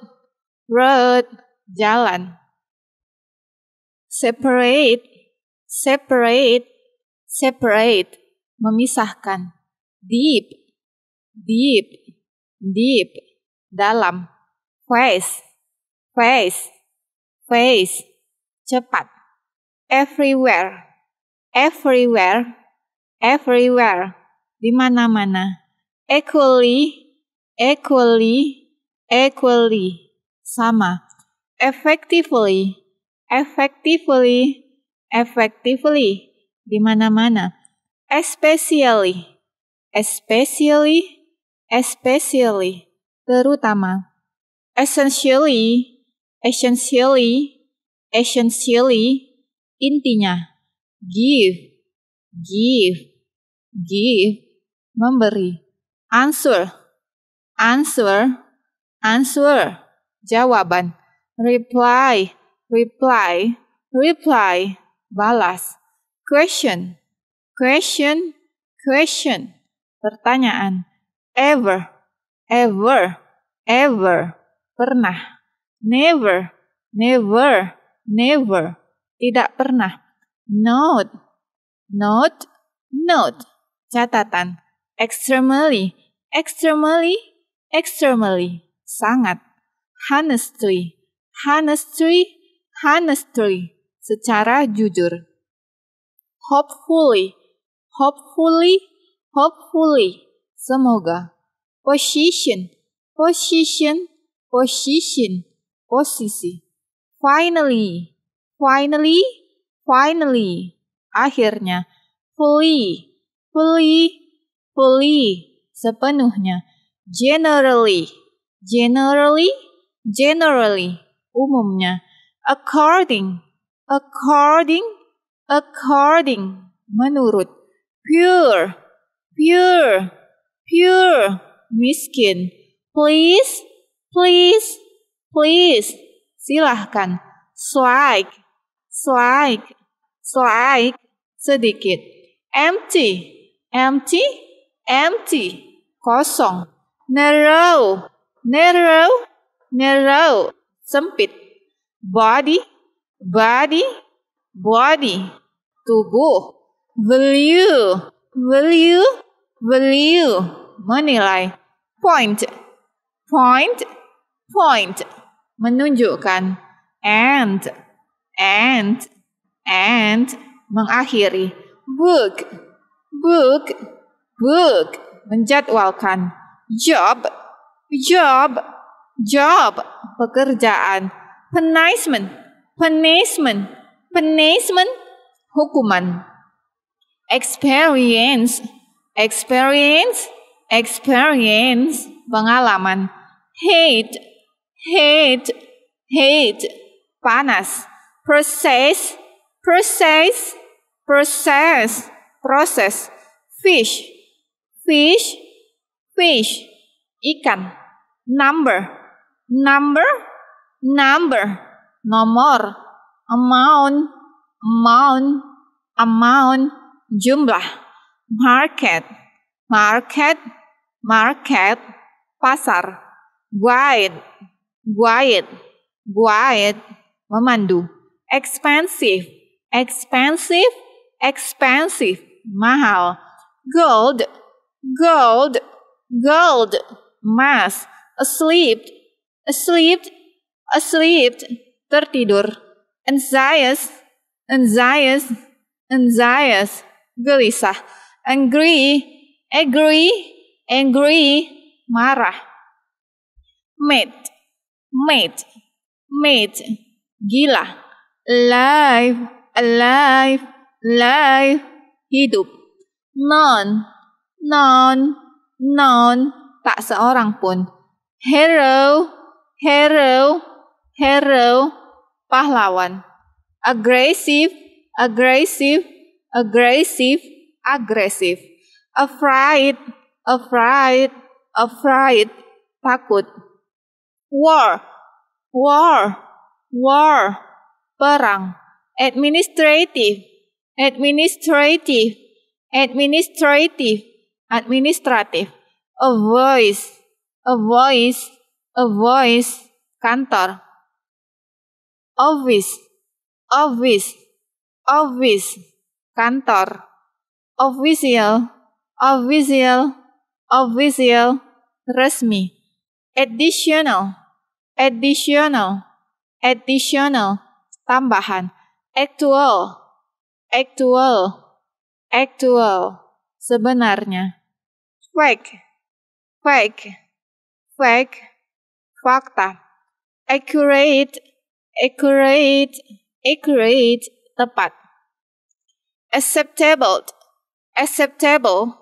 road, jalan. Separate, separate, separate, memisahkan. Deep, deep, deep, dalam. Face, face, face, cepat. Everywhere, everywhere, everywhere, di mana-mana. Equally, equally, equally, sama. Effectively, effectively, effectively, di mana-mana. Especially, especially, especially, terutama. Essentially, essentially, essentially, intinya. Give, give, give, memberi. Answer, answer, answer, jawaban. Reply, reply, reply, balas. Question, question, question, pertanyaan. Ever, ever, ever, pernah. Never, never, never, tidak pernah. Note, note, note, catatan. Extremely, extremely, extremely, sangat. Honestly, honestly, honestly, secara jujur. Hopefully, hopefully, hopefully, semoga. Position, position, position, posisi. Finally, finally, finally, akhirnya. Fully, fully, fully, sepenuhnya. Generally, generally, generally, umumnya. According, according, according, menurut. Pure, pure, pure, miskin. Please, please, please, silahkan. Slight, slight, slight, sedikit. Empty, empty, empty, kosong. Narrow, narrow, narrow, sempit. Body, body, body, tubuh. Value, value, value, menilai. Point, point, point, menunjukkan. And, and, and, mengakhiri. Book, book, book, menjadwalkan. Job, job, job, pekerjaan. Punishment, punishment, punishment, hukuman. Experience, experience, experience, pengalaman. Hate, hate, hate, panas. Process, process, process, proses. Fish, fish, fish, ikan. Number, number, number, nomor. Amount, amount, amount, jumlah. Market, market, market, pasar. Guide, guide, guide, memandu. Expensive, expensive, expensive, mahal. Gold, gold, gold, emas. Asleep, asleep, asleep, tertidur. Anxious, anxious, anxious, gelisah. Angry, angry, angry, marah. Mate, mate, mate, gila. Alive, alive, alive, hidup. Non, non, non, tak seorang pun. Hero, hero, hero, pahlawan. Aggressive, aggressive, aggressive, aggressive. Afraid, afraid, afraid, takut. War, war, war, perang. Administrative, administrative, administrative, administrative. A voice, a voice, a voice, kantor. Office, office, office, kantor. Official, official, official, resmi. Additional, additional, additional, tambahan. Actual, actual, actual, sebenarnya. Fake, fake, fake, fakta. Accurate, accurate, accurate, tepat. Acceptable, acceptable,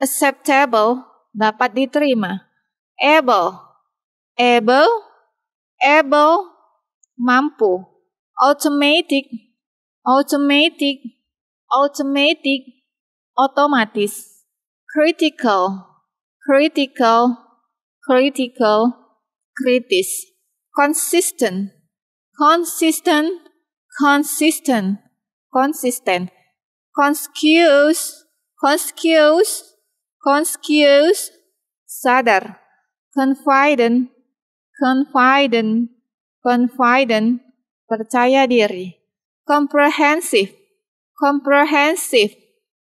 acceptable, dapat diterima. Able, able, able, mampu, automatic, automatic, automatic, otomatis, critical, critical, critical, kritis, consistent, consistent, consistent, consistent, conspicuous, conspicuous, conspicuous, sadar, confident, confident, confident, percaya diri, comprehensive, comprehensive,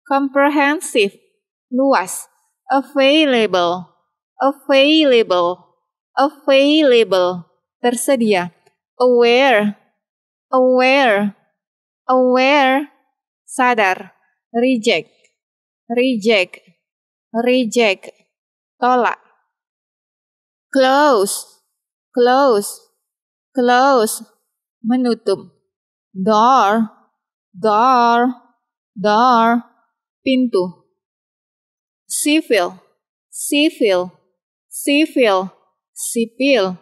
comprehensive, luas, available, available, available, tersedia, aware, aware, aware, sadar, reject, reject, reject, tolak, close, close, close, menutup, door, door, door, pintu, civil, civil, civil, sipil,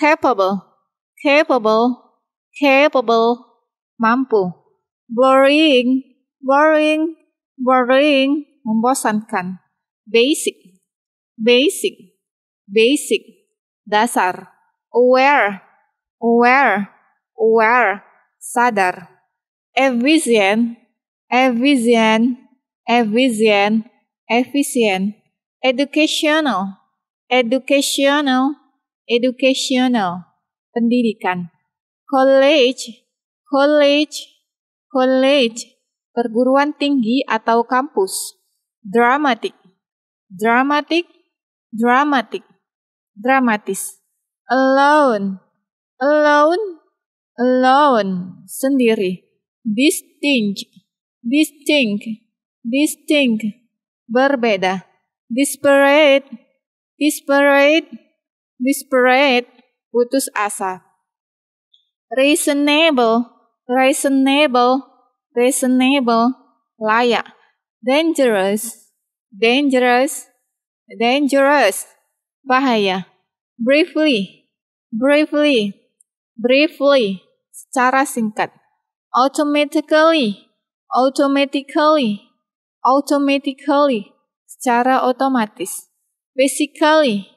capable, capable, capable, mampu, boring, boring, boring, membosankan, basic, basic, basic, dasar, aware, aware, aware, sadar, efficient, efficient, efficient, efficient, educational, educational, educational, pendidikan, college, college, college, perguruan tinggi atau kampus, dramatic, dramatic, dramatic, dramatis, alone, alone, alone, sendiri, distinct, distinct, distinct, berbeda, disparate, disparate, disparate, putus asa. Reasonable, reasonable, reasonable, layak. Dangerous, dangerous, dangerous, bahaya. Briefly, briefly, briefly, secara singkat. Automatically, automatically, automatically, secara otomatis. Basically,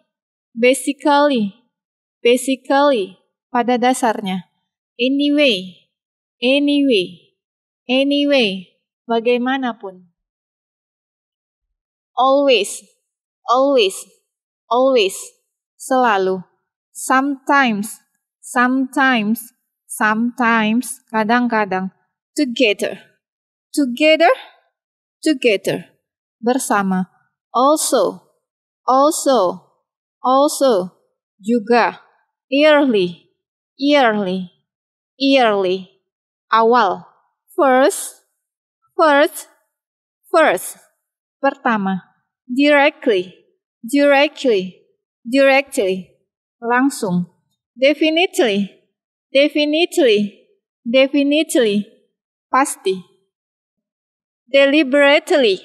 basically, basically, pada dasarnya. Anyway, anyway, anyway, bagaimanapun. Always, always, always, selalu. Sometimes, sometimes, sometimes, kadang-kadang. Together, together, together, bersama. Also, also, also, juga. Yearly, yearly, yearly, awal. First, first, first, pertama. Directly, directly, directly, langsung. Definitely, definitely, definitely, pasti. Deliberately,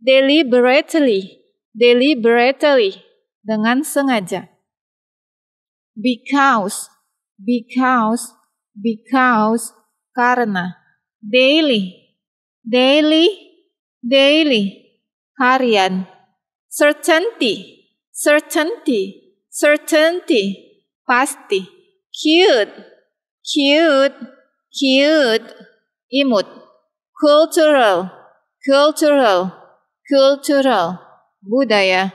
deliberately, deliberately, dengan sengaja. Because, because, because, karena. Daily, daily, daily, harian. Certainty, certainty, certainty, pasti. Cute, cute, cute, imut. Cultural, cultural, cultural, budaya.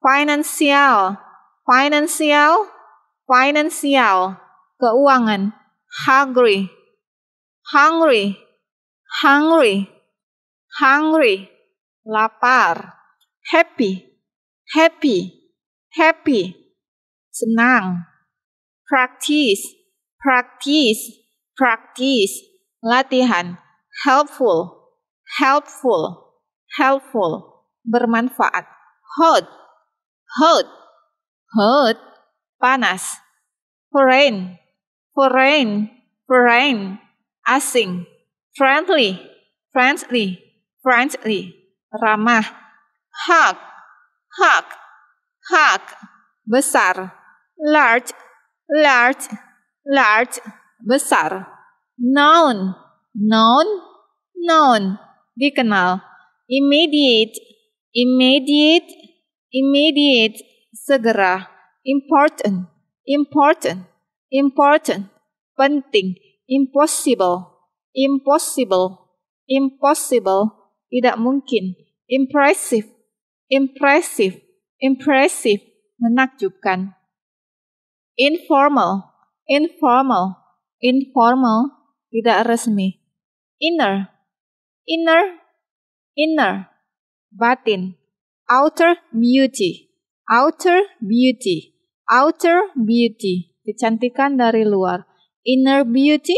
Financial, financial, financial, keuangan. Hungry, hungry, hungry, hungry, lapar. Happy, happy, happy, senang. Practice, practice, practice, latihan. Helpful, helpful, helpful, bermanfaat. Hot, hot, hot, panas. Foreign, foreign, foreign, asing. Friendly, friendly, friendly, ramah. Hug, hug, hug, besar. large, large, large, besar. Known, known, known, dikenal. Immediate, immediate, immediate, segera. Important, important, important, penting. Impossible, impossible, impossible, tidak mungkin. Impressive, impressive, impressive, menakjubkan. Informal, informal, informal, tidak resmi. Inner, inner, inner, batin. Outer beauty, outer beauty, outer beauty, kecantikan dari luar. Inner beauty,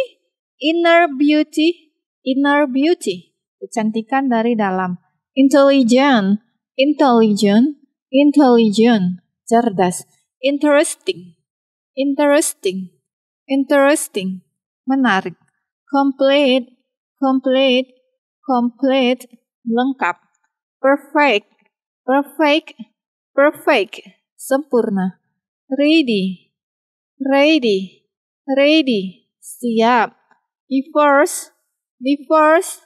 inner beauty, inner beauty, kecantikan dari dalam. Intelligent, intelligent, intelligent, cerdas. Interesting, interesting, interesting, menarik. Complete, complete, complete, lengkap. Perfect, perfect, perfect, sempurna. Ready, ready, ready, siap. Divorce, divorce,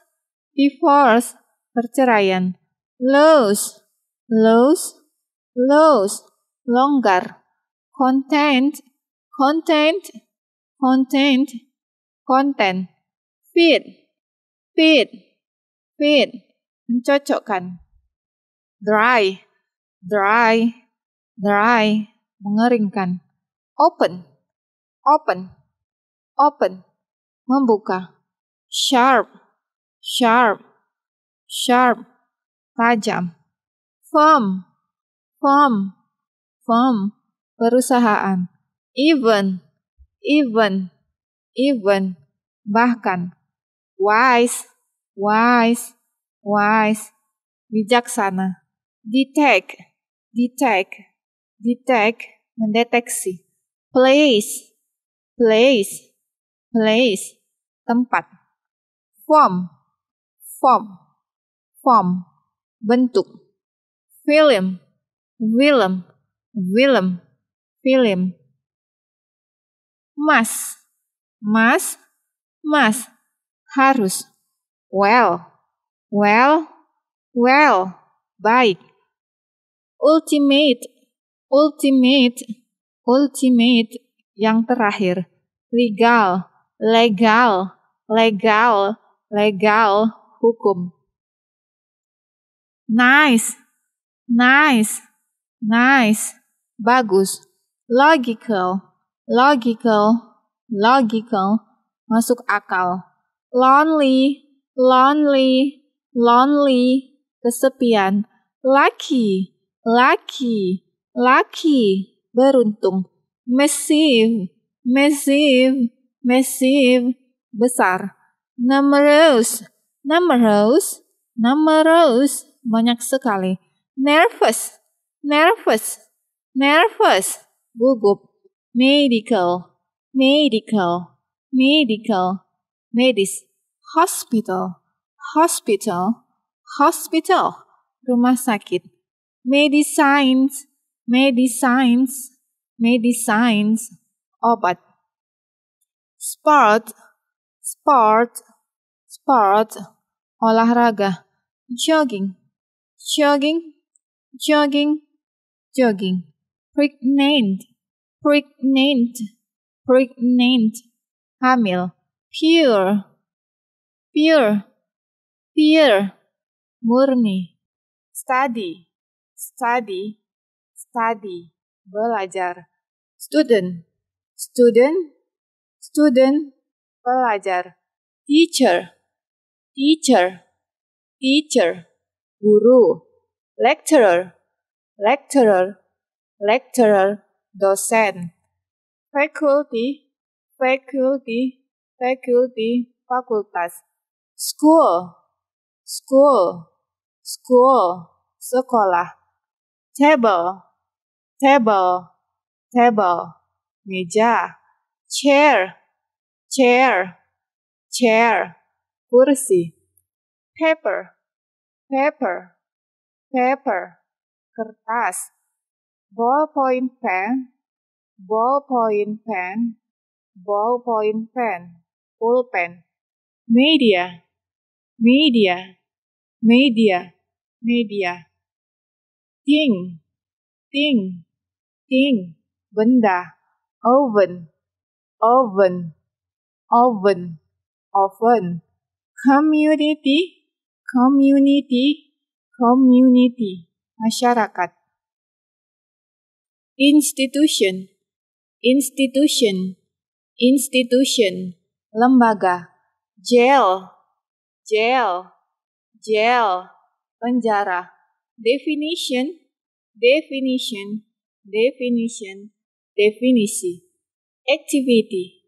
divorce, perceraian. Lose, lose, lose, longgar. Content, content, content, content. Fit, fit, fit, mencocokkan. Dry, dry, dry, mengeringkan. Open, open, open, membuka. Sharp, sharp, sharp, tajam. Firm, firm, firm, perusahaan. Even, even, even, bahkan. Wise, wise, wise, bijaksana. Detect, detect, detect, mendeteksi. Place, place, place, tempat. Form, form, form, bentuk. Film, film, film, film. Mas, mas, mas, harus. Well, well, well, baik. Ultimate, ultimate, ultimate, yang terakhir. Legal, legal, legal, legal, hukum. Nice, nice, nice, bagus. Logical, logical, logical, masuk akal. Lonely, lonely, lonely, kesepian. Lucky, lucky, lucky, beruntung. Massive, massive, massive, besar. Numerous, numerous, numerous, banyak sekali. Nervous, nervous, nervous, gugup. Medical, medical, medical, medis. Hospital, hospital, hospital, rumah sakit. Medicines, medicines, medicines, obat. Oh, sport, sport, sport, olahraga. Jogging, jogging, jogging, jogging. Pregnant, pregnant, pregnant, hamil. Pure, pure, pure, murni. Study, study, study, belajar. Student, student, student, pelajar. Teacher, teacher, teacher, guru. Lecturer, lecturer, lecturer, dosen. Faculty, faculty, faculty, fakultas. School, school, school, sekolah. Table, table, table, meja. Chair, chair, chair, kursi. Paper, paper, paper, kertas. Ballpoint pen, ballpoint pen, ballpoint pen, pulpen, media, media, media, media, thing, thing, thing, benda, oven, oven, oven, oven, community, community, community, masyarakat, institution, institution, institution, lembaga, jail, jail, jail, penjara, definition, definition, definition, definisi, activity,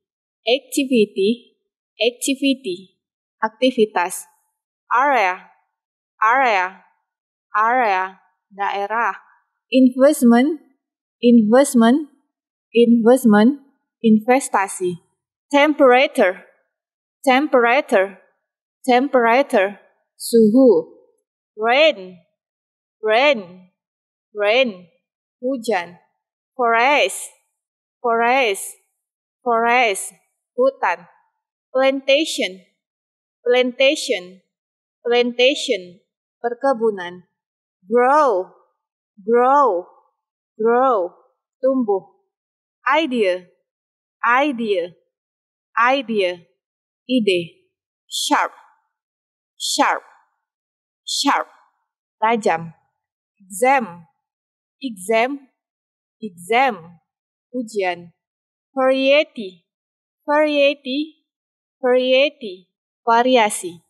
activity, activity, aktivitas, area, area, area, daerah, investment, investment, investment, investasi, temperature, temperature, temperature, suhu, rain, rain, rain, hujan, forest, forest, forest, hutan, plantation, plantation, plantation, perkebunan, grow, grow, grow, tumbuh, idea, idea, idea, ide, sharp, sharp, sharp, tajam, exam, exam, exam, ujian, variety, variety, variety, variasi,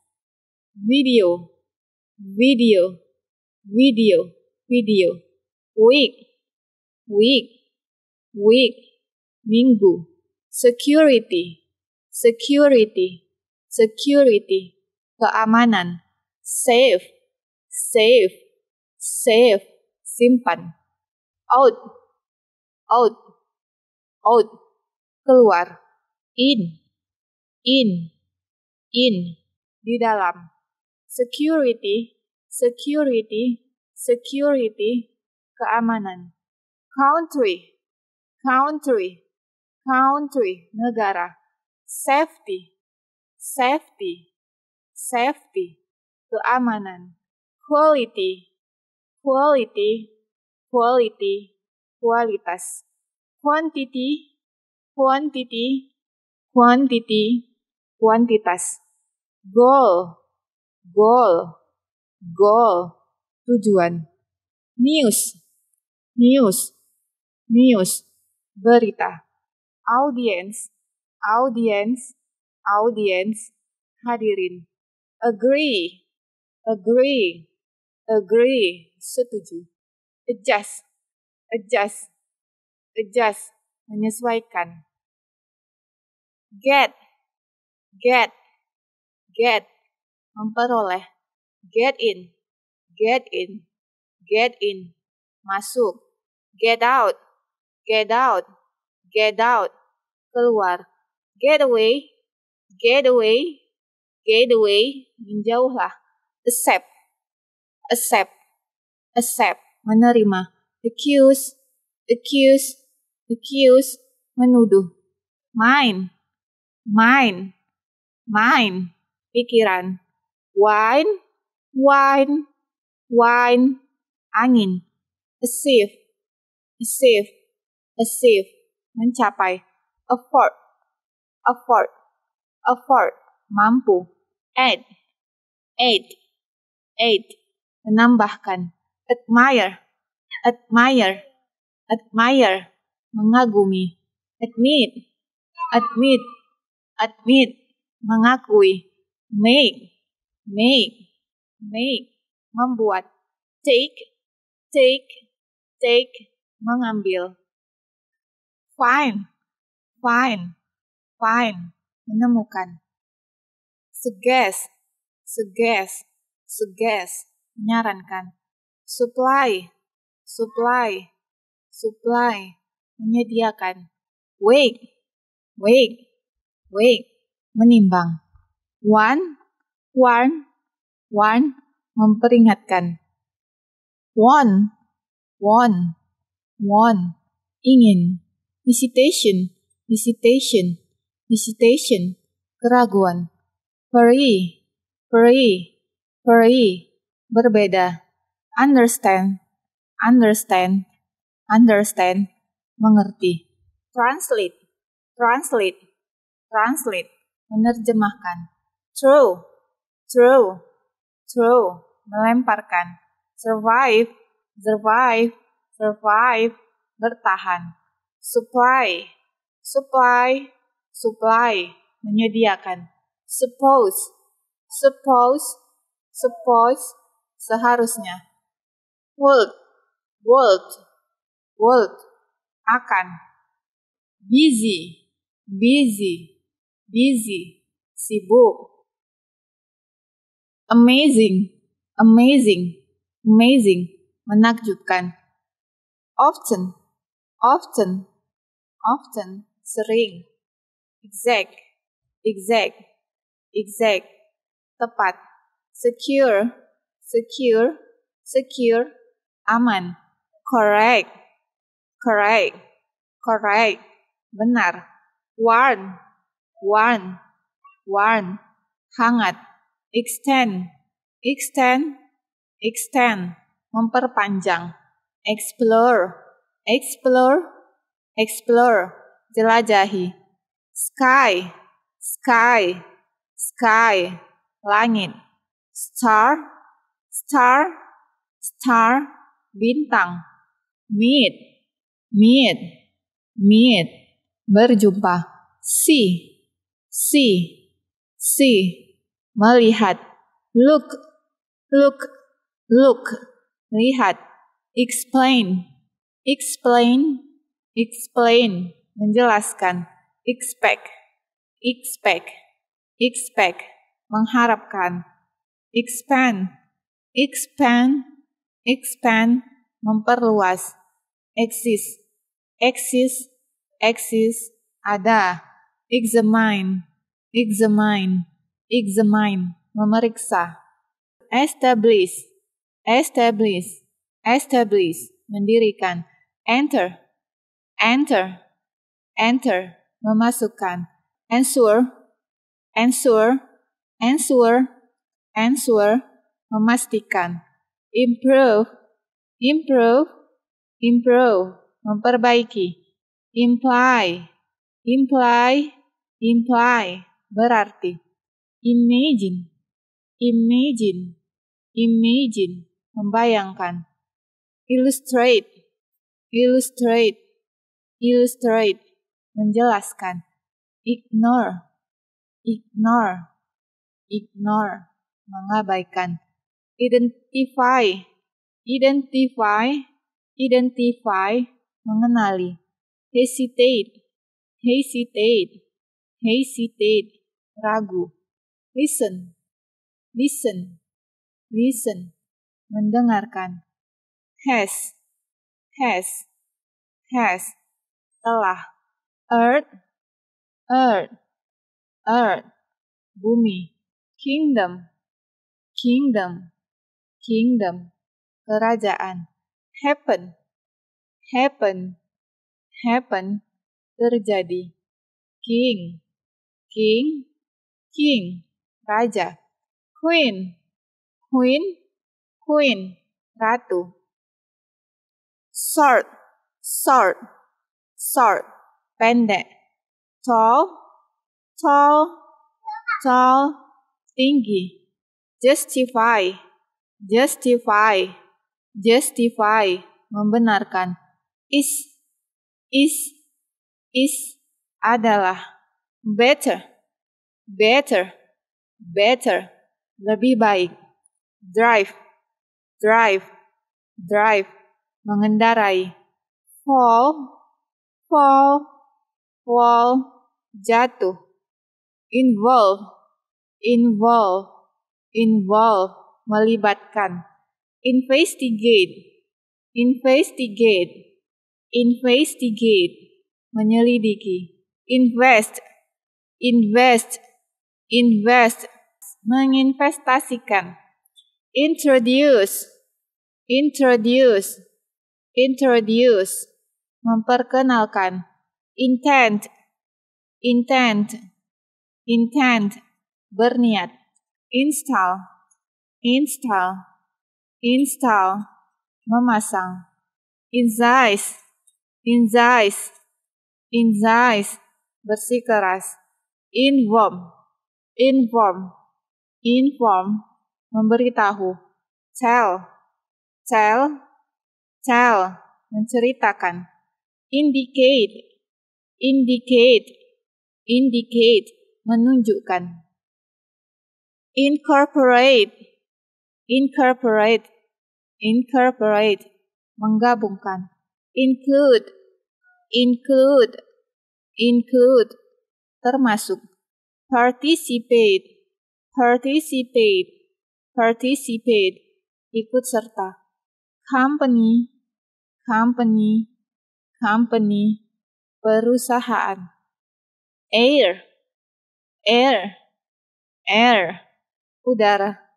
video, video, video, video, week, week, week, minggu, security, security, security, keamanan, safe, safe, safe, simpan, out, out, out, keluar, in, in, in, di dalam, security, security, security, keamanan, country, country, country, negara, safety, safety, safety, keamanan, quality, quality, quality, kualitas, quantity, quantity, quantity, kuantitas, goal, goal, goal, tujuan, news, news, news, berita, audience, audience, audience, hadirin, agree, agree, agree, setuju, adjust, adjust, adjust, menyesuaikan, get, get, get, memperoleh, get in, get in, get in, masuk, get out, get out, get out, keluar, get away, get away, get away, menjauhlah, accept, accept, accept, menerima, accuse, accuse, accuse, menuduh, mine, mine, mine, pikiran, wine, wine, wine, angin, achieve, achieve, achieve, mencapai, afford, afford, afford, mampu, add, add, add, menambahkan, admire, admire, admire, mengagumi, admit, admit, admit, mengakui, make, make, make, membuat, take, take, take, mengambil. Find, find, find, menemukan. Suggest, suggest, suggest, menyarankan. Supply, supply, supply, menyediakan. Wake, wake, wake, menimbang. One, one, one, memperingatkan. One, one, one, ingin, visitation, visitation, visitation, keraguan. Peri, peri, peri, berbeda. Understand, understand, understand, mengerti. Translate, translate, translate, menerjemahkan. Throw, throw, throw, melemparkan. Survive, survive, survive, bertahan. Supply, supply, supply, menyediakan. Suppose, suppose, suppose, seharusnya. Would, would, would, akan. Busy, busy, busy, sibuk. Amazing, amazing, amazing, menakjubkan. Often, often, often, sering. Exact, exact, exact, tepat. Secure, secure, secure, aman. Correct, correct, correct, benar. Warn, warn, warn, hangat. Extend, extend, extend, memperpanjang. Explore, explore, explore, jelajahi. Sky, sky, sky, langit. Star, star, star, bintang. Meet, meet, meet, berjumpa. See, see, see, melihat. Look, look, look, lihat. Explain, explain, explain, menjelaskan. Expect, expect, expect, mengharapkan. Expand, expand, expand, memperluas. Exist, exist, exist, ada. Examine, examine, examine, memeriksa. Establish, establish, establish, mendirikan. Enter, enter, enter, memasukkan. Answer, answer, answer, answer, memastikan. Improve, improve, improve, memperbaiki. Imply, imply, imply, berarti. Imagine, imagine, imagine, membayangkan. Illustrate, illustrate, illustrate, menjelaskan. Ignore, ignore, ignore, mengabaikan. Identify, identify, identify, mengenali. Hesitate, hesitate, hesitate, ragu. Listen, listen, listen, mendengarkan. Has, has, has, telah. Earth, earth, earth, bumi. Kingdom, kingdom, kingdom, kerajaan. Happen, happen, happen, terjadi. King, king, king, raja. Queen, queen, queen, ratu. Short, short, short, pendek. Tall, tall, tall, tinggi. Justify, justify, justify, membenarkan. Is, is, is, adalah. Better, better, better, lebih baik. Drive, drive, drive, mengendarai. Fall, fall, fall, jatuh. Involve, involve, involve, melibatkan. Investigate, investigate, investigate, menyelidiki. Invest, invest, invest, menginvestasikan. Introduce, introduce, introduce, memperkenalkan. intent, intent, intent, berniat, install, install, install, memasang, incise, incise, incise, bersikeras, inform, inform, inform, memberitahu, tell, tell, tell, menceritakan, indicate, indicate, indicate, menunjukkan, incorporate, incorporate, incorporate, menggabungkan, include, include, include, termasuk, participate, participate, participate, ikut serta, company, company, company, perusahaan, air, air, air, udara,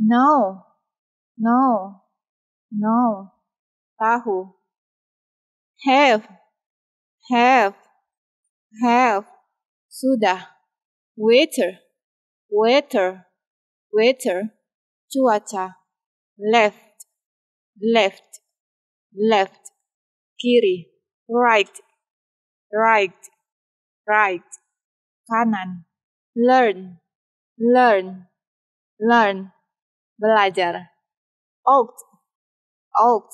no, no, no, tahu, have, have, have, sudah, waiter, waiter, waiter, cuaca, left, left, left, kiri, right, right, right, kanan, learn, learn, learn, belajar, ought, ought,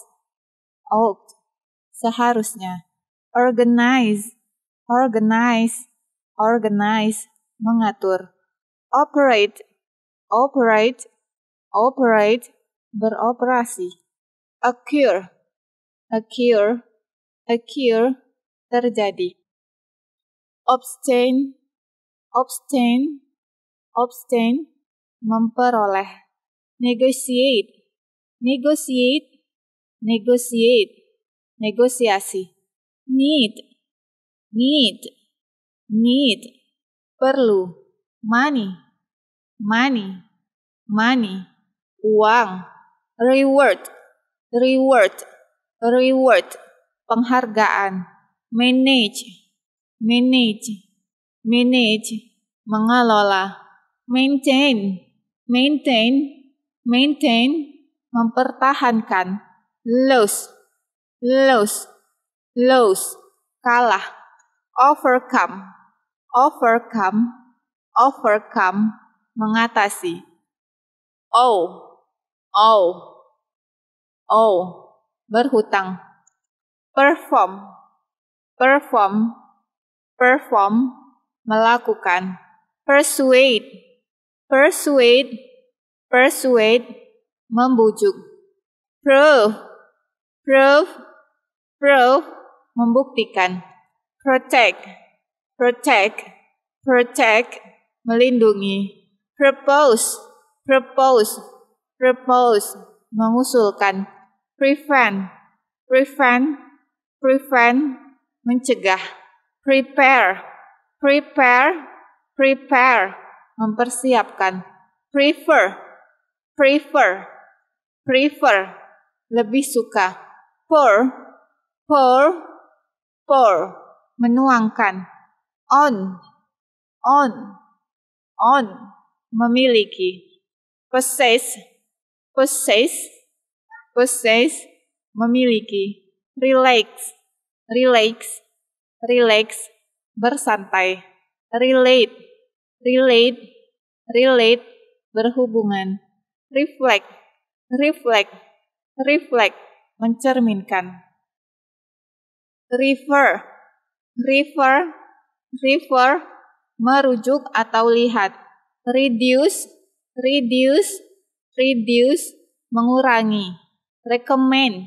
ought, seharusnya, organize, organize, organize, mengatur, operate, operate, operate, beroperasi, occur, occur, occur, terjadi. Abstain, abstain, abstain, memperoleh. Negotiate, negotiate, negotiate, negosiasi. Need, need, need, perlu. Money, money, money, uang. Reward, reward, reward, penghargaan. Manage, manage, manage, mengelola. Maintain, maintain, maintain, mempertahankan. Lose, lose, lose, kalah. Overcome, overcome, overcome, mengatasi. Oh, oh, oh, berhutang. Perform, perform, perform, melakukan. Persuade, persuade, persuade, membujuk. Prove, prove, prove, membuktikan. Protect, protect, protect, melindungi. Propose, propose, propose, mengusulkan. Prevent, prevent, prevent, mencegah. Prepare, prepare, prepare, mempersiapkan. Prefer, prefer, prefer, lebih suka. Pour, pour, pour, menuangkan. On, on, on, memiliki. Possess, possess, possess, memiliki. Relax, relax, relax, bersantai. Relate, relate, relate, berhubungan. Reflect, reflect, reflect, mencerminkan. Refer, refer, refer, merujuk atau lihat. Reduce, reduce, reduce, mengurangi. Recommend,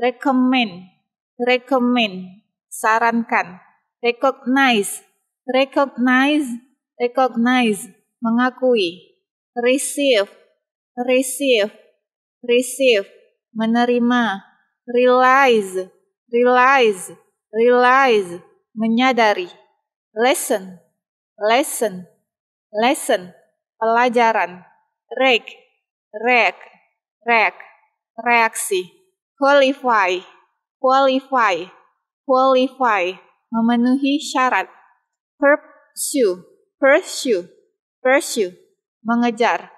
recommend, recommend, sarankan. Recognize, recognize, recognize, mengakui. Receive, receive, receive, menerima. Realize, realize, realize, menyadari. Lesson, lesson, lesson, pelajaran. Rek, rek, rek, reaksi. Qualify, qualify, qualify, memenuhi syarat. Pursue, pursue, pursue, mengejar.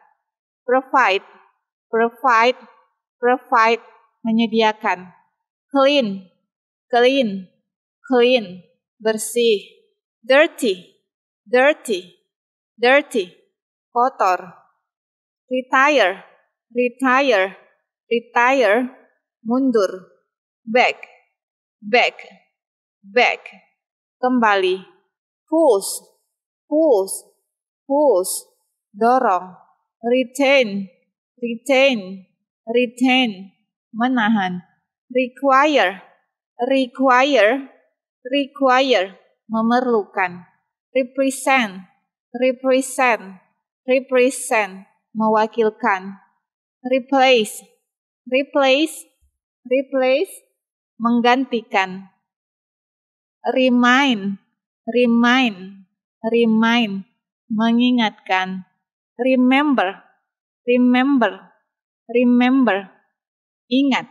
Provide, provide, provide, menyediakan. Clean, clean, clean, bersih. Dirty, dirty, dirty, kotor. Retire, retire, retire, mundur. Back, back, back, kembali. Push, push, push, dorong. Retain, retain, retain, menahan. Require, require, require, memerlukan. Represent, represent, represent, mewakilkan. Replace, replace, replace, menggantikan. Remind, remind, remind, mengingatkan. Remember, remember, remember, ingat.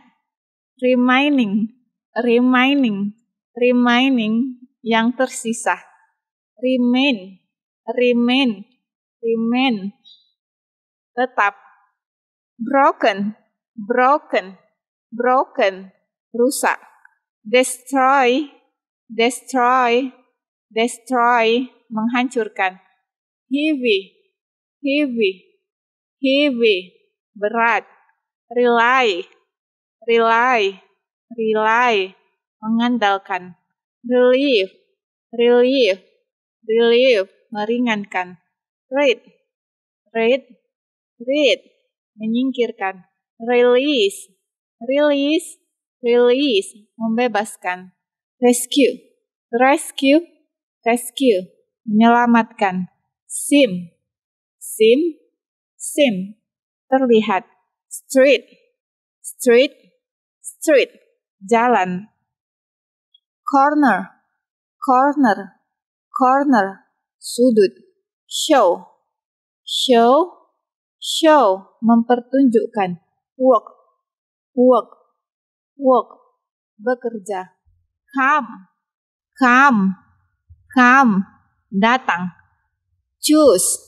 Remaining, remaining, remaining yang tersisa. Remain, remain, remain, tetap. Broken, broken, broken, rusak. Destroy, destroy, destroy, menghancurkan. Heavy, heavy, heavy, berat. Rely, rely, rely, mengandalkan. Relief, relief, relief, meringankan. Read, read, read, menyingkirkan. Release, release, release, membebaskan. Rescue, rescue, rescue, menyelamatkan. Sim, sim, sim, terlihat. Street, street, street, jalan. Corner, corner, corner, sudut. Show, show, show, mempertunjukkan. Work, work, work, bekerja. Come, come, come, datang. Choose,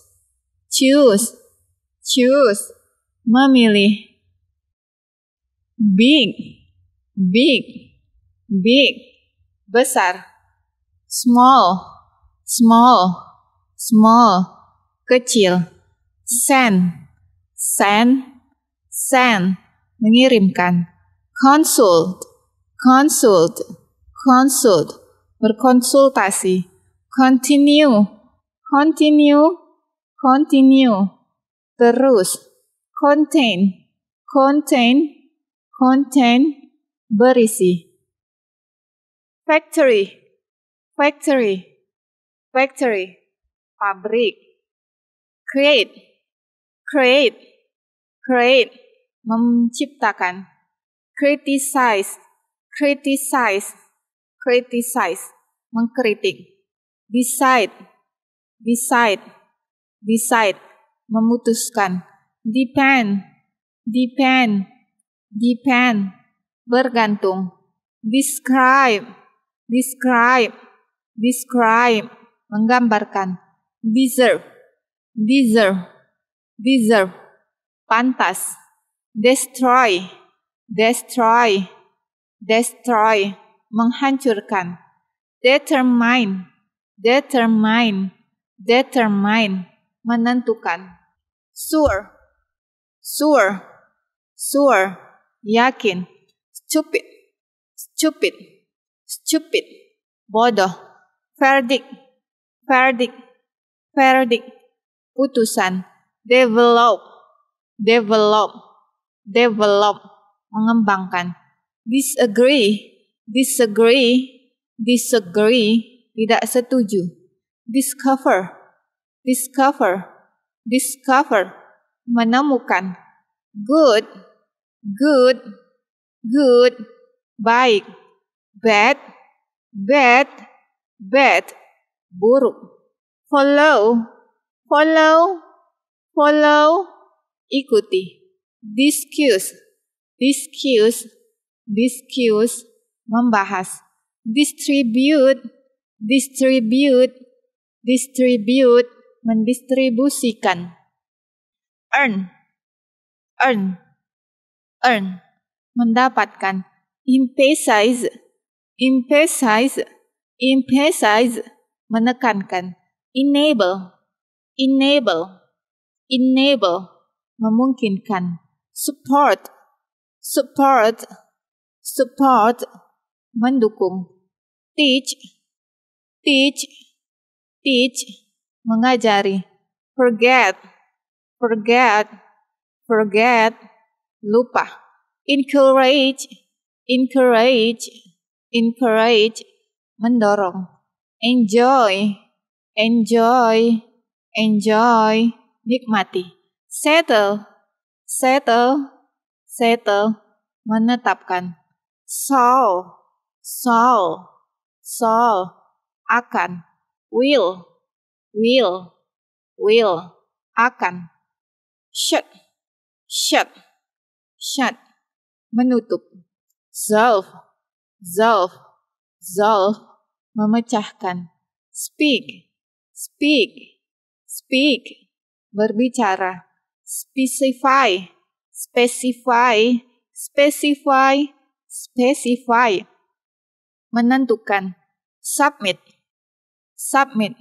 choose, choose, memilih. Big, big, big, besar. Small, small, small, kecil. Send, send, send, mengirimkan. Consult, consult, consult, berkonsultasi. Continue, continue, continue, terus. Contain, contain, contain, berisi. Factory, factory, factory, pabrik. Create, create, create, menciptakan. Criticize, criticize, criticize, mengkritik. Decide, decide, decide, memutuskan. Depend, depend, depend, bergantung. Describe, describe, describe, menggambarkan. Deserve, deserve, deserve, pantas. Destroy, destroy, destroy, menghancurkan. Determine, determine, determine, menentukan. Sure, sure, sure, yakin, stupid, stupid, stupid, bodoh, verdict, verdict, verdict, putusan, develop, develop, develop, mengembangkan, disagree, disagree, disagree, tidak setuju, discover, discover, discover, menemukan, good, good, good, baik, bad, bad, bad, buruk. Follow, follow, follow, ikuti. Discuss, discuss, discuss, membahas. Distribute, distribute, distribute, mendistribusikan. Earn, earn, earn, mendapatkan. Emphasize, emphasize, emphasize, menekankan. Enable, enable, enable, memungkinkan. Support, support, support, mendukung. Teach, teach, teach, mengajari. Forget, forget, forget, lupa. Encourage, encourage, encourage, mendorong. Enjoy, enjoy, enjoy, nikmati. Settle, settle, settle, menetapkan. Solve, solve, solve, akan. Will, will, will, akan. Shut, shut, shut, menutup. Solve, solve, solve, memecahkan. Speak, speak, speak, berbicara. Specify, specify, specify, specify, menentukan. Submit, submit,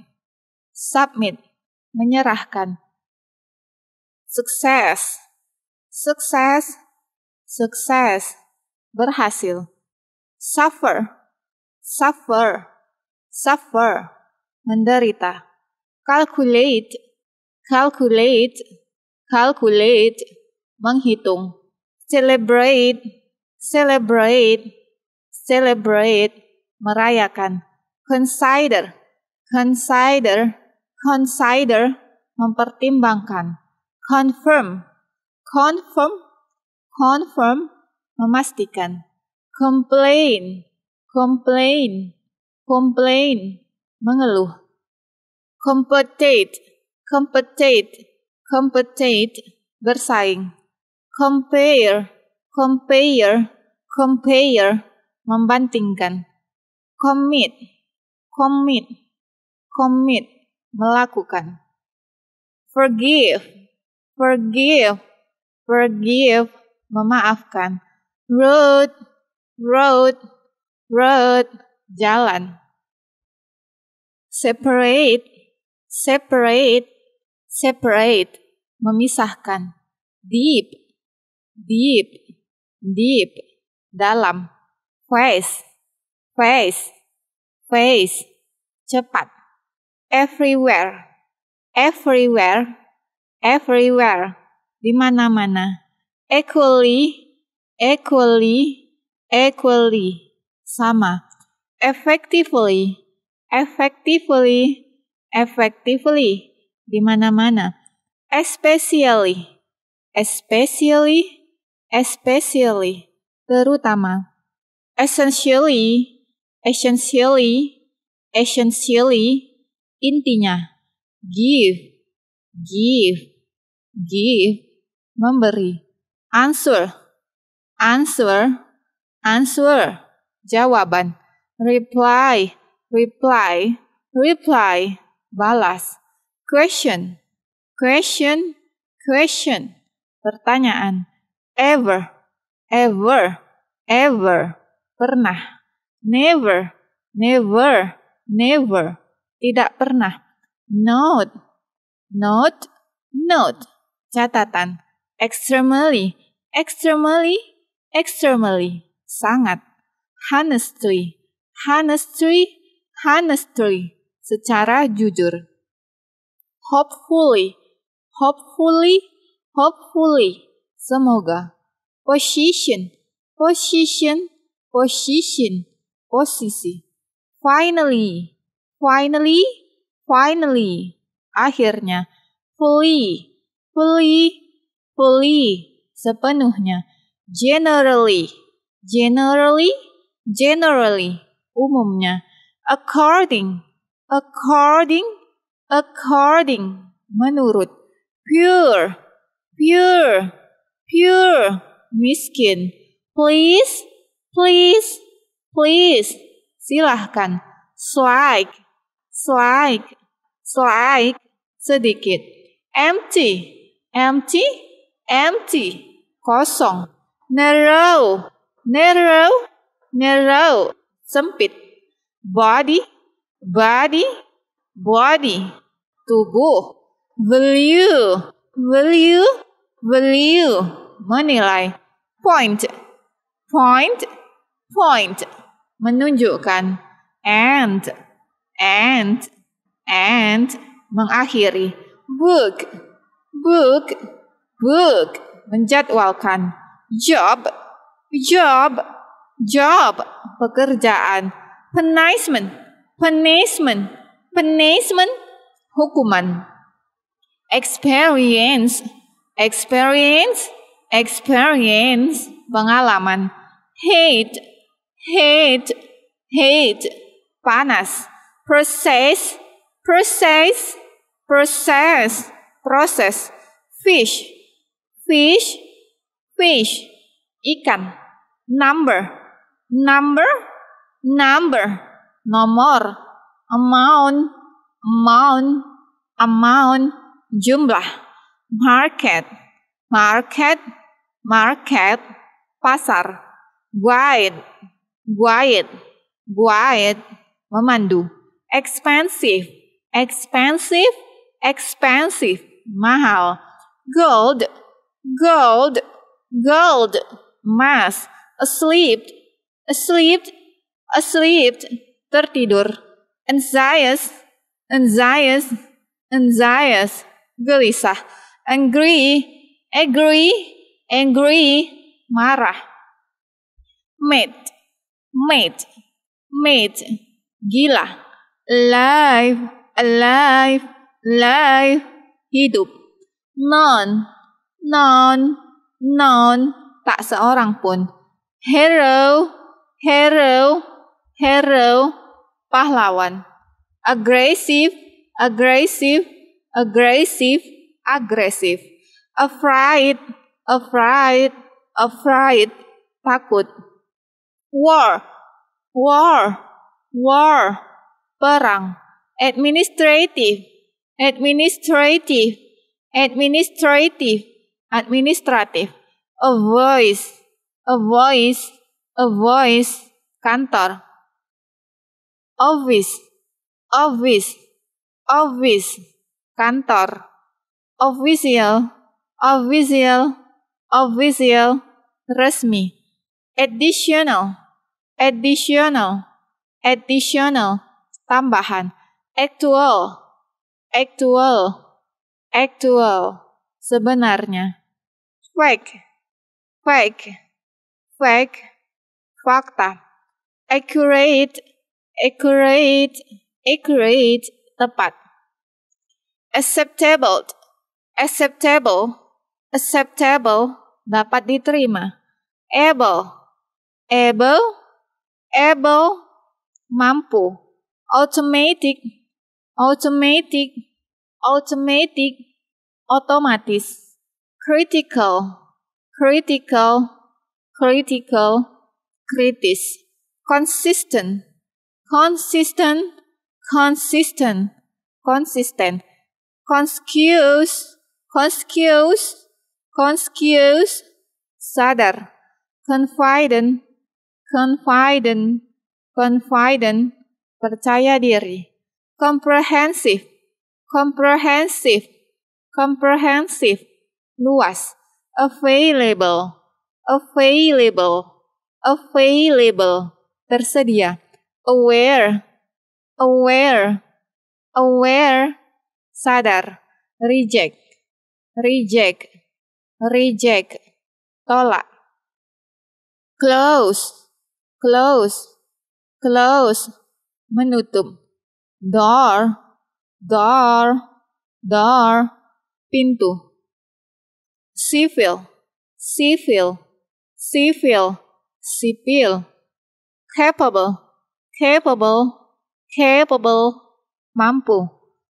submit, menyerahkan. Sukses, sukses, sukses, berhasil. Suffer, suffer, suffer, menderita. Calculate, calculate, calculate, menghitung. Celebrate, celebrate, celebrate, merayakan. Consider, consider, consider, mempertimbangkan. Confirm, confirm, confirm, memastikan. Complain, complain, complain, mengeluh. Compete, compete, compete, bersaing. Compare, compare, compare, membandingkan. Commit, commit, commit, melakukan. Forgive, forgive, forgive, memaafkan. Road, road, road, jalan. Separate, separate, separate, memisahkan. Deep, deep, deep, dalam. Face, face, face, cepat. Everywhere, everywhere, everywhere, di mana-mana. Equally, equally, equally, sama. Effectively, effectively, effectively, di mana-mana. Especially, especially, especially, terutama. Essentially, essentially, essentially, intinya. Give, give, give, memberi. Answer, answer, answer, jawaban. Reply, reply, reply, balas. Question, question, question, pertanyaan. Ever, ever, ever, pernah. Never, never, never, tidak pernah. Note, note, note, catatan. Extremely, extremely, extremely, sangat. Honestly, honestly, honestly, secara jujur. Hopefully, hopefully, hopefully, semoga. Position, position, position, posisi. Finally, finally, finally, akhirnya. Fully, fully, fully, sepenuhnya. Generally, generally, generally, umumnya. According, according, according, menurut. Pure, pure, pure, miskin. Please, please, please, silahkan. Slight, slight, slight, sedikit. Empty, empty, empty, kosong. Narrow, narrow, narrow, sempit. Body, body, body, tubuh. Value, value, value, menilai. Point, point, point, menunjukkan. And, and, and, mengakhiri. Book, book, book, menjadwalkan. Job, job, job, pekerjaan. Punishment, punishment, punishment, hukuman. Experience, experience, experience, pengalaman. Hate, hate, hate, panas. Process, process, process, proses. Fish, fish, fish, ikan. Number, number, number, nomor. Amount, amount, amount, jumlah. Market, market, market, pasar. Guide, guide, guide, memandu. Expensive, expensive, expensive, mahal. Gold, gold, gold, emas. Asleep, asleep, asleep, tertidur. Anxious, anxious, anxious, gelisah. Angry, angry, angry, marah. Mate, mate, mate, gila. Alive, alive, alive, hidup. Non, non, non, tak seorang pun. Hero, hero, hero, pahlawan. Aggressive, aggressive, aggressive, aggressive. Afraid, afraid, afraid, takut. War, war, war, perang. Administrative, administrative, administrative, administrative. A voice, a voice, a voice, kantor. Office, office, office, kantor. Official, official, official, resmi. Additional, additional, additional, tambahan. Actual, actual, actual, sebenarnya. Fake, fake, fake, fakta. Accurate, accurate, accurate, tepat. Acceptable, acceptable, acceptable, dapat diterima. Able, able, able, mampu. Automatic, automatic, automatic, otomatis. Critical, critical, critical, kritis. Consistent, consistent, consistent, consistent. Conscious, conscious, conscious, sadar. Confident, confident, confident, percaya diri. Comprehensive, comprehensive, comprehensive, luas. Available, available, available, tersedia. Aware, aware, aware, sadar. Reject, reject, reject, tolak. Close, close, close, menutup. Door, door, door, pintu. Civil, civil, civil, sipil. Capable, capable, capable, mampu.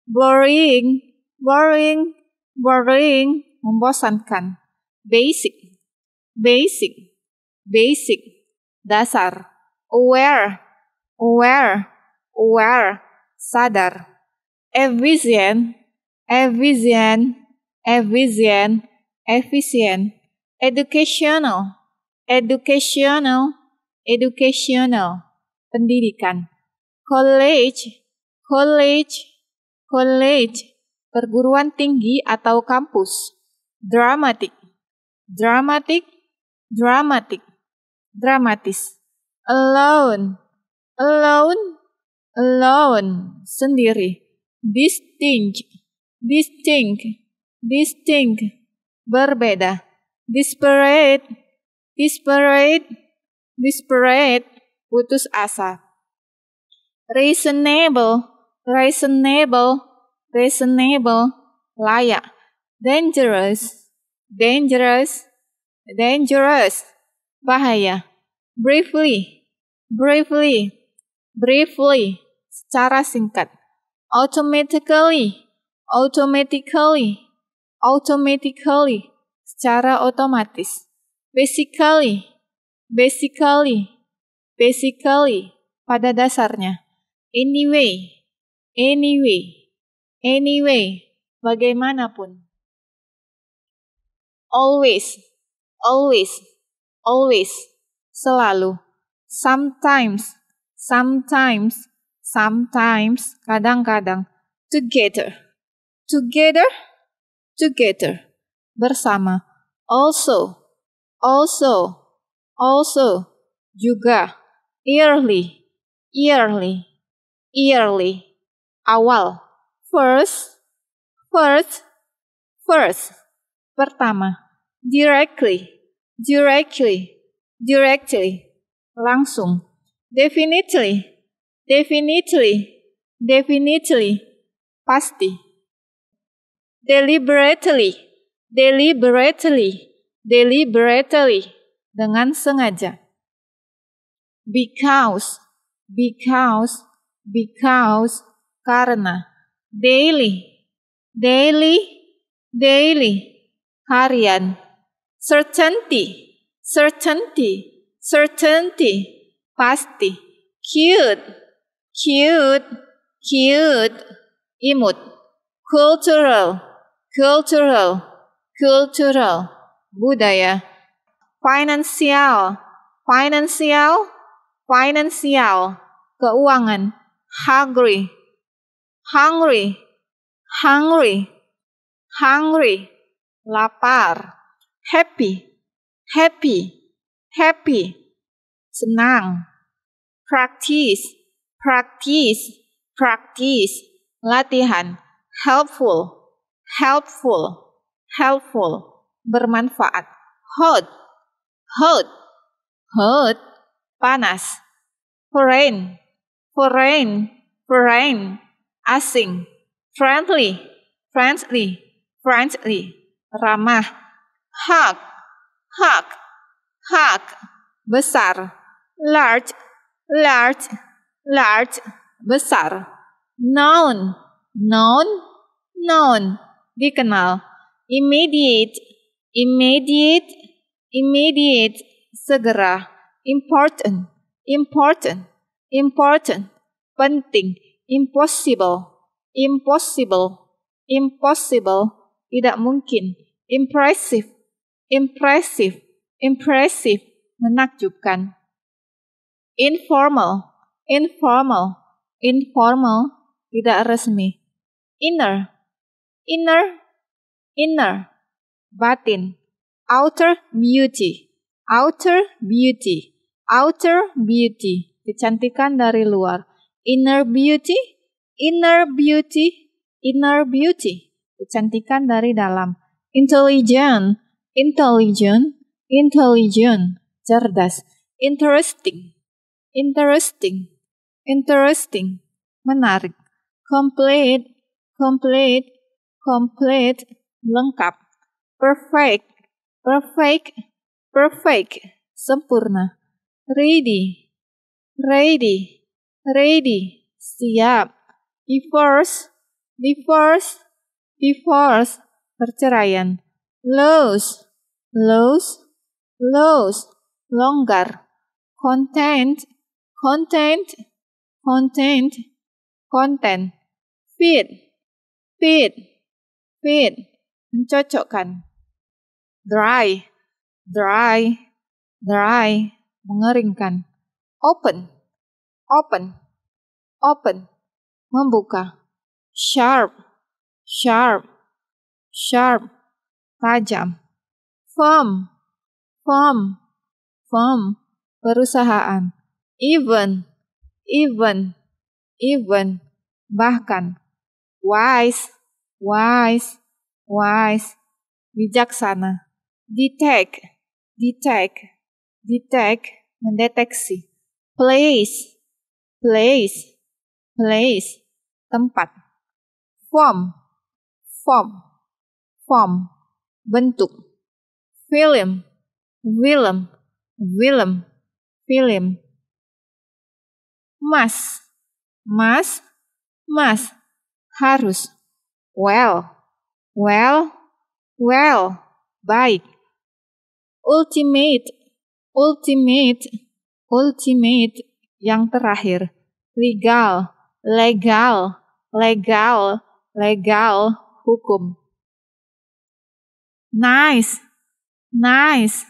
Boring, boring, boring, membosankan. Basic, basic, basic, dasar. Aware, aware, aware, sadar. Efficient, efficient, efficient, efficient. Educational, educational, educational. Pendidikan. College, college, college. Perguruan tinggi atau kampus. Dramatic, dramatic, dramatic, dramatis. Alone, alone, alone, sendiri. Distinct, distinct, distinct, berbeda. Disparate, disparate, disparate, putus asa. Reasonable, reasonable, reasonable, layak. Dangerous, dangerous, dangerous, bahaya. Briefly, briefly, briefly, secara singkat. Automatically, automatically, automatically, secara otomatis. Basically, basically, basically, pada dasarnya. Anyway, anyway, anyway, bagaimanapun. Always, always, always, selalu. Sometimes, sometimes, sometimes, kadang-kadang. Together, together, together, bersama. Also, also, also, juga. Yearly, yearly, yearly, awal. First, first, first, pertama. Directly, directly, directly, langsung. Definitely, definitely, definitely, pasti. Deliberately, deliberately, deliberately, dengan sengaja. Because, because, because, karena. Daily, daily, daily, harian. Certainty, certainty, certainty, pasti. Cute, cute, cute, imut. Cultural, cultural, cultural, budaya. Financial, financial, financial, keuangan. Hungry, hungry, hungry, hungry, lapar. Happy, happy, happy, senang. Practice, practice, practice, latihan. Helpful, helpful, helpful, bermanfaat. Hot, hot, hot, panas. Foreign, foreign, foreign, asing. Friendly, friendly, friendly, ramah. Hug, hug, hug, besar. Large, large, large, besar. Known, known, known, dikenal. Immediate, immediate, immediate, segera. Important, important, important, penting. Impossible, impossible, impossible, tidak mungkin. Impressive, impressive, impressive, menakjubkan. Informal, informal, informal, tidak resmi. Inner, inner, inner, batin. Outer beauty, outer beauty, outer beauty, kecantikan dari luar. Inner beauty, inner beauty, inner beauty, kecantikan dari dalam. Intelligent, intelligent, intelligent, cerdas. Interesting, interesting, interesting, menarik. Complete, complete, complete, lengkap. Perfect, perfect, perfect, sempurna. Ready, ready, ready, siap. Divorce, divorce, divorce, perceraian. Loose, loose, loose, longgar. Content, content, content, Konten. Fit. Fit. Fit. Mencocokkan. Dry. Dry. Dry. Mengeringkan. Open. Open. Open. Membuka. Sharp. Sharp. Sharp. Tajam. Firm. Firm. Firm. Perusahaan. Even. Even. Even. Bahkan. Wise. Wise. Wise. Bijaksana. Detect. Detect. Detect. Mendeteksi. Place. Place. Place. Tempat. Form. Form. Form. Bentuk. Film. Film. Film. Film. Mas. Mas. Mas. Harus. Well. Well. Well. Baik. Ultimate. Ultimate. Ultimate. Yang terakhir. Legal. Legal. Legal. Legal. Hukum. Nice. Nice.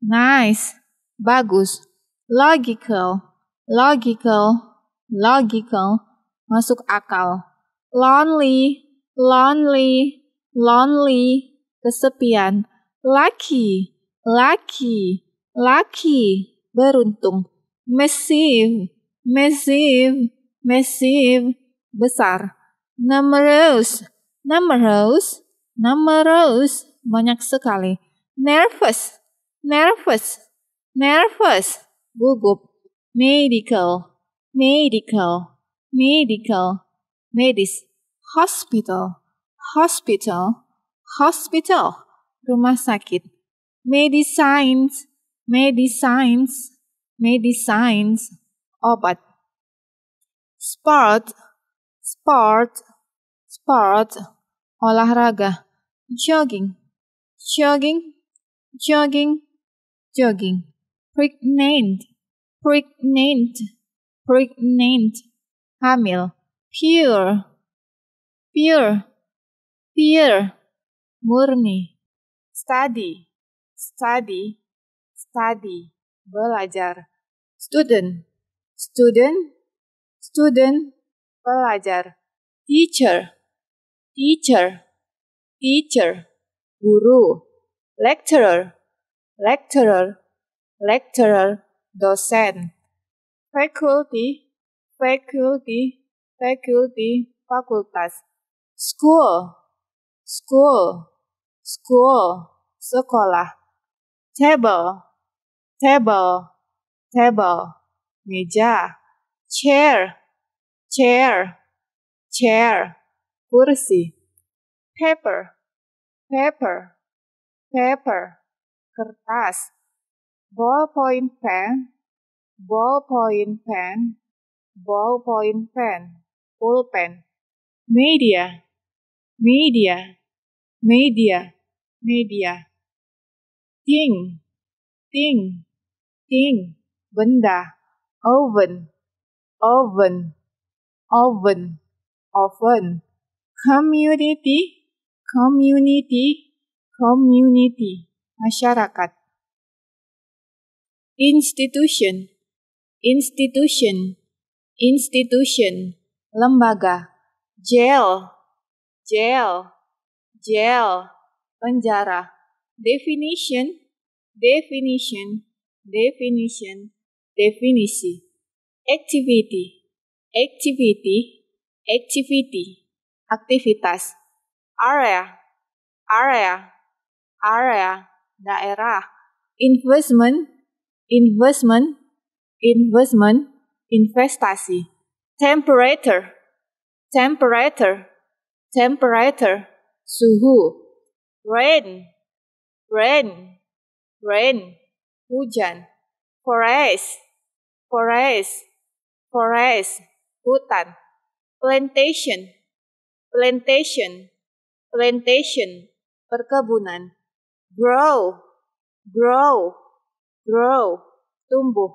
Nice. Bagus. Logical. Logical. Logical. Masuk akal. Lonely. Lonely. Lonely. Kesepian. Lucky. Lucky. Lucky. Beruntung. Massive. Massive. Massive. Besar. Numerous. Numerous. Numerous. Banyak sekali. Nervous. Nervous. Nervous. Gugup. Medical. Medical. Medical. Medis. Hospital. Hospital. Hospital. Rumah sakit. Medicines. Medicines. Medicines. Obat. Sport. Sport. Sport. Olahraga. Jogging. Jogging. Jogging. Jogging. Pregnant. Pregnant. Pregnant. Hamil. Pure. Pure. Pure. Murni. Study. Study. Study. Belajar. Student. Student. Student. Pelajar. Teacher. Teacher. Teacher. Guru. Lecturer. Lecturer. Lecturer. Dosen. Faculty. Faculty. Faculty. Fakultas. School. School. School. Sekolah. Table. Table. Table. Meja. Chair. Chair. Chair. Kursi. Paper. Paper. Paper. Kertas. Ballpoint pen. Ballpoint pen. Ballpoint pen. Pulpen. Media. Media. Media. Media. Thing. Thing. Thing. Benda. Oven. Oven. Oven. Oven. Community. Community. Community. Masyarakat. Institution. Institution. Institution. Lembaga. Jail. Jail. Jail. Penjara. Definition. Definition. Definition. Definisi. Activity. Activity. Activity. Aktivitas. Area. Area. Area. Daerah. Investment. Investment. Investment. Investasi. Temperature. Temperature. Temperature. Suhu. Rain. Rain. Rain. Hujan. Forest. Forest. Forest. Hutan. Plantation. Plantation. Plantation. Perkebunan. Grow. Grow. Grow. Tumbuh.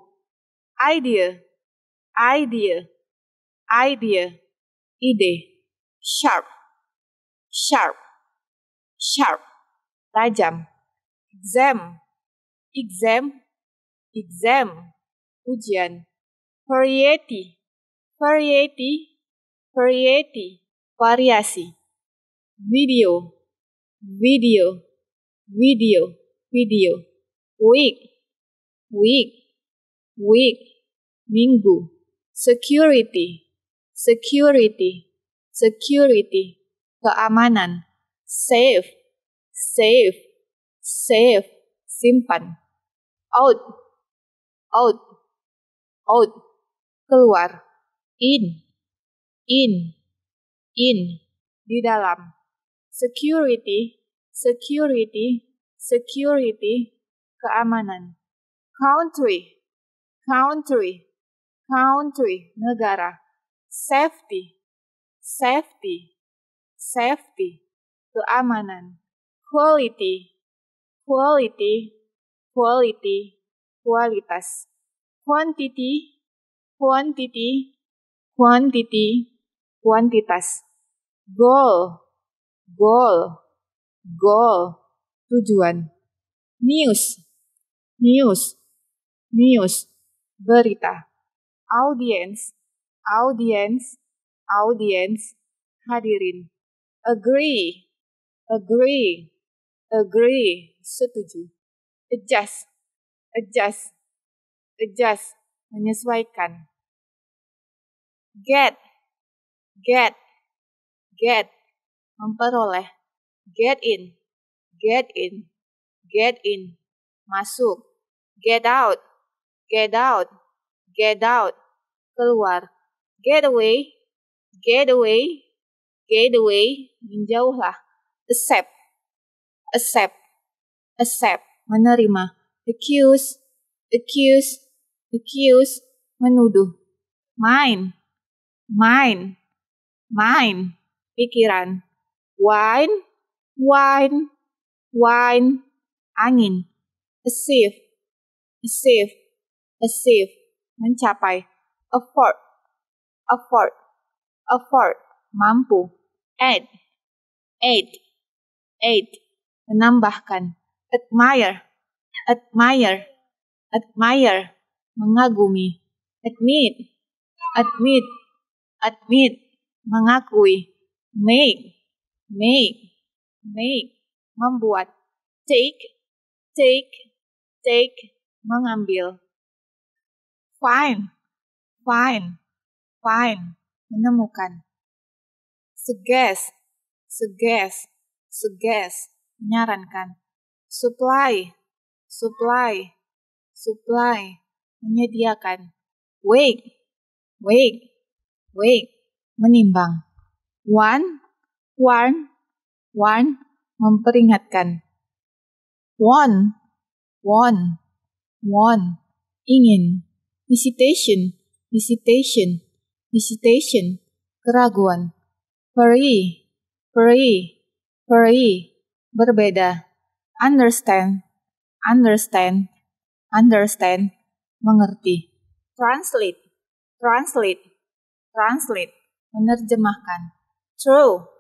Idea. Idea. Idea. ide, sharp, sharp, sharp, tajam, exam, exam, exam, ujian, variety, variety, variety, variasi, video, video, video, video, week, week, week, minggu, security, security, security, keamanan, safe, safe, safe, simpan, out, out, out, keluar, in, in, in, di dalam, security, security, security, keamanan, country, country, country, negara, safety, safety, safety, keamanan, quality, quality, quality, kualitas, quantity, quantity, quantity, kuantitas, goal, goal, goal, tujuan, news, news, news, berita, audience, audience, audience, hadirin, agree, agree, agree, setuju, adjust, adjust, adjust, menyesuaikan, get, get, get, memperoleh, get in, get in, get in, masuk, get out, get out, get out, keluar, get away, get away, get away, menjauhlah, accept, accept, accept, menerima, accuse, accuse, accuse, menuduh, mine, mine, mine, pikiran, wine, wine, wine, angin, achieve, achieve, achieve, mencapai, afford, afford, afford, mampu, add, add, add, menambahkan, admire, admire, admire, mengagumi, admit, admit, admit, mengakui, make, make, make, membuat, take, take, take, mengambil, find, find, find, menemukan, suggest, suggest, suggest, menyarankan, supply, supply, supply, menyediakan, wake, wake, wake, menimbang, one, warn, warn, memperingatkan, one, one, one, ingin, visitation, visitation, visitation, keraguan, peri, peri, peri, berbeda, understand, understand, understand, mengerti, translate, translate, translate, menerjemahkan, throw,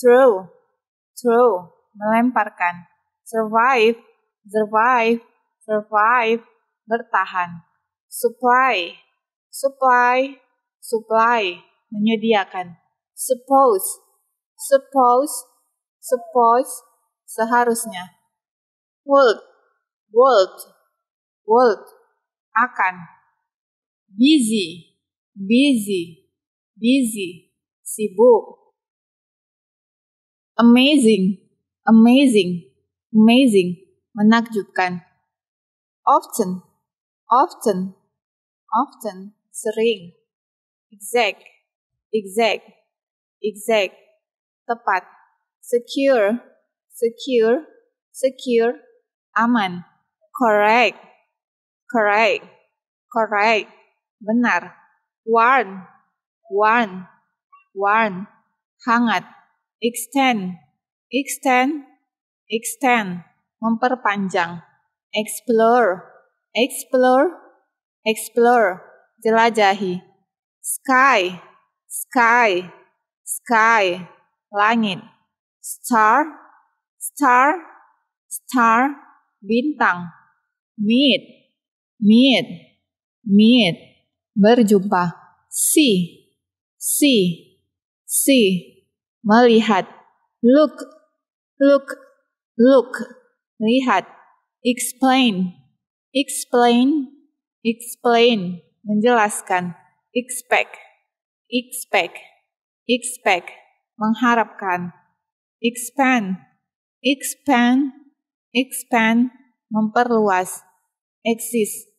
throw, throw, melemparkan, survive, survive, survive, bertahan, supply, supply, supply, menyediakan, suppose, suppose, suppose, seharusnya, would, would, would, akan, busy, busy, busy, sibuk, amazing, amazing, amazing, menakjubkan, often, often, often, sering, exact, exact, exact, tepat, secure, secure, secure, aman, correct, correct, correct, benar, warn, warn, warn, hangat, extend, extend, extend, memperpanjang, explore, explore, explore, jelajahi, sky, sky, sky, langit, star, star, star, bintang, meet, meet, meet, berjumpa, see, see, see, melihat, look, look, look, lihat, explain, explain, explain, menjelaskan, expect, expect, expect, mengharapkan, expand, expand, expand, memperluas, exist,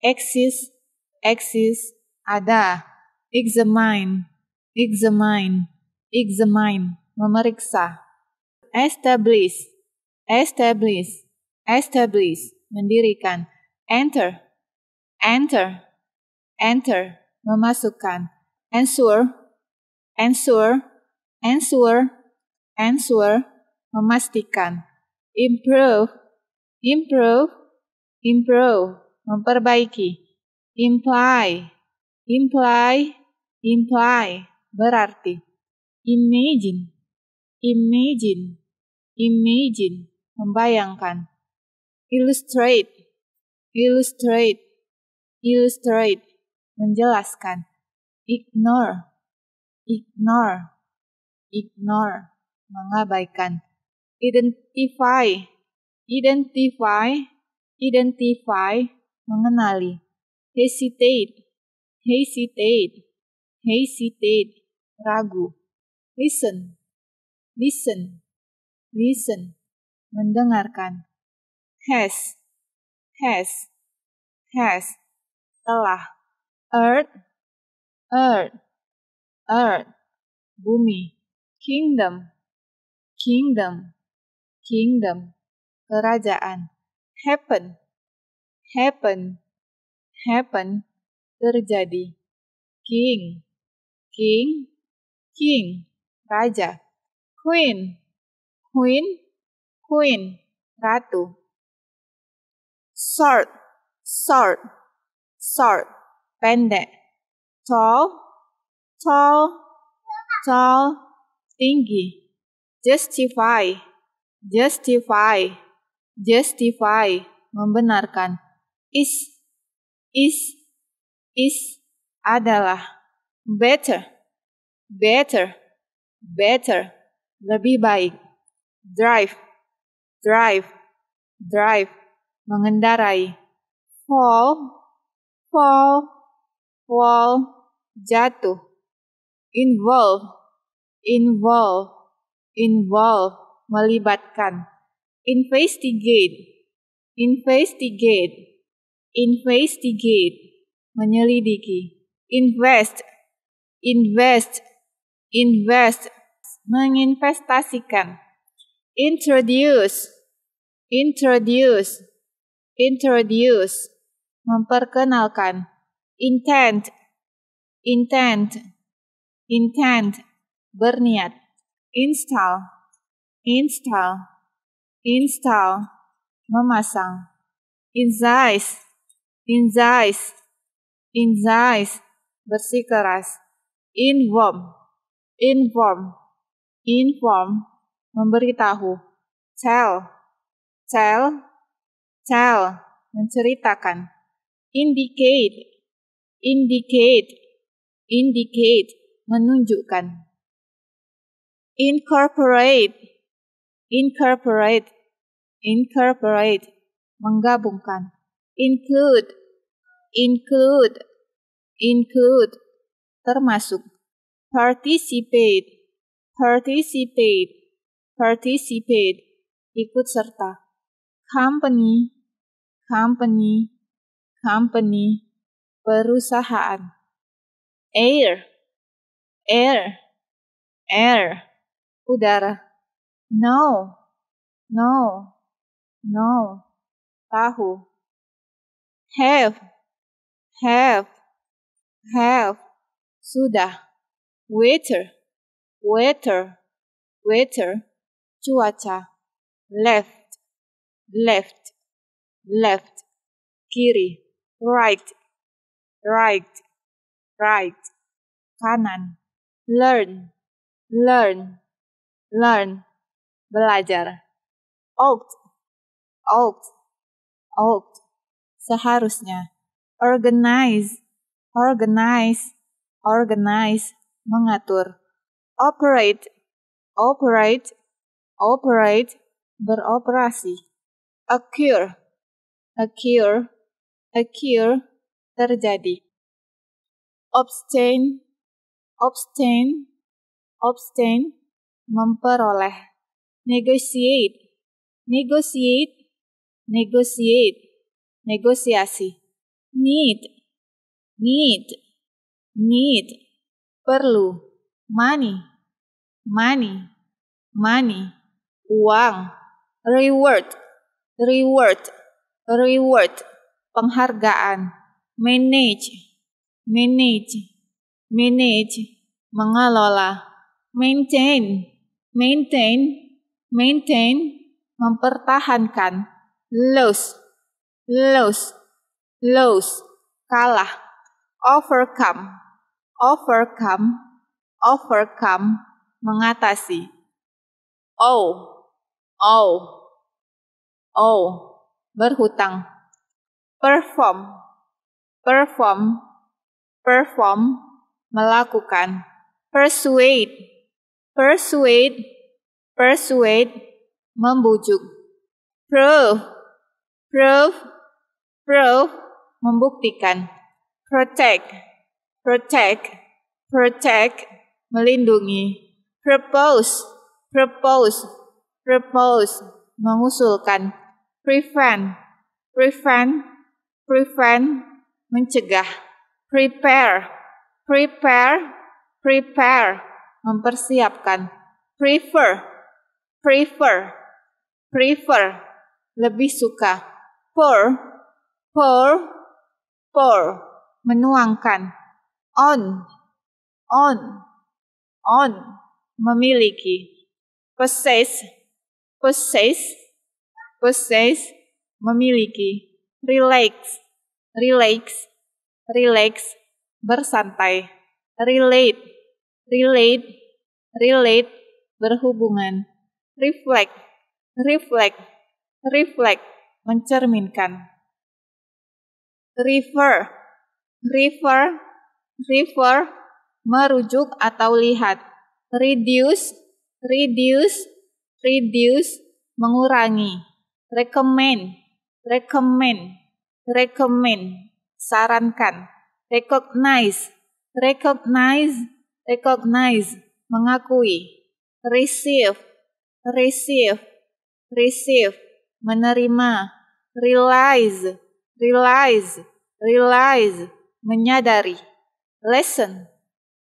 exist, exist, ada, examine, examine, examine, memeriksa, establish, establish, establish, mendirikan, enter, enter, enter, memasukkan, ensure, ensure, ensure, ensure, memastikan, improve, improve, improve, memperbaiki, imply, imply, imply, berarti, imagine, imagine, imagine, membayangkan, illustrate, illustrate, illustrate, menjelaskan, ignore, ignore, ignore, mengabaikan, identify, identify, identify, mengenali, hesitate, hesitate, hesitate, ragu, listen, listen, listen, mendengarkan, has, has, has, telah, earth, earth, earth, bumi, kingdom, kingdom, kingdom, kerajaan, happen, happen, happen, terjadi, king, king, king, raja, queen, queen, queen, ratu, short, short, short, pendek, tall, tall, tall, tinggi, justify, justify, justify, membenarkan, is, is, is, adalah, better, better, better, lebih baik, drive, drive, drive, mengendarai, fall, fall, fall, jatuh, involve, involve, involve, melibatkan, investigate, investigate, investigate, menyelidiki, invest, invest, invest, menginvestasikan, introduce, introduce, introduce, memperkenalkan, intent, intent, intent, berniat, install, install, install, memasang, incise, incise, incise, bersikeras, inform, inform, inform, memberitahu, tell, tell, tell, menceritakan, indicate, indicate, indicate, menunjukkan, incorporate, incorporate, incorporate, menggabungkan, include, include, include, termasuk, participate, participate, participate, ikut serta, company, company, company, perusahaan, air, air, air, udara, no, no, no, tahu, have, have, have, sudah, waiter, waiter, waiter, cuaca, left, left, left, kiri, right, right, right, kanan, learn, learn, learn, belajar. Ought, ought, ought, seharusnya. Organize, organize, organize, mengatur. Operate, operate, operate, beroperasi. Occur, occur, occur, terjadi. Abstain, abstain, abstain, memperoleh. Negotiate, negotiate, negotiate, negosiasi. Need, need, need, perlu. Money, money, money, uang. Reward, reward, reward, penghargaan. Manage, manage, manage, mengelola, maintain, maintain, maintain, mempertahankan, lose, lose, lose, kalah, overcome, overcome, overcome, mengatasi. Oh, oh, oh, berhutang. Perform, perform, perform, melakukan. Persuade, persuade, persuade, membujuk. Prove, prove, prove, membuktikan. Protect, protect, protect, melindungi. Propose, propose, propose, mengusulkan. Prevent, prevent, prevent, mencegah prepare, prepare, prepare, mempersiapkan. Prefer, prefer, prefer, lebih suka. Pour, pour, pour, menuangkan. On, on, on, memiliki. Possess, possess, possess, memiliki. Relax, relax, relax, bersantai, relate, relate, relate, berhubungan, reflect, reflect, reflect, mencerminkan, refer, refer, refer, merujuk atau lihat, reduce, reduce, reduce, mengurangi, recommend, recommend, recommend, sarankan. Recognize, recognize, recognize, mengakui. Receive, receive, receive, menerima. Realize, realize, realize, menyadari. Lesson,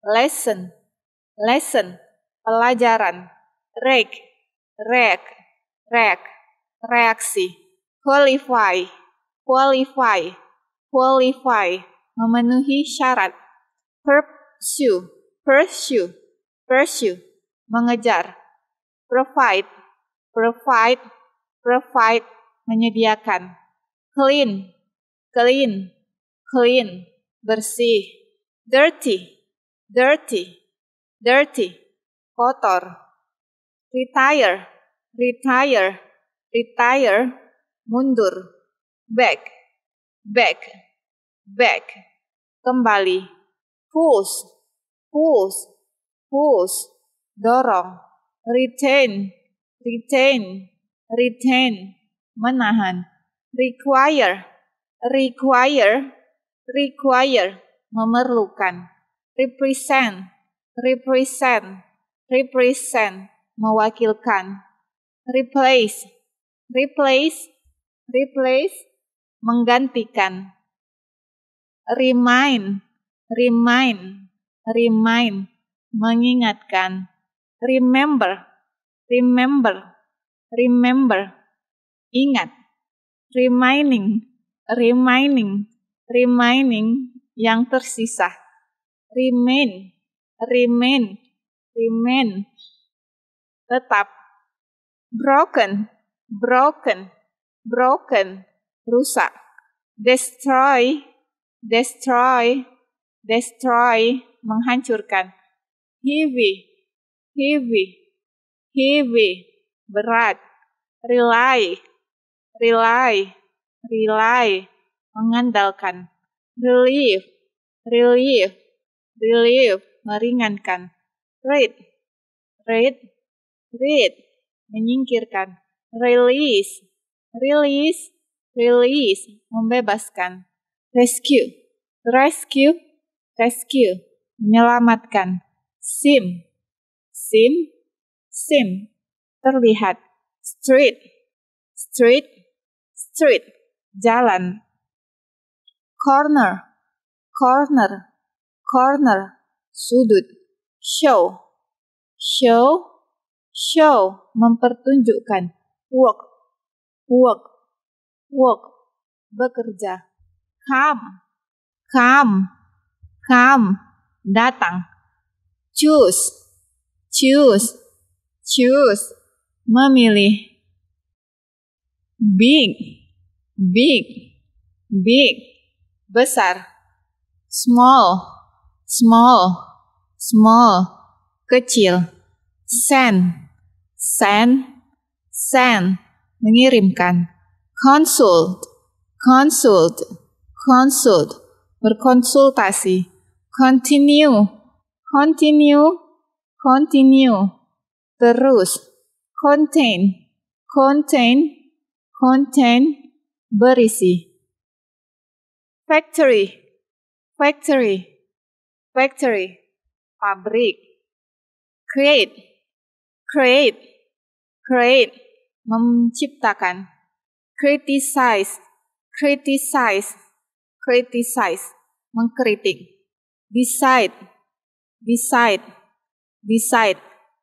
lesson, lesson, pelajaran. Rek, rek, rek, reaksi. Qualify, qualify, qualify, memenuhi syarat. Pursue, pursue, pursue, mengejar. Provide, provide, provide, menyediakan. Clean, clean, clean, bersih. Dirty, dirty, dirty, kotor. Retire, retire, retire, mundur. Back, back, back, kembali, push, push, push, dorong, retain, retain, retain, menahan, require, require, require, memerlukan, represent, represent, represent, mewakilkan, replace, replace, replace, menggantikan, remind, remind, remind, mengingatkan, remember, remember, remember, ingat, reminding, reminding, reminding yang tersisa, remain, remain, remain, tetap, broken, broken, broken, rusak, destroy, destroy, destroy, menghancurkan. Heavy, heavy, heavy, berat, rely, rely, rely, mengandalkan, relief, relief, relief, meringankan, read, read, read, menyingkirkan, release, release, release, membebaskan, rescue, rescue, rescue, menyelamatkan, sim, sim, sim, terlihat, street, street, street, jalan, corner, corner, corner, sudut, show, show, show, mempertunjukkan, work, work, work, bekerja, come, come, come, datang, choose, choose, choose, memilih, big, big, big, besar, small, small, small, kecil, send, send, send, mengirimkan, consult, consult, consult, berkonsultasi, continue, continue, continue, terus, contain, contain, contain, berisi. Factory, factory, factory, pabrik. Create, create, create, menciptakan. Criticize, criticize, criticize, mengkritik. Decide, decide, decide,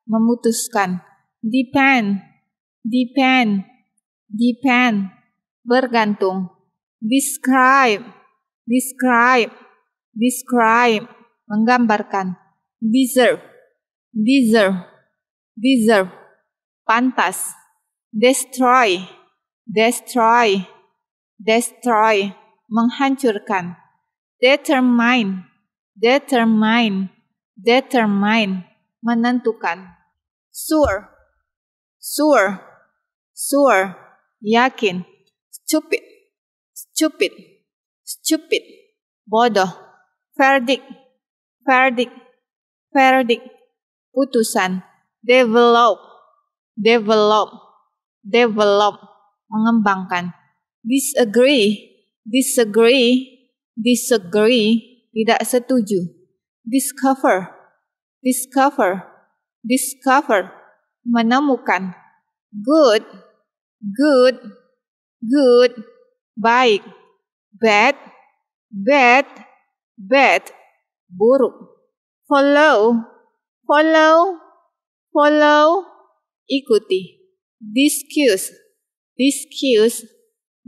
memutuskan. Depend, depend, depend, bergantung. Describe, describe, describe, menggambarkan. Deserve, deserve, deserve, pantas. Destroy, destroy, destroy, menghancurkan. Determine, determine, determine, menentukan. Sure, sure, sure, yakin. Stupid, stupid, stupid, bodoh. Verdict, verdict, verdict, putusan. Develop, develop, develop, mengembangkan. Disagree, disagree, disagree, tidak setuju. Discover, discover, discover, menemukan. Good, good, good, baik. Bad, bad, bad, buruk. Follow, follow, follow, ikuti. Discuss, discuss,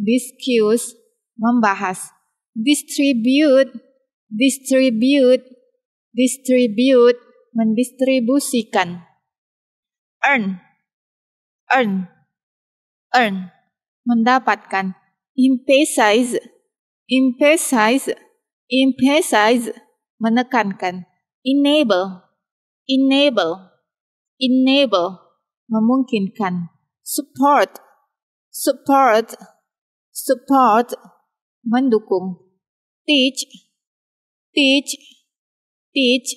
discuss, membahas. Distribute, distribute, distribute, mendistribusikan. Earn, earn, earn, mendapatkan. Emphasize, emphasize, emphasize, menekankan. Enable, enable, enable, memungkinkan. Support, support, support, mendukung. Teach, teach, teach,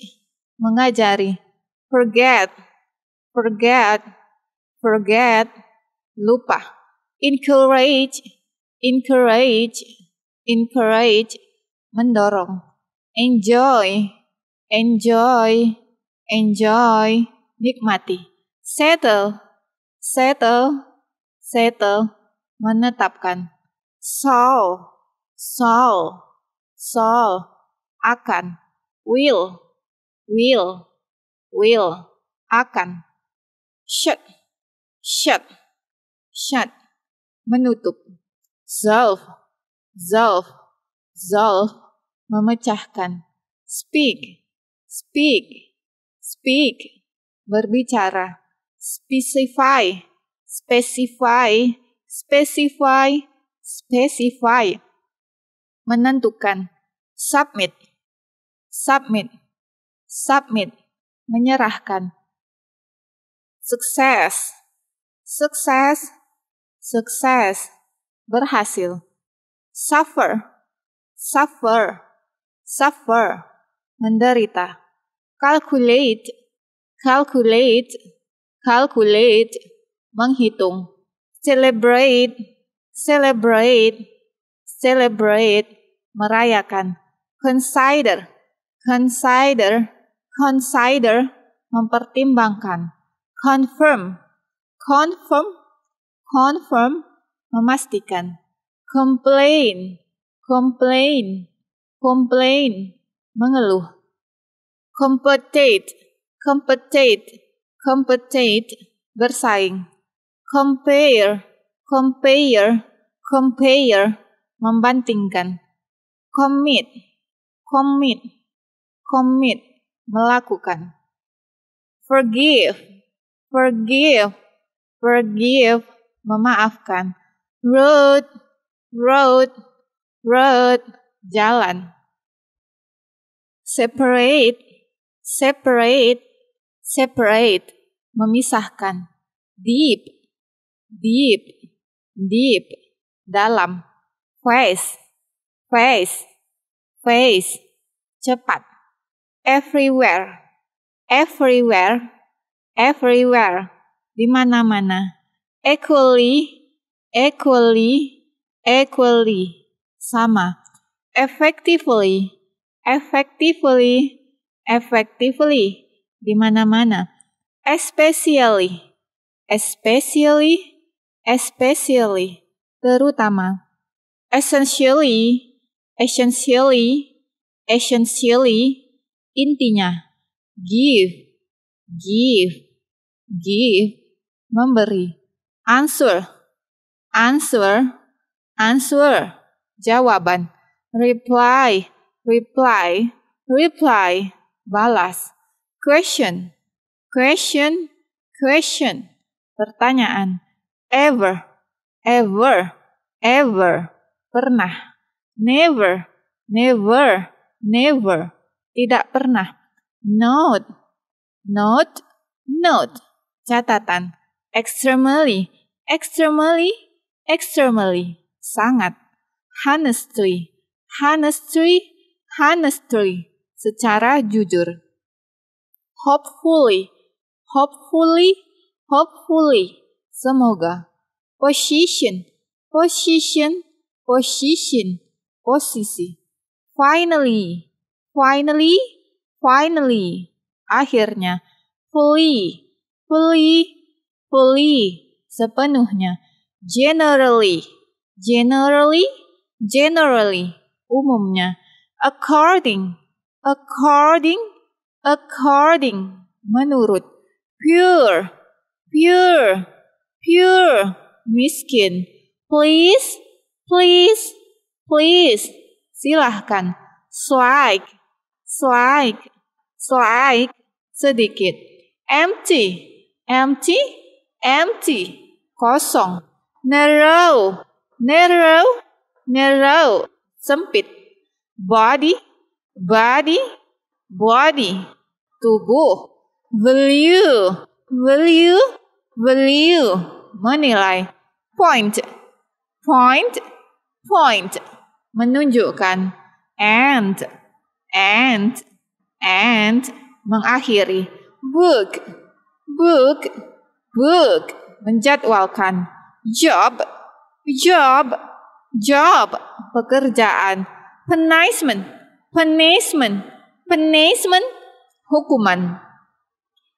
mengajari. Forget, forget, forget, lupa. Encourage, encourage, encourage, mendorong. Enjoy, enjoy, enjoy, nikmati. Settle, settle, settle, menetapkan. Solve, solve, solve, akan. Will, will, will, akan. Shut, shut, shut, menutup. Solve, solve, solve, memecahkan. Speak, speak, speak, berbicara. Specify, specify, specify, specify, menentukan. Submit, submit, submit, menyerahkan. Sukses. Sukses. Sukses. Berhasil. Suffer. Suffer. Suffer. Menderita. Calculate. Calculate. Calculate. Menghitung. Celebrate. Celebrate. Celebrate. Merayakan. Consider. Consider. Consider. Mempertimbangkan. Confirm. Confirm. Confirm. Memastikan. Complain. Complain. Complain. Mengeluh. Compete. Compete. Compete. Bersaing. Compare. Compare. Compare. Membandingkan. Commit. Commit. Commit. Melakukan. Forgive. Forgive. Forgive. Memaafkan. Road. Road. Road. Jalan. Separate. Separate. Separate. Memisahkan. Deep. Deep. Deep. Dalam. Face. Face. Face. Cepat. Everywhere. Everywhere. Everywhere. Di mana-mana. Equally. Equally. Equally. Sama. Effectively. Effectively. Effectively. Di mana-mana. Especially. Especially. Especially. Terutama. Essentially. Essentially. Essentially. Intinya. Give. Give. Give. Memberi. Answer. Answer. Answer. Jawaban. Reply. Reply. Reply. Balas. Question. Question. Question. Pertanyaan. Ever. Ever. Ever. Pernah. Never. Never. Never. Tidak pernah. Note. Note. Note. Catatan. Extremely. Extremely. Extremely. Sangat. Honestly. Honestly. Honestly. Secara jujur. Hopefully. Hopefully. Hopefully. Semoga. Position. Position. Position. Posisi. Finally. Finally. Finally. Akhirnya. Fully. Fully. Fully. Sepenuhnya. Generally. Generally. Generally. Umumnya. According. According. According. Menurut. Pure. Pure. Pure. Miskin. Please. Please. Please. Silahkan. Slight. Slight. Slight. Sedikit. Empty. Empty. Empty. Kosong. Narrow. Narrow. Narrow. Sempit. Body. Body. Body. Tubuh. Value. Value. Value. Menilai. Point. Point. Point. Menunjukkan. And. And. And. Mengakhiri. Book. Book. Book. Menjadwalkan. Job. Job. Job. Pekerjaan. Punishment. Punishment. Punishment. Hukuman.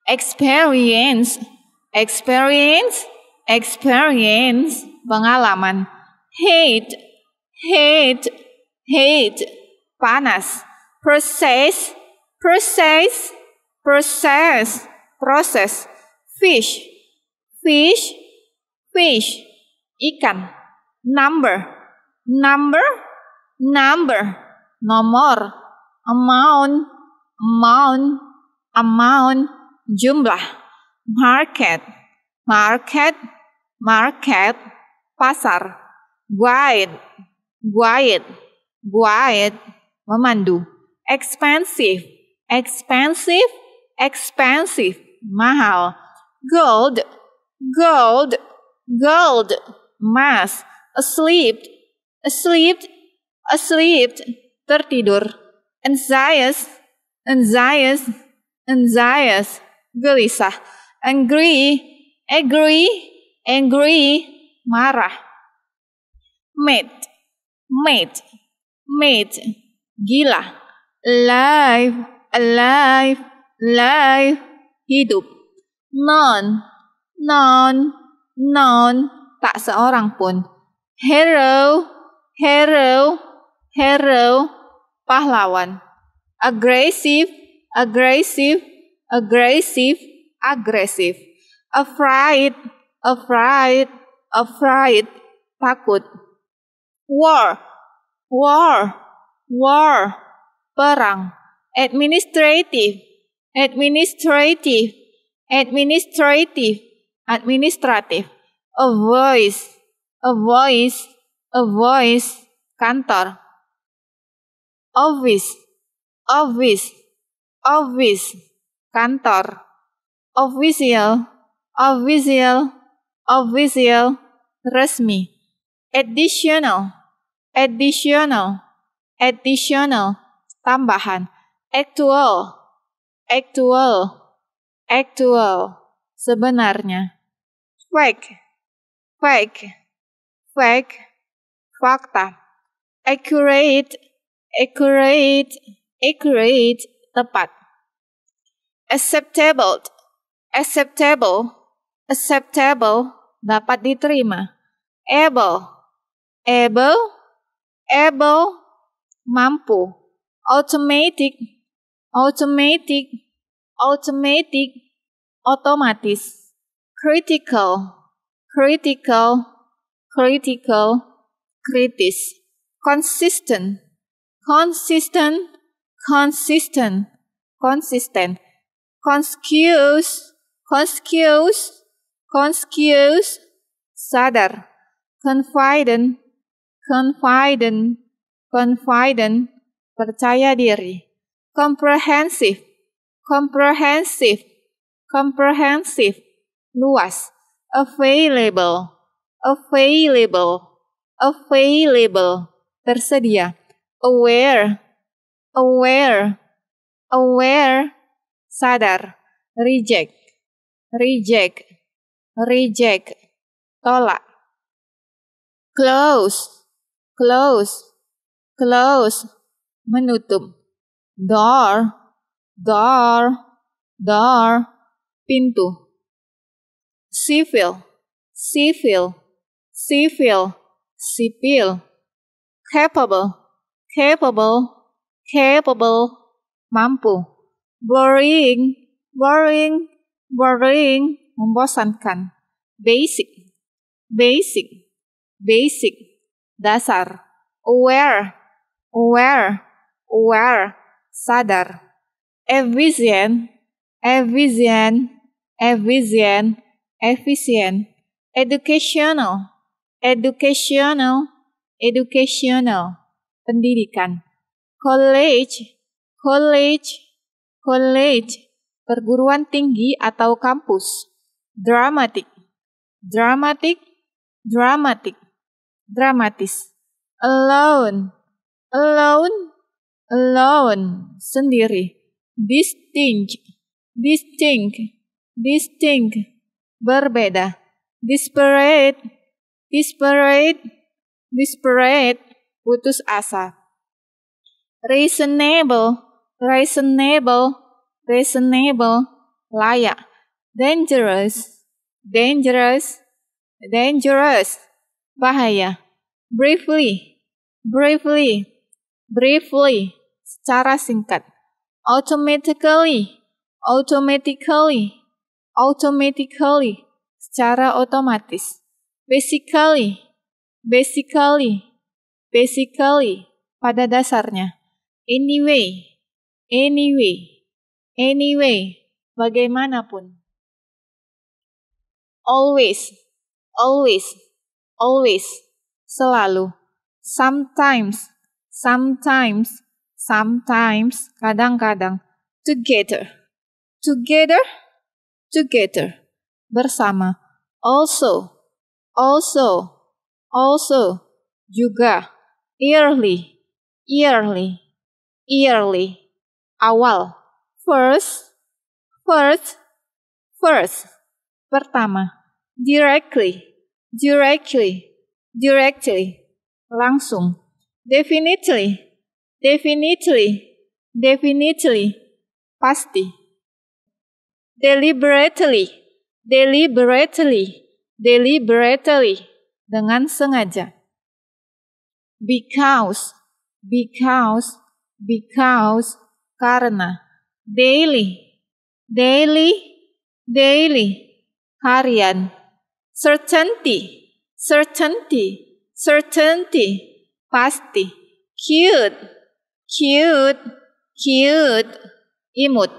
Experience. Experience. Experience. Pengalaman. Hate. Hate. Hate. Panas. Process. Process. Process. Proses. Fish. Fish. Fish. Ikan. Number. Number. Number. Nomor. Amount. Amount. Amount. Jumlah. Market. Market. Market. Pasar. Guide. Guide. Guide. Memandu. Expensive. Expensive. Expensive. Mahal. gold, gold, gold, emas, asleep, asleep, asleep, tertidur, anxious, anxious, anxious, gelisah, angry, angry, angry, marah, mad, mad, mad, gila, alive, alive, alive, hidup, non, non, non, tak seorang pun, hero, hero, hero, pahlawan, aggressive, aggressive, aggressive, aggressive, afraid, afraid, afraid, takut, war, war, war, perang, administrative, administrative, administrative, administrative, a voice, a voice, a voice, kantor, office, office, office, kantor, official, official, official, resmi, additional, additional, additional, tambahan, actual, actual, actual, sebenarnya, fake, fake, fake, fakta, accurate, accurate, accurate, tepat, acceptable, acceptable, acceptable, dapat diterima, able, able, able, mampu, automatic, automatic, automatic, otomatis, critical, critical, critical, kritis, consistent, consistent, consistent, consistent, conscious, conscious, conscious, sadar, confident, confident, confident, percaya diri, comprehensive, comprehensive, comprehensive, luas, available, available, available, tersedia, aware, aware, aware, sadar, reject, reject, reject, tolak, close, close, close, menutup, door, door, door, pintu, civil, civil, civil, sipil, capable, capable, capable, mampu, boring, boring, boring, membosankan, basic, basic, basic, dasar, aware, aware, aware, sadar, efficient, efficient, efficient, efficient, educational, educational, educational, pendidikan, college, college, college, perguruan tinggi atau kampus, dramatic, dramatic, dramatic, dramatis, alone, alone, alone, sendiri, distinct, distinct, distinct, berbeda, disparate, disparate, disparate, putus asa, reasonable, reasonable, reasonable, layak, dangerous, dangerous, dangerous, bahaya, briefly, briefly, briefly, secara singkat, automatically, automatically, automatically, secara otomatis, basically, basically, basically, pada dasarnya, anyway, anyway, anyway, bagaimanapun, always, always, always, selalu, sometimes, sometimes, sometimes, kadang-kadang, together, together, together, bersama. Also, also, also, juga. Yearly, yearly, yearly, awal. First, first, first, pertama. Directly, directly, directly, langsung. Definitely, definitely, definitely, pasti. Deliberately, deliberately, deliberately, dengan sengaja. Because, because, because, karena. Daily, daily, daily, harian. Certainty, certainty, certainty, pasti. Cute, cute, cute, imut.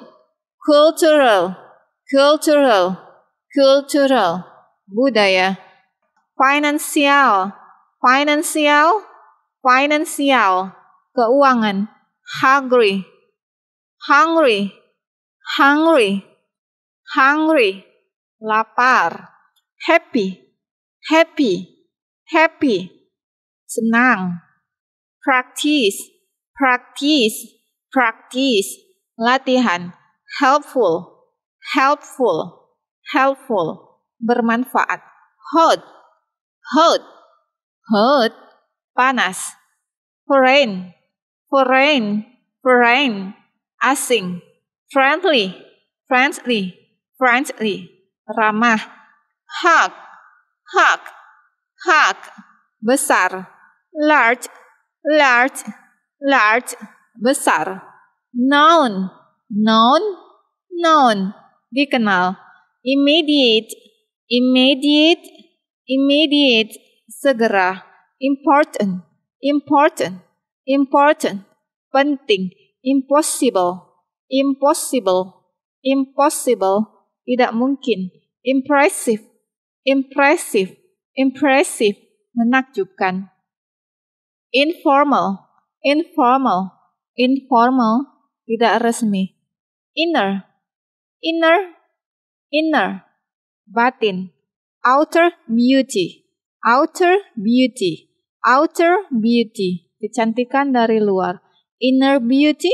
Cultural, cultural, cultural, budaya. Financial, financial, financial, keuangan. Hungry, hungry, hungry, hungry, lapar. Happy, happy, happy, senang. Practice, practice, practice, latihan. Helpful, helpful, helpful, bermanfaat. Hot, hot, hot, panas. Foreign, foreign, foreign, asing. Friendly, friendly, friendly, ramah. Hak, hak, hak, besar, large, large, large, besar, known, known, known, dikenal, immediate, immediate, immediate, segera, important, important, important, penting, impossible, impossible, impossible, tidak mungkin, impressive, impressive, impressive, menakjubkan. Informal, informal, informal, tidak resmi. Inner, inner, inner, batin. Outer beauty, outer beauty, outer beauty, kecantikan dari luar. Inner beauty,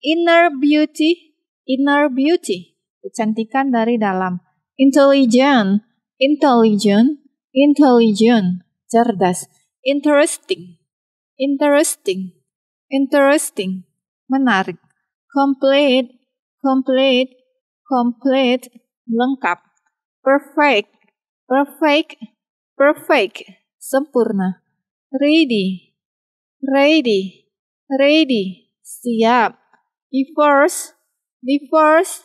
inner beauty, inner beauty, kecantikan dari dalam. Intelligent, intelligent, intelligent, cerdas, interesting, interesting, interesting, menarik, complete, complete, complete, lengkap, perfect, perfect, perfect, sempurna, ready, ready, ready, siap, divorce, divorce,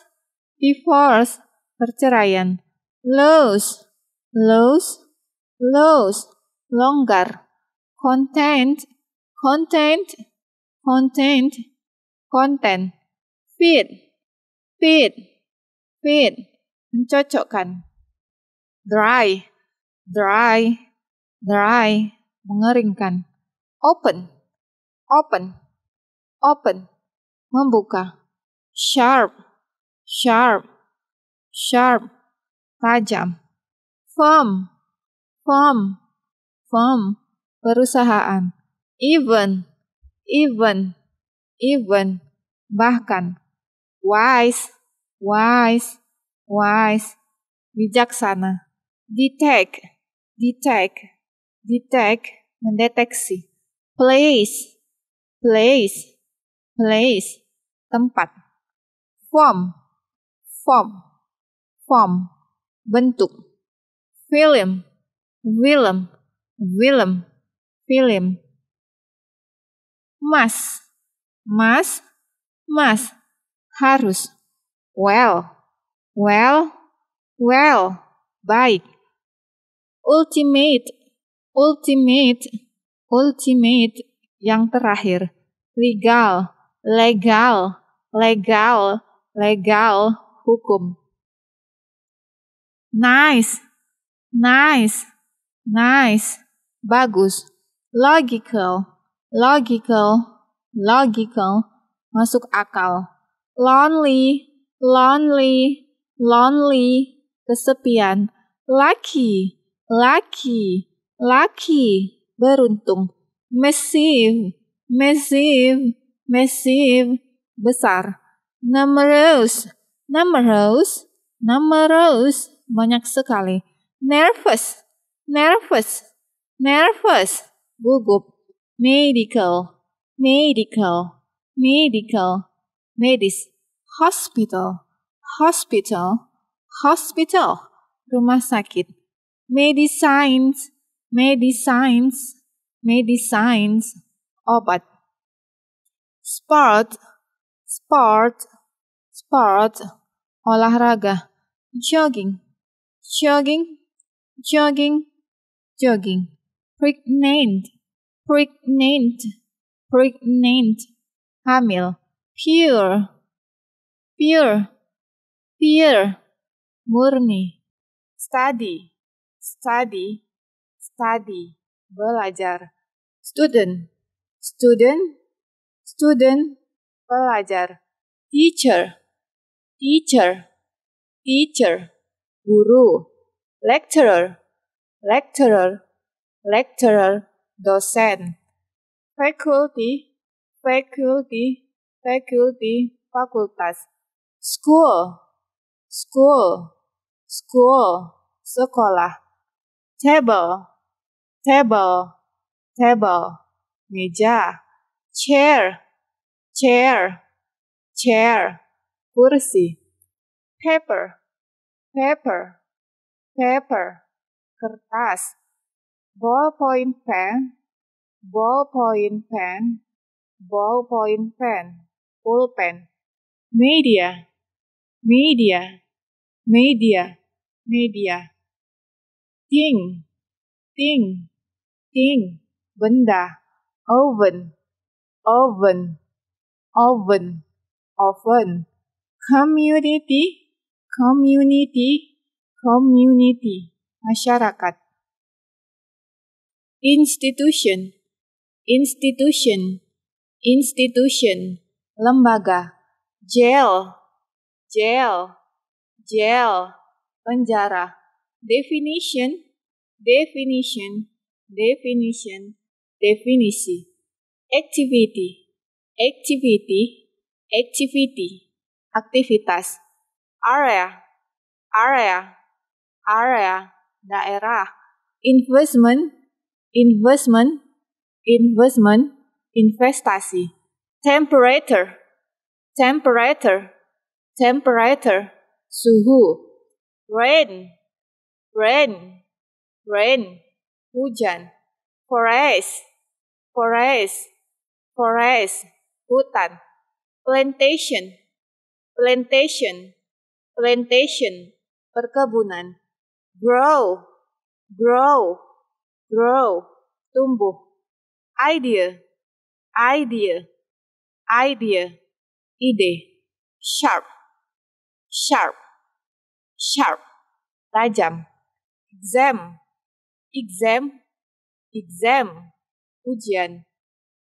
divorce, perceraian, lose, lose, lose, longgar, content, content, content, content, fit, fit, fit, mencocokkan, dry, dry, dry, mengeringkan, open, open, open, membuka, sharp, sharp, sharp, tajam, firm, firm, firm, perusahaan, even, even, even, bahkan, wise, wise, wise, bijaksana, detect, detect, detect, mendeteksi, place, place, place, tempat, form, form, form, bentuk, film, film, film, film. Mas, mas, mas, harus. Well, well, well, baik. Ultimate, ultimate, ultimate, yang terakhir. Legal, legal, legal, legal, hukum. Nice, nice, nice, bagus. Logical, logical, logical, masuk akal. Lonely, lonely, lonely, kesepian. Lucky, lucky, lucky, beruntung. Massive, massive, massive, besar. Numerous, numerous, numerous, banyak sekali. Nervous, nervous, nervous, gugup. Medical, medical, medical, medis. Hospital, hospital, hospital, rumah sakit. Medicines, medicines, medicines, obat. Sport, sport, sport, olahraga. Jogging, jogging, jogging, jogging. Pregnant, pregnant, pregnant. Hamil. Pure, pure, pure. Murni. Study, study, study belajar. Student, student, student, pelajar. Teacher, teacher, teacher, guru. Lecturer, lecturer, lecturer, dosen. Faculty, faculty, faculty, fakultas. School, school, school, sekolah. Table, table, table, meja, chair, chair, chair, kursi, paper, paper, paper, kertas, ballpoint pen, ballpoint pen, ballpoint pen, pulpen, media, media, media, media, thing, thing, thing, benda, oven, oven, oven, oven, community, community, community, masyarakat. Institution, institution, institution, lembaga, jail, jail, jail, penjara, definition, definition, definition, definisi, activity, activity, activity, aktivitas, area, area, area, daerah, investment, investment, investment, investasi, temperature, temperature, temperature, suhu, rain, rain, rain, hujan, forest, forest, forest, hutan, plantation, plantation, plantation, perkebunan, grow, grow, grow, tumbuh, idea, idea, idea, ide, sharp, sharp, sharp, tajam, exam, exam, exam, ujian,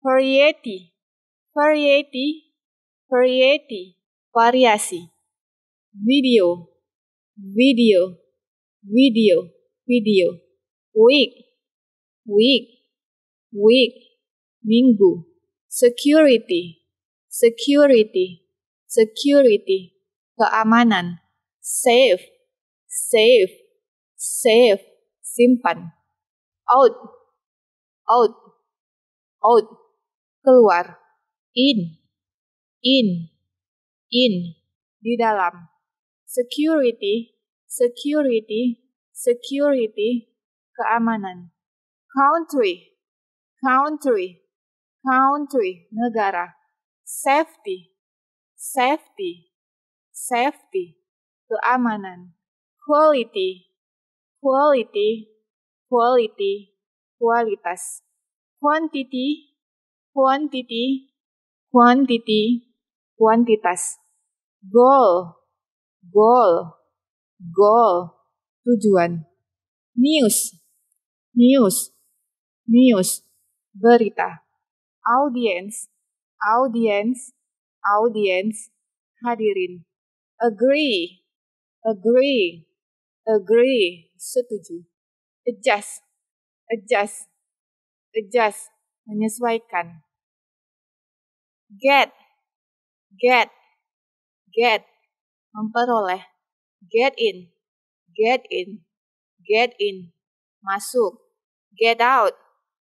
variety, variety, variety, variasi, video, video, video, video, week, week, week, minggu, security, security, security, keamanan, safe, safe, safe, simpan, out, out, out, keluar, in, in, in, di dalam, security, security, security, keamanan, country, country, country, negara, safety, safety, safety, keamanan, quality, quality, quality, kualitas, quantity, quantity, quantity, kuantitas, goal, goal, goal, tujuan, news, news, news, berita, audience, audience, audience, hadirin, agree, agree, agree, setuju. Adjust, adjust, adjust, menyesuaikan. Get, get, get, memperoleh. Get in, get in, get in, masuk. Get out,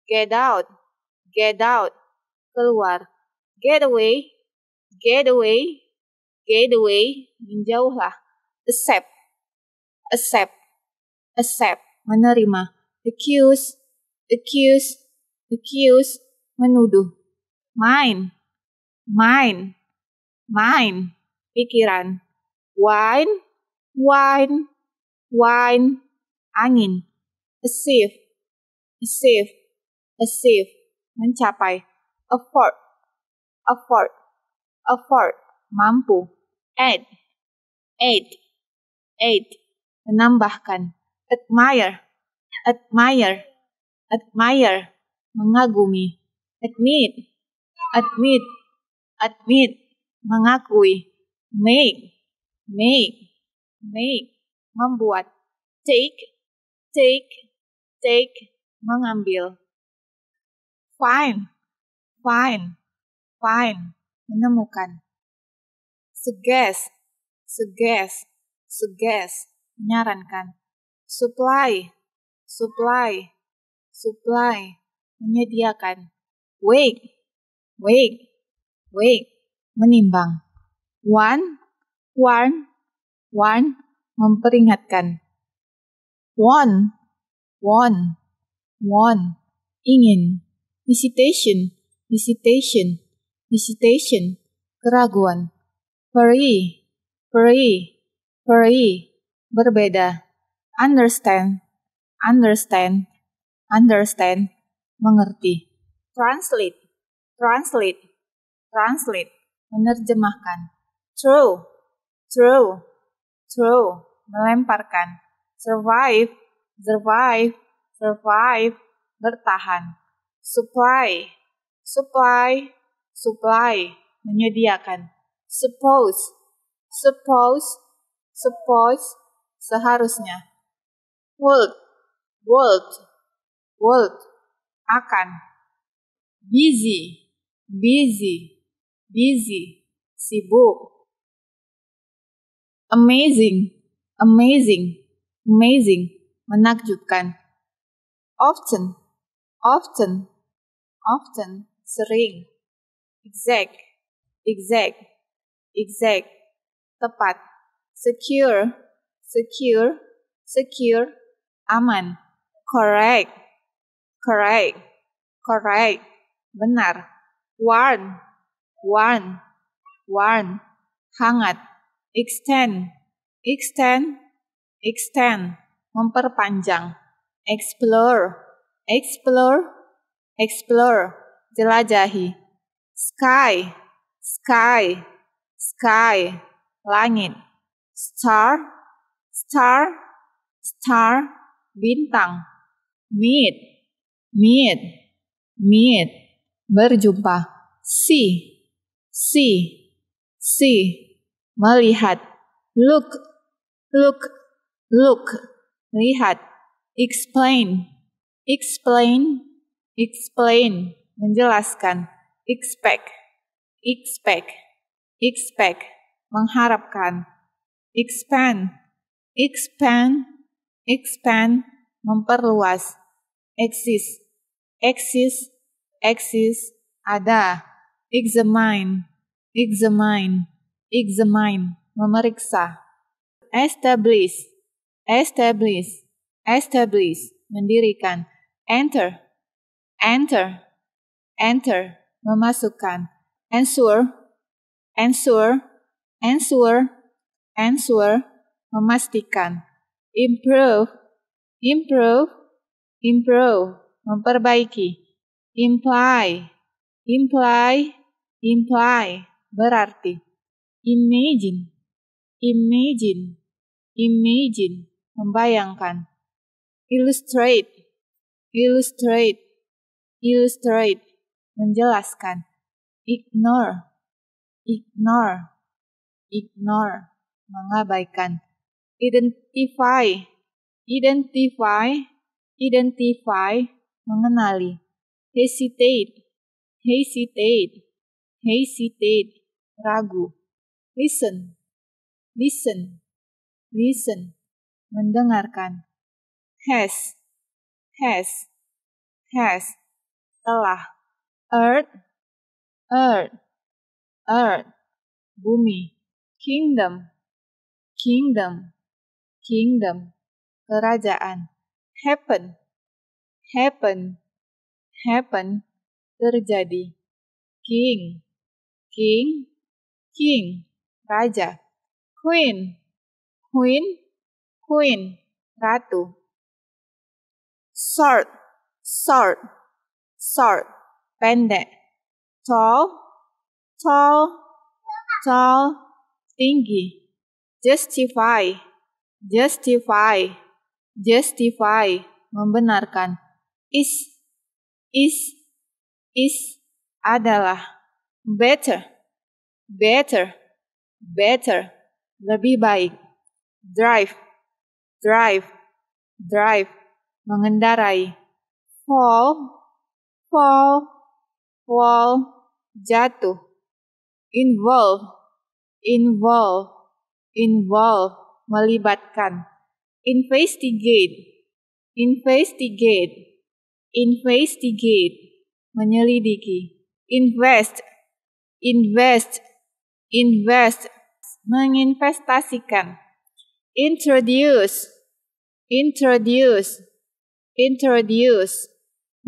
get out, get out, keluar. Get away, get away, get away, menjauhlah. Accept, accept, accept, menerima. Accuse, accuse, accuse, menuduh. Mine, mine, mine, pikiran. Wine, wine, wine, angin. Achieve, achieve, achieve, mencapai. Afford, afford, afford, mampu. Add, add, add, menambahkan. Admire, admire, admire, mengagumi. Admit, admit, admit, mengakui. Make, make, make, membuat. Take, take, take, mengambil. Find, find, find, menemukan. Suggest, suggest, suggest, menyarankan. Supply, supply, supply, menyediakan. Wake, wake, wake, menimbang. One, warn, warn, memperingatkan. One, one, one, ingin. Visitation, visitation, visitation, keraguan. Free, free, free, berbeda. Understand, understand, understand, mengerti. Translate, translate, translate, menerjemahkan. Throw, throw, throw, melemparkan. Survive, survive, survive, bertahan. Supply, supply, supply, menyediakan. Suppose, suppose, suppose, seharusnya. Would, would, would, akan. Busy, busy, busy, sibuk. Amazing, amazing, amazing, menakjubkan. Often, often, often, sering. Exact, exact, exact, tepat. Secure, secure, secure, aman. Correct, correct, correct, benar. Warn, warn, warn, hangat. Extend, extend, extend, memperpanjang, explore, explore, explore, jelajahi, sky, sky, sky, langit, star, star, star, bintang, meet, meet, meet, berjumpa, see, see, see, melihat, look, look, look, lihat, explain, explain, explain, menjelaskan, expect, expect, expect, mengharapkan, expand, expand, expand, memperluas, exist, exist, exist, ada, examine, examine, examine, memeriksa. Establish, establish, establish, mendirikan. Enter, enter, enter, memasukkan. Answer, answer, answer, answer, memastikan. Improve, improve, improve, memperbaiki. Imply, imply, imply, berarti. Imagine, imagine, imagine, membayangkan. Illustrate, illustrate, illustrate, menjelaskan. Ignore, ignore, ignore, mengabaikan. Identify, identify, identify, mengenali, hesitate, hesitate, hesitate, ragu, listen, listen, listen, mendengarkan, has, has, has, telah, earth, earth, earth, bumi, kingdom, kingdom, kingdom, kerajaan, happen, happen, happen, terjadi, king, king, king, raja, queen, queen, queen, ratu, short, short, short, pendek, tall, tall, tall, tinggi, justify, justify, justify, membenarkan. Is, is, is adalah better, better, better, lebih baik. Drive, drive, drive, mengendarai. Fall, fall, fall, jatuh. Involve, involve, involve, melibatkan, investigate, investigate, investigate, menyelidiki, invest, invest, invest, menginvestasikan, introduce, introduce, introduce,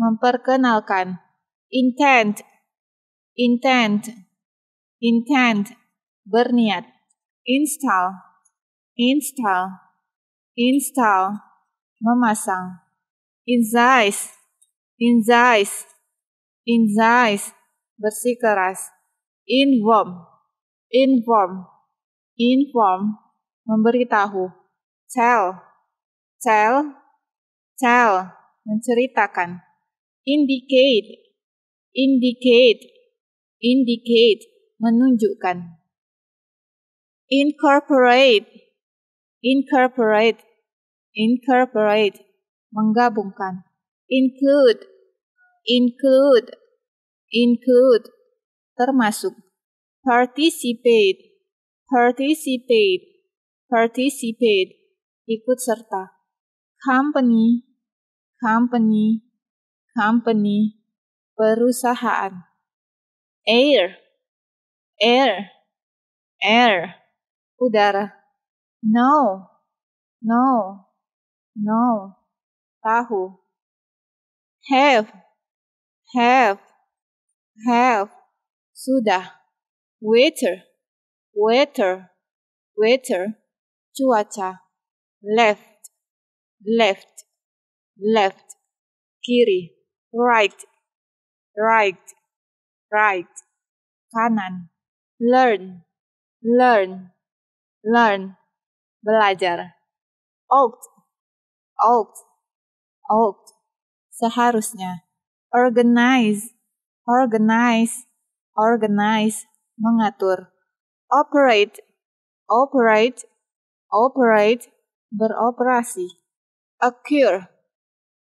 memperkenalkan, intent, intent, intent, berniat, install, install, install, memasang, incise, incise, incise, bersikeras, inform, inform, inform, memberitahu, tell, tell, tell, menceritakan, indicate, indicate, indicate, menunjukkan incorporate, incorporate, incorporate, menggabungkan, include, include, include, termasuk, participate, participate, participate, ikut serta, company, company, company, perusahaan, air, air, air, udara. No, no, no. Tahu. Have, have, have. Sudah. Waiter, waiter, waiter. Cuaca. Left, left, left. Kiri. Right, right, right. Kanan. Learn, learn, learn, belajar. Ought, ought, ought, seharusnya. Organize, organize, organize, mengatur. Operate, operate, operate, beroperasi. Occur,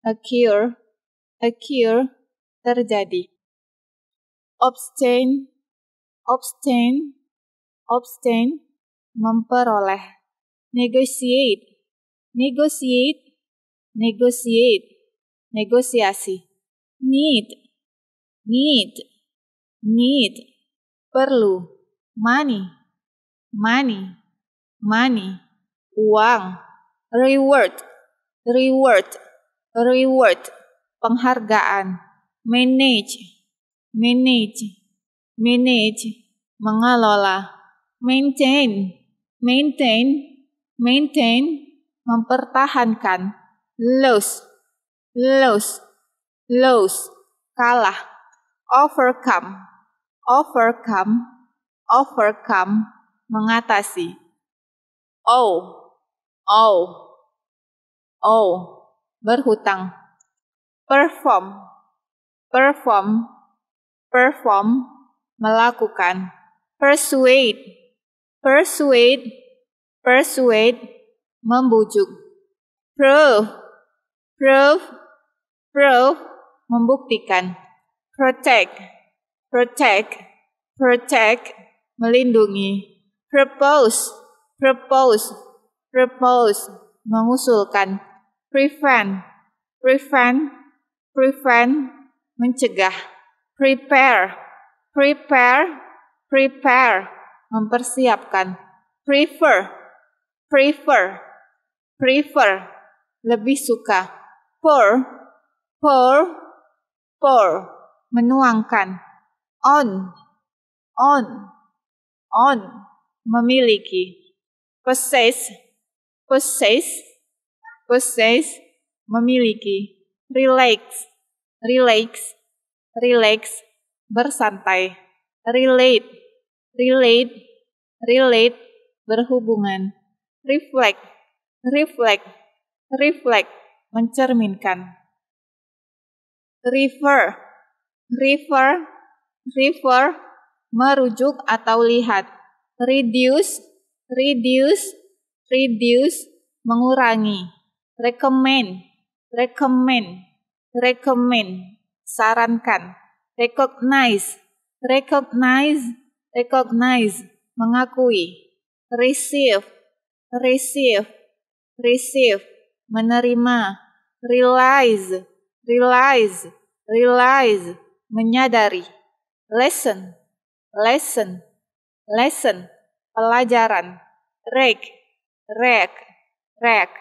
occur, occur, terjadi. Abstain, abstain, abstain, memperoleh, negotiate, negotiate, negotiate, negosiasi, need, need, need, perlu, money, money, money, uang, reward, reward, reward, penghargaan, manage, manage, manage, mengelola, maintain, maintain, maintain, mempertahankan, lose, lose, lose, kalah, overcome, overcome, overcome, mengatasi, oh, oh, oh, berhutang, perform, perform, perform, melakukan, persuade, persuade, persuade, membujuk. Prove, prove, prove, membuktikan. Protect, protect, protect, melindungi. Propose, propose, propose, mengusulkan. Prevent, prevent, prevent, mencegah. Prepare, prepare, prepare, mempersiapkan. Prefer, prefer, prefer, lebih suka. Pour, pour, pour, menuangkan. On, on, on, memiliki. Possess, possess, possess, memiliki. Relax, relax, relax, bersantai. Relate, relate, relate, berhubungan. Reflect, reflect, reflect, mencerminkan. Refer, refer, refer, merujuk atau lihat. Reduce, reduce, reduce, mengurangi. Recommend, recommend, recommend, sarankan. Recognize, recognize, recognize, mengakui. Receive, receive, receive, menerima. Realize, realize, realize, menyadari. Lesson, lesson, lesson, pelajaran. Rek, rek, rek,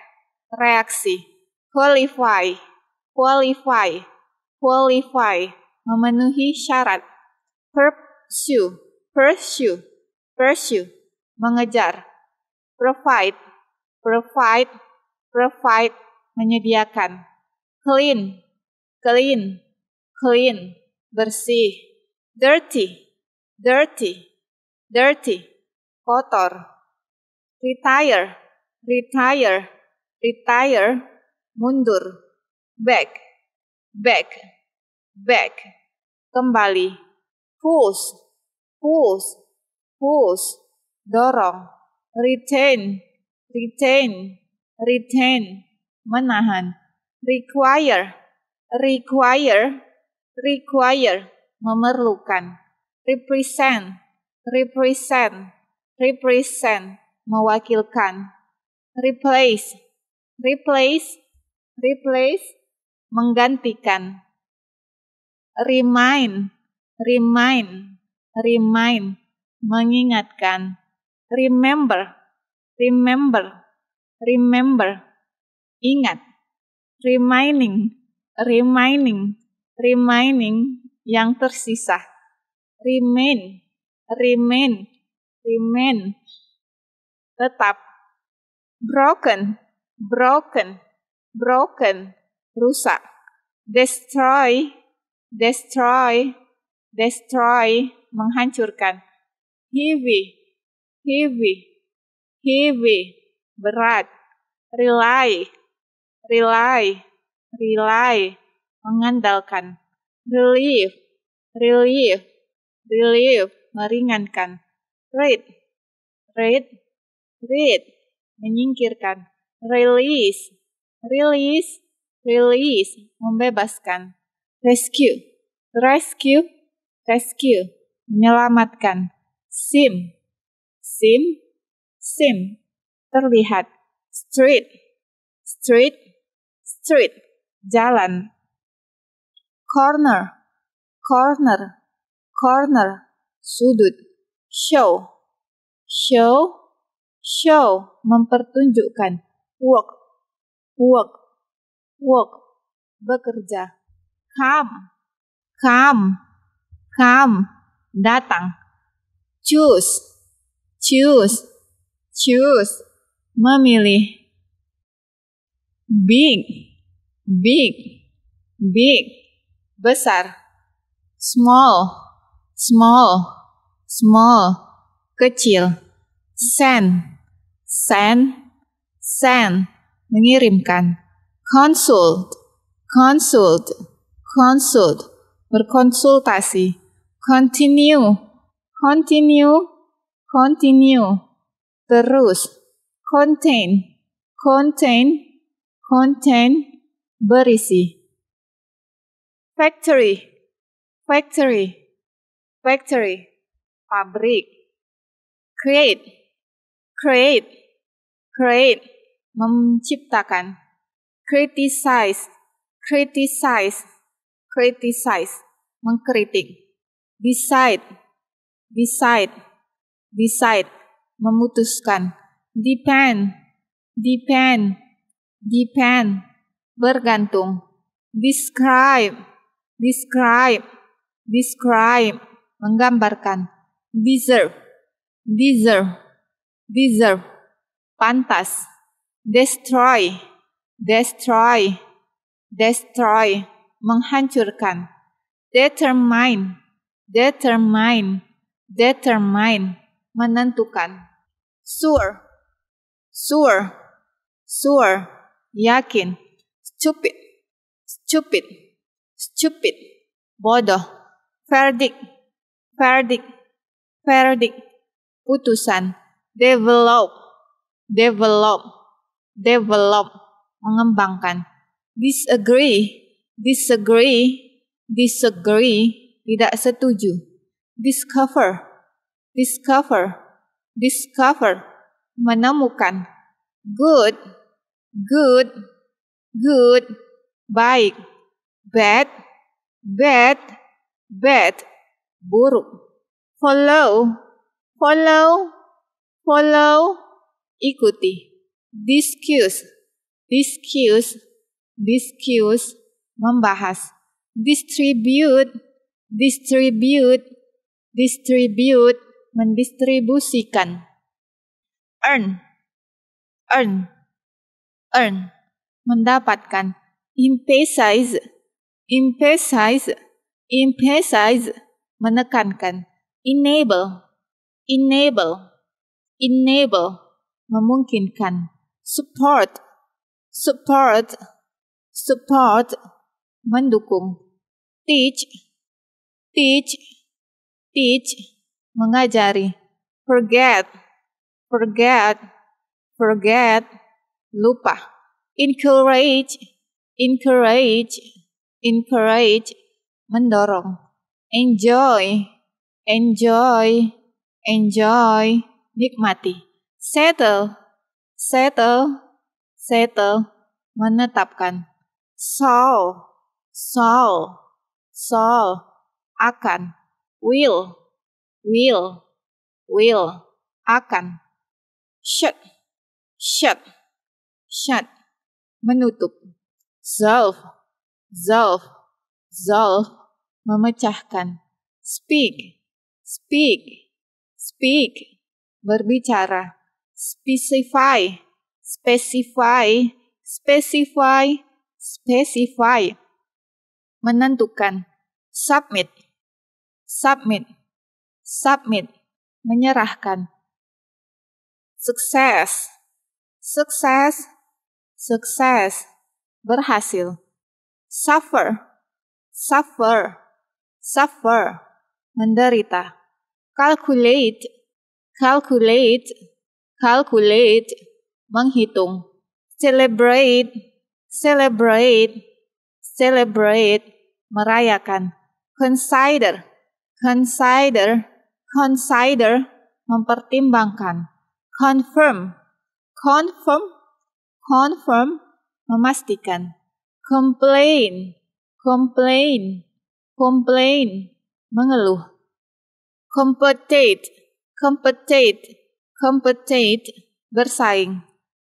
reaksi. Qualify, qualify, qualify, memenuhi syarat. Pursue, pursue, pursue, mengejar. Provide, provide, provide, menyediakan. Clean, clean, clean, bersih. Dirty, dirty, dirty, kotor. Retire, retire, retire, mundur. Back, back, back, kembali. Push, push, push, dorong. Retain, retain, retain, menahan. Require, require, require, memerlukan. Represent, represent, represent, mewakilkan. Replace, replace, replace, menggantikan. Remind, remind, remind, mengingatkan. Remember, remember, remember, ingat. Reminding, reminding, reminding yang tersisa. Remain, remain, remain. Tetap. Broken, broken, broken, rusak. Destroy, destroy, destroy, menghancurkan. Heavy, heavy, heavy, berat. Rely, rely, rely, mengandalkan. Relief, relief, relief, meringankan. Read, read, read, menyingkirkan. Release, release, release, membebaskan. Rescue, rescue, rescue, menyelamatkan. Sim, sim, sim, terlihat. Street, street, street, jalan. Corner, corner, corner, sudut. Show, show, show, mempertunjukkan. Work, work, work, bekerja. Come, come, come, datang. Choose, choose, choose, memilih. Big, big, big, besar. Small, small, small, kecil. Send, send, send, mengirimkan. Consult, consult, consult, berkonsultasi. Continue, continue, continue, terus. Contain, contain, contain, berisi. Factory, factory, factory, pabrik. Create, create, create, menciptakan. Criticize, criticize, criticize, mengkritik. Decide, decide, decide, memutuskan. Depend, depend, depend, bergantung. Describe, describe, describe, menggambarkan. Deserve, deserve, deserve, pantas. Destroy, destroy, destroy, menghancurkan. Determine, determine, determine, menentukan. Sure, sure, sure, yakin. Stupid, stupid, stupid, bodoh. Verdict, verdict, verdict, putusan. Develop, develop, develop, mengembangkan. Disagree, disagree, disagree, tidak setuju. Discover, discover, discover, menemukan. Good, good, good, baik. Bad, bad, bad, buruk. Follow, follow, follow, ikuti. Discuss, discuss, discuss, membahas. Distribute, distribute, distribute, mendistribusikan. Earn, earn, earn, mendapatkan. Emphasize, emphasize, emphasize, menekankan. Enable, enable, enable, memungkinkan. Support, support, support, mendukung. Teach, teach, teach, mengajari. Forget, forget, forget, lupa. Encourage, encourage, encourage, mendorong. Enjoy, enjoy, enjoy, nikmati. Settle, settle, settle, menetapkan. Solve, solve, solve, akan. Will, will, will, akan. Shut, shut, shut, menutup. Solve, solve, solve, memecahkan. Speak, speak, speak, berbicara. Specify, specify, specify, specify, menentukan. Submit, submit, submit, menyerahkan. Sukses, sukses, sukses, berhasil. Suffer, suffer, suffer, menderita. Calculate, calculate, calculate, menghitung. Celebrate, celebrate, celebrate, merayakan. Consider, consider, consider, mempertimbangkan. Confirm, confirm, confirm, memastikan. Complain, complain, complain, mengeluh. Compete, compete, compete, bersaing.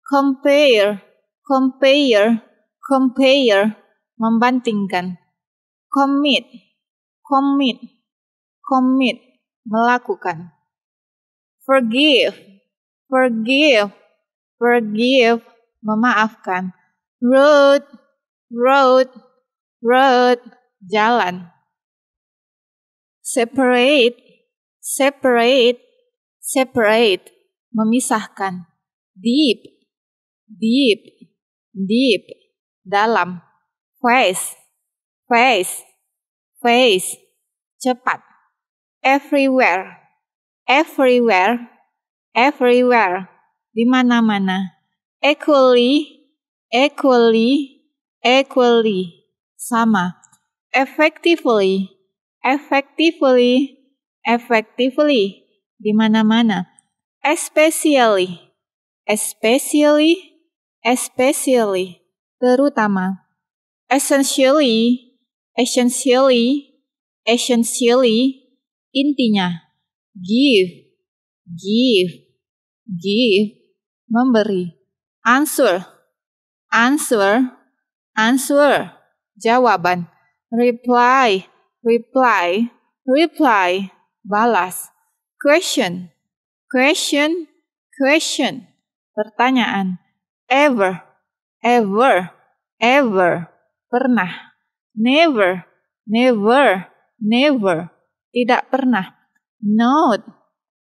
Compare, compare, compare, membandingkan. Commit, commit, commit, melakukan. Forgive, forgive, forgive, memaafkan. Road, road, road, jalan. Separate, separate, separate, memisahkan. Deep, deep, deep, dalam. Face, face, face, cepat. Everywhere, everywhere, everywhere, di mana-mana. equally, equally, equally, sama. Effectively, effectively, effectively, di mana-mana. Especially, especially, especially, terutama. Essentially, essentially, essentially, intinya. Give, give, give, memberi. Answer, answer, answer, jawaban. Reply, reply, reply, balas. Question, question, question, pertanyaan. Ever, ever, ever, pernah. Never, never, never, tidak pernah. Note,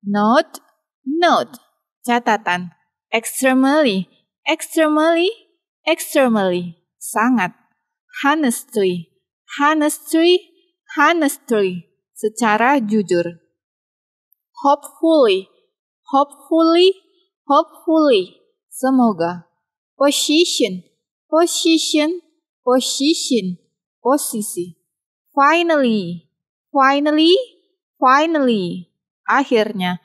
note, note, catatan. Extremely, extremely, extremely, sangat. Honestly, honestly, honestly, secara jujur. Hopefully, hopefully, hopefully, semoga. Position, position, position, posisi. Finally, finally, finally, akhirnya.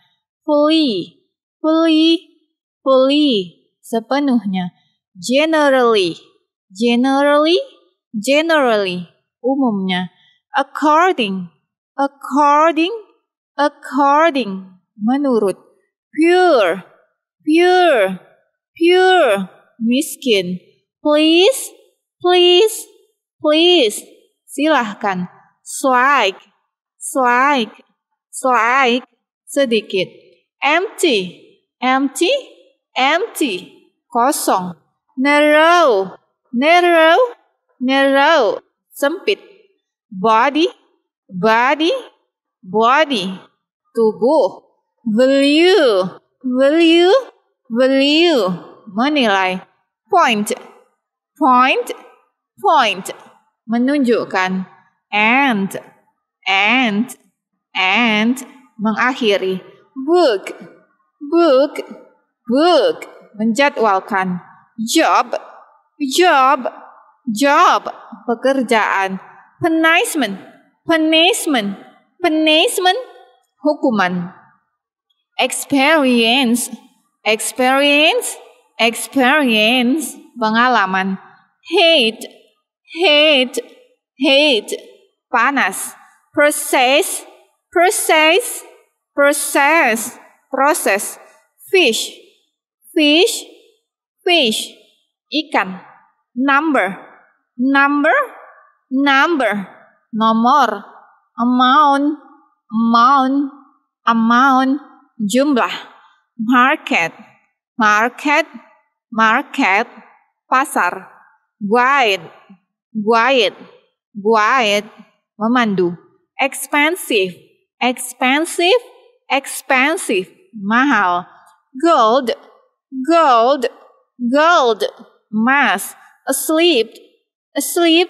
Fully, fully, fully, sepenuhnya. Generally, generally, generally, umumnya. According, according, according, menurut. Pure, pure, pure, miskin. Please, please, please, silahkan. Slight, slight, slight, sedikit. Empty, empty, empty, kosong. Narrow, narrow, narrow, sempit. Body, body, body, tubuh. Value, value, value, menilai. Point, point, point, menunjukkan. And, and, and, mengakhiri. Book, book, book, menjadwalkan. Job, job, job, pekerjaan. Punishment, punishment, punishment, hukuman. Experience, experience, experience, pengalaman. Hate, hate, hate, panas. Process, process, process, proses. Fish, fish, fish, ikan. Number, number, number, nomor. Amount, amount, amount, jumlah. Market, market, market, pasar. Guide, guide, guide, memandu. Expensive, expensive, expensive, mahal. Gold, gold, gold, emas. Asleep, asleep,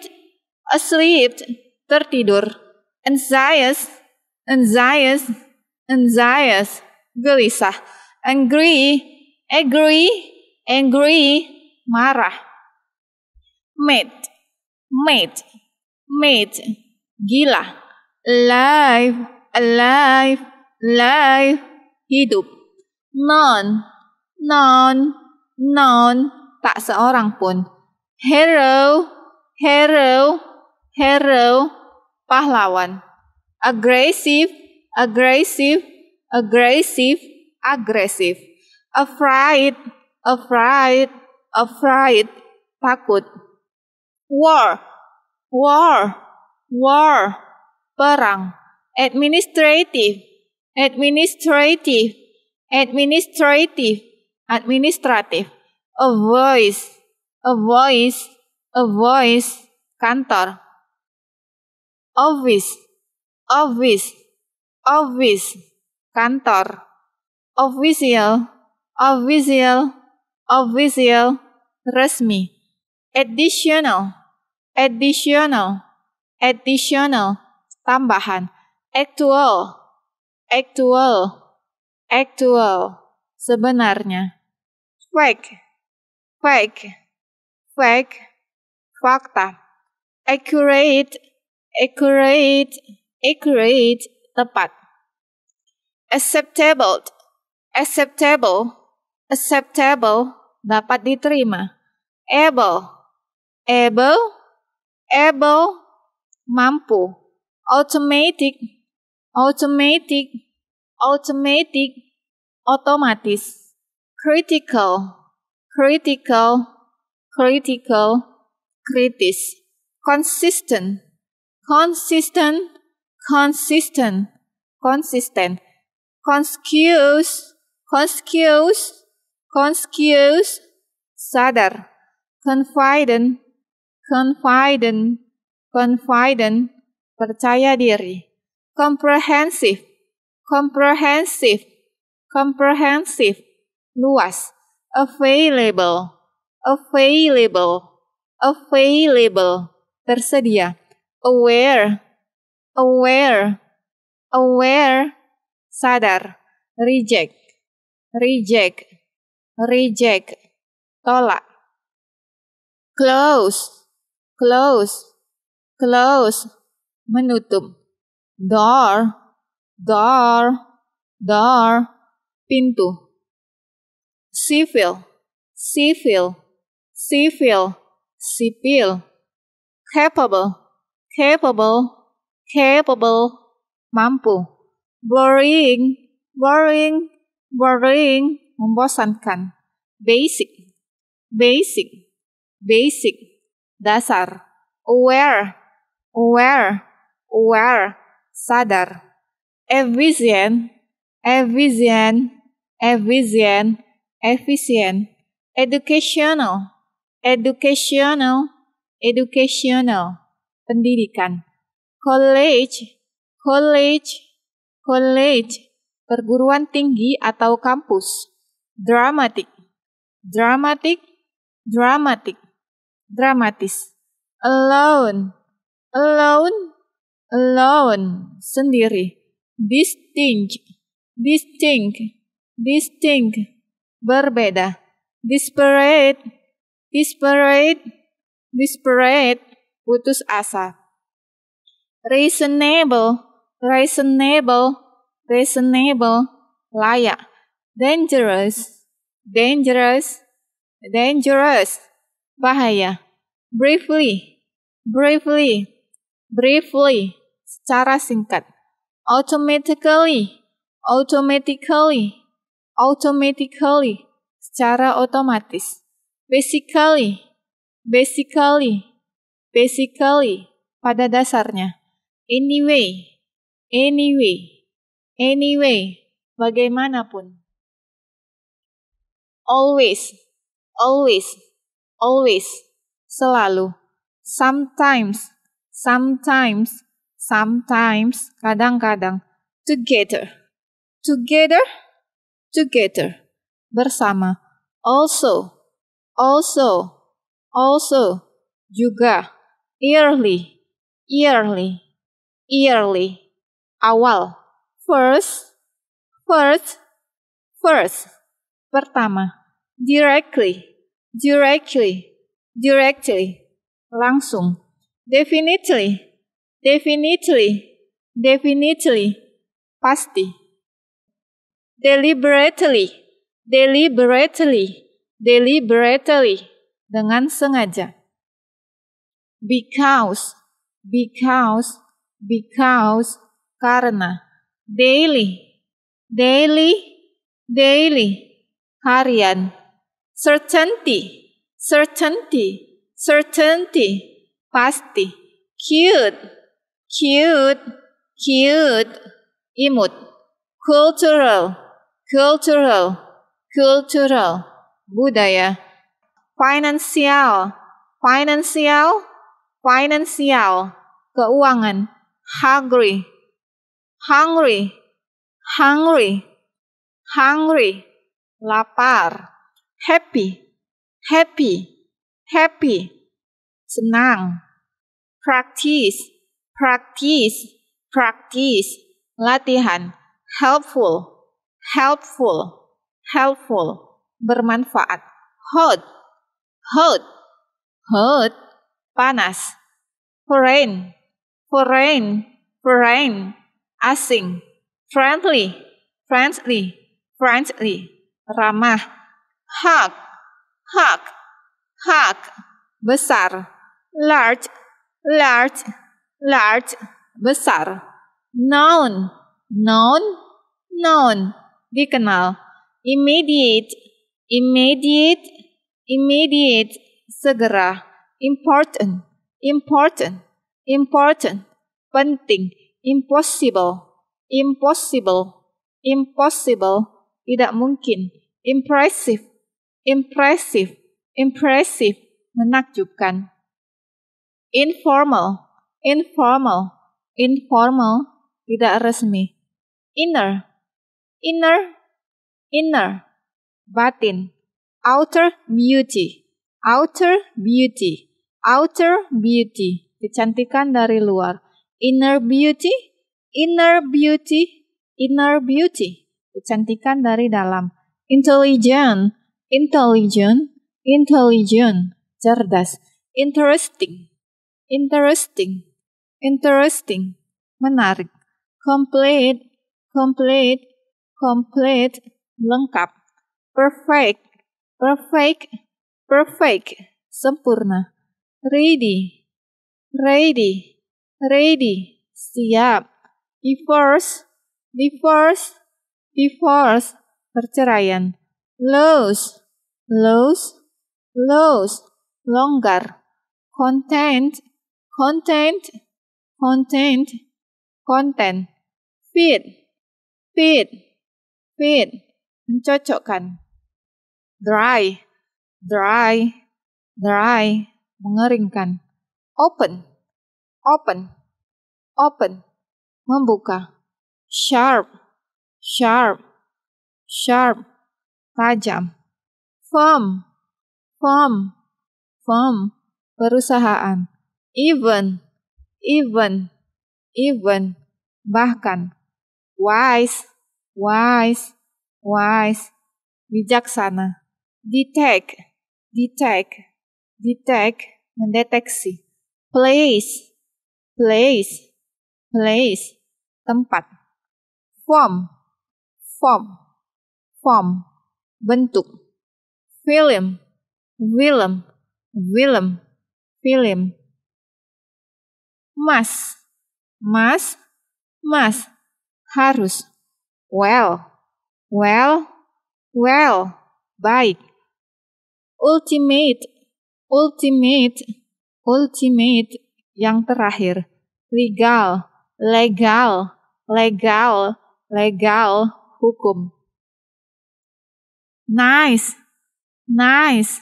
asleep, tertidur. Anxious, anxious, anxious, gelisah. Angry, angry, angry, marah. Mate, mate, mate, gila. Alive, alive, alive, hidup. Non, non, non, tak seorang pun. Hero, hero, hero, pahlawan. Aggressive, aggressive, aggressive, agresif. Afraid, afraid, afraid, takut. War, war, war, perang. Administrative, administrative, administrative, administratif. A voice, a voice, a voice, kantor. Office, office, office, kantor. Official, official, official, resmi. Additional, additional, additional, tambahan. Actual, actual, actual, sebenarnya. Fact, fake, fake, fakta, accurate, accurate, accurate, tepat, acceptable, acceptable, acceptable, dapat diterima, able, able, able, mampu, automatic, automatic, automatic, otomatis, critical, critical, critical, kritis, consistent, consistent, consistent, consistent, conspicuous, conspicuous, conspicuous, sadar, confident, confident, confident, percaya diri, comprehensive, comprehensive, comprehensive, luas, available, available, available, tersedia, aware, aware, aware, sadar, reject, reject, reject, tolak, close, close, close, menutup, door, door, door, pintu, civil, civil, civil, sipil, capable, capable, capable, mampu, boring, boring, boring, membosankan, basic, basic, basic, dasar, aware, aware, aware, sadar, efficient, efficient, efficient, efficient, educational, educational, educational, pendidikan, college, college, college, perguruan tinggi atau kampus, dramatic, dramatic, dramatic, dramatis, alone, alone, alone, sendiri, distinct, distinct, distinct, berbeda, disparate, disparate, disparate, putus asa. Reasonable, reasonable, reasonable, layak. Dangerous, dangerous, dangerous, bahaya. Briefly, briefly, briefly, secara singkat. Automatically, automatically, automatically, secara otomatis. Basically, basically, basically, pada dasarnya. Anyway, anyway, anyway, bagaimanapun. Always, always, always, selalu. Sometimes, sometimes, sometimes, kadang-kadang. Together, together, together, bersama. Also, also, also, juga. Yearly, yearly, yearly. Awal. First, first, first. Pertama. Directly, directly, directly. Langsung. Definitely, definitely, definitely. Pasti. Deliberately, deliberately, deliberately, dengan sengaja. Because, because, because, karena. Daily, daily, daily, harian. Certainty, certainty, certainty, pasti. Cute, cute, cute, imut. Cultural, cultural, cultural, budaya. Financial, financial, financial, keuangan. Hungry, hungry, hungry, hungry, lapar. Happy, happy, happy, senang. Practice, practice, practice, latihan. Helpful, helpful, helpful, bermanfaat. Hot, hot, hot, panas. Foreign, foreign, foreign, asing. Friendly, friendly, friendly, ramah. Hug, hug, hug, besar. Large, large, large, besar. Known, known, known, dikenal. Immediate, immediate, immediate, segera. Important, important, important, penting. Impossible, impossible, impossible, tidak mungkin. Impressive, impressive, impressive, menakjubkan. Informal, informal, informal, tidak resmi. Inner, inner, inner, batin. Outer beauty, outer beauty, outer beauty, kecantikan dari luar. Inner beauty, inner beauty, inner beauty, kecantikan dari dalam. Intelligent, intelligent, intelligent, cerdas. Interesting, interesting, interesting, menarik. Complete, complete, complete, lengkap. Perfect, perfect, perfect, sempurna. Ready, ready, ready, siap. Divorce, divorce, divorce, perceraian. Lose, lose, lose, longgar. Content, content, content, konten, fit, fit, fit, mencocokkan, dry, dry, dry, mengeringkan, open, open, open, membuka, sharp, sharp, sharp, tajam, firm, firm, firm, perusahaan, even, even, even, bahkan, wise, wise, wise, bijaksana, detect, detect, detect, mendeteksi, place, place, place, tempat, form, form, form, bentuk, film, film, film, film, mas, mas, mas, harus, well, well, well, baik, ultimate, ultimate, ultimate, yang terakhir, legal, legal, legal, legal, hukum. Nice, nice,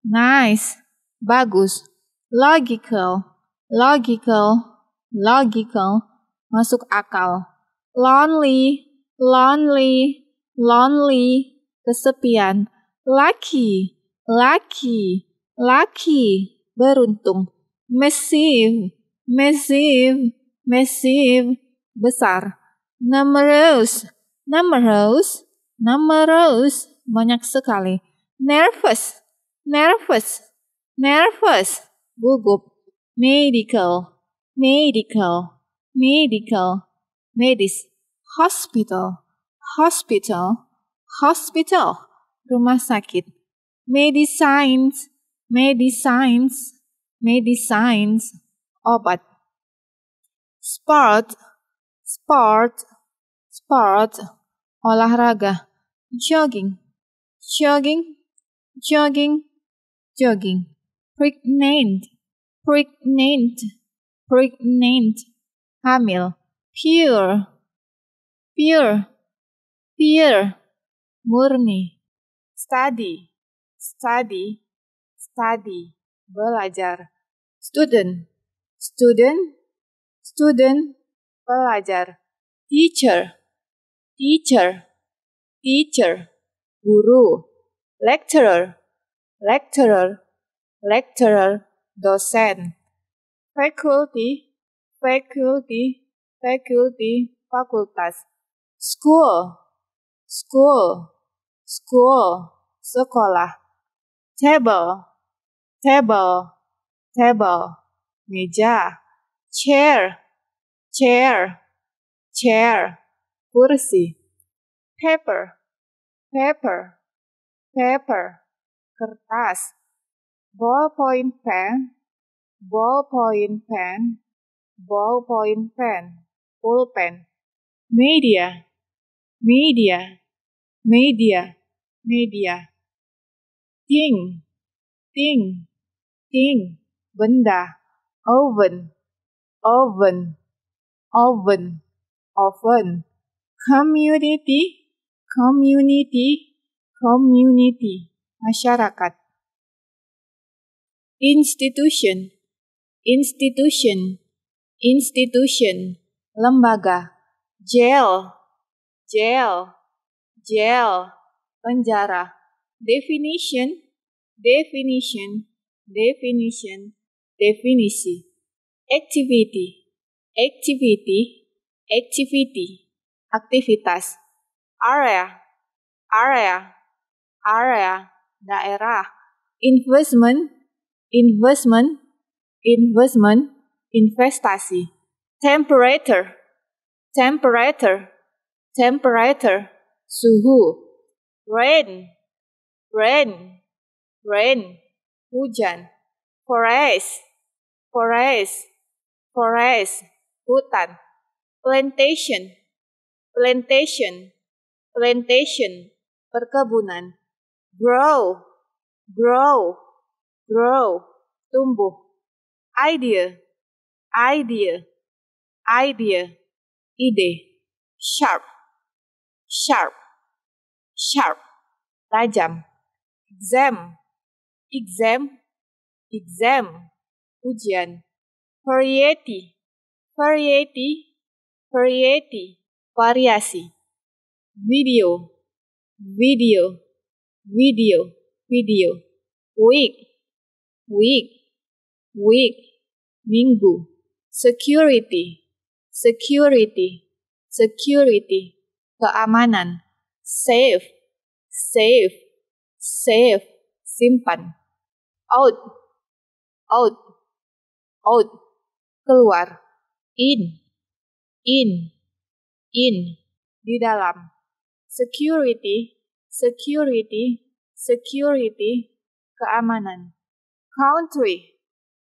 nice, bagus, logical, logical, logical, masuk akal. Lonely, lonely, lonely, kesepian. Lucky, lucky, lucky, beruntung. Massive, massive, massive, besar. Numerous, numerous, numerous, banyak sekali. Nervous, nervous, nervous, gugup. Medical, medical, medical, medis, hospital, hospital, hospital, rumah sakit, medicines, medicines, medicines, obat, sport, sport, sport, olahraga, jogging, jogging, jogging, jogging, pregnant, pregnant, pregnant, hamil, pure, pure, pure, murni, study, study, study, belajar, student, student, student, pelajar, teacher, teacher, teacher, guru, lecturer, lecturer, lecturer, dosen, faculty, faculty, faculty, fakultas, school, school, school, sekolah, table, table, table, meja, chair, chair, chair, kursi, paper, paper, paper, kertas, ballpoint pen, ballpoint pen, ballpoint pen, pulpen, media, media, media, media, thing, thing, thing, benda, oven, oven, oven, oven, community, community, community, masyarakat. Institution, institution, institution, lembaga, jail, jail, jail, penjara, definition, definition, definition, definisi, activity, activity, activity, aktivitas, area, area, area, daerah, investment, investment, investment, investasi, temperature, temperature, temperature, suhu, rain, rain, rain, hujan, forest, forest, forest, hutan, plantation, plantation, plantation, perkebunan, grow, grow, grow, tumbuh. Idea, idea, idea, ide. Sharp, sharp, sharp, tajam. Exam, exam, exam, ujian. Variety, variety, variety, variasi. Video, video, video, video. Week, week, week, minggu, security, security, security, keamanan, safe, safe, safe, simpan, out, out, out, keluar, in, in, in, di dalam, security, security, security, keamanan, country,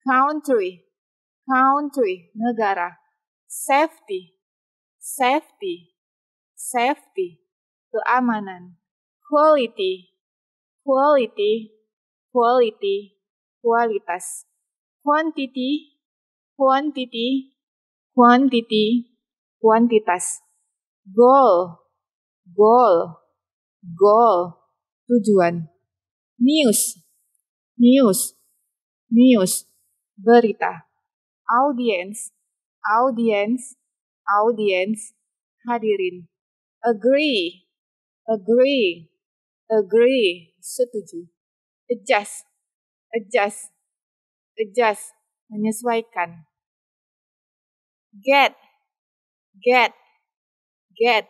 country, country, negara, safety, safety, safety, keamanan, quality, quality, quality, kualitas, quantity, quantity, quantity, kuantitas, goal, goal, goal, tujuan, news, news, news, berita, audience, audience, audience, hadirin, agree, agree, agree, setuju, adjust, adjust, adjust, menyesuaikan, get, get, get,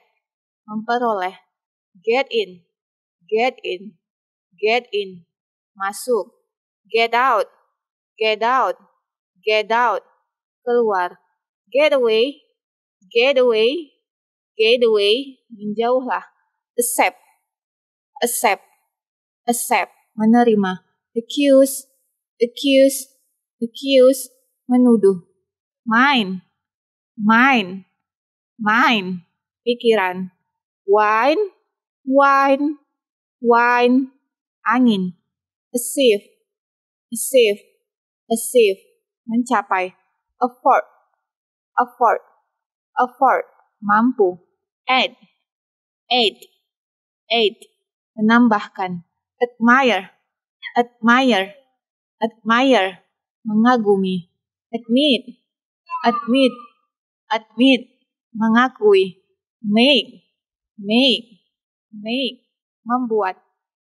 memperoleh, get in, get in, get in, masuk, get out, get out, get out, keluar, get away, get away, get away, menjauhlah, accept, accept, accept, menerima, accuse, accuse, accuse, menuduh, mine, mine, mine, pikiran, wine, wine, wine, angin, achieve, achieve, achieve, mencapai, afford, afford, afford, mampu, add, add, add, menambahkan, admire, admire, admire, mengagumi, admit, admit, admit, mengakui, make, make, make, membuat,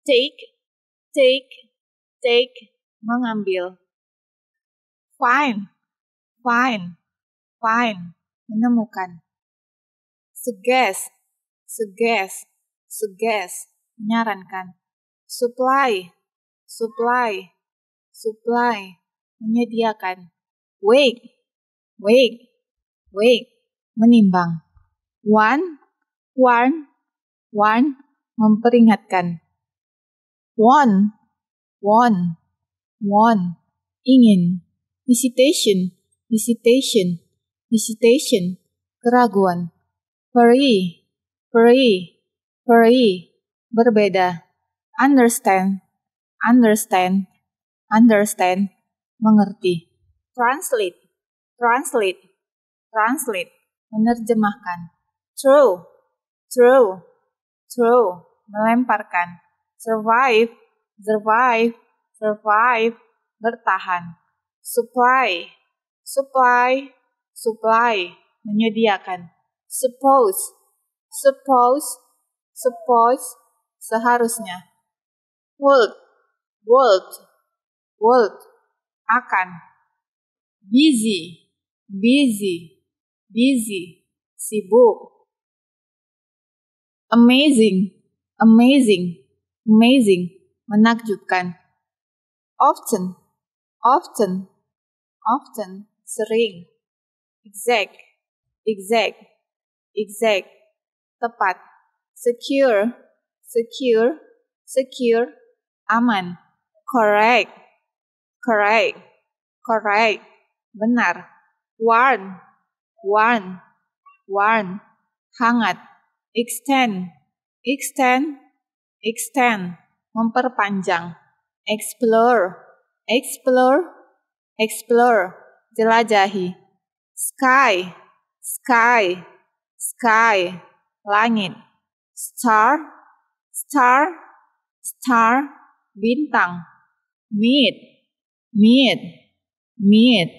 take, take, take, mengambil. Find, find, find, menemukan. Suggest, suggest, suggest, menyarankan. Supply, supply, supply, menyediakan. Wake, wake, wake, menimbang. One, warn, warn, memperingatkan. One, one, one, ingin. Visitation, visitation, visitation, keraguan. Free, free, free, berbeda. Understand, understand, understand, mengerti. Translate, translate, translate, menerjemahkan. True, true, true, melemparkan. Survive, survive, survive, bertahan. Supply, supply, supply, menyediakan. Suppose, suppose, suppose, seharusnya. Would, would, would, akan. Busy, busy, busy, sibuk. Amazing, amazing, amazing, menakjubkan. Often, often, often, sering. Exact, exact, exact, tepat. Secure, secure, secure, aman. Correct, correct, correct, benar. Warm, warm, warm, hangat. Extend, extend, extend, memperpanjang. Explore, explore, explore, jelajahi. Sky, sky, sky, langit. Star, star, star, bintang. Meet, meet, meet,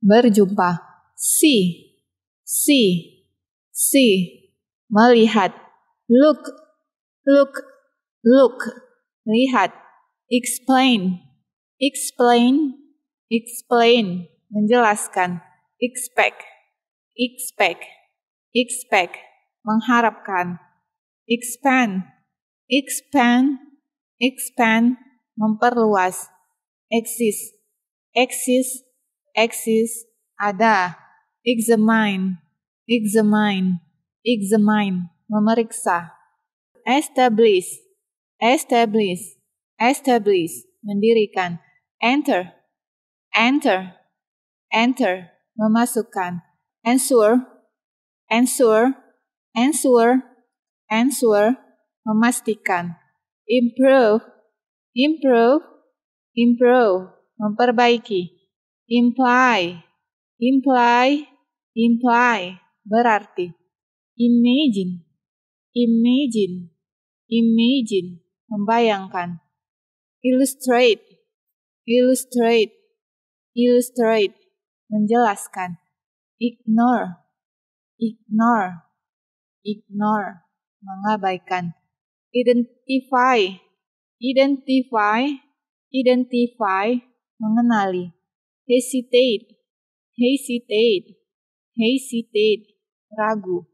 berjumpa. See, see, see, melihat. Look, look, look, lihat. Explain, explain, explain, menjelaskan. Expect, expect, expect, mengharapkan. Expand, expand, expand, memperluas. Exist, exist, exist, ada. Examine, examine, examine, memeriksa. Establish, establish, establish, mendirikan. Enter, enter, enter, memasukkan. Answer, answer, answer, answer, memastikan. Improve, improve, improve, memperbaiki. Imply, imply, imply, berarti. Imagine, imagine, imagine, membayangkan. Illustrate, illustrate, illustrate, menjelaskan. Ignore, ignore, ignore, mengabaikan. Identify, identify, identify, mengenali. Hesitate, hesitate, hesitate, ragu.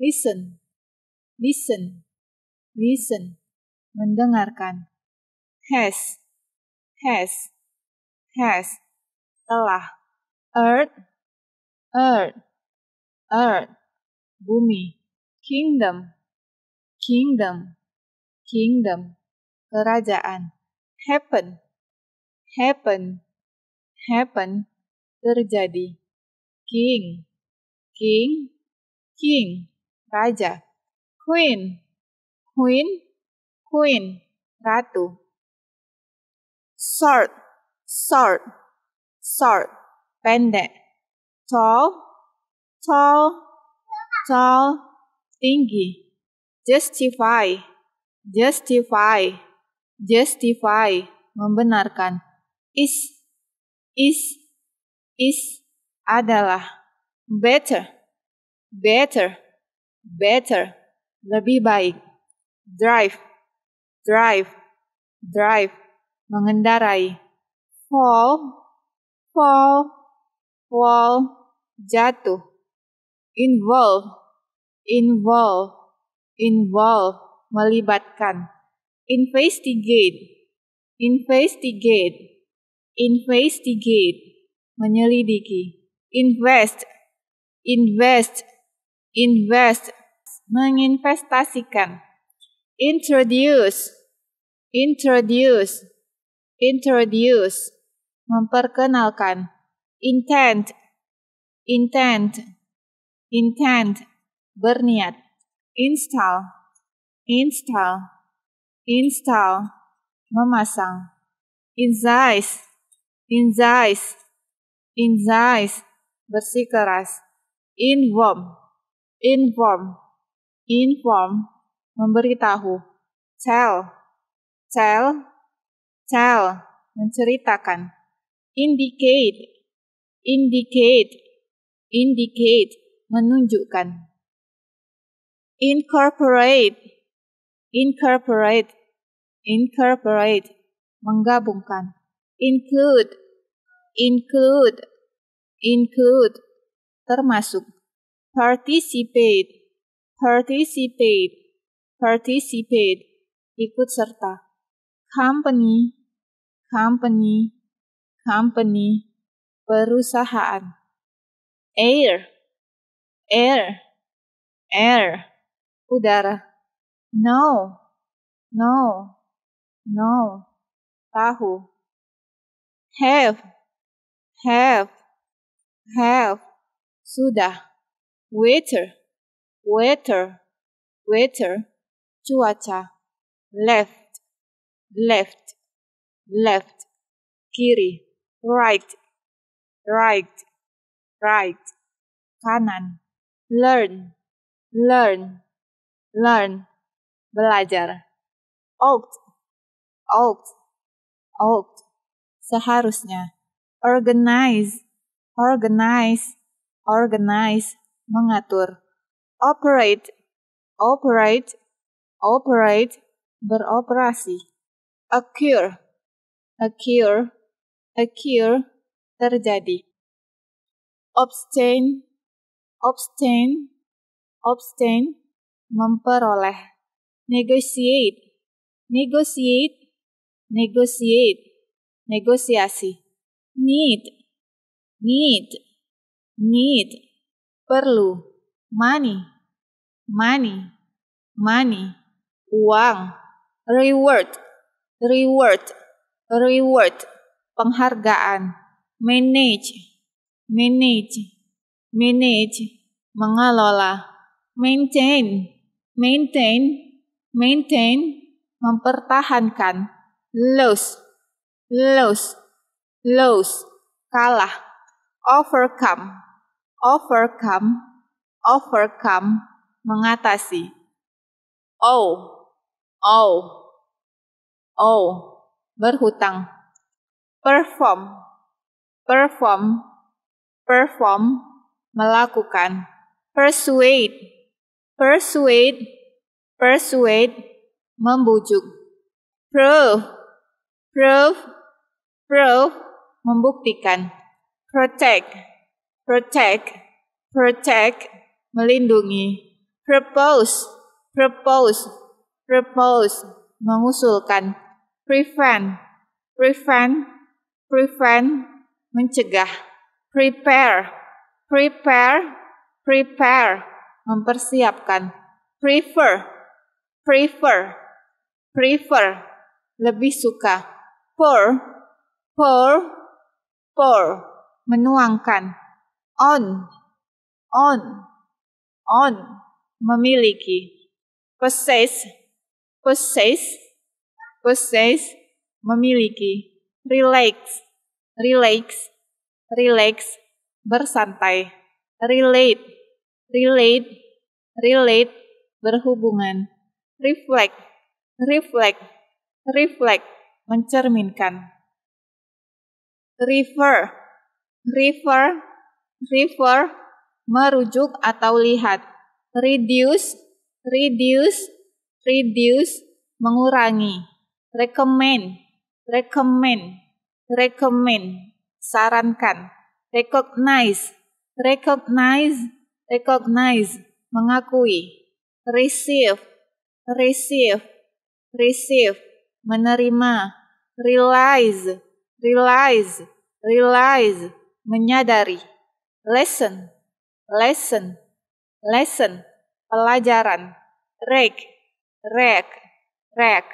Listen, listen, listen, mendengarkan. Has, has, has, telah. Earth, earth, earth, bumi. Kingdom, kingdom, kingdom, kerajaan. Happen, happen, happen, terjadi. King, king, king, raja. Queen, queen, queen, ratu. Short, short, short, pendek. Tall, tall, tall, tinggi. Justify, justify, justify, membenarkan. Is, is, is, adalah. Better, better, better, lebih baik. Drive, drive, drive, mengendarai. Fall, fall, fall, jatuh. Involve, involve, involve, melibatkan. Investigate, investigate, investigate, menyelidiki, invest, invest, invest, menginvestasikan, introduce, introduce, introduce, memperkenalkan, intent, intent, intent, berniat, install, install, install, memasang, incise, incise, incise, bersikeras, inform, inform, inform, memberitahu, tell, tell, tell, menceritakan, indicate, indicate, indicate, menunjukkan, incorporate, incorporate, incorporate, menggabungkan, include, include, include, termasuk, participate, participate, participate, ikut serta, company, company, company, perusahaan, air, air, air, udara, no, no, no, tahu, have, have, have, sudah, waiter, waiter, waiter, cuaca, left, left, left, kiri, right, right, right, kanan, learn, learn, learn, belajar, ought, ought, ought, seharusnya, organize, organize, organize, mengatur, operate, operate, operate, beroperasi, occur, occur, occur, terjadi, abstain, abstain, abstain, memperoleh, negotiate, negotiate, negotiate, negosiasi, need, need, need, perlu, money, money, money, uang, reward, reward, reward, penghargaan, manage, manage, manage, mengelola, maintain, maintain, maintain, mempertahankan, lose, lose, lose, kalah, overcome, overcome, overcome, mengatasi, oh, oh, oh, berhutang, perform, perform, perform, melakukan, persuade, persuade, persuade, membujuk, prove, prove, prove, membuktikan, protect, protect, protect, melindungi, propose, propose, propose, mengusulkan, prevent, prevent, prevent, mencegah, prepare, prepare, prepare, mempersiapkan, prefer, prefer, prefer, lebih suka, pour, pour, pour, menuangkan, on, on, on, memiliki, possess, possess, possess, memiliki, relax, relax, relax, bersantai, relate, relate, relate, berhubungan, reflect, reflect, reflect, mencerminkan, refer, refer, refer, merujuk atau lihat, reduce, reduce, reduce, mengurangi, recommend, recommend, recommend, sarankan, recognize, recognize, recognize, mengakui, receive, receive, receive, menerima, realize, realize, realize, menyadari, lesson, lesson, lesson, pelajaran, rek, rek, rek,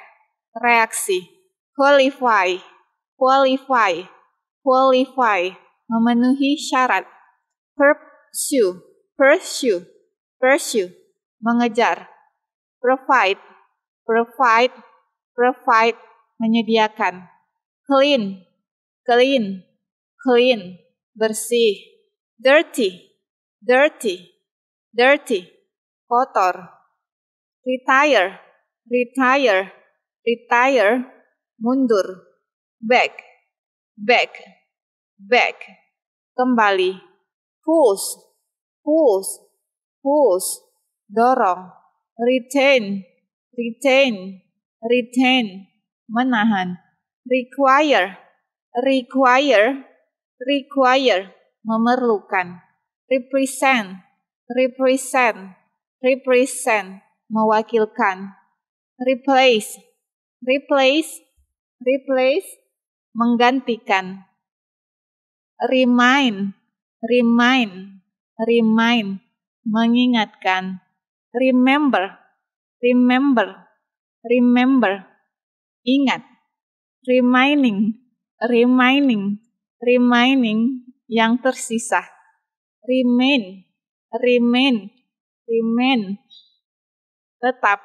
reaksi, qualify, qualify, qualify, memenuhi syarat, pursue, pursue, pursue, mengejar, provide, provide, provide, menyediakan, clean, clean, clean, bersih, dirty, dirty, dirty, kotor, retire, retire, retire, mundur, back, back, back, kembali, push, push, push, dorong, retain, retain, retain, menahan, require, require, require, memerlukan, represent, represent, represent, mewakilkan, replace, replace, replace, menggantikan, remind, remind, remind, mengingatkan, remember, remember, remember, ingat, remaining, remaining, remaining yang tersisa. Remain, remain, remain. Tetap.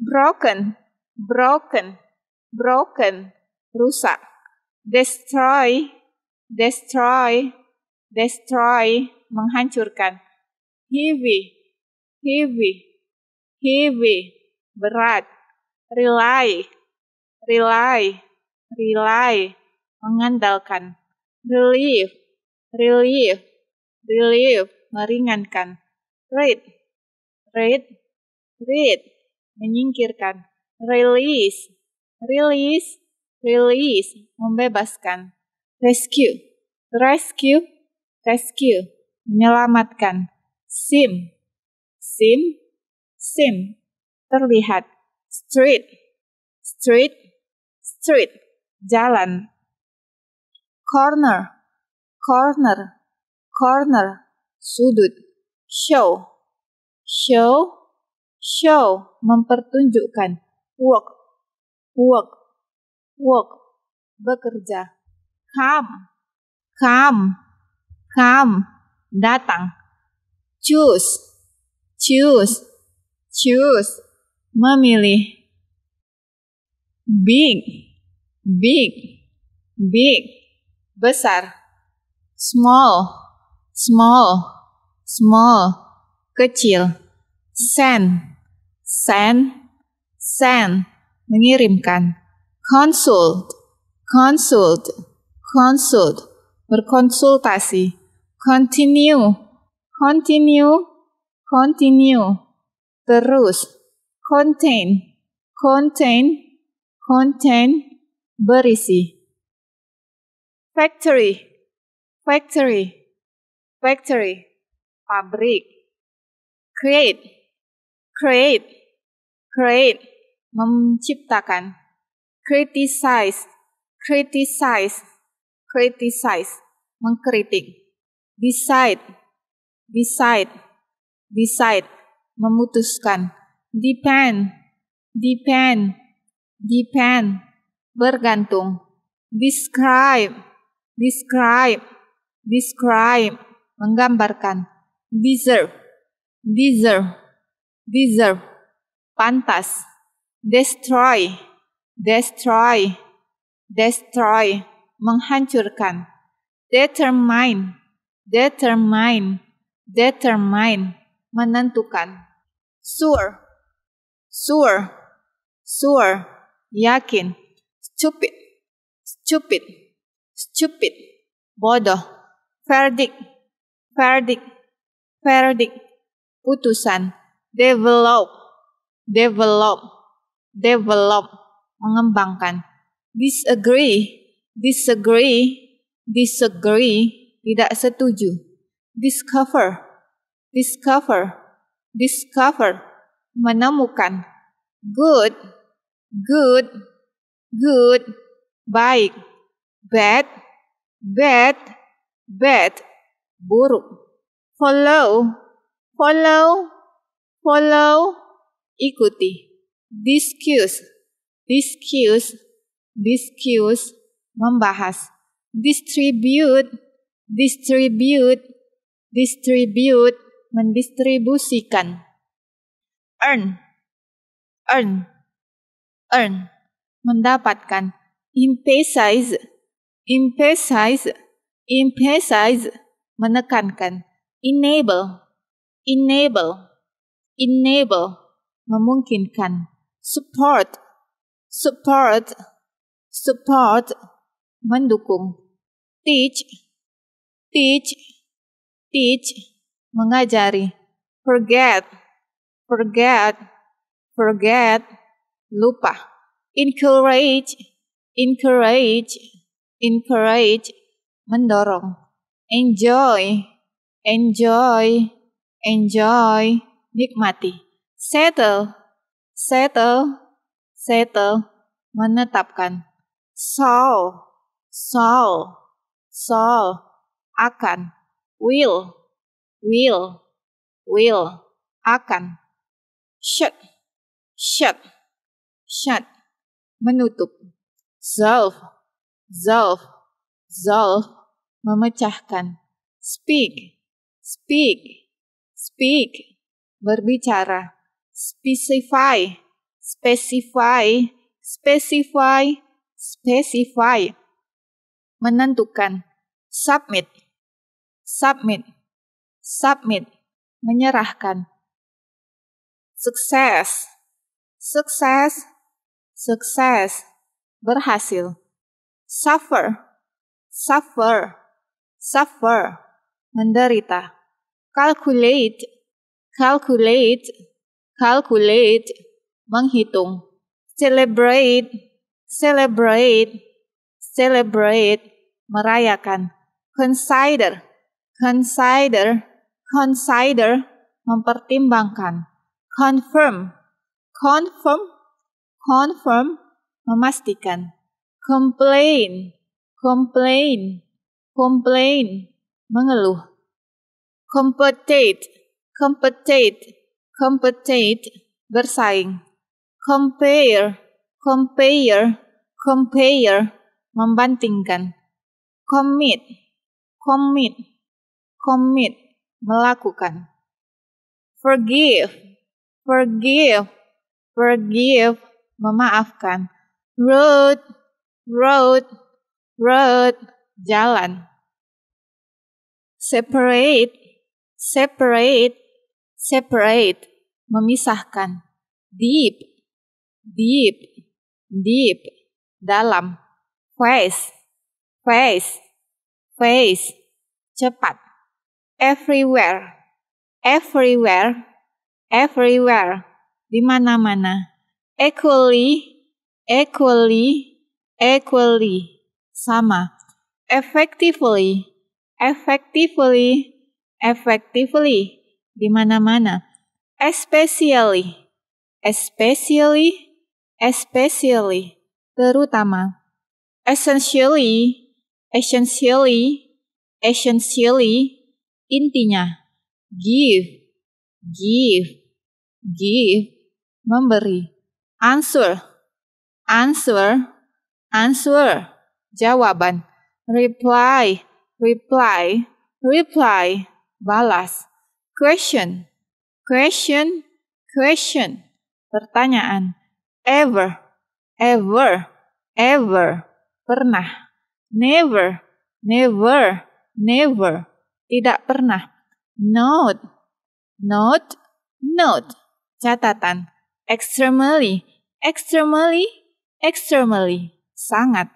Broken, broken, broken. Rusak. Destroy, destroy, destroy. Menghancurkan. Heavy, heavy, heavy. Berat. Rely, rely, rely, mengandalkan, relief, relief, relief, meringankan, read, read, read, menyingkirkan, release, release, release, membebaskan, rescue, rescue, rescue, menyelamatkan, sim, sim, sim, terlihat, street, street, street, jalan. Corner, corner, corner, sudut. Show, show, show, mempertunjukkan. Work, work, work, bekerja. Come, come, come, datang. Choose, choose, choose, memilih big, big, big, besar, small, small, small, kecil, send, send, send, mengirimkan, consult, consult, consult, berkonsultasi, continue, continue, continue, terus, contain, contain, contain berisi. Factory factory factory. Pabrik. Create create create menciptakan criticize criticize criticize mengkritik decide decide decide memutuskan depend depend depend, bergantung. Describe, describe, describe, menggambarkan. Deserve, deserve, deserve, pantas. Destroy, destroy, destroy, menghancurkan. Determine, determine, determine, menentukan. Sure, sure, sure, yakin, stupid, stupid, stupid, bodoh, verdict, verdict, verdict, putusan, develop, develop, develop, mengembangkan, disagree, disagree, disagree, tidak setuju, discover, discover, discover, menemukan, good, good, good, baik, bad, bad, bad, buruk. Follow, follow, follow, ikuti. Discuss, discuss, discuss, membahas. Distribute, distribute, distribute, mendistribusikan. Earn, earn, earn, mendapatkan. Emphasize, emphasize, emphasize, menekankan. Enable, enable, enable, memungkinkan. Support, support, support, mendukung. Teach, teach, teach, mengajari. Forget, forget, forget, lupa. Encourage, encourage, encourage, mendorong. Enjoy, enjoy, enjoy, nikmati. Settle, settle, settle, menetapkan. Solve, solve, solve, akan. Will, will, will, akan. Shut, shut, shut, menutup. Solve, solve, solve, memecahkan. Speak, speak, speak, berbicara. Specify, specify, specify, specify, menentukan. Submit, submit, submit, menyerahkan. Sukses, sukses, sukses, berhasil. Suffer, suffer, suffer, menderita. Calculate, calculate, calculate, menghitung. Celebrate, celebrate, celebrate, merayakan. Consider, consider, consider, mempertimbangkan. Confirm, confirm, confirm, memastikan. Complain, complain, complain, mengeluh. Compete, compete, compete, bersaing. Compare, compare, compare, membandingkan. Commit, commit, commit, melakukan. Forgive, forgive, forgive, memaafkan. Road, road, road, jalan. Separate, separate, separate, memisahkan. Deep, deep, deep, dalam. Face, face, face, cepat. Everywhere, everywhere, everywhere, di mana-mana. Equally, equally, equally, sama. Effectively, effectively, effectively, di mana-mana. Especially, especially, especially, terutama. Essentially, essentially, essentially, intinya. Give, give, give, memberi. Answer, answer, answer, jawaban. Reply, reply, reply, balas. Question, question, question, pertanyaan. Ever, ever, ever, pernah. Never, never, never, tidak pernah. Note, note, note, catatan. Extremely, extremely, extremely, sangat.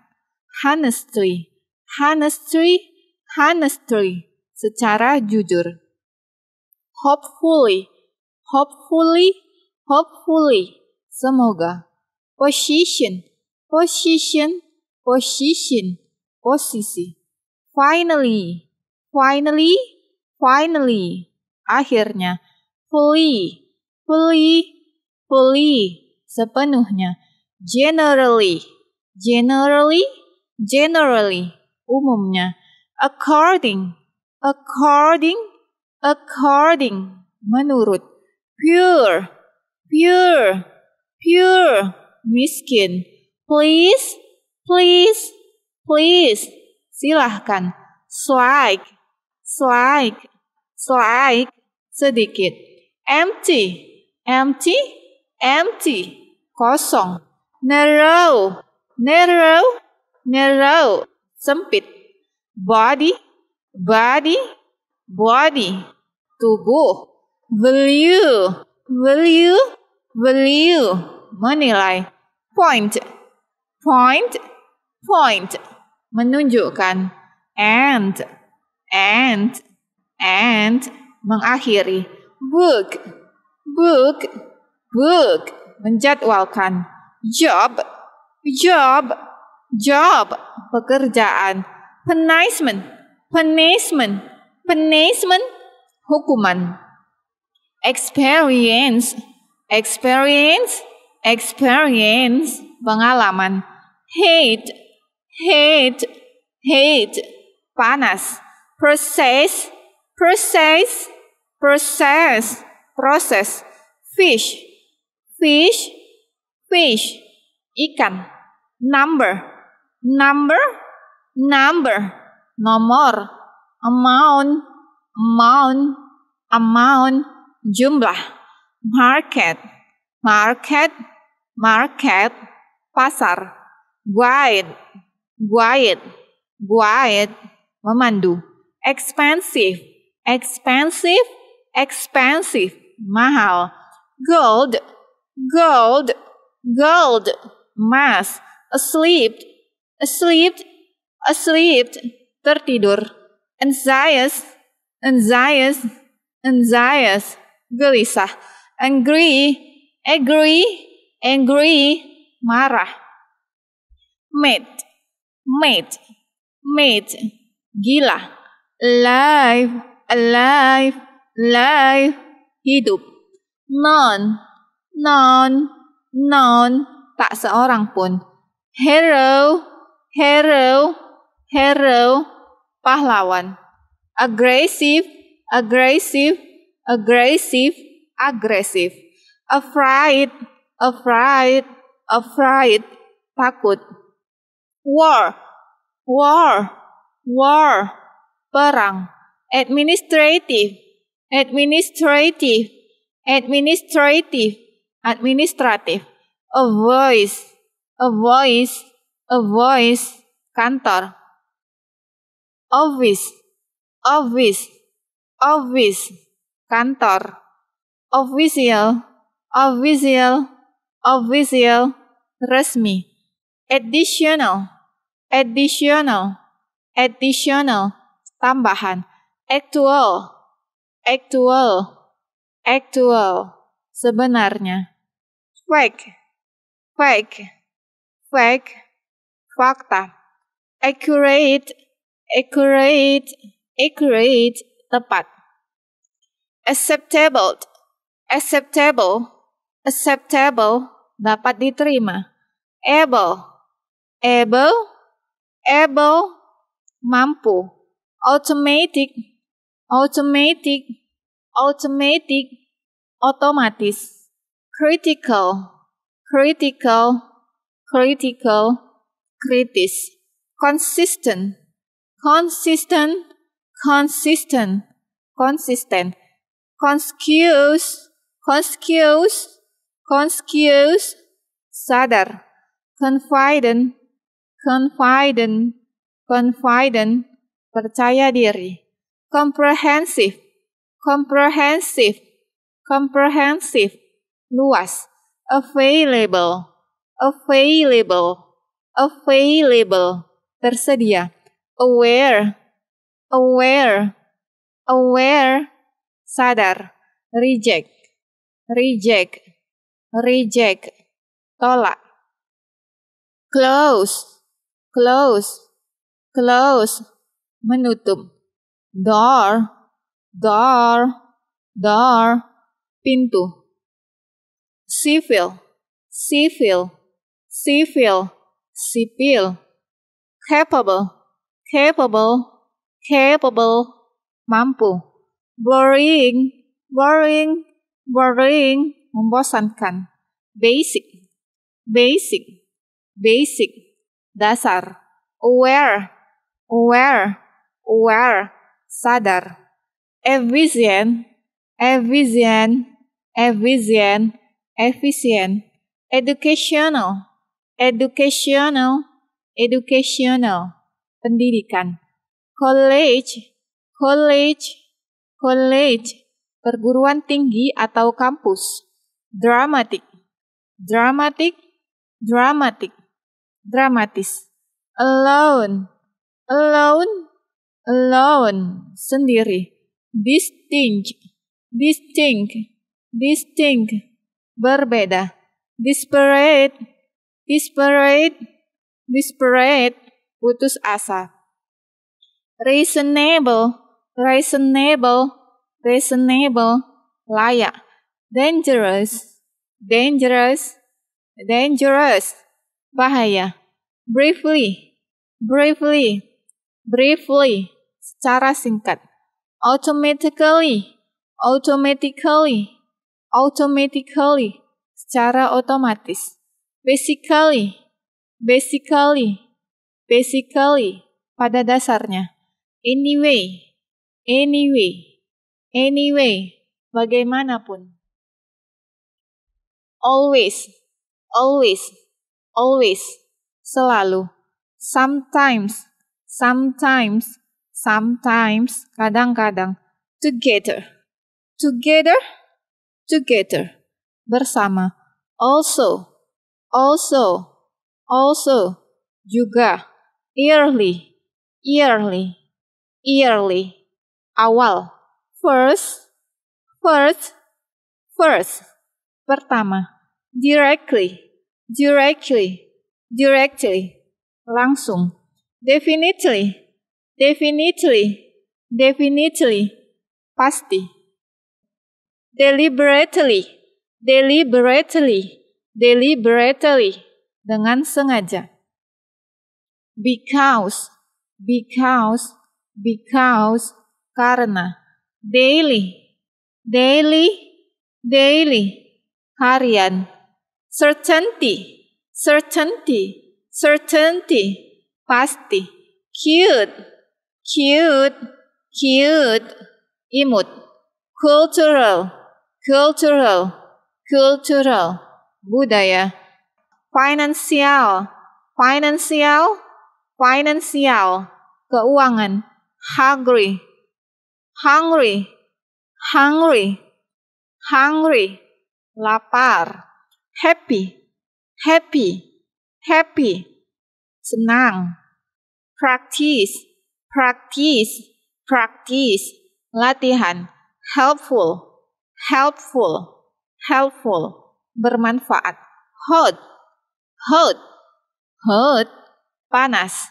Honestly, honestly, honestly, secara jujur. Hopefully, hopefully, hopefully, semoga. Position, position, position, posisi. Finally, finally, finally, akhirnya. Fully, fully, fully, sepenuhnya. Generally, generally, generally, umumnya. According, according, according, menurut. Pure, pure, pure, miskin. Please, please, please, silahkan. Slight, slight, slight, sedikit. Empty, empty, empty, kosong. Narrow, narrow, narrow, sempit. Body, body, body, tubuh. Value, value, value, menilai. Point, point, point, menunjukkan. And, and, and, mengakhiri. Book, book, book, menjadwalkan. Job, job, job, pekerjaan. Punishment, punishment, punishment, hukuman. Experience, experience, experience, pengalaman. Hate, hate, hate, panas. Process, process, process, proses. Fish, fish, fish, ikan. Number, number, number, nomor. Amount, amount, amount, jumlah. Market, market, market, pasar. Guide, guide, guide, memandu. Expensive, expensive, expensive, mahal. Gold, gold, gold, emas. Asleep, asleep, asleep, tertidur. Anxious, anxious, anxious, gelisah. Angry, angry, angry, marah. Mate, mate, mate, gila. Alive, alive, alive, hidup. None, none, none, tak seorang pun. Hero, hero, hero, pahlawan. Aggressive, aggressive, aggressive, aggressive. Afraid, afraid, afraid, takut. War, war, war, perang. Administrative, administrative, administrative, administrative. A voice, a voice, a voice, kantor. Office, office, office, kantor. Official, official, official, resmi. Additional, additional, additional, tambahan. Actual, actual, actual, sebenarnya. Fake, fake, fake, fakta. Accurate, accurate, accurate, tepat. Acceptable, acceptable, acceptable, dapat diterima. Able, able, able, mampu. Automatic, automatic, automatic, otomatis. Critical, critical, critical, kritis. Consistent, consistent, consistent, consistent. Conscious, conscious, conscious, sadar. Confident, confident, confident, percaya diri. Comprehensive, comprehensive, comprehensive, luas. Available, available, available, tersedia. Aware, aware, aware, sadar. Reject, reject, reject, tolak. Close, close, close, menutup. Door, door, door, pintu. Civil, civil, civil, sipil. capable, capable, capable, mampu. Boring, boring, boring, membosankan. Basic, basic, basic, dasar. Aware, aware, aware, sadar. Efficient, efficient, efficient, efficient. Educational, educational, educational, pendidikan. College, college, college, perguruan tinggi atau kampus. Dramatic, dramatic, dramatic, dramatis. Alone, alone, alone, sendiri. Distinct, distinct, distinct, berbeda. Disparate, disparate, disparate, putus asa. Reasonable, reasonable, reasonable, layak. Dangerous, dangerous, dangerous, bahaya. Briefly, briefly, briefly, secara singkat. Automatically, automatically, automatically, secara otomatis. Basically, basically, basically, pada dasarnya. Anyway, anyway, anyway, bagaimanapun. Always, always, always, selalu. Sometimes, sometimes, sometimes, kadang-kadang. Together, together, together, bersama. Also, also, also, juga. Yearly, yearly, yearly, awal, first, first, first, pertama, directly, directly, directly, langsung, definitely, definitely, definitely, pasti, deliberately, deliberately, deliberately, dengan sengaja. Because, because, because, karena, daily, daily, daily, harian, certainty, certainty, certainty, pasti, cute, cute, cute, imut, cultural, cultural, cultural, budaya, financial, financial, financial, keuangan, hungry, hungry, hungry, hungry, lapar, happy, happy, happy, senang, practice, practice, practice, latihan, helpful, helpful, helpful, bermanfaat, hot, hot, hot, panas,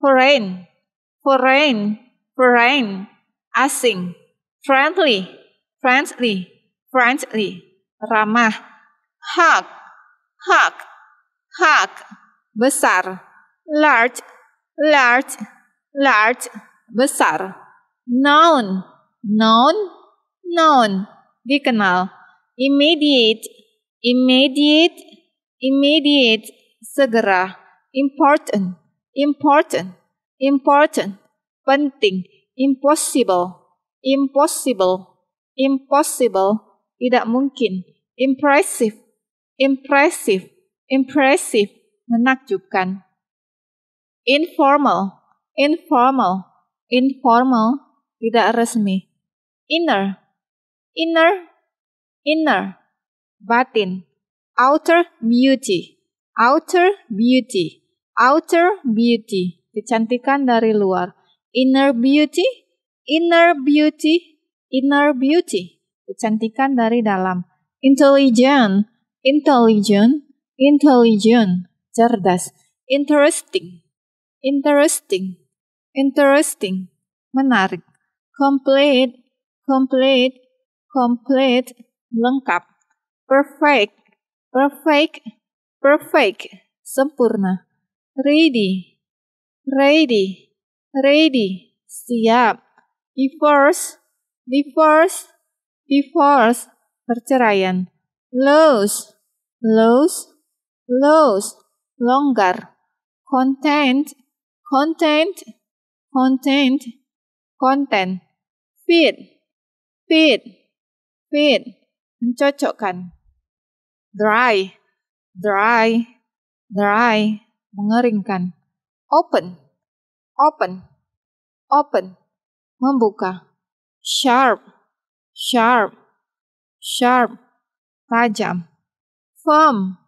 foreign, foreign, foreign, asing, friendly, friendly, friendly, ramah, hug, hug, hug, besar, large, large, large, besar, known, known, known, dikenal, immediate, immediate, immediate, segera, important, important, important, penting, impossible, impossible, impossible, tidak mungkin, impressive, impressive, impressive, menakjubkan. Informal, informal, informal, tidak resmi. Inner, inner, inner, batin. Outer beauty, outer beauty, outer beauty, kecantikan dari luar. Inner beauty, inner beauty, inner beauty, kecantikan dari dalam. Intelligent, intelligent, intelligent, cerdas. Interesting, interesting, interesting, menarik. Complete, complete, complete, lengkap. Perfect, perfect, perfect, sempurna. Ready, ready, ready, siap. Divorce, divorce, divorce, perceraian. Lose, lose, lose, longgar. Content, content, content, content. Fit, fit, fit, mencocokkan. Dry, dry, dry, mengeringkan. Open, open, open, membuka. Sharp, sharp, sharp, tajam. Firm,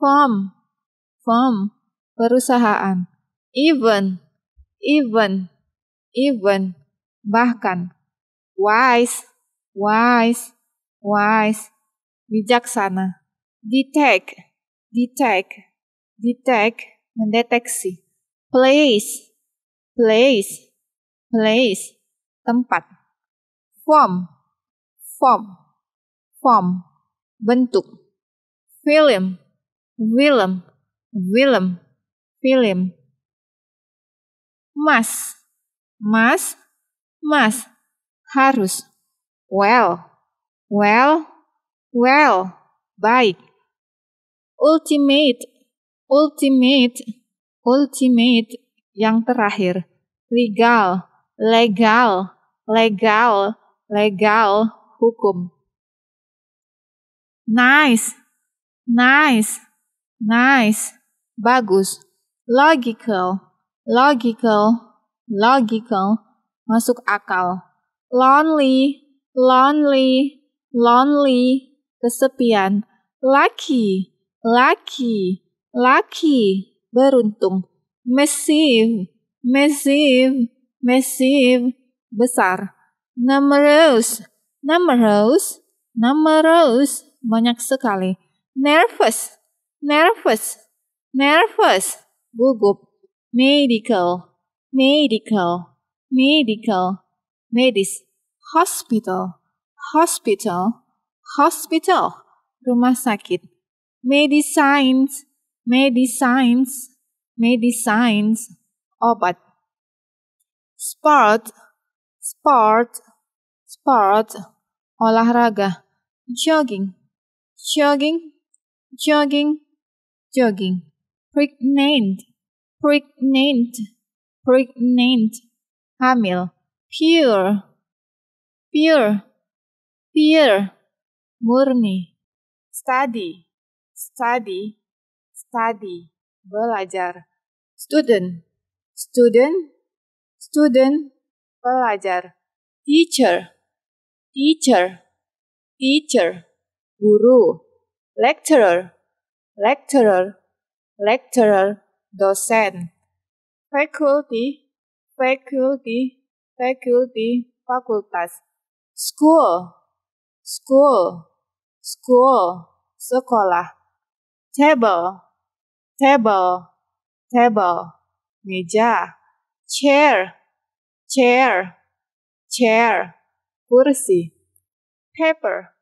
firm, firm, perusahaan. Even, even, even, bahkan. Wise, wise, wise, bijaksana. Detect, detect, detect, mendeteksi. Place, place, place, tempat. Form, form, form, bentuk. Film, film, film, film. Mas, mas, mas, harus. Well, well, well, baik. Ultimate, ultimate, ultimate, yang terakhir. Legal, legal, legal, legal, hukum. Nice, nice, nice, bagus. Logical, logical, logical, masuk akal. Lonely, lonely, lonely, kesepian. Lucky, lucky, lucky, beruntung. Massive, massive, massive, besar. Numerous, numerous, numerous, banyak sekali. Nervous, nervous, nervous, gugup. Medical, medical, medical, medis. Hospital, hospital, hospital, rumah sakit. Medicines, medicines, medicines, obat. Sport, sport, sport, olahraga. Jogging, jogging, jogging, jogging. Pregnant, pregnant, pregnant. Hamil. Pure, pure, pure. Murni. Study, study, study. Belajar. Student, student, student. Pelajar. Teacher, teacher, teacher. Guru. Lecturer, lecturer, lecturer. Dosen. Faculty, faculty, faculty. Fakultas. School, school, school. Sekolah. Table, table, table. Meja. Chair, chair, chair. Kursi. Paper,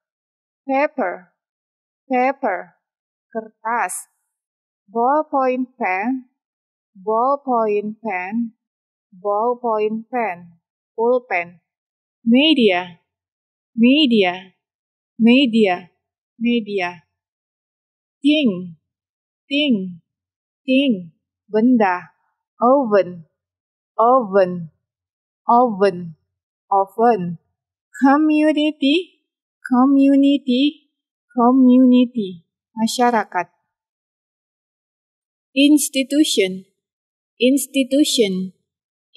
paper, paper. Kertas. Ballpoint pen, ballpoint pen, ballpoint pen. Pulpen. Media, media, media, media. Thing, thing, thing. Benda. Oven, oven, oven, oven. Community, community, community. Masyarakat. Institution, institution,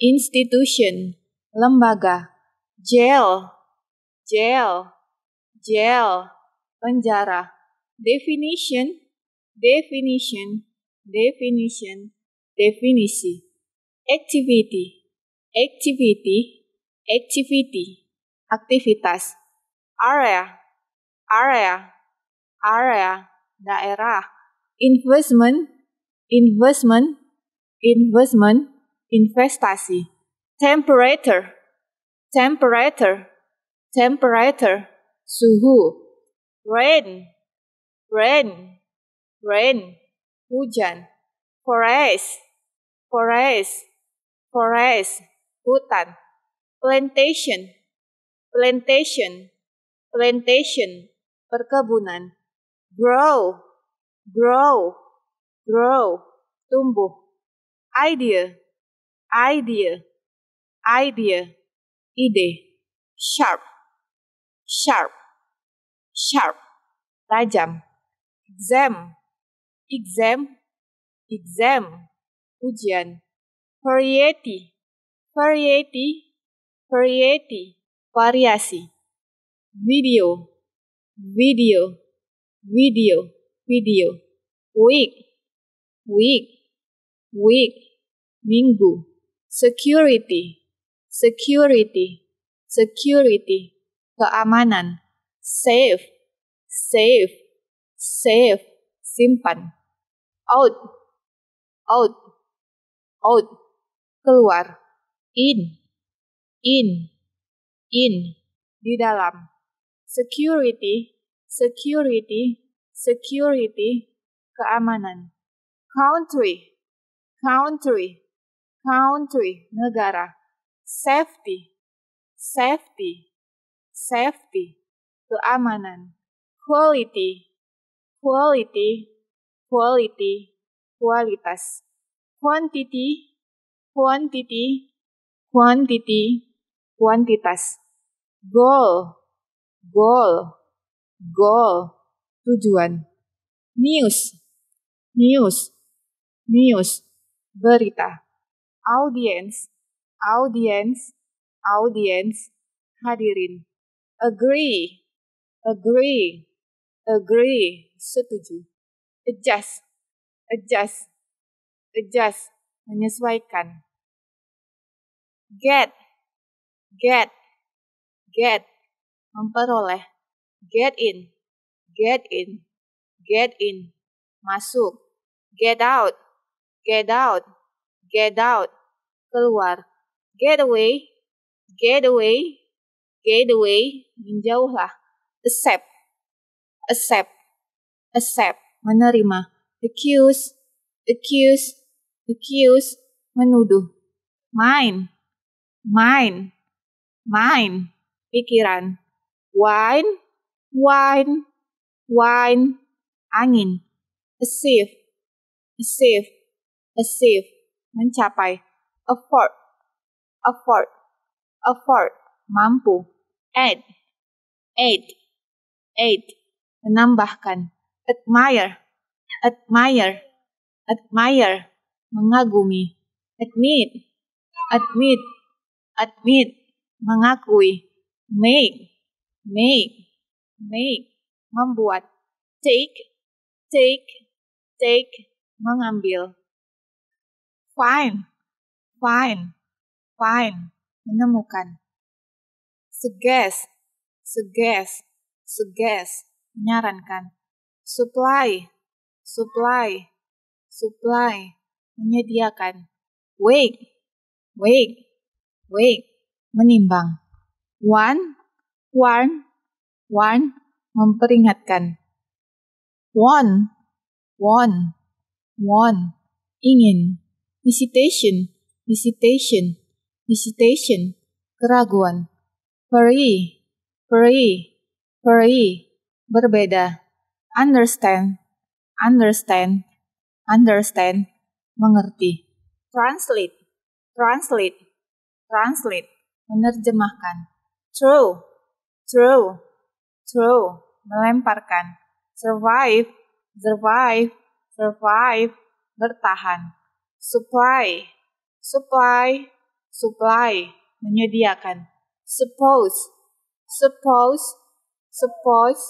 institution. Lembaga. Jail, jail, jail. Penjara. Definition, definition, definition, definisi. Activity, activity, activity. Aktivitas. Area, area, area. Daerah. Investment, investment, investment, investasi. Temperature, temperature, temperature. Suhu. Rain, rain, rain. Hujan. Forest, forest, forest, hutan, plantation, plantation, plantation, perkebunan, grow, grow, grow, tumbuh, idea, idea, idea, ide, sharp, sharp, sharp, tajam, exam, exam, exam, ujian, variety, variety, variety, variasi, video, video, video, video, week, week, week, minggu, security, security, security, keamanan, safe, safe, safe, simpan, out, out, out, keluar, in, in, in, di dalam, security, security, security, keamanan, country, country, country, negara, safety, safety, safety, keamanan, quality, quality, quality, kualitas, quantity, quantity, quantity, kuantitas, goal, goal, goal, tujuan, news, news, news, berita, audience, audience, audience, hadirin, agree, agree, agree, setuju, adjust, adjust, adjust, menyesuaikan, get, get, get, memperoleh, get in, get in, get in, masuk, get out, get out, get out, keluar, get away, get away, get away, menjauhlah, accept, accept, accept, menerima, accuse, accuse, accuse, menuduh, mine, mine, mine, pikiran, wine, wine, wine, angin, achieve, achieve, achieve, mencapai, afford, afford, afford, mampu, add, add, add, menambahkan, admire, admire, admire, mengagumi, admit, admit, admit, mengakui, make, make, make, membuat, take, take, take, mengambil, find, find, find, menemukan, suggest, suggest, suggest, menyarankan, supply, supply, supply, menyediakan, wake, wake, wake, menimbang, one, one, one, memperingatkan, one, one, one, ingin, visitation, visitation, visitation, keraguan, free, free, free, berbeda, understand, understand, understand, mengerti, translate, translate, translate, menerjemahkan, throw, throw, throw, melemparkan, survive, survive, survive, bertahan, supply, supply, supply, menyediakan, suppose, suppose, suppose,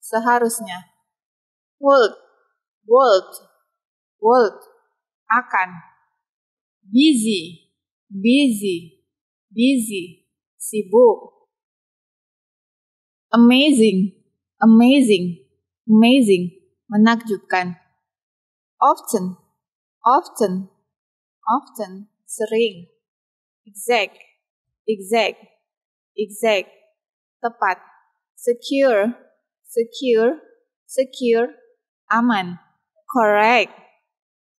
seharusnya, would, would, would, akan, busy, busy, busy, sibuk, amazing, amazing, amazing, menakjubkan, often, often, often, sering, exact, exact, exact, tepat, secure, secure, secure, aman, correct,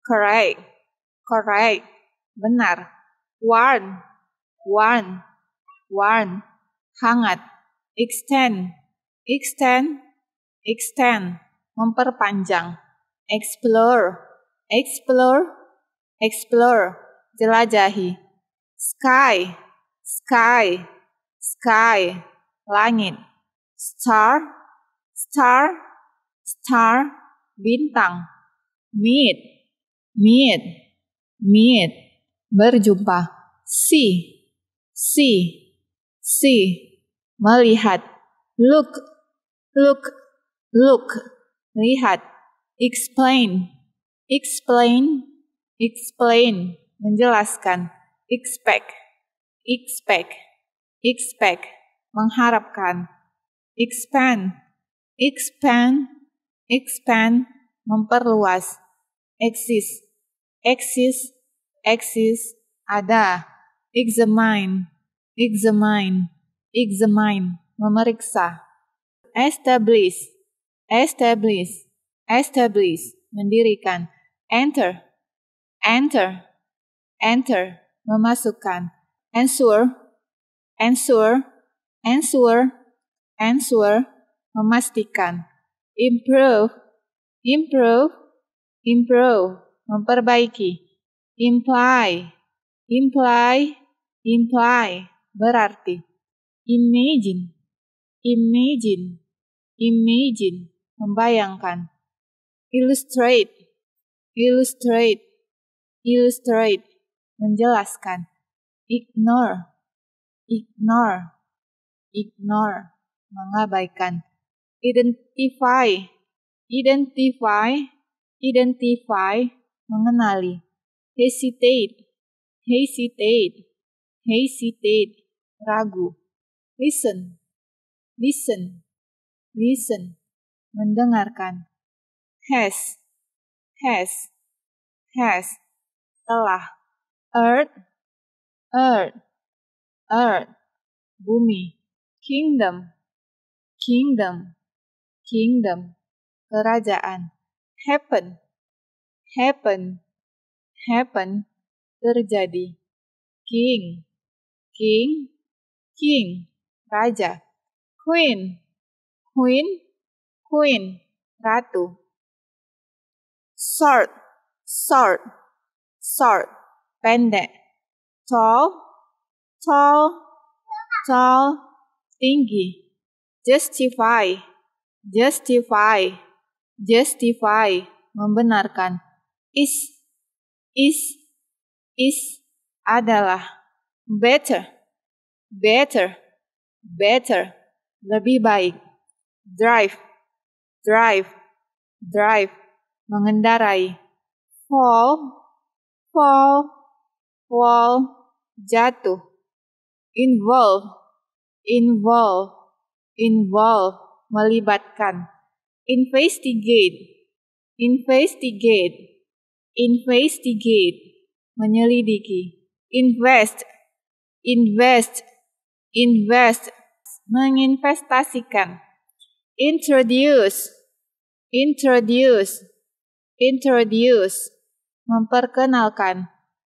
correct, correct, benar. Warm, warm, warm, hangat. Extend, extend, extend, memperpanjang. Explore, explore, explore, jelajahi. Sky, sky, sky, langit. Star, star, star, bintang. Meet, meet, meet, berjumpa. See, see, see, melihat. Look, look, look, lihat. Explain, explain, explain, menjelaskan. Expect, expect, expect, mengharapkan. Expand, expand, expand, memperluas. Exist, exist, exist, ada. Examine, examine, examine, memeriksa. Establish, establish, establish, mendirikan. Enter, enter, enter, memasukkan. Answer, answer, answer, answer, memastikan. Improve, improve, improve, memperbaiki. Imply, imply, imply, berarti. Imagine, imagine, imagine, membayangkan. Illustrate, illustrate, illustrate, menjelaskan, ignore, ignore, ignore, mengabaikan, identify, identify, identify, mengenali, hesitate, hesitate, hesitate, ragu, listen, listen, listen, mendengarkan, has, has, has, telah, earth, earth, earth, bumi, kingdom, kingdom, kingdom, kerajaan, happen, happen, happen, terjadi, king, king, king, raja, queen, queen, queen, ratu, short, short, short, pendek. Tall, tall, tall, tinggi. Justify, justify, justify, membenarkan. Is, is, is, adalah. Better, better, better, lebih baik. Drive, drive, drive mengendarai. Fall, fall, fall, jatuh. Involve, involve, involve, melibatkan. Investigate, investigate, investigate, menyelidiki. Invest, invest, invest, menginvestasikan. Introduce, introduce, introduce, memperkenalkan,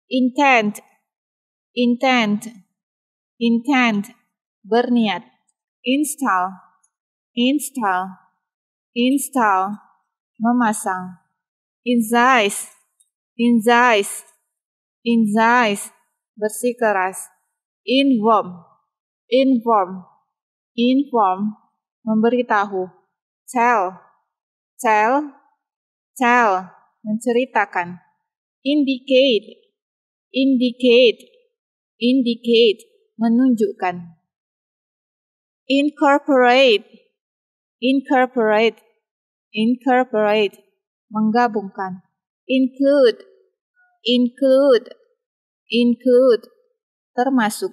intent, intent, intent, berniat, install, install, install, memasang, incise, incise, incise, bersikeras, inform, inform, inform, memberitahu, tell, tell, tell, menceritakan. Indicate, indicate, indicate, menunjukkan. Incorporate, incorporate, incorporate, menggabungkan. Include, include, include, termasuk.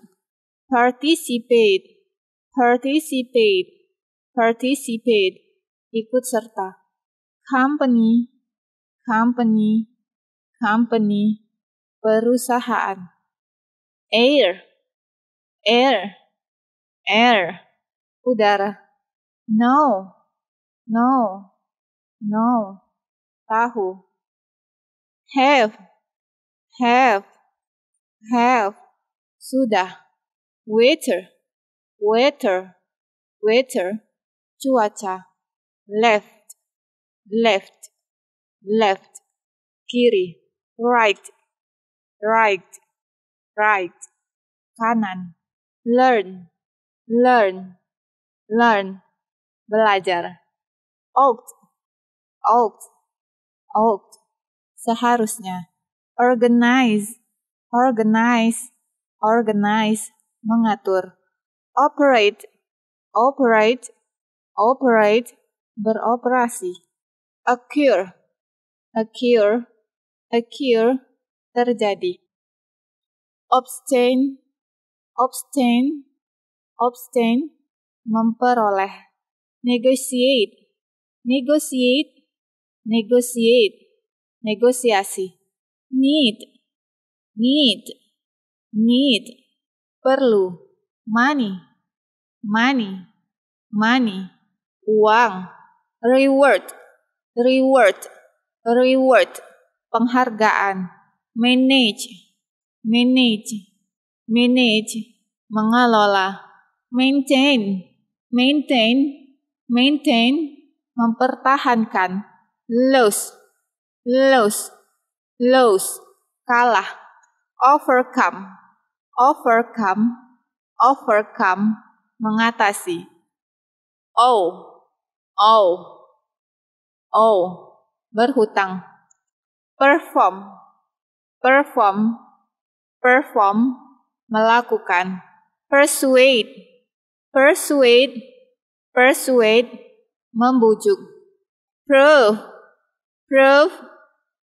Participate, participate, participate, ikut serta company, company, company, perusahaan. Air, air, air, udara. No, no, no, tahu. Have, have, have, sudah. Waiter, waiter, waiter, cuaca. Left, left, left, kiri. Right, right, right, kanan. Learn, learn, learn, belajar. Ought, ought, ought, seharusnya. Organize, organize, organize, mengatur. Operate, operate, operate, beroperasi. Occur, occur, occur, terjadi. Abstain, abstain, abstain, memperoleh. Negotiate, negotiate, negotiate, negosiasi. Need, need, need, perlu. Money, money, money, uang. Reward, reward, reward, penghargaan. Manage, manage, manage, mengelola. Maintain, maintain, maintain, mempertahankan. Lose, lose, lose, kalah. Overcome, overcome, overcome, mengatasi. Oh, oh, oh, berhutang. Perform, perform, perform, melakukan. Persuade, persuade, persuade, membujuk. Prove, prove,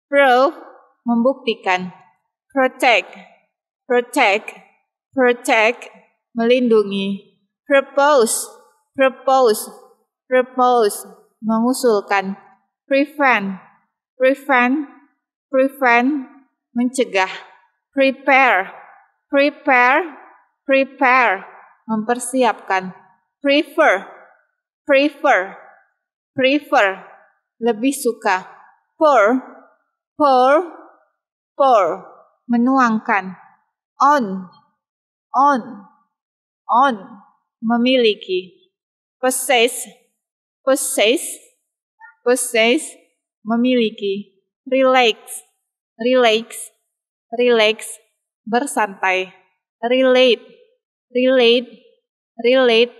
prove, membuktikan. Protect, protect, protect, melindungi. Propose, propose, propose, mengusulkan. Prevent, prevent, prevent, mencegah. Prepare, prepare, prepare, mempersiapkan. Prefer, prefer, prefer, lebih suka. Pour, pour, pour, menuangkan. On, on, on, memiliki. Possess, possess, possess, memiliki. Relax, relax, relax, bersantai. Relate, relate, relate,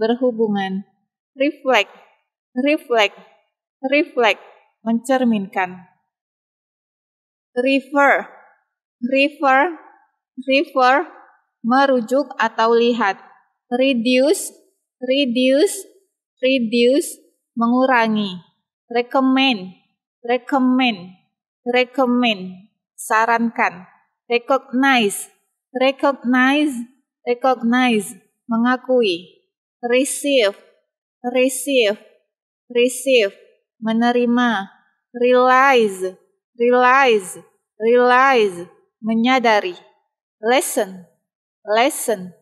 berhubungan. Reflect, reflect, reflect, mencerminkan. Refer, refer, refer, merujuk atau lihat. Reduce, reduce, reduce, mengurangi. Recommend, recommend, recommend, sarankan. Recognize, recognize, recognize, mengakui. Receive, receive, receive, menerima. Realize, realize, realize, menyadari. Lesson, lesson,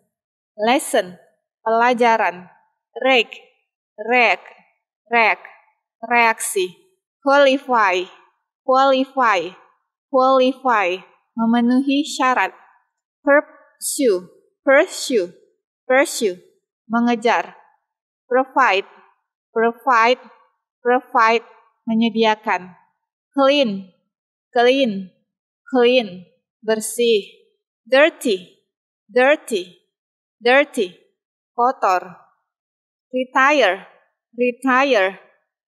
lesson, pelajaran. Rek, rek, rek, reaksi. Qualify, qualify, qualify, memenuhi syarat. Pursue, pursue, pursue, mengejar. Provide, provide, provide, menyediakan. Clean, clean, clean, bersih. Dirty, dirty, dirty, kotor. Retire, retire,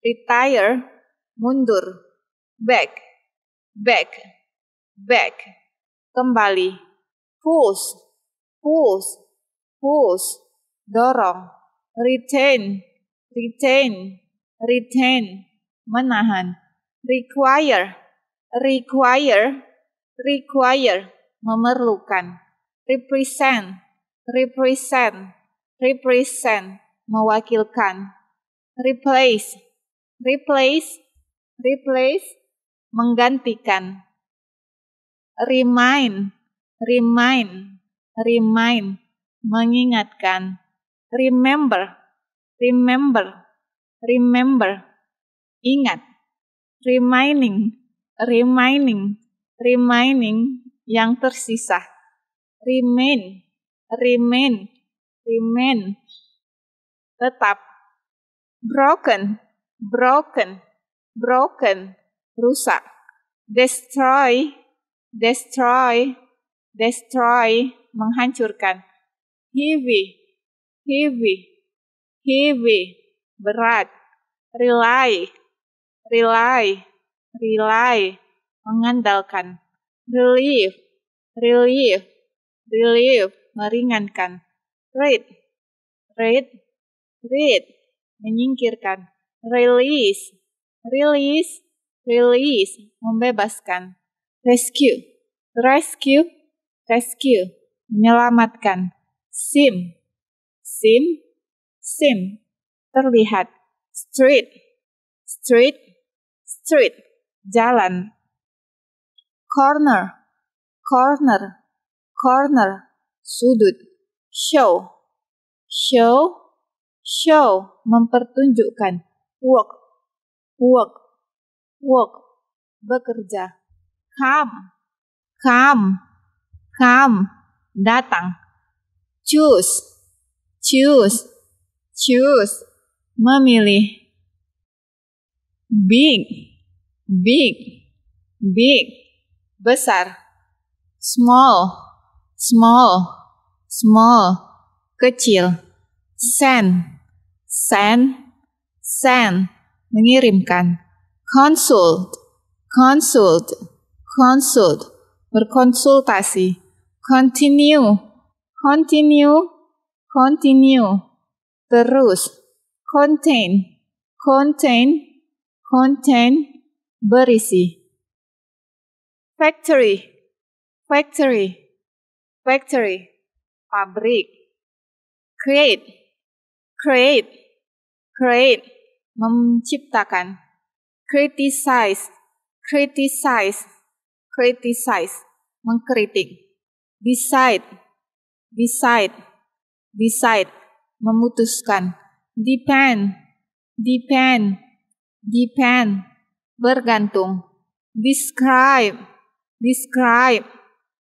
retire, mundur. Back, back, back, kembali. Push, push, push, dorong. Retain, retain, retain, menahan. Require, require, require, memerlukan. Represent, represent, represent, mewakilkan. Replace, replace, replace, menggantikan. Remind, remind, remind, mengingatkan. Remember, remember, remember, ingat. Reminding, reminding, reminding yang tersisa. remain, remain, remain, tetap, broken, broken, broken, rusak, destroy, destroy, destroy, menghancurkan, heavy, heavy, heavy, berat, rely, rely, rely, mengandalkan, relief, relief, relief, meringankan, read, read, read, menyingkirkan, release, release, release, membebaskan, rescue, rescue, rescue, menyelamatkan, sim, sim, sim, terlihat, street, street, street, jalan, corner, corner, corner, sudut, show, show, show, mempertunjukkan, work, work, work, bekerja, come, come, come, datang, choose, choose, choose, memilih, big, big, big, besar, small, small, small, kecil, send, send, send, mengirimkan, consult, consult, consult, berkonsultasi, continue, continue, continue, terus, contain, contain, contain, berisi. Factory, factory, factory, pabrik. Create, create, create, menciptakan. Criticize, criticize, criticize, mengkritik. Decide, decide, decide, memutuskan. Depend, depend, depend, bergantung. Describe, describe,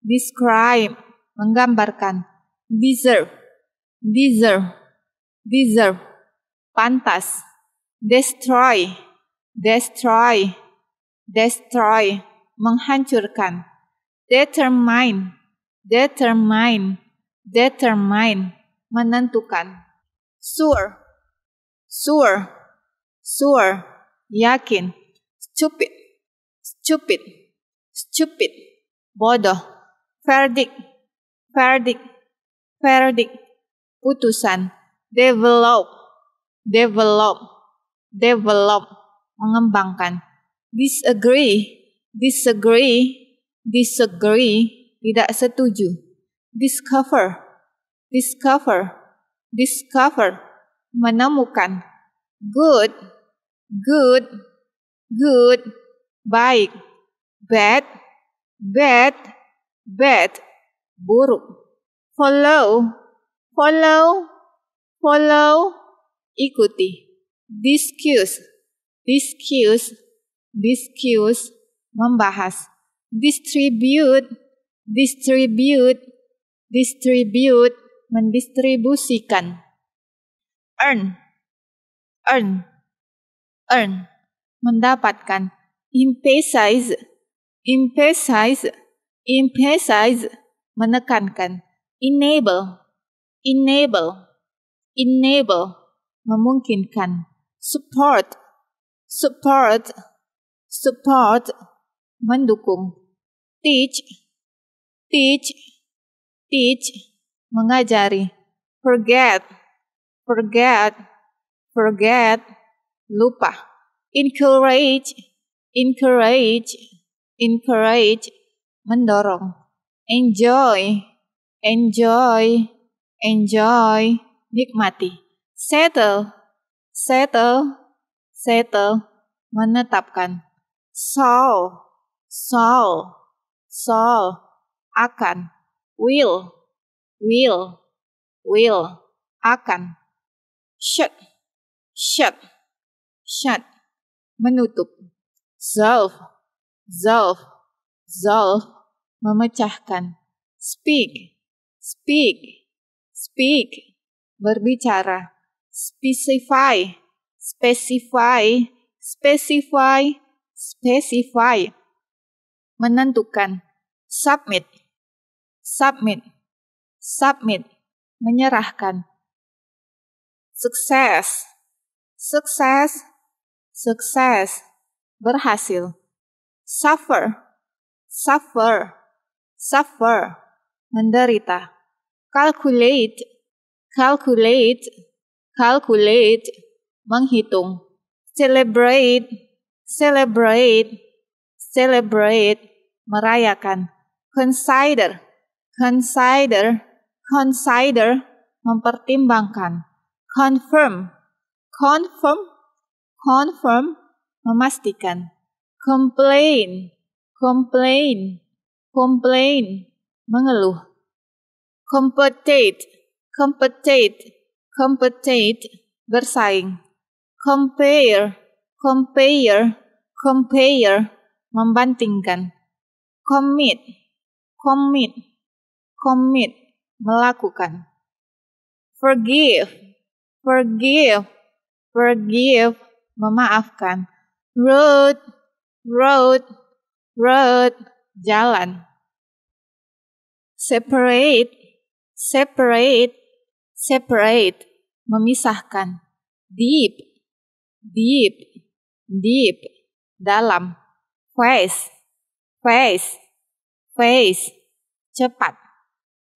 describe, menggambarkan. Deserve, deserve, deserve, pantas. Destroy, destroy, destroy, menghancurkan. Determine, determine, determine, menentukan. Sure, sure, sure, yakin, stupid, stupid, stupid, bodoh, verdict, verdict, verdict, putusan, develop, develop, develop, mengembangkan, disagree, disagree, disagree, tidak setuju, discover, discover, discover, menemukan, good, good, good, baik, bad, bad, bad, buruk, follow, follow, follow, ikuti, discuss, discuss, discuss, membahas, distribute, distribute, distribute, mendistribusikan, earn, earn, earn, mendapatkan, emphasize, emphasize, emphasize, menekankan, enable, enable, enable, memungkinkan, support, support, support, mendukung, teach, teach, teach, mengajari, forget, forget, forget, lupa. Encourage, encourage, encourage, mendorong. Enjoy, enjoy, enjoy, nikmati. Settle, settle, settle, menetapkan. Solve, solve, solve, akan. Will, will, will, akan. Shut, shut, shut, menutup. Zolf, zolf, zolf, memecahkan. Speak, speak, speak, berbicara, specify, specify, specify, specify, menentukan, submit, submit, submit, menyerahkan, sukses, sukses, sukses, berhasil, suffer, suffer, suffer, menderita, calculate, calculate, calculate, menghitung, celebrate, celebrate, celebrate, merayakan, consider, consider, consider, mempertimbangkan, confirm, confirm, confirm, memastikan, complain, complain, complain, mengeluh. Compete, compete, compete, bersaing. Compare, compare, compare, membandingkan. Commit, commit, commit, melakukan. Forgive, forgive, forgive, memaafkan. Road, road, road, jalan separate, separate, separate, memisahkan. Deep, deep, deep, dalam. Face, face, face, cepat.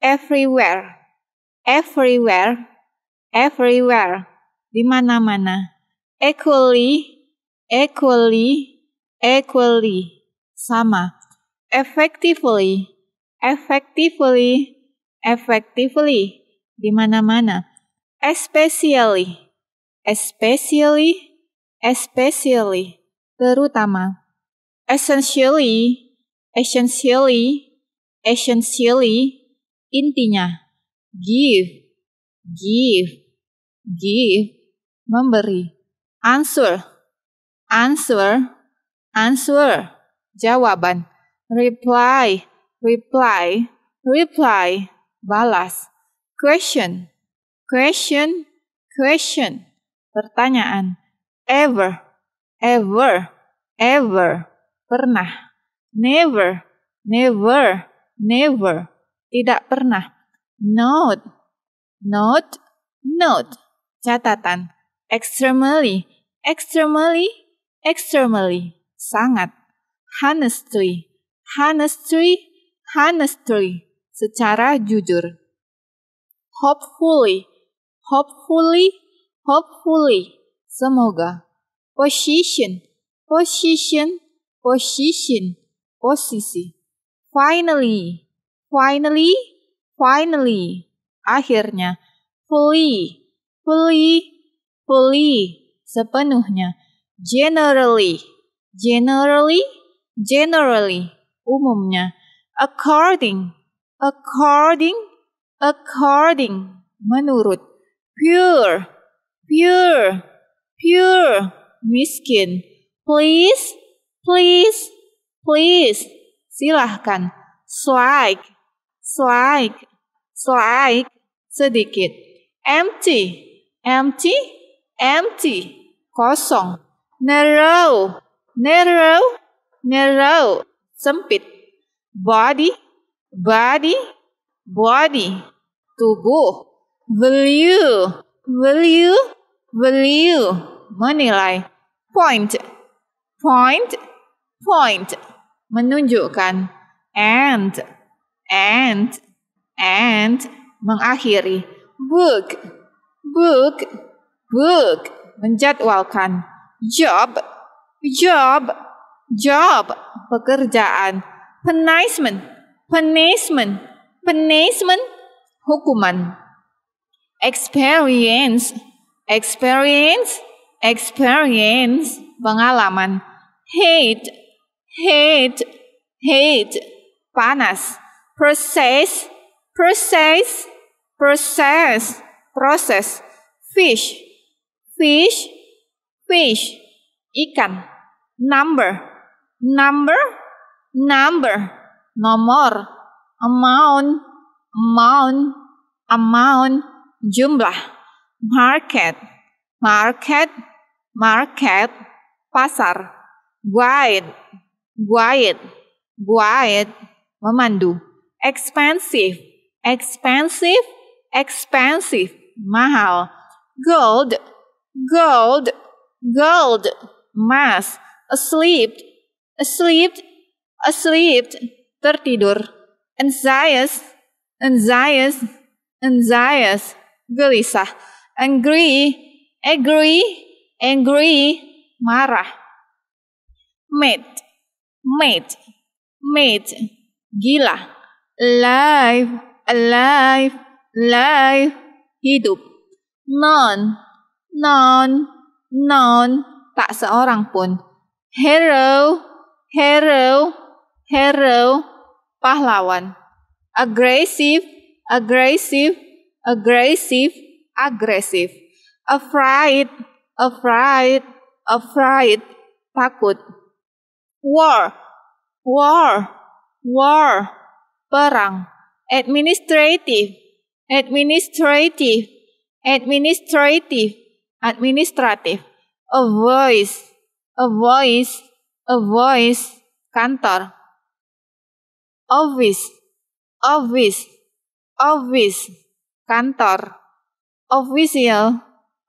Everywhere, everywhere, everywhere, di mana-mana. Equally, equally, equally, sama. Effectively, effectively, effectively, di mana-mana. Especially, especially, especially, terutama. Essentially, essentially, essentially, intinya. Give, give, give, memberi. Answer, answer, answer, jawaban. Reply, reply, reply, balas. Question, question, question, pertanyaan. Ever, ever, ever, pernah. Never, never, never, tidak pernah. Note, note, note, catatan. Extremely, extremely, extremely, sangat. Honestly, honestly, honestly, secara jujur. Hopefully, hopefully, hopefully, semoga. Position, position, position, posisi. Finally, finally, finally, akhirnya. Fully, fully, fully, sepenuhnya. Generally, generally, generally, umumnya. According, according, according, menurut, pure, pure, pure, miskin, please, please, please, silahkan, slight, slight, slight, sedikit, empty, empty, empty, kosong, narrow, narrow, narrow, sempit, body, body, body, tubuh, value, value, value, menilai, point, point, point, menunjukkan, and, and, and, mengakhiri, book, book, book, menjadwalkan, job, job, job, pekerjaan, punishment, punishment, punishment, hukuman. Experience, experience, experience, pengalaman. Hate, hate, hate, panas. Process, process, process, proses. Fish, fish, fish, ikan. Number, number, number, nomor, amount, amount, amount, jumlah, market, market, market, pasar, guide, guide, guide, memandu, expensive, expensive, expensive, mahal, gold, gold, gold, emas, asleep, asleep, asleep, tertidur, anxious, anxious, anxious, gelisah, angry, agree, angry, marah. Mate, mate, mate, gila. Alive, alive, alive, hidup. Non, non, non, tak seorang pun. Hero, hero, hero, pahlawan. Aggressive, aggressive, aggressive, aggressive. Afraid, afraid, afraid, takut. War, war, war, perang. Administrative, administrative, administrative, administrative. A voice, a voice, a voice, kantor. Office, office, office, kantor. Official,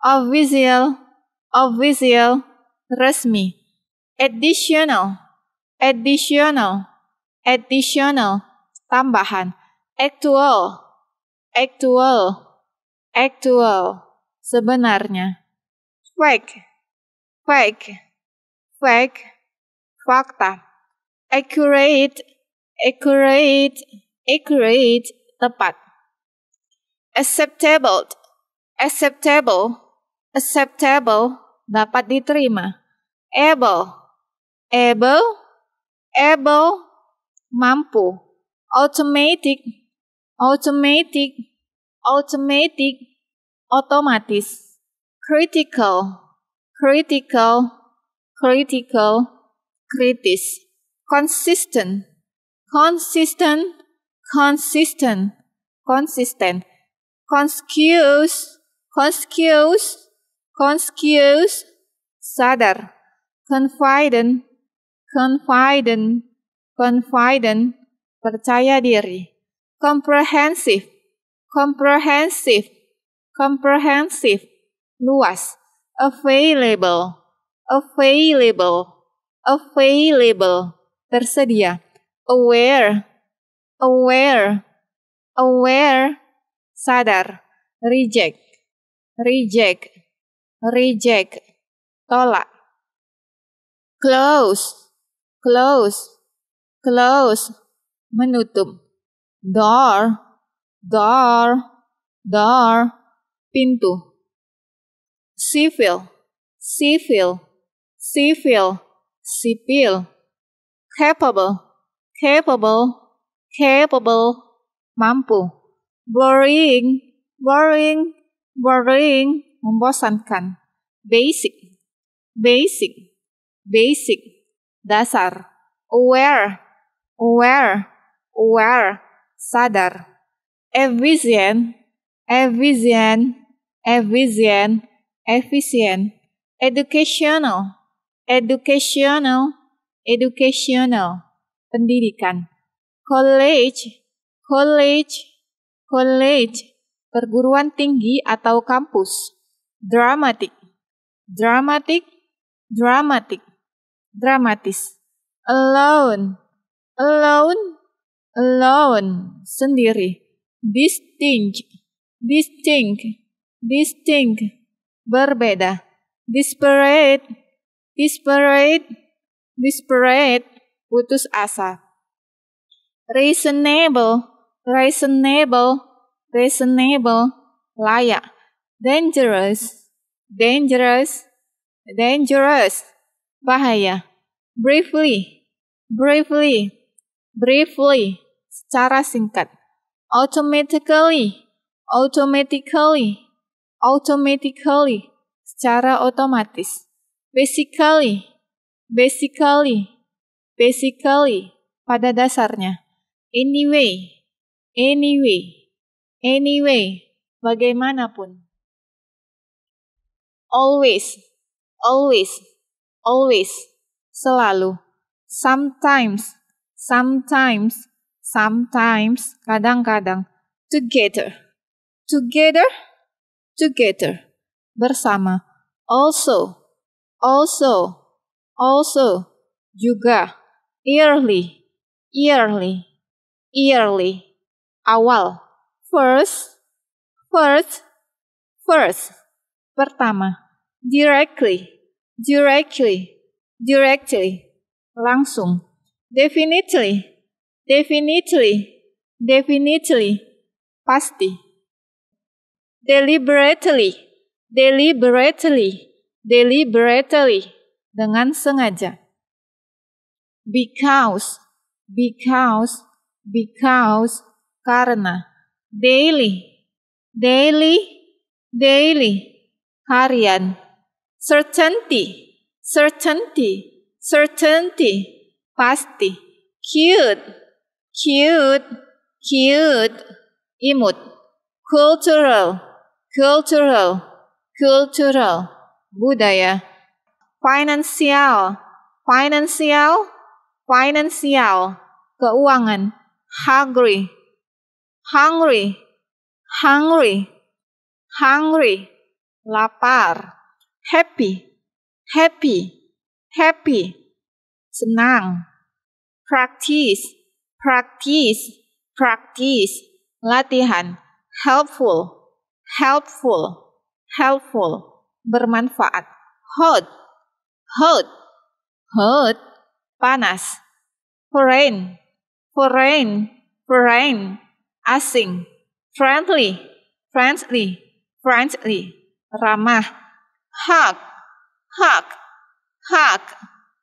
official, official, resmi. Additional, additional, additional, tambahan. Actual, actual, actual, sebenarnya. Fake, fake, fake, fakta. Accurate, accurate, accurate, tepat. Acceptable, acceptable, acceptable, dapat diterima. Able, able, able, mampu. Automatic, automatic, automatic, otomatis. Critical, critical, critical, kritis. Consistent, consistent, consistent, consistent. Conscious, conscious, conscious, sadar confident, confident, confident, percaya diri. Comprehensive, comprehensive, comprehensive, luas. Available, available, available, tersedia. Aware, aware, aware, sadar. Reject, reject, reject, tolak. Close, close, close, menutup. Door, door, door, pintu. Civil, civil, civil, sipil. Capable, capable, capable, mampu. Boring, boring, boring, membosankan. Basic, basic, basic, dasar, aware, aware, aware, sadar, efficient, efficient, efficient, efficient, educational, educational, educational, pendidikan, college, college, college, perguruan tinggi atau kampus, dramatic, dramatic, dramatic, dramatis. Alone, alone, alone, sendiri. Distinct, distinct, distinct, berbeda. Disparate, disparate, disparate, putus asa. Reasonable, reasonable, reasonable, layak. Dangerous, dangerous, dangerous, bahaya. Briefly, briefly, briefly, secara singkat. Automatically, automatically, automatically, secara otomatis. Basically, basically, basically, pada dasarnya. Anyway, Anyway, anyway, bagaimanapun. Always, always, always, selalu. Sometimes, sometimes, sometimes, kadang-kadang. Together, together, together, bersama. Also, also, also, juga. Yearly, yearly, yearly, awal. First, first, first, pertama. Directly, directly, directly, langsung. Definitely, definitely, definitely, pasti. Deliberately, deliberately, deliberately, dengan sengaja. Because, because, because, karena. Daily, daily, daily, harian. Certainty, certainty, certainty, pasti. Cute, cute, cute, imut. Cultural, cultural, cultural, budaya. Financial, financial, financial, keuangan. Hungry, hungry, hungry, hungry, lapar. Happy, happy, happy, senang. Practice, practice, practice, latihan. Helpful, helpful, helpful, bermanfaat. Hot, hot, hot, panas. Foreign, foreign, foreign, asing. Friendly, friendly, friendly, ramah. Hug, hug, hug,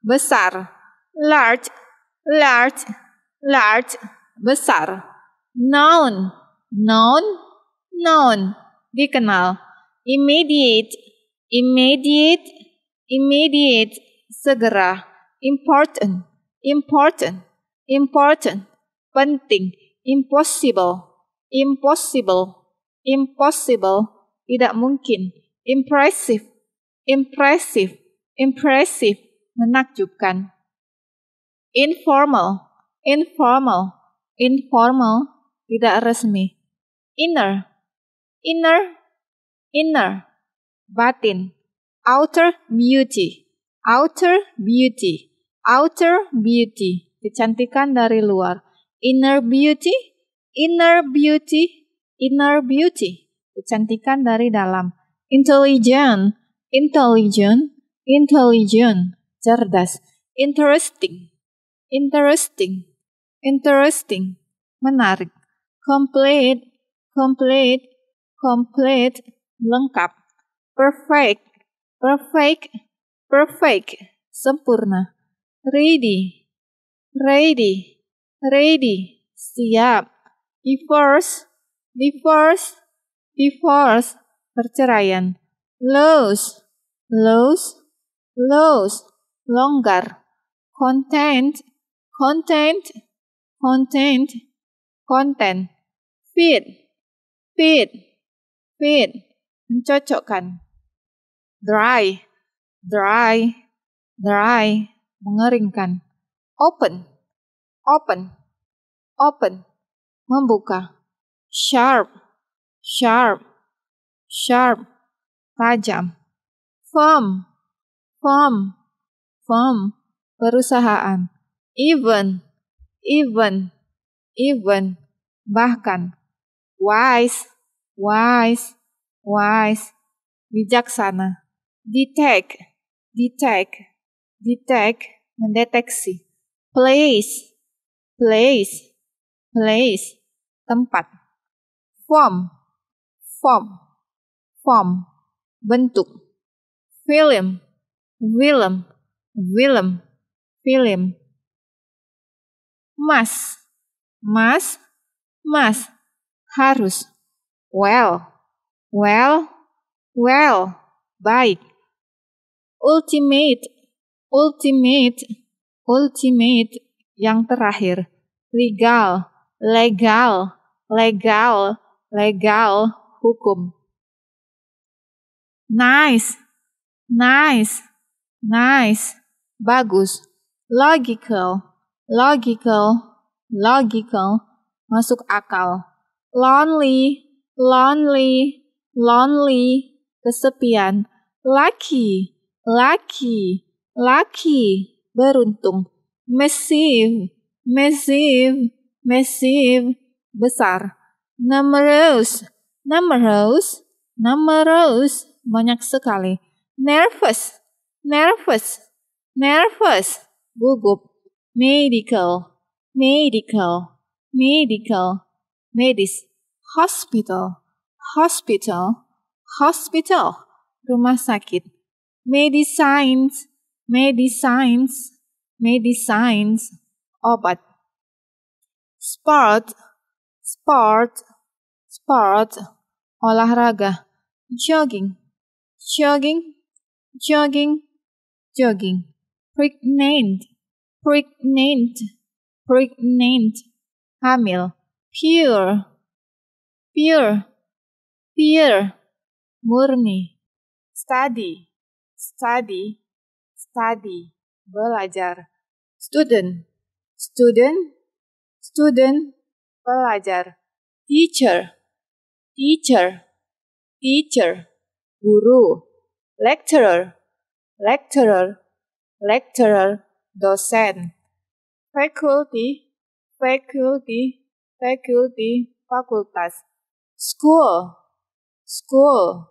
besar. Large, large, large, besar. Known, known, known, dikenal. Immediate, immediate, immediate, segera. Important, important, important, penting. Impossible, impossible, impossible, tidak mungkin. Impressive, impressive, impressive, menakjubkan. Informal, informal, informal, tidak resmi. Inner, inner, inner, batin. Outer beauty, outer beauty, outer beauty, kecantikan dari luar. Inner beauty, inner beauty, inner beauty, kecantikan dari dalam. Intelligent, intelligent, intelligent, cerdas. Interesting, interesting, interesting, menarik. Complete, complete, complete, lengkap. Perfect, perfect, perfect, sempurna. Ready, ready, ready, siap. Divorce, divorce, divorce, perceraian. Lose, lose, lose, longgar. Content, content, content, content. Fit, fit, fit, mencocokkan. Dry, dry, dry, mengeringkan. Open, open, open, membuka. Sharp, sharp, sharp, tajam. Firm, firm, firm, perusahaan. Even, even, even, bahkan. Wise, wise, wise, bijaksana. Detect, detect, detect, mendeteksi. Place, place, place, tempat. Form, form, form, bentuk. Film, film, film, film. Mas, mas, mas, harus. Well, well, well, baik. Ultimate, ultimate, ultimate, yang terakhir. Legal, legal, legal, legal, hukum. Nice, nice, nice, bagus. Logical, logical, logical, masuk akal. Lonely, lonely, lonely, kesepian. Lucky, lucky, lucky, beruntung. Massive, massive, massive, besar. Numerous, numerous, numerous, banyak sekali. Nervous, nervous, nervous, gugup. Medical, medical, medical, medis. Hospital, hospital, hospital, rumah sakit. Medicines, medicines, medicines, obat. Sport, sport, sport, olahraga. Jogging, jogging, jogging, jogging. Pregnant, pregnant, pregnant. Hamil. Pure, pure, pure. Murni. Study, study, study. Belajar. Student, student, student, pelajar. Teacher, teacher, teacher, guru. Lecturer, lecturer, lecturer, dosen. Faculty, faculty, faculty, fakultas. School, school,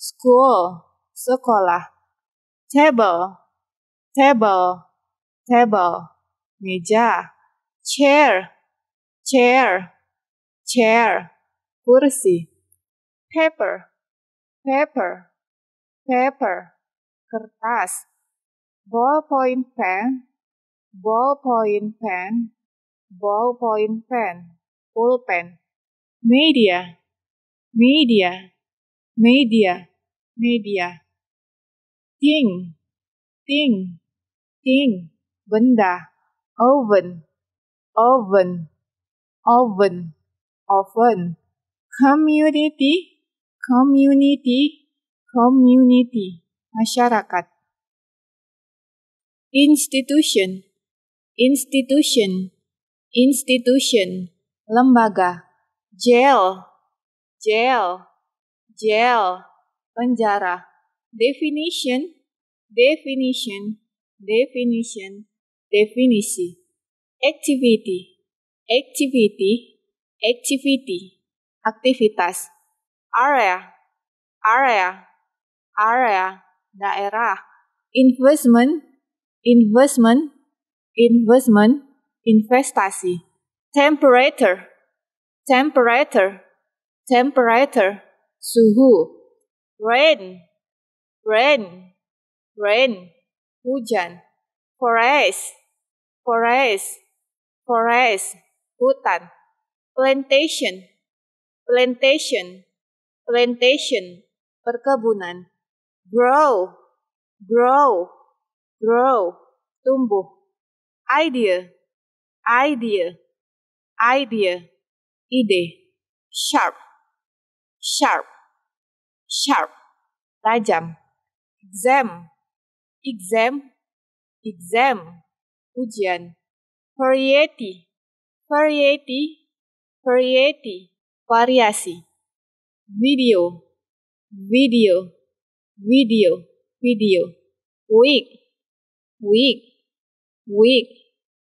school, sekolah. Table, table, table, meja, chair, chair, chair, kursi, paper, paper, paper, kertas, ballpoint pen, ballpoint pen, ballpoint pen, pulpen, media, media, media, media, thing, thing, thing, benda, oven, oven, oven, oven, community, community, community, masyarakat. Institution, institution, institution, lembaga, jail, jail, jail, penjara, definition, definition, definition, definisi, activity, activity, activity, aktivitas, area, area, area, daerah, investment, investment, investment, investasi, temperature, temperature, temperature, suhu, rain, rain, rain, hujan, forest, forest, forest, hutan, plantation, plantation, plantation, perkebunan, grow, grow, grow, tumbuh, idea, idea, idea, ide, sharp, sharp, sharp, tajam, exam, exam, exam, ujian, variety, variety, variety, variasi, video, video, video, video, week, week, week,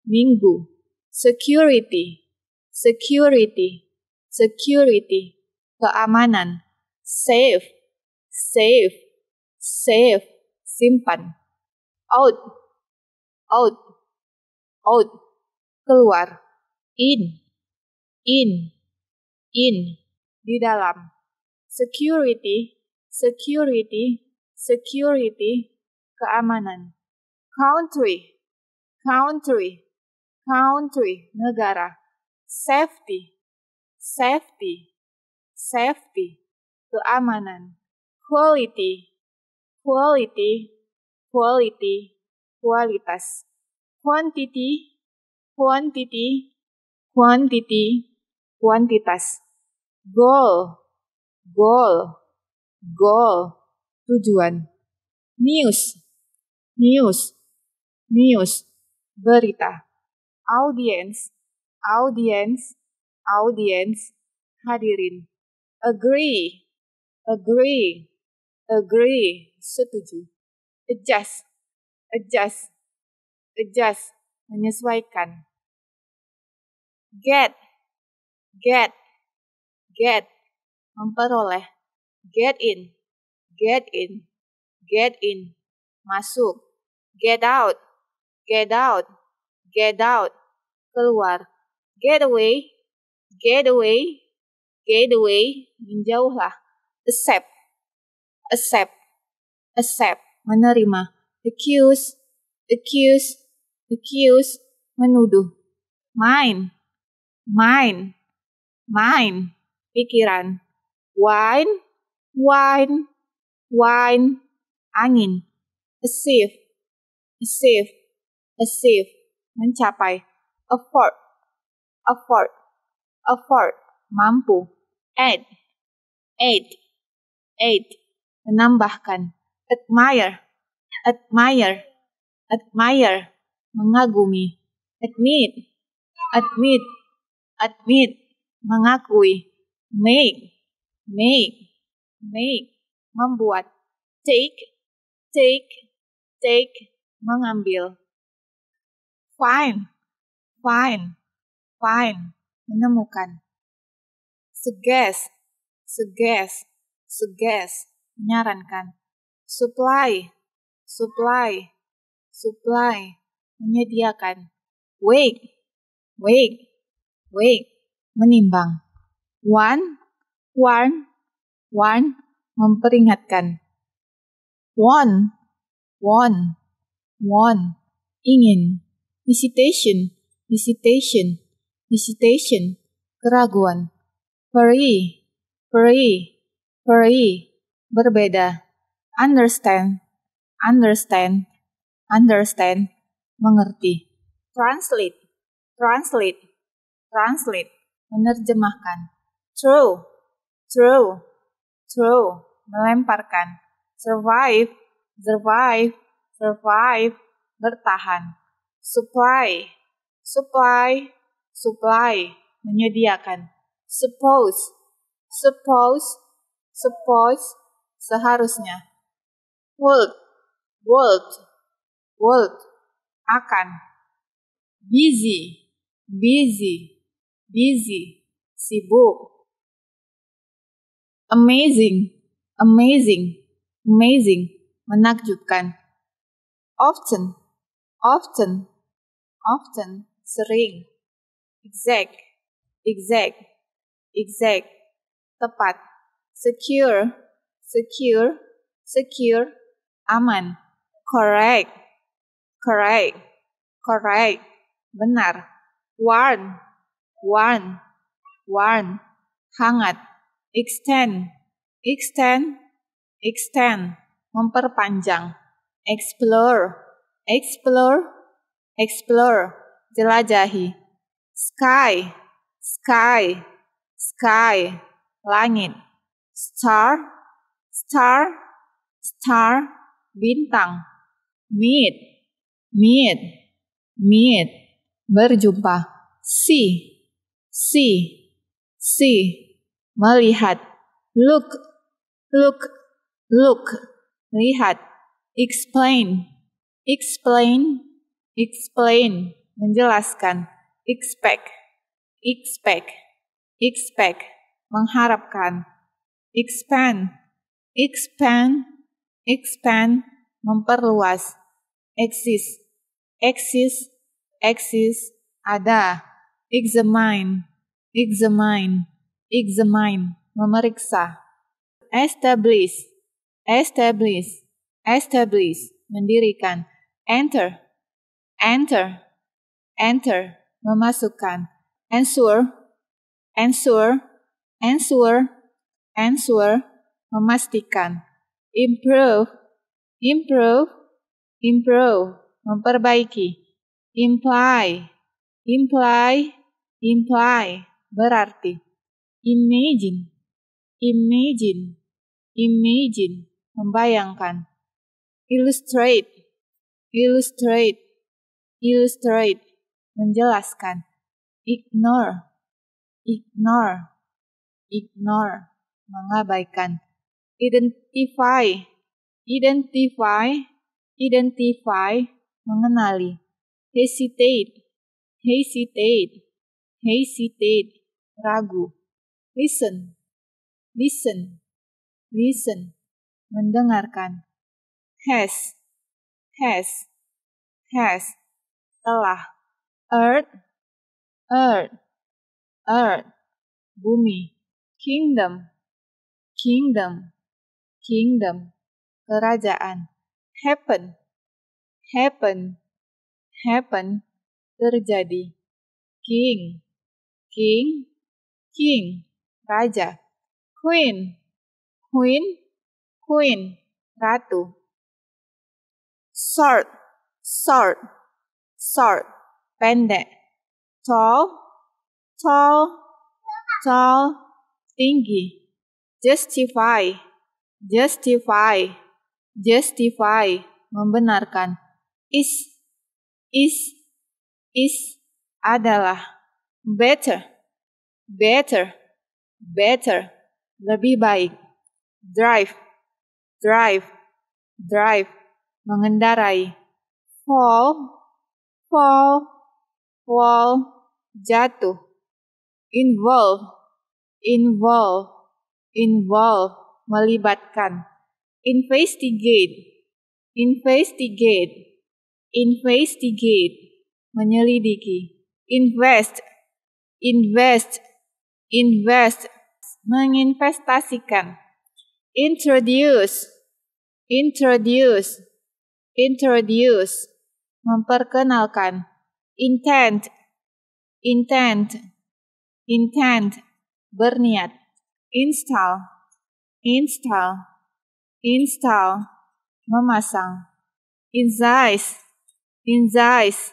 minggu, security, security, security, keamanan, safe, safe, safe, simpan, out, out, out, keluar, in, in, in, di dalam, security, security, security, keamanan, country, country, country, negara, safety, safety, safety, keamanan, quality, quality, quality, kualitas, quantity, quantity, quantity, kuantitas. Goal, goal, goal, tujuan. News, news, news, berita. Audience, audience, audience, hadirin. Agree, agree, agree, setuju. Adjust, adjust, adjust, menyesuaikan. Get, get, get, memperoleh. Get in, get in, get in, masuk. Get out, get out, get out, keluar. Get away, get away, get away, menjauhlah. Accept, accept, accept, menerima. Accuse, accuse, accuse, menuduh. Mine, mine, mine, pikiran. Wine, wine, wine, angin. Achieve, achieve, achieve, mencapai. Afford, afford, afford, mampu. Add, add, add, menambahkan. Admire, admire, admire, mengagumi. Admit, admit, admit, mengakui. Make, make, make, membuat. Take, take, take, mengambil. Find, find, find, menemukan. Suggest, suggest, suggest, menyarankan. Supply, supply, supply, menyediakan. Wake, wake, wake, menimbang. One, warn, warn, memperingatkan. One, one, one, ingin. Visitation, visitation, visitation, keraguan. Peri, peri, peri, berbeda. Understand, understand, understand, mengerti. Translate, translate, translate, menerjemahkan. Throw, throw, throw, melemparkan. Survive, survive, survive, bertahan. Supply, supply, supply, menyediakan. Suppose, suppose, suppose, seharusnya. Would, would, would, akan. Busy, busy, busy, sibuk. Amazing, amazing, amazing, menakjubkan. Often, often, often, sering. Exact, exact, exact, tepat. Secure, secure, secure, aman. Correct, correct, correct, benar. Warn, warn, warn, hangat. Extend, extend, extend, memperpanjang. Explore, explore, explore, jelajahi. Sky, sky, sky, langit. Star, star, star, bintang. Meet, meet, meet, berjumpa. See, see, see, melihat. Look, look, look, lihat. Explain, explain, explain, menjelaskan. Expect, expect, expect, mengharapkan. Expand, expand, expand, memperluas. Exist, exist, exist, ada. Examine, examine, examine, memeriksa. Establish, establish, establish, mendirikan. Enter, enter, enter, memasukkan. Answer, answer, answer, answer, memastikan. Improve, improve, improve, memperbaiki. Imply, imply, imply, berarti. Imagine, imagine, imagine, membayangkan. Illustrate, illustrate, illustrate, menjelaskan. Ignore, ignore, ignore, mengabaikan. Identify, identify, identify, mengenali. Hesitate, hesitate, hesitate, ragu. Listen, listen, listen, mendengarkan. Has, has, has, telah. Earth, earth, earth, bumi. Kingdom, kingdom, kingdom, kerajaan. Happen, happen, happen, terjadi. King, king, king, raja. Queen, queen, queen, ratu. Short, short, short, pendek. Tall, tall, tall, tinggi. Justify, justify, justify, membenarkan. Is, is, is, adalah. Better, better, better, lebih baik. Drive, drive, drive, mengendarai. Fall, fall, fall, jatuh. Involve, involve, involve, melibatkan. Investigate, investigate, investigate, menyelidiki. Invest, invest, invest, menginvestasikan. Introduce, introduce, introduce, memperkenalkan. Intent, intent, intent, berniat. Install, install, install, memasang. Incise, incise,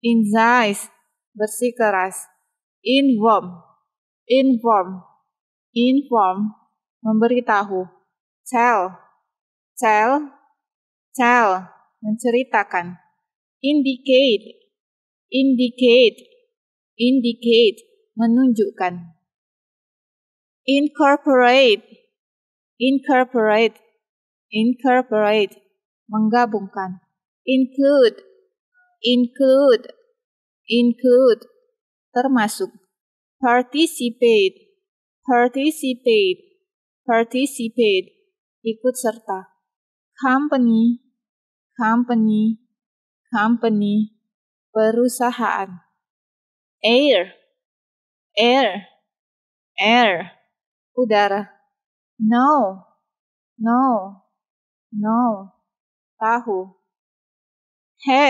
incise, bersikeras. Inform, inform, inform, memberitahu. Tell, tell, tell, menceritakan. Indicate, indicate, indicate, menunjukkan. Incorporate, incorporate, incorporate, menggabungkan. Include, include, include, termasuk. Participate, participate, participate, ikut serta. Company, company, company, perusahaan. Air, air, air, udara. No, no, no, tahu. Have,